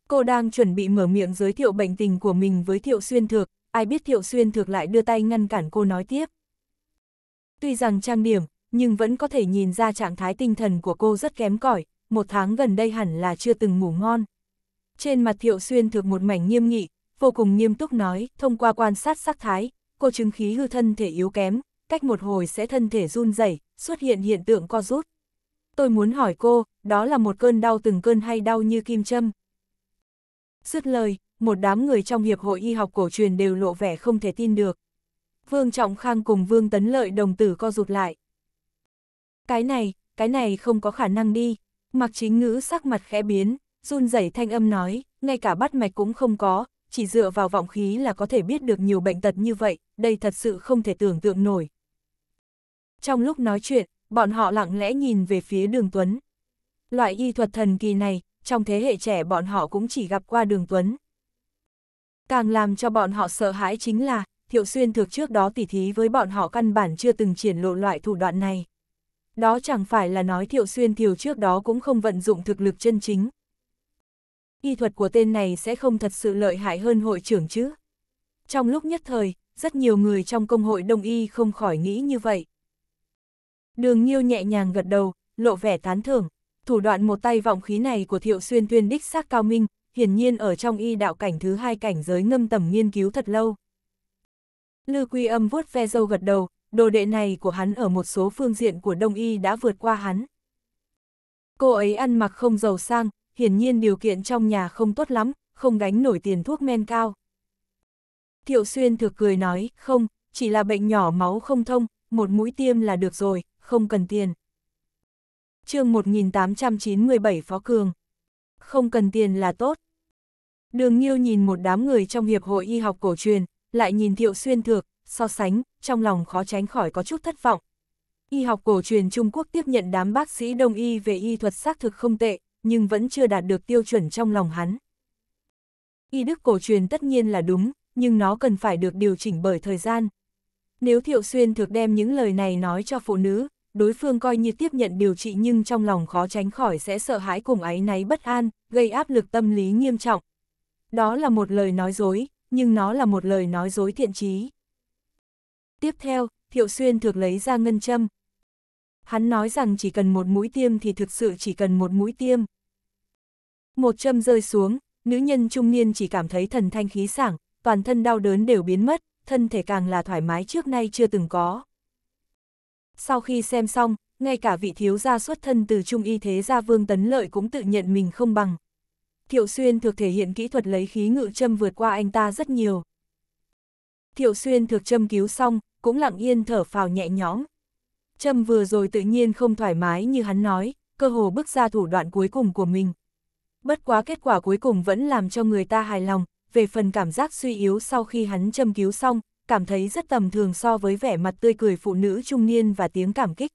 Cô đang chuẩn bị mở miệng giới thiệu bệnh tình của mình với Thiệu Xuyên Thược, ai biết Thiệu Xuyên Thược lại đưa tay ngăn cản cô nói tiếp. Tuy rằng trang điểm, nhưng vẫn có thể nhìn ra trạng thái tinh thần của cô rất kém cỏi một tháng gần đây hẳn là chưa từng ngủ ngon. Trên mặt Thiệu Xuyên thực một mảnh nghiêm nghị, vô cùng nghiêm túc nói, thông qua quan sát sắc thái, cô chứng khí hư thân thể yếu kém, cách một hồi sẽ thân thể run rẩy, xuất hiện hiện tượng co rút. Tôi muốn hỏi cô, đó là một cơn đau từng cơn hay đau như kim châm? Dứt lời, một đám người trong Hiệp hội Y học cổ truyền đều lộ vẻ không thể tin được. Vương Trọng Khang cùng Vương Tấn Lợi đồng tử co rụt lại. Cái này, cái này không có khả năng đi. Mặc chính ngữ sắc mặt khẽ biến, run rẩy thanh âm nói, ngay cả bắt mạch cũng không có, chỉ dựa vào vọng khí là có thể biết được nhiều bệnh tật như vậy, đây thật sự không thể tưởng tượng nổi. Trong lúc nói chuyện, bọn họ lặng lẽ nhìn về phía đường Tuấn. Loại y thuật thần kỳ này, trong thế hệ trẻ bọn họ cũng chỉ gặp qua đường Tuấn. Càng làm cho bọn họ sợ hãi chính là, Thiệu Xuyên thực trước đó tỉ thí với bọn họ căn bản chưa từng triển lộ loại thủ đoạn này. Đó chẳng phải là nói Thiệu Xuyên Thiều trước đó cũng không vận dụng thực lực chân chính. Y thuật của tên này sẽ không thật sự lợi hại hơn hội trưởng chứ. Trong lúc nhất thời, rất nhiều người trong công hội đông y không khỏi nghĩ như vậy. Đường Nhiêu nhẹ nhàng gật đầu, lộ vẻ tán thưởng. Thủ đoạn một tay vọng khí này của Thiệu Xuyên tuyên đích xác cao minh, hiển nhiên ở trong y đạo cảnh thứ hai cảnh giới ngâm tầm nghiên cứu thật lâu. Lư Quy Âm vuốt ve dâu gật đầu, đồ đệ này của hắn ở một số phương diện của Đông Y đã vượt qua hắn. Cô ấy ăn mặc không giàu sang, hiển nhiên điều kiện trong nhà không tốt lắm, không gánh nổi tiền thuốc men cao. Thiệu Xuyên thực cười nói, không, chỉ là bệnh nhỏ máu không thông, một mũi tiêm là được rồi, không cần tiền. chương 1897 Phó Cường không cần tiền là tốt. Đường Nhiêu nhìn một đám người trong Hiệp hội Y học cổ truyền, lại nhìn Thiệu Xuyên Thược, so sánh, trong lòng khó tránh khỏi có chút thất vọng. Y học cổ truyền Trung Quốc tiếp nhận đám bác sĩ đông y về y thuật xác thực không tệ, nhưng vẫn chưa đạt được tiêu chuẩn trong lòng hắn. Y đức cổ truyền tất nhiên là đúng, nhưng nó cần phải được điều chỉnh bởi thời gian. Nếu Thiệu Xuyên Thược đem những lời này nói cho phụ nữ, đối phương coi như tiếp nhận điều trị nhưng trong lòng khó tránh khỏi sẽ sợ hãi cùng áy náy bất an, gây áp lực tâm lý nghiêm trọng. Đó là một lời nói dối, nhưng nó là một lời nói dối thiện trí. Tiếp theo, Thiệu Xuyên thực lấy ra ngân châm. Hắn nói rằng chỉ cần một mũi tiêm thì thực sự chỉ cần một mũi tiêm. Một châm rơi xuống, nữ nhân trung niên chỉ cảm thấy thần thanh khí sảng, toàn thân đau đớn đều biến mất, thân thể càng là thoải mái trước nay chưa từng có. Sau khi xem xong, ngay cả vị thiếu gia xuất thân từ trung y thế gia vương tấn lợi cũng tự nhận mình không bằng. Thiệu Xuyên thực thể hiện kỹ thuật lấy khí ngự châm vượt qua anh ta rất nhiều. Thiệu Xuyên thực châm cứu xong, cũng lặng yên thở phào nhẹ nhõm. Châm vừa rồi tự nhiên không thoải mái như hắn nói, cơ hồ bước ra thủ đoạn cuối cùng của mình. Bất quá kết quả cuối cùng vẫn làm cho người ta hài lòng, về phần cảm giác suy yếu sau khi hắn châm cứu xong, cảm thấy rất tầm thường so với vẻ mặt tươi cười phụ nữ trung niên và tiếng cảm kích.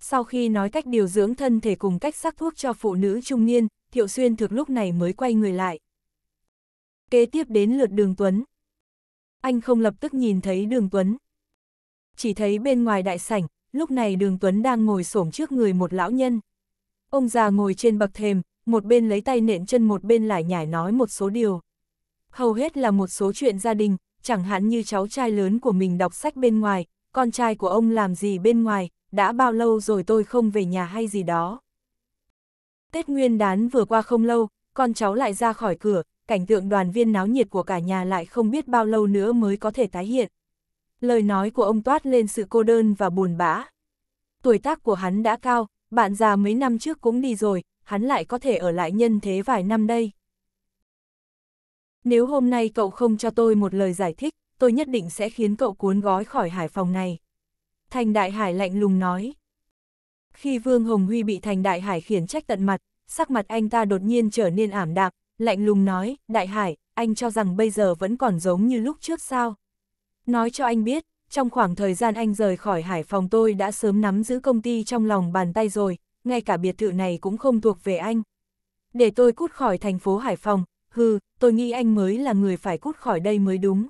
Sau khi nói cách điều dưỡng thân thể cùng cách sắc thuốc cho phụ nữ trung niên, Thiệu Xuyên thực lúc này mới quay người lại. Kế tiếp đến lượt đường Tuấn. Anh không lập tức nhìn thấy đường Tuấn. Chỉ thấy bên ngoài đại sảnh, lúc này đường Tuấn đang ngồi xổm trước người một lão nhân. Ông già ngồi trên bậc thềm, một bên lấy tay nện chân một bên lại nhải nói một số điều. Hầu hết là một số chuyện gia đình, chẳng hạn như cháu trai lớn của mình đọc sách bên ngoài, con trai của ông làm gì bên ngoài, đã bao lâu rồi tôi không về nhà hay gì đó. Tết Nguyên đán vừa qua không lâu, con cháu lại ra khỏi cửa, cảnh tượng đoàn viên náo nhiệt của cả nhà lại không biết bao lâu nữa mới có thể tái hiện. Lời nói của ông toát lên sự cô đơn và buồn bã. Tuổi tác của hắn đã cao, bạn già mấy năm trước cũng đi rồi, hắn lại có thể ở lại nhân thế vài năm đây. Nếu hôm nay cậu không cho tôi một lời giải thích, tôi nhất định sẽ khiến cậu cuốn gói khỏi hải phòng này. Thành Đại Hải lạnh lùng nói. Khi Vương Hồng Huy bị Thành Đại Hải khiển trách tận mặt, sắc mặt anh ta đột nhiên trở nên ảm đạm, lạnh lùng nói, Đại Hải, anh cho rằng bây giờ vẫn còn giống như lúc trước sao? Nói cho anh biết, trong khoảng thời gian anh rời khỏi Hải Phòng tôi đã sớm nắm giữ công ty trong lòng bàn tay rồi, ngay cả biệt thự này cũng không thuộc về anh. Để tôi cút khỏi thành phố Hải Phòng, hừ, tôi nghĩ anh mới là người phải cút khỏi đây mới đúng.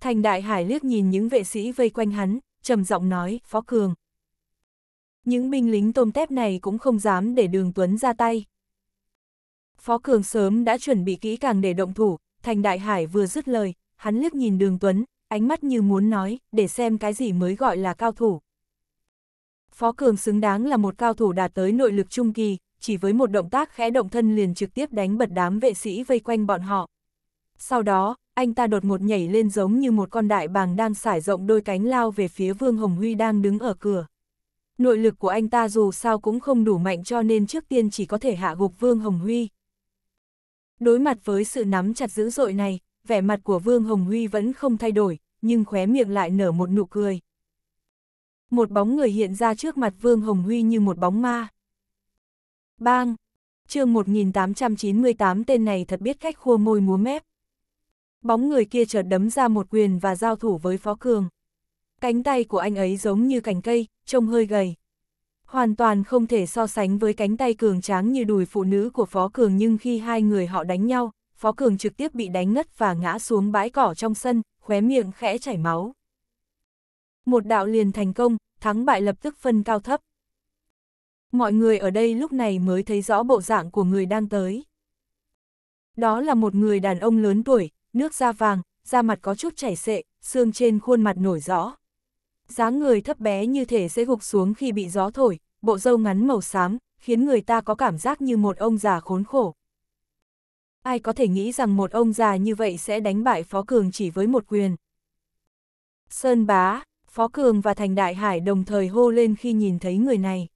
Thành Đại Hải liếc nhìn những vệ sĩ vây quanh hắn, trầm giọng nói, Phó Cường. Những binh lính tôm tép này cũng không dám để đường Tuấn ra tay. Phó Cường sớm đã chuẩn bị kỹ càng để động thủ, Thành Đại Hải vừa dứt lời, hắn liếc nhìn đường Tuấn, ánh mắt như muốn nói, để xem cái gì mới gọi là cao thủ. Phó Cường xứng đáng là một cao thủ đạt tới nội lực trung kỳ, chỉ với một động tác khẽ động thân liền trực tiếp đánh bật đám vệ sĩ vây quanh bọn họ. Sau đó, anh ta đột ngột nhảy lên giống như một con đại bàng đang sải rộng đôi cánh lao về phía Vương Hồng Huy đang đứng ở cửa. Nội lực của anh ta dù sao cũng không đủ mạnh cho nên trước tiên chỉ có thể hạ gục Vương Hồng Huy. Đối mặt với sự nắm chặt dữ dội này, vẻ mặt của Vương Hồng Huy vẫn không thay đổi, nhưng khóe miệng lại nở một nụ cười. Một bóng người hiện ra trước mặt Vương Hồng Huy như một bóng ma. Bang! chương 1898 tên này thật biết cách khua môi múa mép. Bóng người kia chợt đấm ra một quyền và giao thủ với Phó Cường. Cánh tay của anh ấy giống như cành cây, trông hơi gầy. Hoàn toàn không thể so sánh với cánh tay cường tráng như đùi phụ nữ của Phó Cường nhưng khi hai người họ đánh nhau, Phó Cường trực tiếp bị đánh ngất và ngã xuống bãi cỏ trong sân, khóe miệng khẽ chảy máu. Một đạo liền thành công, thắng bại lập tức phân cao thấp. Mọi người ở đây lúc này mới thấy rõ bộ dạng của người đang tới. Đó là một người đàn ông lớn tuổi, nước da vàng, da mặt có chút chảy xệ, xương trên khuôn mặt nổi rõ. dáng người thấp bé như thể sẽ gục xuống khi bị gió thổi, bộ râu ngắn màu xám, khiến người ta có cảm giác như một ông già khốn khổ. Ai có thể nghĩ rằng một ông già như vậy sẽ đánh bại Phó Cường chỉ với một quyền. Sơn Bá, Phó Cường và Thành Đại Hải đồng thời hô lên khi nhìn thấy người này.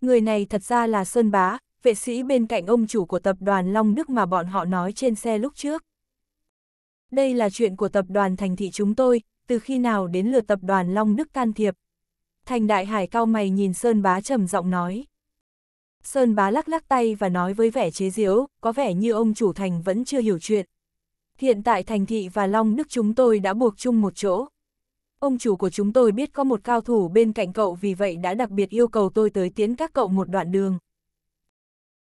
Người này thật ra là Sơn Bá, vệ sĩ bên cạnh ông chủ của tập đoàn Long Đức mà bọn họ nói trên xe lúc trước. Đây là chuyện của tập đoàn thành thị chúng tôi, từ khi nào đến lượt tập đoàn Long Đức can thiệp. Thành Đại Hải cao mày nhìn Sơn Bá trầm giọng nói. Sơn Bá lắc lắc tay và nói với vẻ chế giễu, có vẻ như ông chủ thành vẫn chưa hiểu chuyện. Hiện tại thành thị và Long Đức chúng tôi đã buộc chung một chỗ. Ông chủ của chúng tôi biết có một cao thủ bên cạnh cậu vì vậy đã đặc biệt yêu cầu tôi tới tiến các cậu một đoạn đường.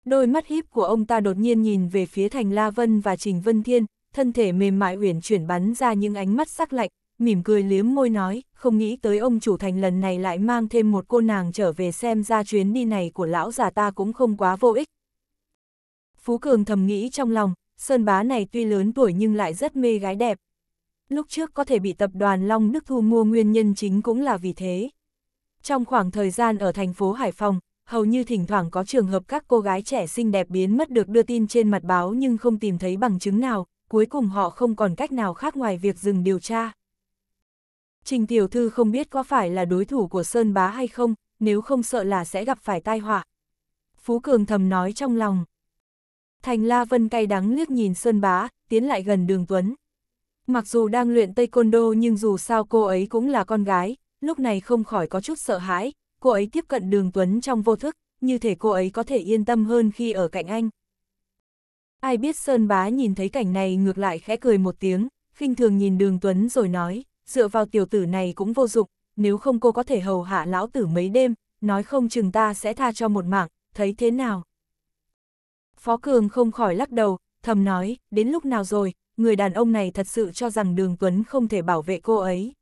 Đôi mắt híp của ông ta đột nhiên nhìn về phía Thành La Vân và Trình Vân Thiên, thân thể mềm mại uyển chuyển bắn ra những ánh mắt sắc lạnh, mỉm cười liếm môi nói, không nghĩ tới ông chủ thành lần này lại mang thêm một cô nàng trở về xem ra chuyến đi này của lão già ta cũng không quá vô ích. Phú Cường thầm nghĩ trong lòng, Sơn Bá này tuy lớn tuổi nhưng lại rất mê gái đẹp. Lúc trước có thể bị tập đoàn Long Đức thu mua nguyên nhân chính cũng là vì thế. Trong khoảng thời gian ở thành phố Hải Phòng, hầu như thỉnh thoảng có trường hợp các cô gái trẻ xinh đẹp biến mất được đưa tin trên mặt báo nhưng không tìm thấy bằng chứng nào, cuối cùng họ không còn cách nào khác ngoài việc dừng điều tra. Trình Tiểu Thư không biết có phải là đối thủ của Sơn Bá hay không, nếu không sợ là sẽ gặp phải tai họa. Phú Cường thầm nói trong lòng. Thành La Vân cay đắng liếc nhìn Sơn Bá, tiến lại gần đường Tuấn. Mặc dù đang luyện Tây Côn Đô nhưng dù sao cô ấy cũng là con gái, lúc này không khỏi có chút sợ hãi, cô ấy tiếp cận đường Tuấn trong vô thức, như thể cô ấy có thể yên tâm hơn khi ở cạnh anh. Ai biết Sơn Bá nhìn thấy cảnh này ngược lại khẽ cười một tiếng, khinh thường nhìn đường Tuấn rồi nói, dựa vào tiểu tử này cũng vô dụng, nếu không cô có thể hầu hạ lão tử mấy đêm, nói không chừng ta sẽ tha cho một mạng, thấy thế nào? Phó Cường không khỏi lắc đầu, thầm nói, đến lúc nào rồi, người đàn ông này thật sự cho rằng đường Tuấn không thể bảo vệ cô ấy.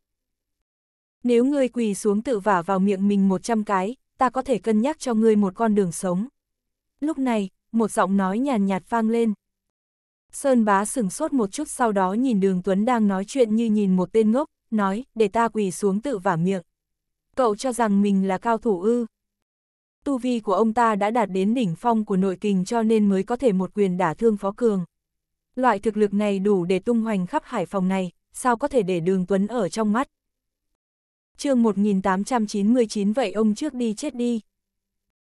Nếu ngươi quỳ xuống tự vả vào miệng mình 100 cái, ta có thể cân nhắc cho ngươi một con đường sống. Lúc này, một giọng nói nhàn nhạt vang lên. Sơn bá sừng sốt một chút sau đó nhìn đường Tuấn đang nói chuyện như nhìn một tên ngốc, nói, để ta quỳ xuống tự vả miệng. Cậu cho rằng mình là cao thủ ư. Tu vi của ông ta đã đạt đến đỉnh phong của nội kình cho nên mới có thể một quyền đả thương Phó Cường. Loại thực lực này đủ để tung hoành khắp hải phòng này, sao có thể để đường Tuấn ở trong mắt. chương 1899 vậy ông trước đi chết đi.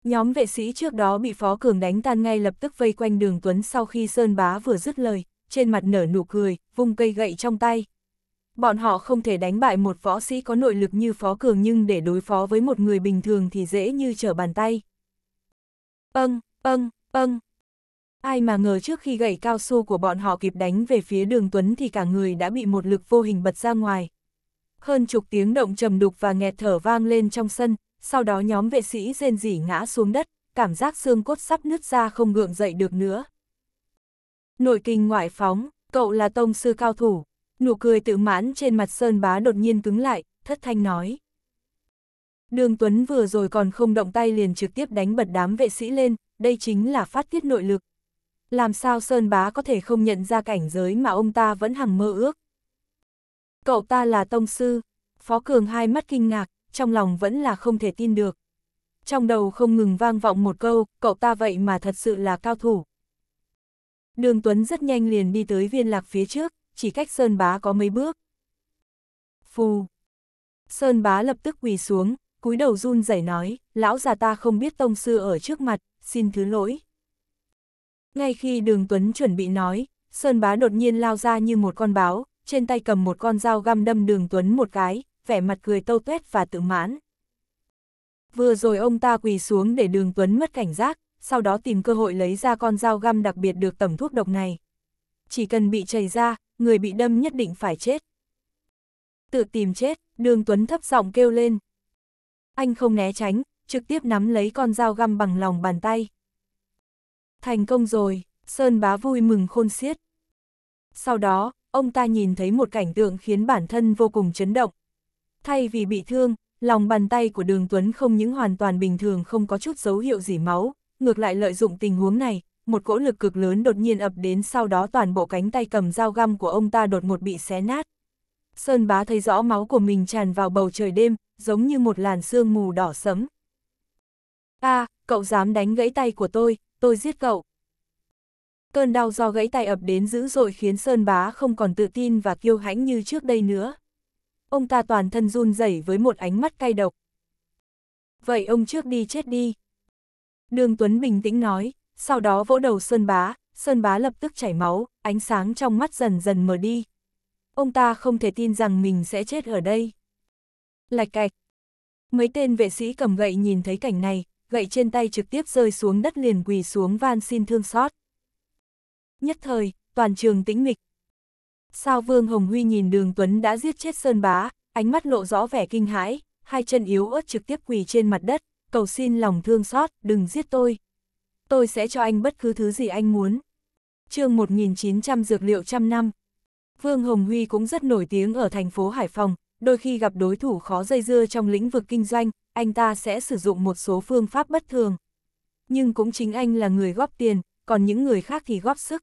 Nhóm vệ sĩ trước đó bị Phó Cường đánh tan ngay lập tức vây quanh đường Tuấn sau khi Sơn Bá vừa dứt lời, trên mặt nở nụ cười, vung cây gậy trong tay. Bọn họ không thể đánh bại một võ sĩ có nội lực như Phó Cường nhưng để đối phó với một người bình thường thì dễ như trở bàn tay. Âng, âng, âng. Ai mà ngờ trước khi gậy cao su của bọn họ kịp đánh về phía đường Tuấn thì cả người đã bị một lực vô hình bật ra ngoài. Hơn chục tiếng động trầm đục và nghẹt thở vang lên trong sân, sau đó nhóm vệ sĩ rên rỉ ngã xuống đất, cảm giác xương cốt sắp nứt ra không gượng dậy được nữa. Nội kinh ngoại phóng, cậu là tông sư cao thủ, nụ cười tự mãn trên mặt Sơn Bá đột nhiên cứng lại, thất thanh nói. Đường Tuấn vừa rồi còn không động tay liền trực tiếp đánh bật đám vệ sĩ lên, đây chính là phát tiết nội lực. Làm sao Sơn Bá có thể không nhận ra cảnh giới mà ông ta vẫn hằng mơ ước. Cậu ta là tông sư, Phó Cường hai mắt kinh ngạc, trong lòng vẫn là không thể tin được. Trong đầu không ngừng vang vọng một câu, cậu ta vậy mà thật sự là cao thủ. Đường Tuấn rất nhanh liền đi tới viên lạc phía trước, chỉ cách Sơn Bá có mấy bước. Phù. Sơn Bá lập tức quỳ xuống, cúi đầu run rẩy nói, lão già ta không biết tông sư ở trước mặt, xin thứ lỗi. Ngay khi đường Tuấn chuẩn bị nói, Sơn Bá đột nhiên lao ra như một con báo, trên tay cầm một con dao găm đâm đường Tuấn một cái, vẻ mặt cười tâu tuét và tự mãn. Vừa rồi ông ta quỳ xuống để đường Tuấn mất cảnh giác, sau đó tìm cơ hội lấy ra con dao găm đặc biệt được tẩm thuốc độc này. Chỉ cần bị chảy ra, người bị đâm nhất định phải chết. Tự tìm chết, đường Tuấn thấp giọng kêu lên. Anh không né tránh, trực tiếp nắm lấy con dao găm bằng lòng bàn tay. Thành công rồi, Sơn bá vui mừng khôn xiết. Sau đó, ông ta nhìn thấy một cảnh tượng khiến bản thân vô cùng chấn động. Thay vì bị thương, lòng bàn tay của đường Tuấn không những hoàn toàn bình thường không có chút dấu hiệu gì máu, ngược lại lợi dụng tình huống này, một cỗ lực cực lớn đột nhiên ập đến sau đó toàn bộ cánh tay cầm dao găm của ông ta đột ngột bị xé nát. Sơn bá thấy rõ máu của mình tràn vào bầu trời đêm, giống như một làn sương mù đỏ sẫm. a à, cậu dám đánh gãy tay của tôi, tôi giết cậu. Cơn đau do gãy tay ập đến dữ dội khiến Sơn bá không còn tự tin và kiêu hãnh như trước đây nữa. Ông ta toàn thân run rẩy với một ánh mắt cay độc. Vậy ông trước đi chết đi. Đường Tuấn bình tĩnh nói, sau đó vỗ đầu Sơn Bá, Sơn Bá lập tức chảy máu, ánh sáng trong mắt dần dần mờ đi. Ông ta không thể tin rằng mình sẽ chết ở đây. Lạch cạch. Mấy tên vệ sĩ cầm gậy nhìn thấy cảnh này, gậy trên tay trực tiếp rơi xuống đất liền quỳ xuống van xin thương xót. Nhất thời, toàn trường tĩnh mịch. Sao Vương Hồng Huy nhìn đường Tuấn đã giết chết Sơn Bá, ánh mắt lộ rõ vẻ kinh hãi, hai chân yếu ớt trực tiếp quỳ trên mặt đất, cầu xin lòng thương xót, đừng giết tôi. Tôi sẽ cho anh bất cứ thứ gì anh muốn. chương 1900 dược liệu trăm năm. Vương Hồng Huy cũng rất nổi tiếng ở thành phố Hải Phòng, đôi khi gặp đối thủ khó dây dưa trong lĩnh vực kinh doanh, anh ta sẽ sử dụng một số phương pháp bất thường. Nhưng cũng chính anh là người góp tiền, còn những người khác thì góp sức.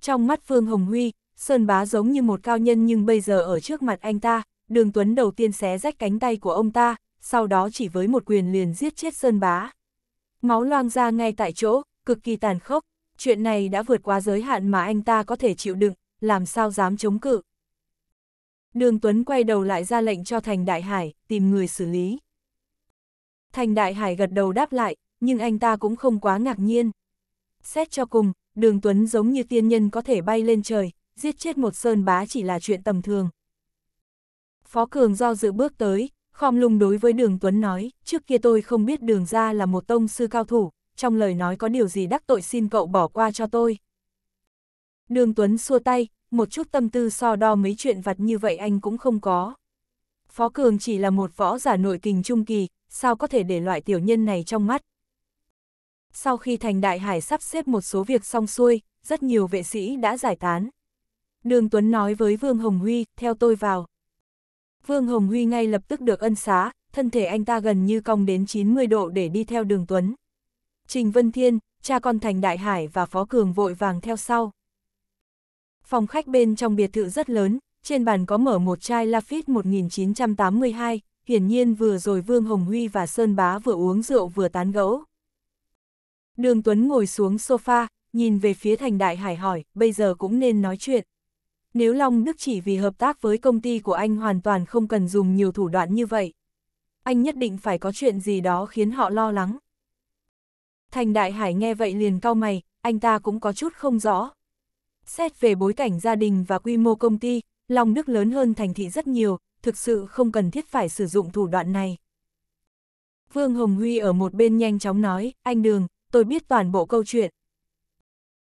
Trong mắt Phương Hồng Huy, Sơn Bá giống như một cao nhân nhưng bây giờ ở trước mặt anh ta, đường Tuấn đầu tiên xé rách cánh tay của ông ta, sau đó chỉ với một quyền liền giết chết Sơn Bá. Máu loang ra ngay tại chỗ, cực kỳ tàn khốc, chuyện này đã vượt qua giới hạn mà anh ta có thể chịu đựng, làm sao dám chống cự. Đường Tuấn quay đầu lại ra lệnh cho Thành Đại Hải, tìm người xử lý. Thành Đại Hải gật đầu đáp lại, nhưng anh ta cũng không quá ngạc nhiên. Xét cho cùng, đường Tuấn giống như tiên nhân có thể bay lên trời, giết chết một sơn bá chỉ là chuyện tầm thường. Phó Cường do dự bước tới, khom lung đối với đường Tuấn nói, trước kia tôi không biết đường ra là một tông sư cao thủ, trong lời nói có điều gì đắc tội xin cậu bỏ qua cho tôi. Đường Tuấn xua tay, một chút tâm tư so đo mấy chuyện vặt như vậy anh cũng không có. Phó Cường chỉ là một võ giả nội kình trung kỳ, sao có thể để loại tiểu nhân này trong mắt. Sau khi thành đại hải sắp xếp một số việc xong xuôi, rất nhiều vệ sĩ đã giải tán. Đường Tuấn nói với Vương Hồng Huy, theo tôi vào. Vương Hồng Huy ngay lập tức được ân xá, thân thể anh ta gần như cong đến 90 độ để đi theo đường Tuấn. Trình Vân Thiên, cha con Thành Đại Hải và Phó Cường vội vàng theo sau. Phòng khách bên trong biệt thự rất lớn, trên bàn có mở một chai Lafite 1982, hiển nhiên vừa rồi Vương Hồng Huy và Sơn Bá vừa uống rượu vừa tán gẫu. Đường Tuấn ngồi xuống sofa, nhìn về phía Thành Đại Hải hỏi, bây giờ cũng nên nói chuyện. Nếu Long Đức chỉ vì hợp tác với công ty của anh hoàn toàn không cần dùng nhiều thủ đoạn như vậy. Anh nhất định phải có chuyện gì đó khiến họ lo lắng. Thành Đại Hải nghe vậy liền cau mày, anh ta cũng có chút không rõ. Xét về bối cảnh gia đình và quy mô công ty, Long Đức lớn hơn thành thị rất nhiều, thực sự không cần thiết phải sử dụng thủ đoạn này. Vương Hồng Huy ở một bên nhanh chóng nói, anh Đường, tôi biết toàn bộ câu chuyện.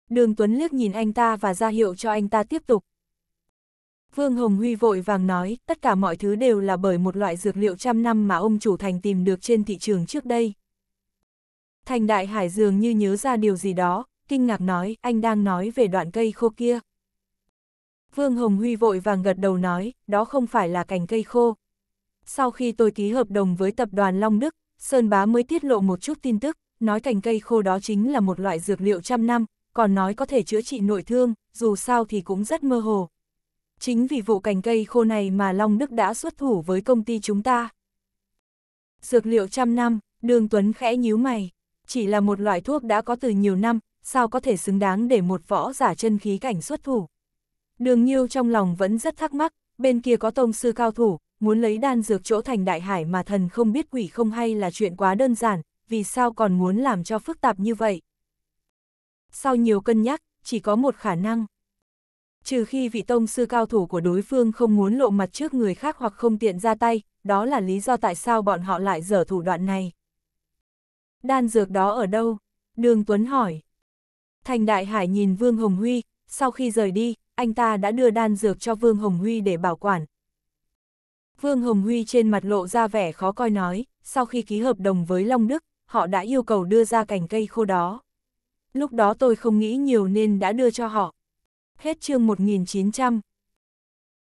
Đường Tuấn liếc nhìn anh ta và ra hiệu cho anh ta tiếp tục. Vương Hồng Huy vội vàng nói, tất cả mọi thứ đều là bởi một loại dược liệu trăm năm mà ông chủ thành tìm được trên thị trường trước đây. Thành Đại Hải dường như nhớ ra điều gì đó, kinh ngạc nói, anh đang nói về đoạn cây khô kia. Vương Hồng Huy vội vàng gật đầu nói, đó không phải là cành cây khô. Sau khi tôi ký hợp đồng với tập đoàn Long Đức, Sơn Bá mới tiết lộ một chút tin tức, nói cành cây khô đó chính là một loại dược liệu trăm năm, còn nói có thể chữa trị nội thương, dù sao thì cũng rất mơ hồ. Chính vì vụ cành cây khô này mà Long Đức đã xuất thủ với công ty chúng ta. Dược liệu trăm năm, đường Tuấn khẽ nhíu mày. Chỉ là một loại thuốc đã có từ nhiều năm, sao có thể xứng đáng để một võ giả chân khí cảnh xuất thủ. Đường Nhiêu trong lòng vẫn rất thắc mắc, bên kia có tông sư cao thủ, muốn lấy đan dược chỗ thành đại hải mà thần không biết quỷ không hay là chuyện quá đơn giản, vì sao còn muốn làm cho phức tạp như vậy. Sau nhiều cân nhắc, chỉ có một khả năng. Trừ khi vị tông sư cao thủ của đối phương không muốn lộ mặt trước người khác hoặc không tiện ra tay, đó là lý do tại sao bọn họ lại dở thủ đoạn này. Đan dược đó ở đâu? Đường Tuấn hỏi. Thành Đại Hải nhìn Vương Hồng Huy, sau khi rời đi, anh ta đã đưa đan dược cho Vương Hồng Huy để bảo quản. Vương Hồng Huy trên mặt lộ ra vẻ khó coi nói, sau khi ký hợp đồng với Long Đức, họ đã yêu cầu đưa ra cành cây khô đó. Lúc đó tôi không nghĩ nhiều nên đã đưa cho họ. Hết chương 1900